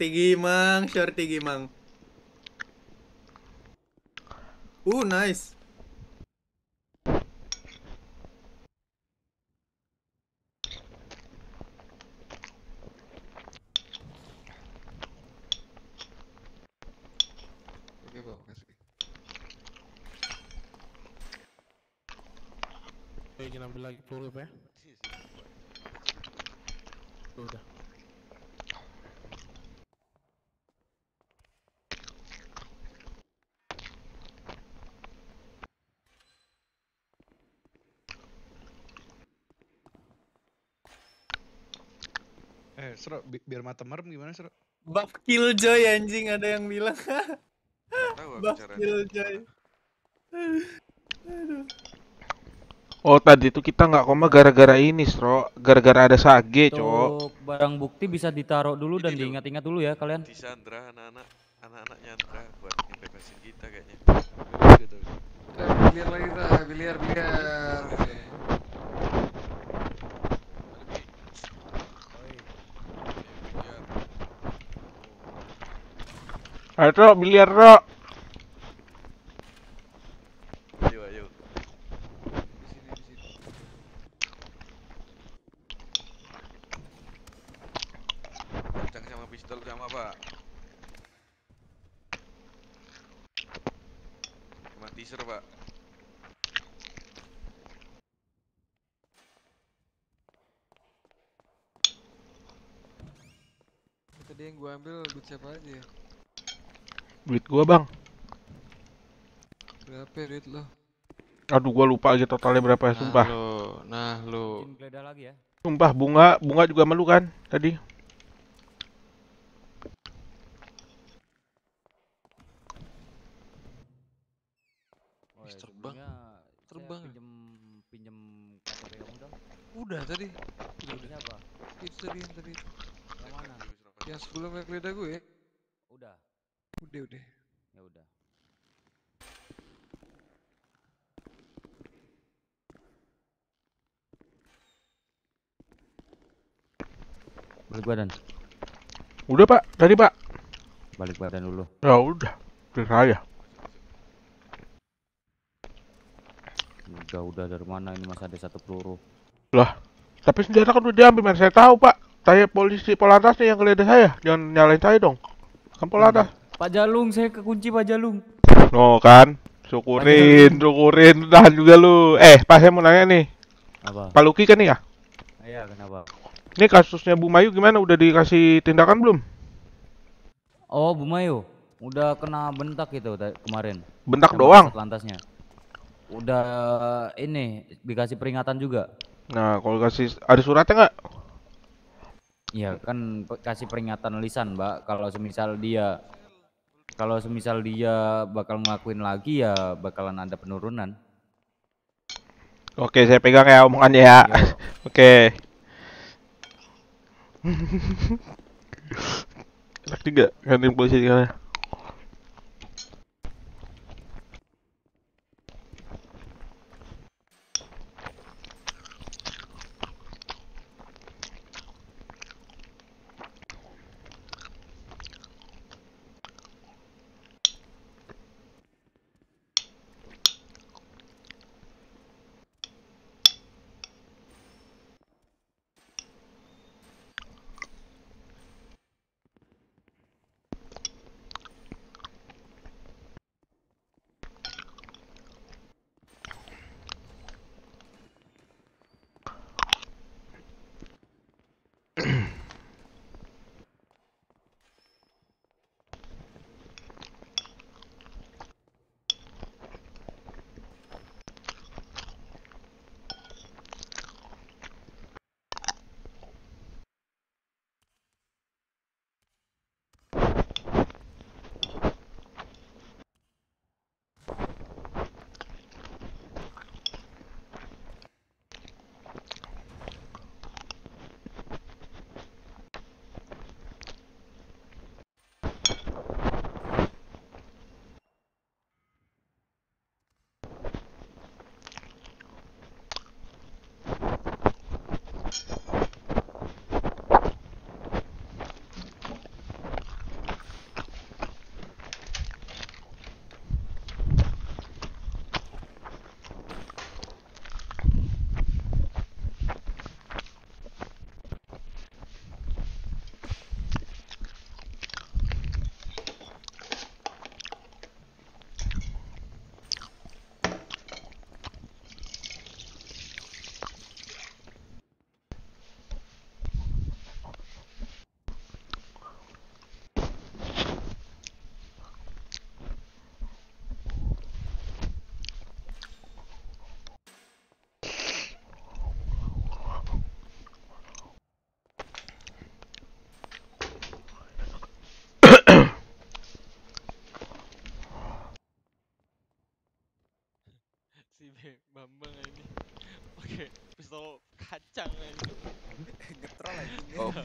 Shorty gimang, shorty gimang. Uh, nice. Izin ambil lagi peluru ya, Sro, bi- biar mata merem gimana, Sro? Buff killjoy anjing ada yang bilang. Buff killjoy. Aduh. Oh tadi tuh kita nggak koma gara-gara ini, Stro. Gara-gara ada sage, cok. Untuk barang bukti bisa ditaruh dulu dan diingat-ingat dulu ya kalian. Di Sandra anak-anak anak-anak nyantra buat ngebebasin kita kayaknya. Biliar lagi kita, biliar biliar. Ayo, biliar, Tro. Ayo, ayo. Kencang sama pistol sama, Pak. Sama teaser, Pak. Tadi yang gua ambil duit siapa aja ya? Duit gua, Bang. Berapa duit lo? Aduh, gua lupa lagi totalnya berapa ya, sumpah. Nah lo, nah lo. Ya. Sumpah, bunga, bunga juga malu kan tadi. Oh, ya, terbang. sebelumnya saya Terbang. Pinjem pinjem KTP kamu dong. Udah tadi. Udah, Ini udah. apa? Itu tadi yang tadi. Yang mana? Yang sebelumnya geledah gue. Udah. Udah udah. Ya udah. Balik badan. Udah, Pak. Tadi, Pak. Balik badan dulu. Ya udah. Saya. Udah udah dari mana ini masih ada satu peluru. Lah, tapi senjata kan udah diambil, men. Saya tahu, Pak. Saya polisi Polantasnya yang geledah saya. Jangan nyalain saya dong. Kan Polantas. Pak Jalung, saya kekunci Pak Jalung. No kan, syukurin, syukurin, tahan juga lu. Eh, Pak saya mau nanya nih. Apa? Pak Luki kan nih ya? Iya, kenapa? Ini kasusnya Bu Mayu gimana? Udah dikasih tindakan belum? Oh, Bu Mayu, udah kena bentak itu ta- kemarin. Bentak Sama doang? Lantasnya. Udah ini dikasih peringatan juga. Nah, kalau kasih ada suratnya nggak? Iya, kan kasih peringatan lisan, Mbak. Kalau semisal dia kalau semisal dia bakal ngelakuin lagi ya bakalan ada penurunan. Oke, saya pegang ya omongannya ya. Oke. Enak juga gantiin polisi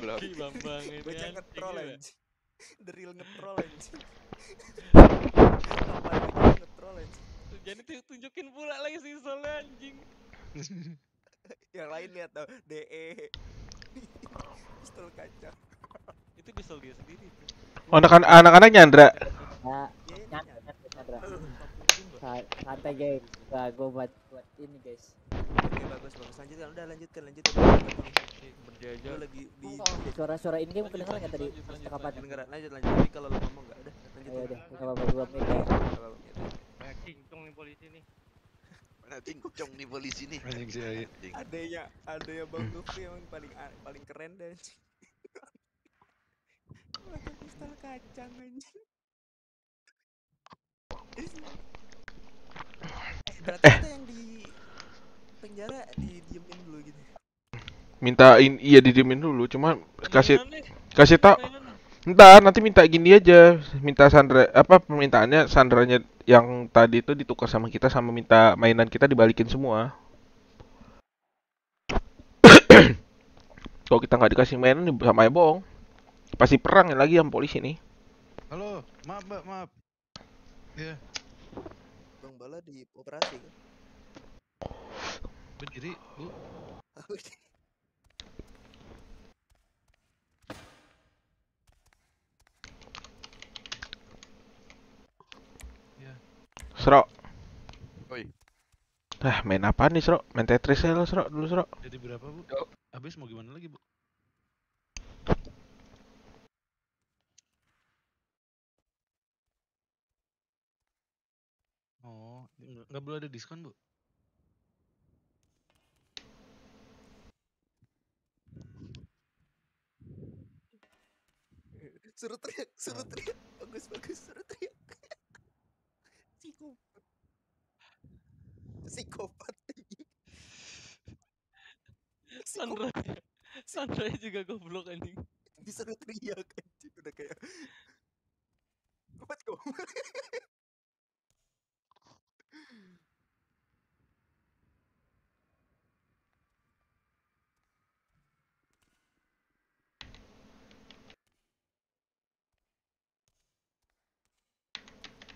sekarang. ngetroll gila. anjing. The real ngetroll anjing. Apa lagi ngetroll anjing. Jadi tuh tunjukin pula lagi si Solnya anjing. Yang lain lihat tuh DE. Pistol kaca. Itu pistol dia sendiri tuh. Oh, anak- anak-anak nyandra. Nah, nyandra, nyandra, nyandra. Sa- Santai guys, nah, gue buat buat ini guys. Oke bagus bagus lanjutkan udah lanjutkan lanjutkan. Gue lagi di Suara-suara ini game kedengeran nggak tadi? Kapan? Kedengeran lanjut lanjut tapi kalau lu ngomong nggak udah lanjut. Ayo nggak apa-apa dua menit ya. Banyak cincong nih polisi nih. Mana cincong nih polisi nih. Anjing sih aja. Adanya adanya Bang Lutfi emang paling paling keren deh anjing. Pakai pistol kacang anjing. Eh, berarti kita yang di penjara didiemin dulu gitu. Mintain iya didiemin dulu, cuma kasih kasih tak Ntar nanti minta gini aja, minta Sandra apa permintaannya Sandranya yang tadi itu ditukar sama kita sama minta mainan kita dibalikin semua. Kalau kita nggak dikasih mainan nih sama ya bohong. Pasti perang ya lagi sama polisi nih. Halo, maaf mbak, maaf. Ya, Bang Bala di operasi kan. Berdiri, bu. Ya. Sro. Oi. Ah, main apa nih, Sro? Main Tetris aja lo, Sro, dulu, Sro. Jadi berapa bu? Habis mau gimana lagi bu? Oh, nggak boleh ada diskon bu? Suruh teriak, suruh teriak. Bagus bagus, suruh teriak. Psikopat. Psikopat. Sandra. Sandra juga goblok anjing. Disuruh teriak anjing udah kayak Kuat kok.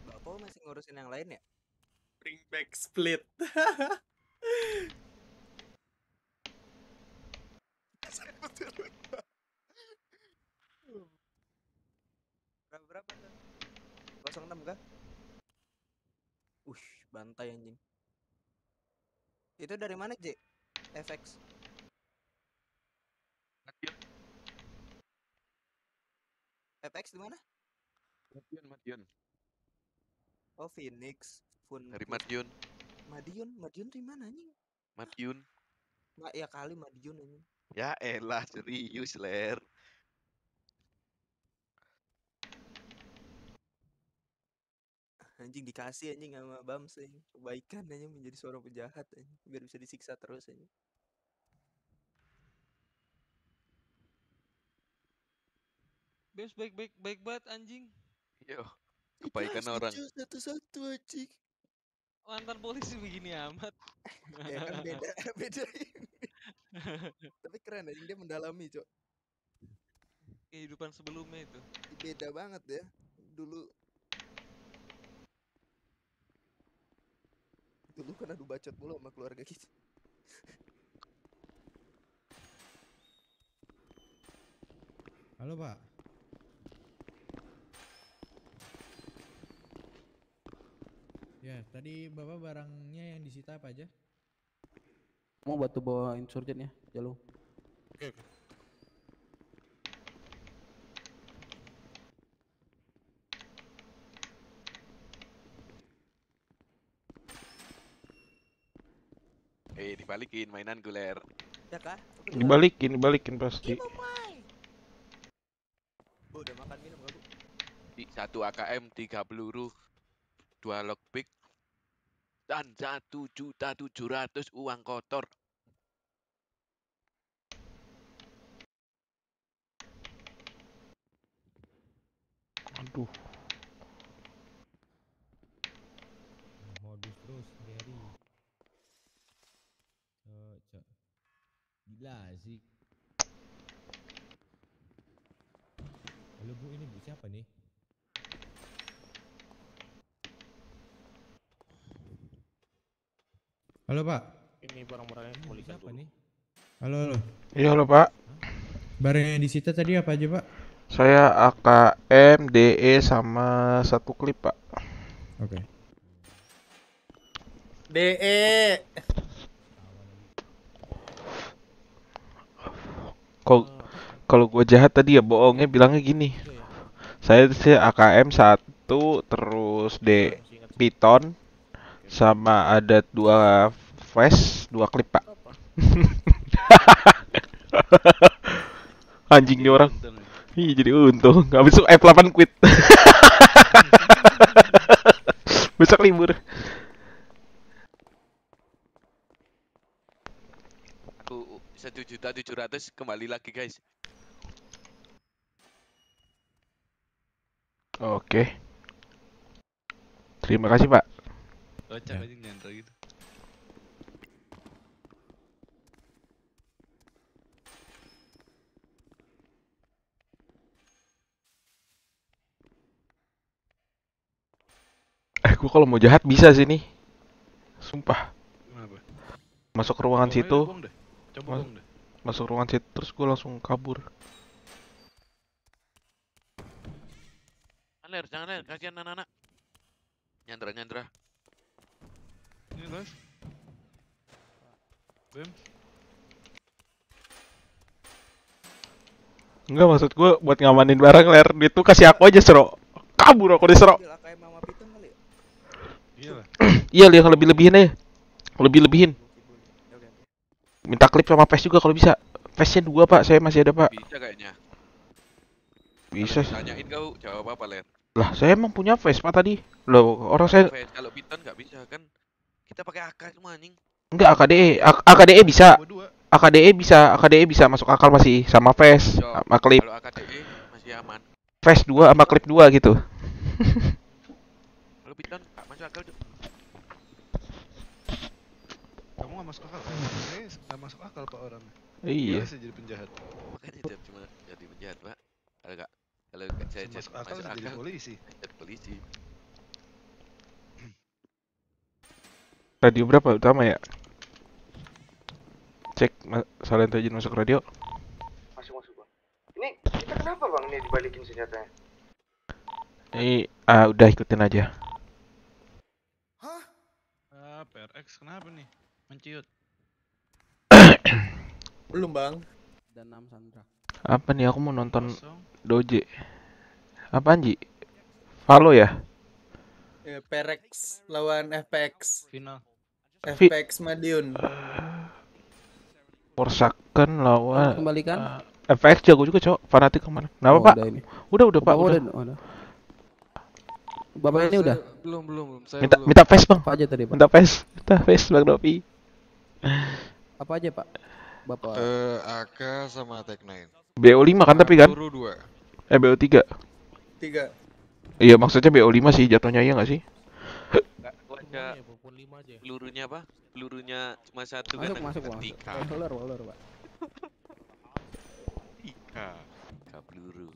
Bapak masih ngurusin yang lain ya? Bring back split. Berapa berapa tuh? 06 kah? Ush, bantai anjing. Itu dari mana, J? FX. FX di mana? Madiun, Madiun. Oh, Phoenix. Fun. Dari Madiun. Madiun, Madiun di mana anjing? Madiun. Nggak ya kali Madiun anjing. Ya elah, serius, Ler. Anjing dikasih anjing sama Bams anjing. Kebaikan anjing menjadi seorang penjahat anjing. Biar bisa disiksa terus anjing. Bes baik baik baik banget anjing. Yo, kebaikan orang. Satu-satu anjing. Mantan polisi begini amat. ya kan beda beda ini. Tapi keren anjing dia mendalami, Cok. Kehidupan sebelumnya itu. Beda banget ya. Dulu Dulu kan adu bacot mulu sama keluarga kita. Halo Pak. Ya, tadi Bapak barangnya yang disita apa aja? Mau batu bawa insurgent ya, Jalung. Oke, oke. Eh, dibalikin mainan gue, Ler. Ya kah? Dibalikin, dibalikin pasti. Bu, udah makan minum gak, Bu? Di satu AKM, tiga peluru, dua lockpick, dan satu juta tujuh ratus uang kotor. Aduh. Modus terus Gary. Cocok. Gila sih. Bu, siapa nih? Halo Pak. Ini barang-barangnya Siapa dulu. nih? Halo halo. Iya halo Pak. Barang yang disita tadi apa aja Pak? Saya AKM, DE sama satu klip Pak. Oke. DE. Kalau kalau gua jahat tadi ya bohongnya bilangnya gini. Saya sih AKM satu terus D Python sama ada dua flash, dua klip Pak. Anjing nih orang. Ih jadi untung. Habis itu F8 quit. Besok libur. Aku satu juta tujuh ratus kembali lagi guys. Oke. Terima kasih Pak. Kocak aja nyantol gitu. Eh, gua kalau mau jahat bisa sih nih. Sumpah. Kenapa? Masuk ke ruangan situ. buang deh. Coba Mas- buang deh. Masuk ruangan situ terus gua langsung kabur. Jangan ler, jangan ler, kasihan anak-anak. Nyandra, nyandra. Live. Bem. Enggak maksud gua buat ngamanin barang ler. Dia tuh kasih aku aja sero. Kabur aku diserok. Iya lah. Iya lihat lebih-lebihin aja. Lebih-lebihin. Minta klip sama face juga kalau bisa. Face-nya dua pak, saya masih ada pak. Bisa kayaknya. Bisa. Tanyain kau jawab apa ler? Lah saya emang punya face pak tadi. Loh orang saya Face, Kalau Python nggak bisa kan? Kita pakai AK semua anjing. enggak AKDE, A- AKDE bisa. AKDE bisa, AKDE bisa masuk akal masih sama face, sama klip. Kalau AKDE masih aman. Face 2 sama klip 2 gitu. Kalau Python masuk akal tuh. Kamu nggak masuk akal. Saya masuk akal pak orangnya. Iya. Biasa jadi penjahat. Makanya dia cuma jadi penjahat pak. Kalau nggak kalau nggak saya Masuk akal jadi polisi. Jadi polisi. Radio berapa utama ya? Cek Salento izin masuk radio. Masuk masuk bang. Ini kita kenapa bang ini dibalikin senjatanya? Ini ah udah ikutin aja. Ah, PRX kenapa nih? Menciut. Belum bang. Dan 6 Sandra. Apa nih aku mau nonton Doje. Apaan Ji? Valo ya? Eh, Perex lawan FPX. Final. FPX Madiun. Forsaken lawan Kembalikan. eh, FX jago juga, Cok. Fanatik ke mana? Kenapa, Oh, Pak? udah ini. Udah, udah, Pak. Bapak Udah. udah. udah. Bapak ini udah. belum belum belum saya Minta belum. minta face, Bang. Apa aja tadi, Pak? Minta face. Minta face, Bang Novi. Apa aja, Pak? Bapak. Eh, AK sama Tech 9. BO5 kan tapi kan? Peluru dua. Eh, BO3. Tiga. Iya, maksudnya BO5 sih jatuhnya iya nggak sih? Nggak baca pelurunya apa? Pelurunya cuma satu Masuk, kan? masuk, masuk. Tiga. Molor, molor, Pak. Tiga. Tiga peluru.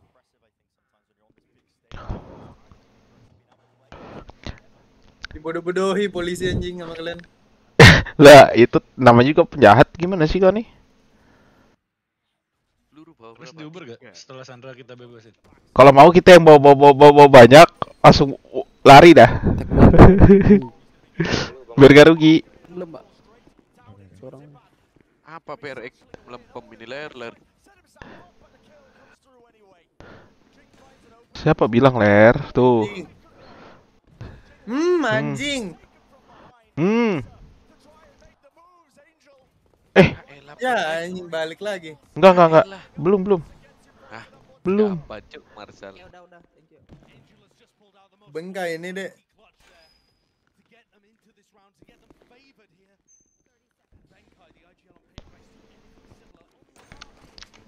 Dibodoh-bodohi polisi anjing sama kalian. Lah, itu namanya juga penjahat gimana sih kau nih? Terus di Uber gak? Setelah Sandra kita bebasin. Kalau mau kita yang bawa bawa bawa, bawa, bawa banyak langsung lari dah. Biar gak rugi. Belum, Pak. Seorang. Apa PRX melempem ini ler ler? Siapa bilang ler? Tuh. Hmm, anjing. Hmm. Ya, anjing balik lagi. Enggak, enggak, enggak. Belum, belum. Ah, Belum. Apa cuk Marsal? Bengkai ini, Dek.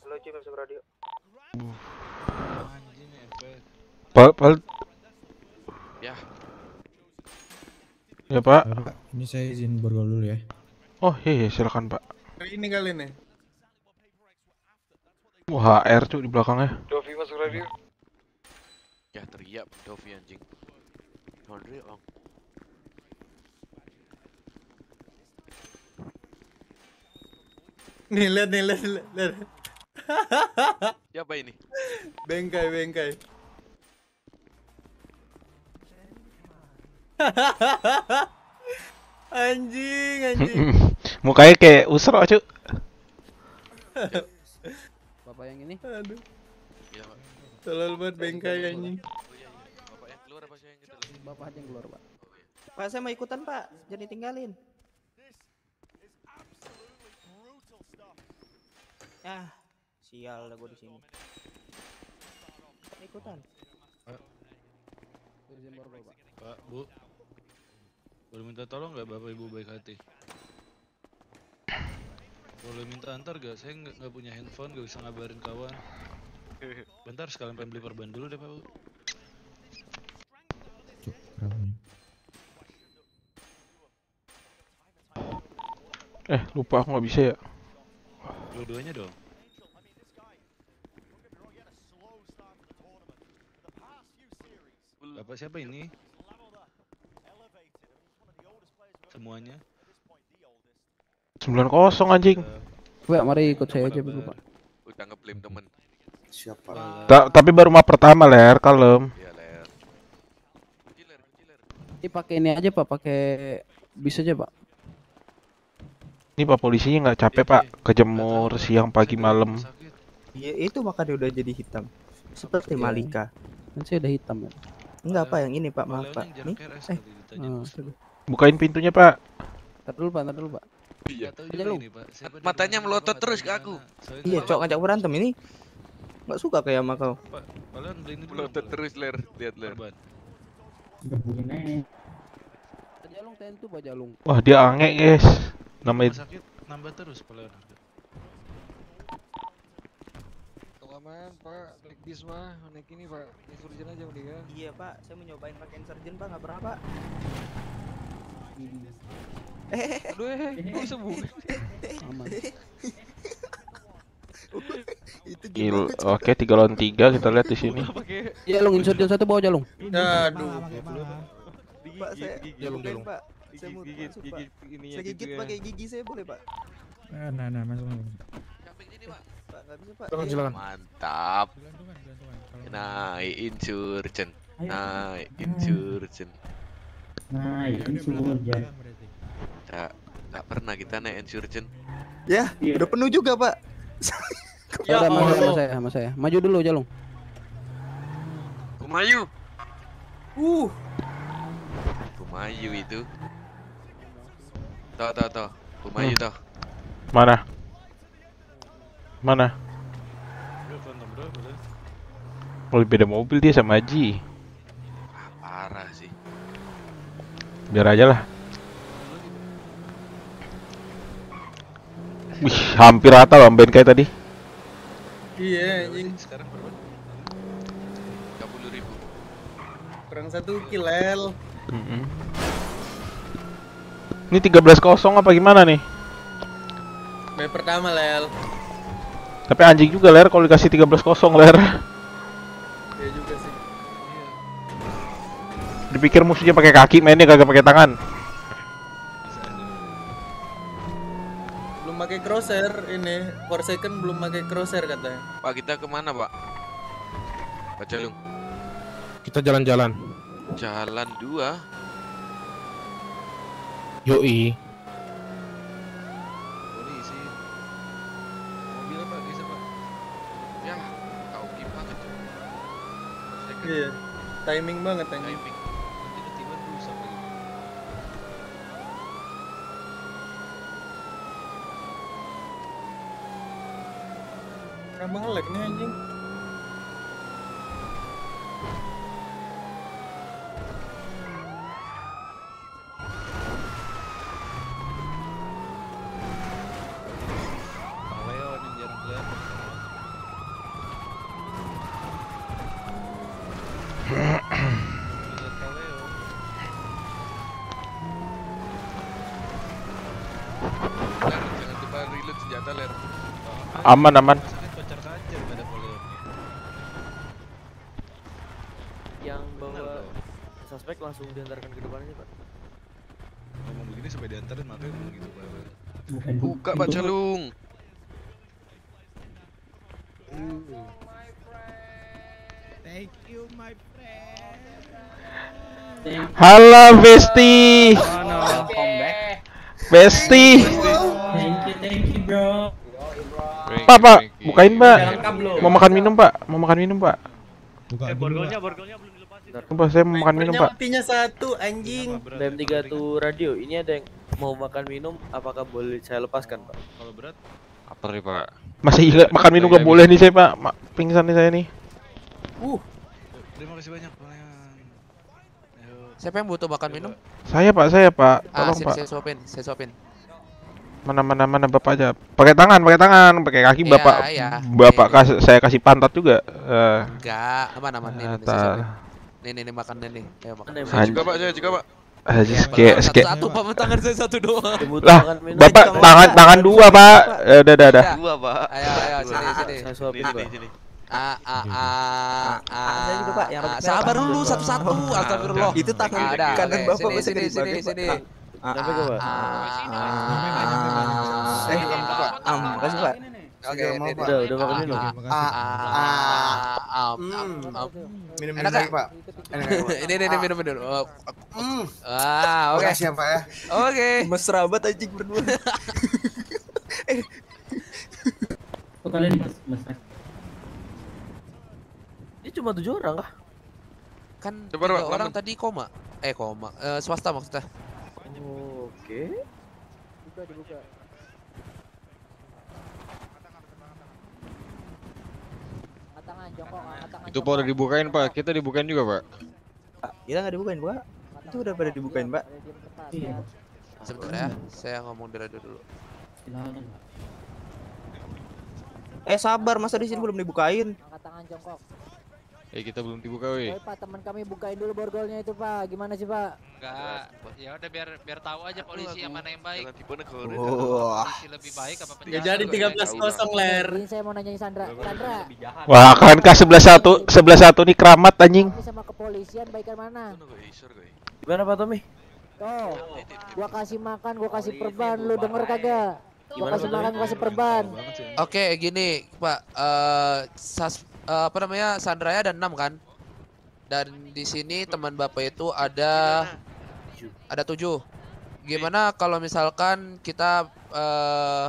Halo, Cim, masuk radio. Pal, pal. Ya. Ya, Pak. Ini saya izin bergaul dulu ya. Oh, iya, iya, silakan, Pak. Ini kali nih. Wah, HR cuk di belakangnya. Dovi masuk radio. Ya teriak Dovi anjing. Andre om. Nih lihat nih lihat lihat. Siapa ini? Bengkai bengkai. anjing anjing. Mukanya kayak usro cuk. Bapak yang ini. Aduh. Ya, Pak. Tolol banget bengkai anjing. Bapak yang keluar apa saya yang dalam? Bapak aja yang keluar, Pak. Pak saya mau ikutan pak, jangan ditinggalin. Ah, sial lah gue di sini. Ikutan. Bergaul, Pak. Pak, Bu. Boleh minta tolong nggak Bapak Ibu baik hati? Boleh minta antar gak? Saya nggak nggak punya handphone, nggak bisa ngabarin kawan. Bentar sekalian pengen beli perban dulu deh Pak Bu. Eh, lupa aku nggak bisa ya. Dua-duanya dong. Bapak siapa ini? Semuanya? 9-0 anjing. Pak, mari ikut saya aja dulu, Pak. Udah ngeblame temen. Siapa? Ta- tapi baru map pertama ler, kalem. Iya ler. Ini pakai ini aja, Pak, pakai bis aja, Pak. Ini pak polisinya nggak capek pak, kejemur siang pagi malam. Iya itu makanya udah jadi hitam. Seperti Iya. Malika. Kan saya udah hitam, ya. Enggak apa yang ini pak, maaf pak. Nih. Eh, Oh. Bukain pintunya pak. Ntar dulu, Pak, ntar dulu, Pak. Iya. Lu. Matanya melotot terus ke aku. iya cok ngajak berantem ini. Nggak suka kayak sama kau. Melotot terus ler, lihat ler. Pak Jalung tentu, Pak Jalung. Wah dia ange guys. Namanya sakit nambah terus Pak Leonardo. Aman, Pak. Naik bis mah, naik ini, Pak. Insurgen aja mendingan. Iya pak, saya mau nyobain pakai insurgen pak, nggak pernah pak. Eh, Aduh, eh, bisa buka? Aman. itu Gil, oke tiga lawan tiga kita lihat di sini. Jalung, insurgen satu bawa Jalung. Aduh. Pak saya Jalung, jalung. pak. Saya mau Gigit, masuk, Saya gitu gigit ya. pakai gigi saya boleh pak? Nah, nah, masuk. Pak nggak bisa pak. Iya. silakan. Mantap. Naik insurgen. Naik insurgen. Nah, itu insurgen. Tak, tak pernah kita naik insurgen. Ya, udah penuh juga pak. Ya, udah, sama saya, sama saya. Maju dulu, Jalung. Kumayu. Uh. Kumayu itu. Toh, toh, toh. Kumayu Hmm. toh. Mana? Mana? Oh beda mobil dia sama Haji. Parah sih. Biar aja lah. Wih, hampir rata loh Ben kayak tadi. Iya anjing. Sekarang berapa? 30 ribu. Kurang satu kilel. Mm-mm. Ini 13-0 apa gimana nih? Bay pertama lel. Tapi anjing juga ler kalau dikasih 13-0 ler. Iya juga sih. Dipikir musuhnya pakai kaki mainnya kagak pakai tangan. Belum pakai crosshair ini. For second belum pakai crosshair katanya. Pak kita ke mana pak? Pak Jalung. Kita jalan-jalan. Jalan dua. Yoi. Polisi. Mobil apa bisa pak? Ya, kau gimana tuh? Iya. Timing banget anjing. Timing. Kenapa nge-lag nih anjing? Bang Leon. ada ler. Aman aman. Yang bawa suspek langsung diantarkan ke depan aja pak. Ngomong begini sampai diantarin makanya ngomong gitu pak. Buka Pak Calung. Thank you my friend. Halo Besti. Besti. Pak, Pak, bukain, Pak. Mau makan minum, Pak. Mau makan minum, Pak. Buka borgolnya, borgolnya belum dilepasin. Sumpah saya mau makan minum, Pak. Nyapinya satu anjing. BM3 tuh radio. Ini ada yang mau makan minum. Apakah boleh saya lepaskan pak? Kalau berat Apa nih pak? Masih ingat makan minum gak boleh nih saya, Pak. Ma- Pingsan nih saya nih. Uh. Terima kasih banyak Pak. Siapa yang butuh makan minum? Saya, Pak, saya, Pak. Ah, Tolong, sini Pak. saya suapin, saya suapin. Mana mana mana Bapak aja. Pakai tangan, pakai tangan, pakai kaki Iya, Bapak. iya. Bapak kasih saya kasih pantat juga. Eh. Enggak, aman aman nih, nih, Ah. Nih nih nih makan nih nih. Ayo makan. Saya juga Pak, saya juga Pak. Aja Iya, kayak kayak Satu, Pak, tangan saya satu doang. lah Bapak tangan tangan dua Pak. Eh, Udah udah udah. Dua, Pak. Ayo ayo sini sini. Saya suapin Sini, pak. sini. Ah ah ah ah. saya juga, Pak, yang ah, rambut Sabar merah. dulu satu-satu. Astagfirullah. Itu tangan kanan. Bapak Sini masih sini di sini sini. Pak. Sampai ke, Pak. Eh, Pak. Am, makasih pak. Oke, Pak. Udah, udah makan minum. Ah, Ah, ah, ah, ah, Minum lagi? Pak. Ini ini Ah. minum minum. Hmm. Ah, oke. Makasih ya, Pak ya. Oke. Mesra banget anjing berdua. Kok kalian mas Ini cuma tujuh orang kah? Kan Coba, orang tadi koma. Eh koma. Eh, swasta maksudnya. Oke. Buka dibuka. Angkat tangan jongkok, angkat tangan. Itu Pak udah dibukain Pak, kita dibukain juga Pak. Kita nggak dibukain pak. Itu udah pada dibukain pak. Iya. Sebentar ya, saya ngomong di radio dulu. Silakan pak. Eh sabar masa di sini belum dibukain. Angkat tangan jongkok. Eh kita belum dibuka weh. Woi Pak, teman kami bukain dulu borgolnya itu Pak. Gimana sih Pak? Enggak, ya udah biar biar tahu aja polisi yang mana yang baik. Wah. Polisi lebih baik apa penjahat? jadi 13-0 ler. Ini saya mau nanya Sandra. Sandra, Wah, kan K sebelah satu sebelah satu nih keramat anjing. ini sama kepolisian baikan mana? Gimana Pak Tommy? Tuh, gua kasih makan, gua kasih perban, lu denger kagak? Gua kasih makan, gua kasih perban. Oke, gini, Pak. Eh eh, apa namanya? Sandraya ada 6 kan? Dan di sini teman Bapak itu ada ada 7. Gimana kalau misalkan kita eh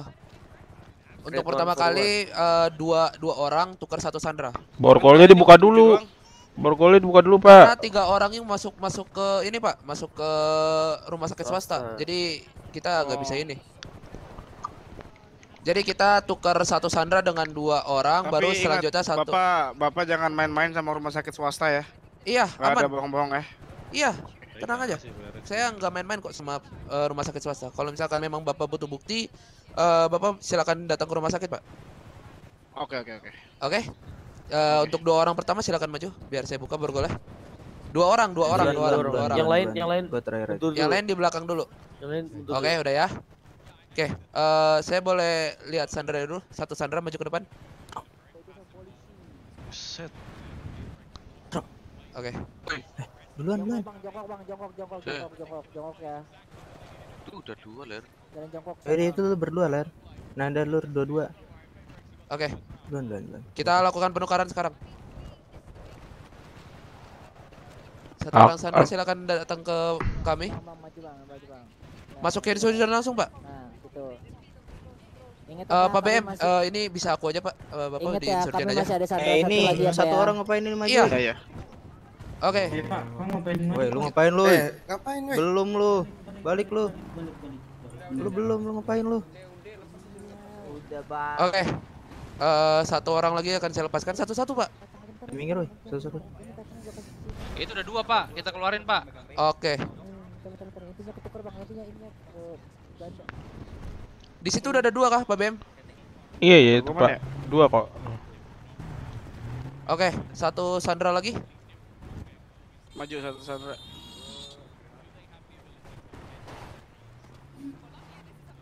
untuk Red pertama kali eh, dua dua orang tukar satu Sandra. Borgolnya dibuka dulu. Borgolnya dibuka dulu, Karena Pak. tiga orang yang masuk masuk ke ini Pak, masuk ke rumah sakit swasta. Jadi kita nggak bisa ini. Jadi kita tukar satu Sandra dengan dua orang, Tapi baru ingat, selanjutnya satu. Bapak, Bapak jangan main-main sama rumah sakit swasta ya. Iya, ada aman. bohong-bohong ya. Iya, tenang aja. Saya nggak main-main kok sama eh, rumah sakit swasta. Kalau misalkan memang bapak butuh bukti, eh, bapak silakan datang ke rumah sakit pak. Oke, oke, oke. Oke. Eh, Untuk dua orang pertama silakan maju, biar saya buka borgolnya. Dua orang, dua orang, dua orang, dua orang. Yang lain, yang lain. Yang lain di belakang dulu. Yang lain untuk Oke, udah ya. Oke, eh, saya boleh lihat Sandra dulu. Satu Sandra maju ke depan. Set. Oke. Duluan, duluan. Bang, jongkok bang, jongkok, jongkok, Eh. jongkok, jongkok, jongkok ya. Itu udah dua ler. Jalan jongkok. Eh itu lu berdua ler. Nanda lu dua-dua. Oke. Duluan, duluan, duluan. Kita lakukan penukaran sekarang. Satu Ah, orang Sandra ah. silakan datang ke kami. Masukin sudah langsung, Pak. Nah, gitu. Ingat Eh, ya, Pak BM, masih- eh, ini bisa aku aja, Pak. Eh, Bapak Ingat di ya, kami aja. masih ada Sandra Eh ini satu lagi ya, Pak satu ya. orang ngapain ini maju? Iya. Iya. Oke. Eh pak, kau ngapain Woi, lu ngapain lu? Eh, ngapain weh? Belum lu. Balik lu. Lu belum lu ngapain lu? Udah bang. Oke. Eh, satu orang lagi akan saya lepaskan satu-satu, Pak. Minggir woi, satu-satu. Itu udah dua pak, kita keluarin pak. Oke. Bentar, Di situ udah ada dua kah, Pak BM? Iya, iya itu, Pak. Dua kok. Oke, satu Sandra lagi. Maju satu Sandra.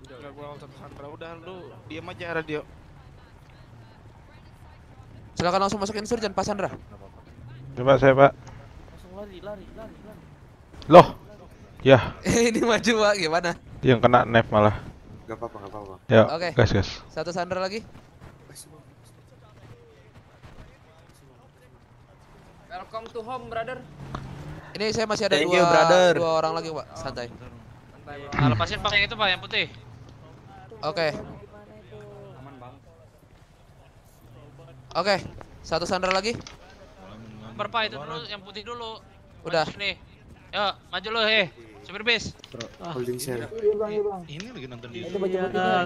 Enggak gua satu Sandra. Udah lu diam aja radio. Silakan langsung masukin Surjan Pak Sandra. Coba saya pak. Langsung lari, lari, lari, lari. Loh, ya ini maju Pak, gimana? yang kena knife malah. Gak apa-apa, gak apa-apa. Ya, Oke. gas gas. Satu Sandra lagi. Welcome to home, brother. Ini saya masih ada Thank dua, you, brother. dua orang lagi Pak, santai. Nah, lepasin pak yang itu pak yang putih. Oke. Oke, satu Sandra lagi. Pak itu dulu yang putih dulu. Udah. Maju Nih. Yuk, maju lu heh. Supir bis. Holding share. Ini lagi nonton di Itu baju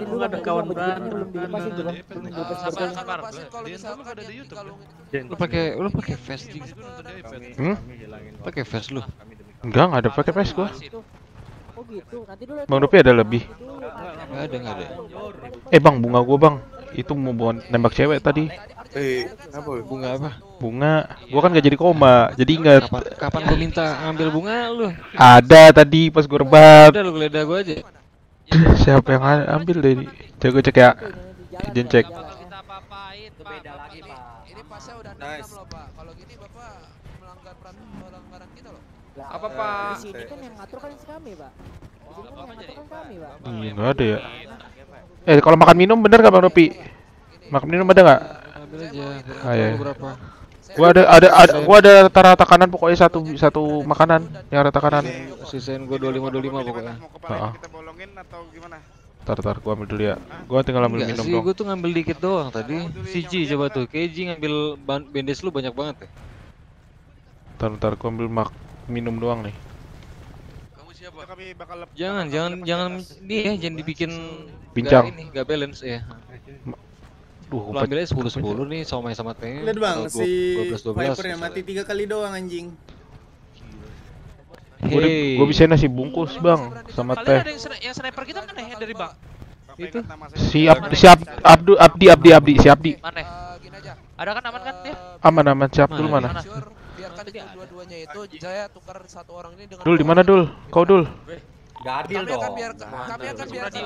dulu ada kawan. Belum Eh, dilepasin sabar, sabar. Kalau misalkan ada di YouTube. dikalungin- Lu pakai lu pakai vest juga. Hmm? Pakai vest lu. Enggak, enggak ada pakai PS gua. Oh gitu, nanti dulu. Bang Dopi ada lebih. Enggak ada, enggak ada. Eh bang, bunga gua bang. Itu mau bawa nembak cewek tadi. Eh, apa? Bunga apa? Bunga. Gua kan gak jadi koma, jadi ingat. Kapan, kapan gua minta ngambil bunga lu? Ada tadi pas gua rebat. Udah lu geledah gua aja. Siapa yang ambil deh ini? Coba gua cek ya. Izin cek. Ini pasnya udah Nice. 66 loh Pak. Kalau gini Bapak melanggar kita loh. Apa, Pak? Di sini kan yang ngatur kan kami, Pak. Di sini kan yang ngatur kan kami, Pak. Iya, enggak ada ya. Eh, kalau makan minum bener gak Bang Dopi? Makan minum ada nggak? Aja. Ah, iya. Lu berapa? Gua ada ada ada gua ada rata-rata kanan pokoknya satu satu makanan yang rata kanan. Sisain gua 25 25 pokoknya. Heeh. Kita bolongin atau gimana? Tar tar gua ambil dulu ya. Gua tinggal ambil Enggak minum sih, dong. gua tuh ngambil dikit doang tadi. Siji coba tuh, Keji ngambil bandes lu banyak banget ya. Tar tar gua ambil mak minum doang nih. Kami bakal Jangan, jangan, jangan ini ya, jangan dibikin Bincang. Gak ini, gak balance ya. Duh, Lu ambil aja 10 10 nih somai sama teh. Lihat bang, si 12 12. Viper yang mati tiga kali doang anjing. Hey. gua bisa nasi bungkus, Bang, sama Kalian teh. ada yang, sni- yang sniper kita mana yang dari bang? Itu. Si Ab, si Ab, Abdu, Abdi, Abdi, Abdi, si Abdi. Mana? Ada kan aman kan dia? Aman aman, si Abdul mana? Biarkan dua-duanya itu saya tukar satu orang ini dengan Dul di mana Dul? Kau Dul? Gak adil kami akan dong. biar kami akan biarkan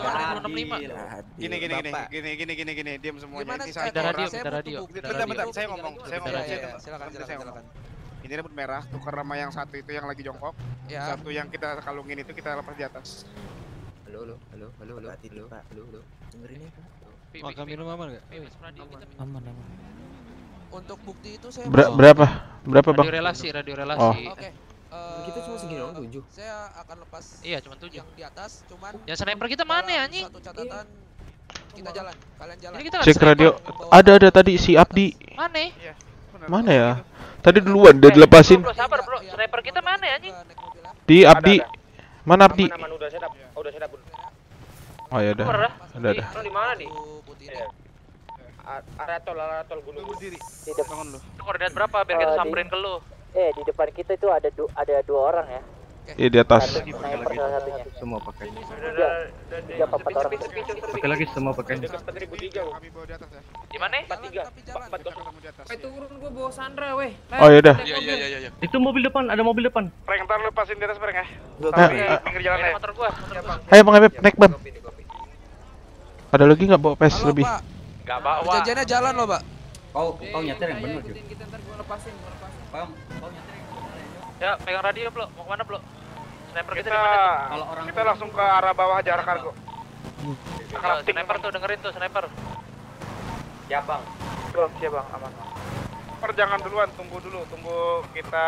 Gini gini gini gini gini gini gini diam semuanya. Gimana Ini orang. radio, ada radio. Bentar bentar saya ngomong, saya ngomong. Iya, saya iya, ngomong. silakan, Bentar, silakan, saya. Ini rambut merah tukar sama yang satu itu yang lagi jongkok. Ya. Satu yang kita kalungin itu kita lepas di atas. Halo, halo, halo, halo, halo, halo, halo, halo. Dengerin ya, Pak. Makan minum aman gak? Aman, aman. Untuk bukti itu saya berapa? Berapa Bang? Radio relasi, radio relasi. Oh. Oke. Eh, Kita cuma segini doang, tujuh. Saya akan lepas Iya, cuma tujuh. yang di atas cuman Ya sniper kita mana ya anjing? satu catatan kita jalan, kalian jalan. Ini kita Cek radio. Ada ada tadi si Abdi. Mana? Mana ya? Tadi duluan udah dilepasin. Bro, sabar bro, sniper kita mana ya anjing? Di Abdi. Mana Abdi? Aman, udah setup. Oh, udah setup. Oh ya udah. Bener, Ada di mana nih? Iya. Area tol, area tol gunung. Di depan Bangun lu. Itu koordinat berapa biar kita Eh, samperin ke lu? Eh, di depan kita itu ada du ada dua orang ya. Iya di atas. Sniper salah satunya. Semua pakai. Tiga, tiga empat orang. Pakai lagi semua pakai. Dekat 4003 gua. Kami bawa di atas ya. Di mana? 43. 40. Kamu di atas. Eh, turun gua bawa Sandra, weh. Oh ya udah. Iya iya iya iya. Itu mobil depan, ada mobil depan. Prank ntar lu lepasin di atas prank ya. Tapi pinggir jalan ya. Motor gua, motor gua. Ayo Bang Ebeb, naik Bang. Ada lagi nggak bawa pes lebih? Gak bawa. Perjanjiannya jalan loh, Pak. Kau kau nyetir yang benar. Kita ntar gua lepasin, ya. Ya, pegang radio, Bro. Mau ke mana, Bro? Sniper kita, Kita di mana? Kalau orang kita langsung ke arah bawah jarak kargo. Tuh, sniper tuh dengerin tuh, sniper. Ya, Bang. Belum siap bang, aman. Per jangan duluan, tunggu dulu, tunggu kita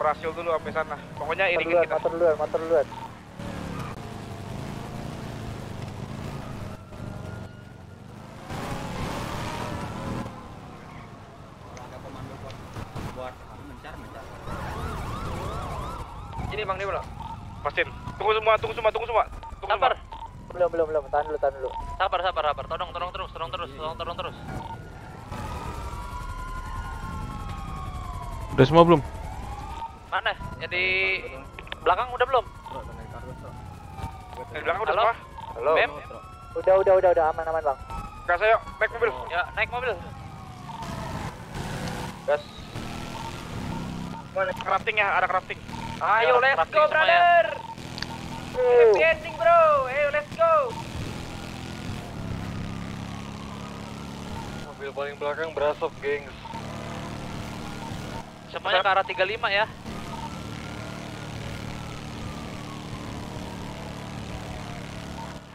berhasil dulu sampai sana. Pokoknya iringin duluan, kita. motor duluan, motor duluan. Ini Bang, dia belum. Pastiin. Tunggu semua, tunggu semua, tunggu semua. Tunggu Sabar. Belum, belum, belum. Tahan dulu, tahan dulu. Sabar, sabar, sabar. Tolong, tolong terus, tolong terus, tolong, tolong terus. Udah semua belum? Mana? Yang di belakang udah belum? Di belakang udah Halo? semua. Halo. Bem? Udah, udah, udah, udah aman, aman, Bang. Gas ayo, naik mobil. Ya, naik mobil. Gas. Mana? Crafting ya, ada crafting. Ayo, ya, let's go, brother. Happy ending, bro. Ayo, let's go. Mobil paling belakang berasap, gengs. Semuanya ke arah 35 ya.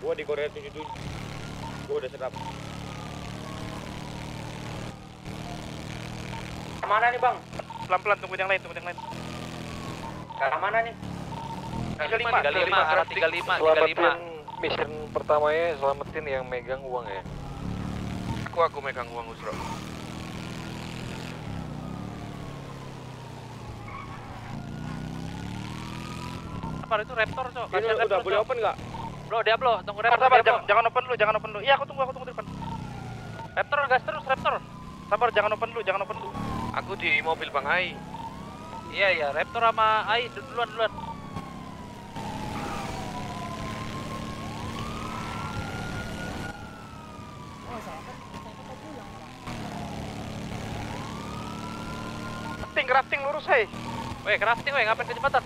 Gua di Korea 77. Gua udah serap. Ke mana nih, Bang? Pelan-pelan tunggu yang lain, tunggu yang lain. Ke arah mana nih? 35, 35, arah 35, Selamatin mission pertamanya, selamatin yang megang uang ya. Aku aku megang uang Usro. Apa itu Raptor, Cok? Ini udah Raptor, boleh Cok. open nggak? Bro, dia blow, tunggu Sabar, Raptor. sabar, jangan, jangan open dulu, jangan open dulu. Iya, aku tunggu, aku tunggu di depan. Raptor gas terus, Raptor. Sabar, jangan open dulu, jangan open dulu. Aku di mobil Bang Ai. Iya, iya, Raptor sama Ai duluan duluan. Crafting, crafting lurus, hei. Weh, crafting, weh, ngapain kecepatan?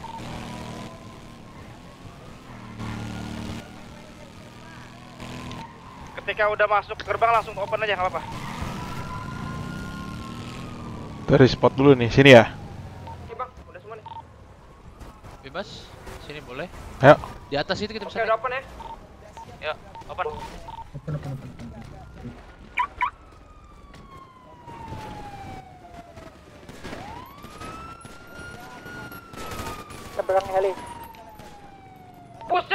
Ketika udah masuk gerbang langsung open aja, nggak apa-apa. Dari spot dulu nih, sini ya. Oke bang, udah semua nih. Bebas. Sini boleh. Ayo. Di atas itu kita Oke, bisa. udah open ya. Yuk, open. Seberang heli. Push,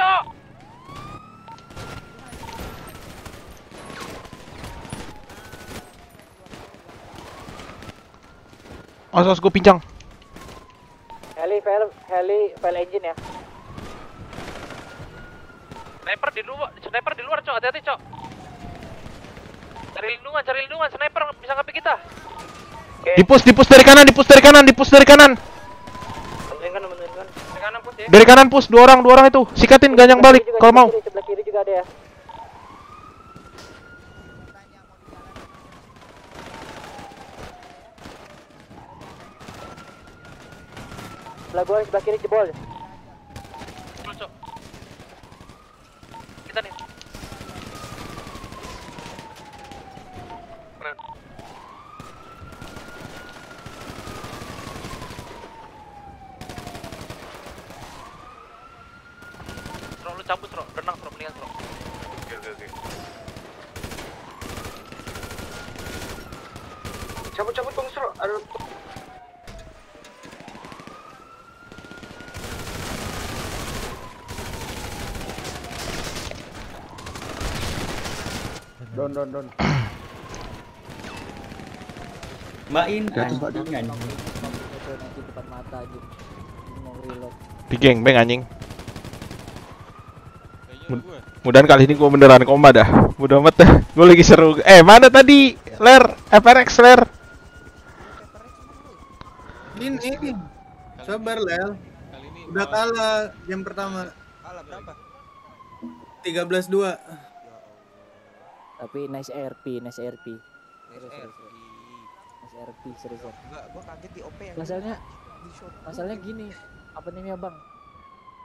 Os, os, gue pincang. Heli, fail, heli, fail engine ya. Sniper di luar, sniper di luar, Cok. Hati-hati, Cok. Cari lindungan, cari lindungan. Sniper bisa ngapi kita. Dipus, dipus dari kanan, dipus dari kanan, dipus dari kanan. Benerin kan, benerin kan. Di kanan push ya. Dari kanan pus, dua orang, dua orang itu. Sikatin, ganyang balik kalau mau. Sebelah kiri juga ada ya. Sebelah gua sebelah kiri jebol. Cok. Kita nih. Keren. Bro, lu cabut, Bro. Renang, Bro. Mendingan, Bro. Oke oke oke. Cabut, cabut bang, Sro. Aduh. Don don don. Mbak In, Jatuh, Mbak, anjing, anjing. Itu nanti depan mata aja. Mau reload. Di geng, beng anjing. Mud- Mudahan kali ini gua beneran koma dah. Mudah amat dah. Gua lagi seru. Eh, mana tadi? Ler, FRX Ler. Ini. Sabar, Lel. Udah kalah game pertama. Kalah berapa? 13-2. Tapi nice RP, nice RP. Terus, terus. Nice RP, serius. ya. Enggak, gua kaget di OP yang Masalahnya, masalahnya gini, apa namanya bang?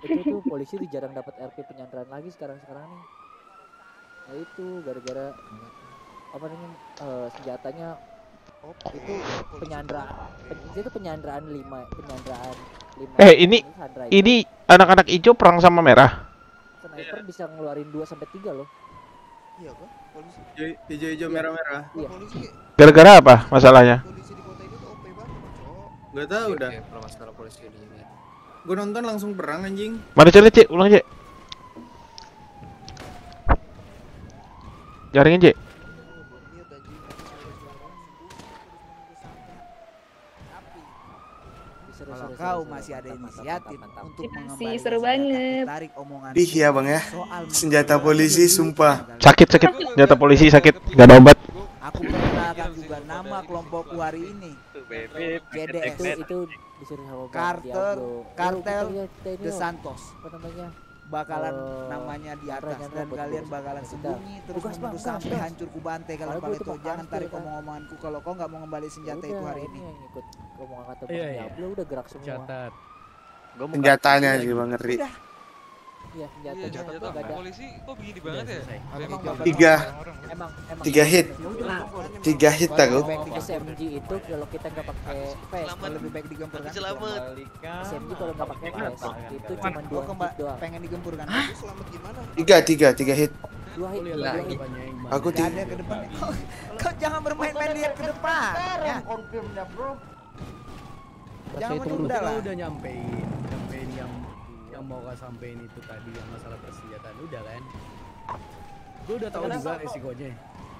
Itu tuh polisi tuh jarang dapat RP penyanderaan lagi sekarang sekarang nih. Nah itu gara-gara apa namanya eh, senjatanya itu penyanderaan, pen, itu penyanderaan lima, penyanderaan lima. Eh, ini ini anak-anak hijau perang sama merah. sniper bisa ngeluarin 2 sampai 3 loh. Iya kok, Hijau-hijau merah-merah. Iya. Polisi Gara-gara apa masalahnya? Gak tau dah. Kalau masalah polisi di sini. Gue nonton langsung perang anjing. Mana cek cek, ulang cek. Jaringin cek. Kalau kau masih ada inisiatif untuk Sih, seru banget. tarik omongan Ih ya bang ya. Senjata polisi sumpah. Sakit sakit. Senjata polisi sakit. Gak ada obat. Aku perkenalkan juga nama kelompokku hari ini. JDS. Itu itu disuruh sama Bang Kartel. Kartel yuk. Santos. Apa namanya? Bakalan Eh, namanya di atas dan buat kalian bakalan kita. sembunyi terus Tugas, Bang, menunggu tugas, sampai tugas. hancur ku bantai kalau itu itu jangan tarik kan. omong-omonganku kalau kau nggak mau kembali senjata itu hari ini ini. yang ikut omongan kata Iya, Bang iya. Diablo udah gerak semua. Catat. Senjatanya sih bang ngeri. Udah. Iya, senjata tuh gak ada. polisi kok begini banget ya? Emang Tiga. Emang emang Tiga hit. Tiga hit aku. SMG itu kalau kita nggak pakai PS lebih baik digempur kan Selamat. SMG kalau nggak pakai PS itu cuma dua hit doang. pengen digempur kan Selamat gimana? Tiga, tiga, tiga hit. Dua hit. Hit. Aku tiga. ada ke depan kau, jangan bermain-main lihat ke depan ya jangan menunda lah udah nyampein nyampein yang mau kau sampein itu tadi yang masalah persenjataan udah kan? Gue udah tahu juga resikonya.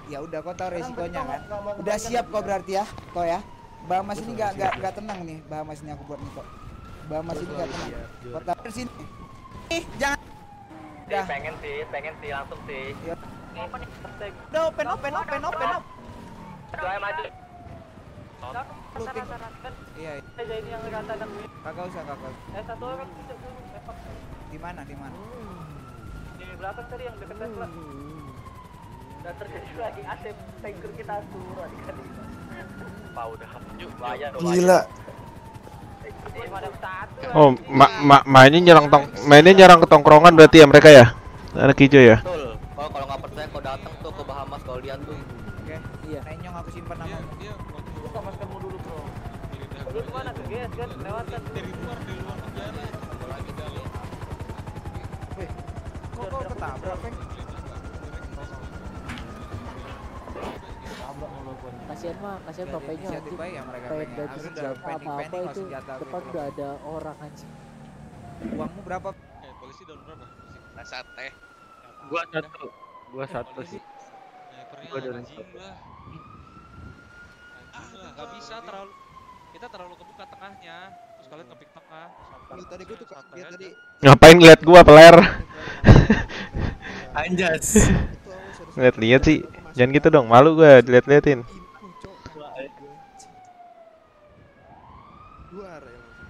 Ya udah kau tahu resikonya kan? udah siap kau berarti ya kau ya? Bang Mas ini nggak nggak nggak tenang nih Bang Mas ini aku buat nih kok. Bang Mas ini nggak tenang. kau tahu di sini. Ih jangan. Udah. pengen sih pengen sih langsung sih. Udah open open open open open Doa maju. Iya iya. aja ini yang katakan kakak usah kakak eh satu orang di mana di mana di belakang tadi yang dekat Tesla dan terjadi lagi asep tanker kita turun adik-adik Pak udah yuk bahaya dong Gila. Ini ada satu Oh, ma ma mainnya nyerang tong mainnya nyerang ke tongkrongan berarti ya mereka ya? Anak hijau ya? Betul. Kalau kalau nggak percaya kau datang tuh ke Bahamas kau lihat tuh. Kasihan mah, kasihan bapaknya anjing. ya Pengen udah senjata apa-apa kalau itu depan udah ada orang anjing. uangmu berapa Eh, polisi daun berapa? Rasa teh. gua satu gua satu sih Gua dari anjing lah. Anjing lah, nggak bisa terlalu kita terlalu kebuka tengahnya. Terus kalian ngepick tengah. Lu tadi gua tuh aja. tadi Ngapain ngeliat gua peler? anjas Lihat-lihat sih. Jangan gitu dong, malu gua dilihat-liatin. luar ya langsung.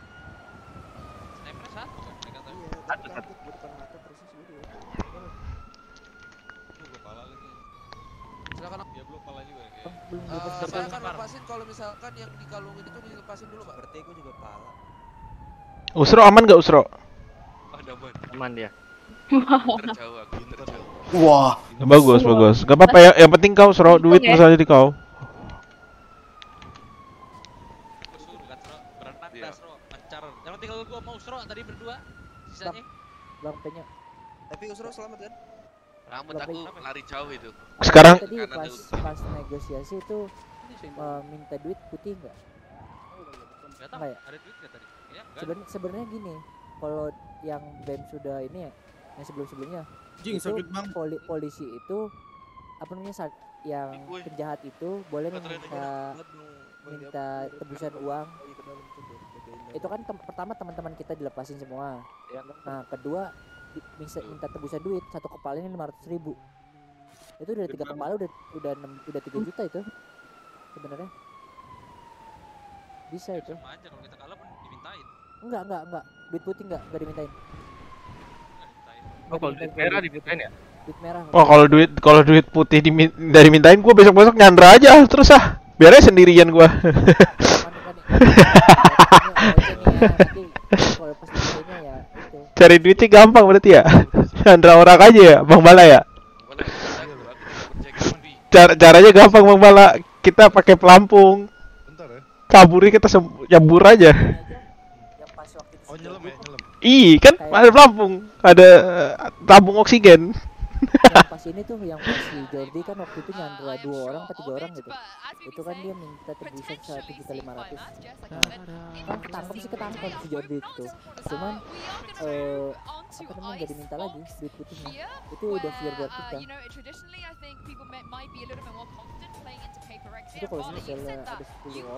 Snipernya satu kan mereka tadi. Iya, tapi lampu gua depan mata persis gua dua. Lu gua pala lagi. Silakan. Dia belum pala juga ya. Belum belum Eh, lepas saya akan lepasin kalau misalkan yang dikalungin itu dilepasin dulu, Pak. Berarti gua juga pala. Usro aman gak Usro? Ada ban. aman dia Terjauh aku, terjauh. Wah. Bagus, bagus. Gak apa-apa ya, yang penting kau Usro, duit masalah di kau. Mencar. Yang penting kalau gua mau Sro tadi berdua, sisanya Bang. Tapi Usro selamat kan? rambut Tapi- aku lari jauh itu. Sekarang tadi pas pas negosiasi itu eh, minta duit putih enggak? Enggak tahu, Enggak ya? ada duit enggak tadi? Ya, enggak. Sebenarnya gini, kalau yang BEM sudah ini ya, yang sebelum-sebelumnya Jing, itu sakit, Bang. poli- polisi itu apa namanya saat yang penjahat itu boleh meminta minta tebusan uang. Itu kan tem- pertama teman-teman kita dilepasin semua. Nah kedua bisa minta tebusan duit satu kepalanya lima ratus ribu. Itu udah tiga kepala udah udah enam udah tiga juta itu sebenarnya bisa itu Sama aja kalau kita kalah pun dimintain. enggak enggak enggak duit putih enggak enggak dimintain oh kalau duit merah dibukain ya duit merah Oh kalau duit kalau duit putih dimin dari mintain gua besok besok nyandra aja terus ah biar aja sendirian gua. ya Cari duitnya gampang berarti ya. Nyandra orang aja ya Bang Bala ya. Cara caranya gampang Bang Bala. Kita pakai pelampung. Caburi kita sem- nyambur aja. Oh nyelam ya, nyelam. Ih kan ada pelampung, ada tabung oksigen. yang pas ini tuh yang pas si Jordi kan waktu itu nyandra dua orang atau tiga orang gitu itu kan dia minta tebusan satu juta lima ratus nah kan ketangkep sih ketangkep si Jordi itu cuman eh apa namanya nggak diminta lagi duit putihnya itu udah fair buat kita itu kalau misalnya ada 10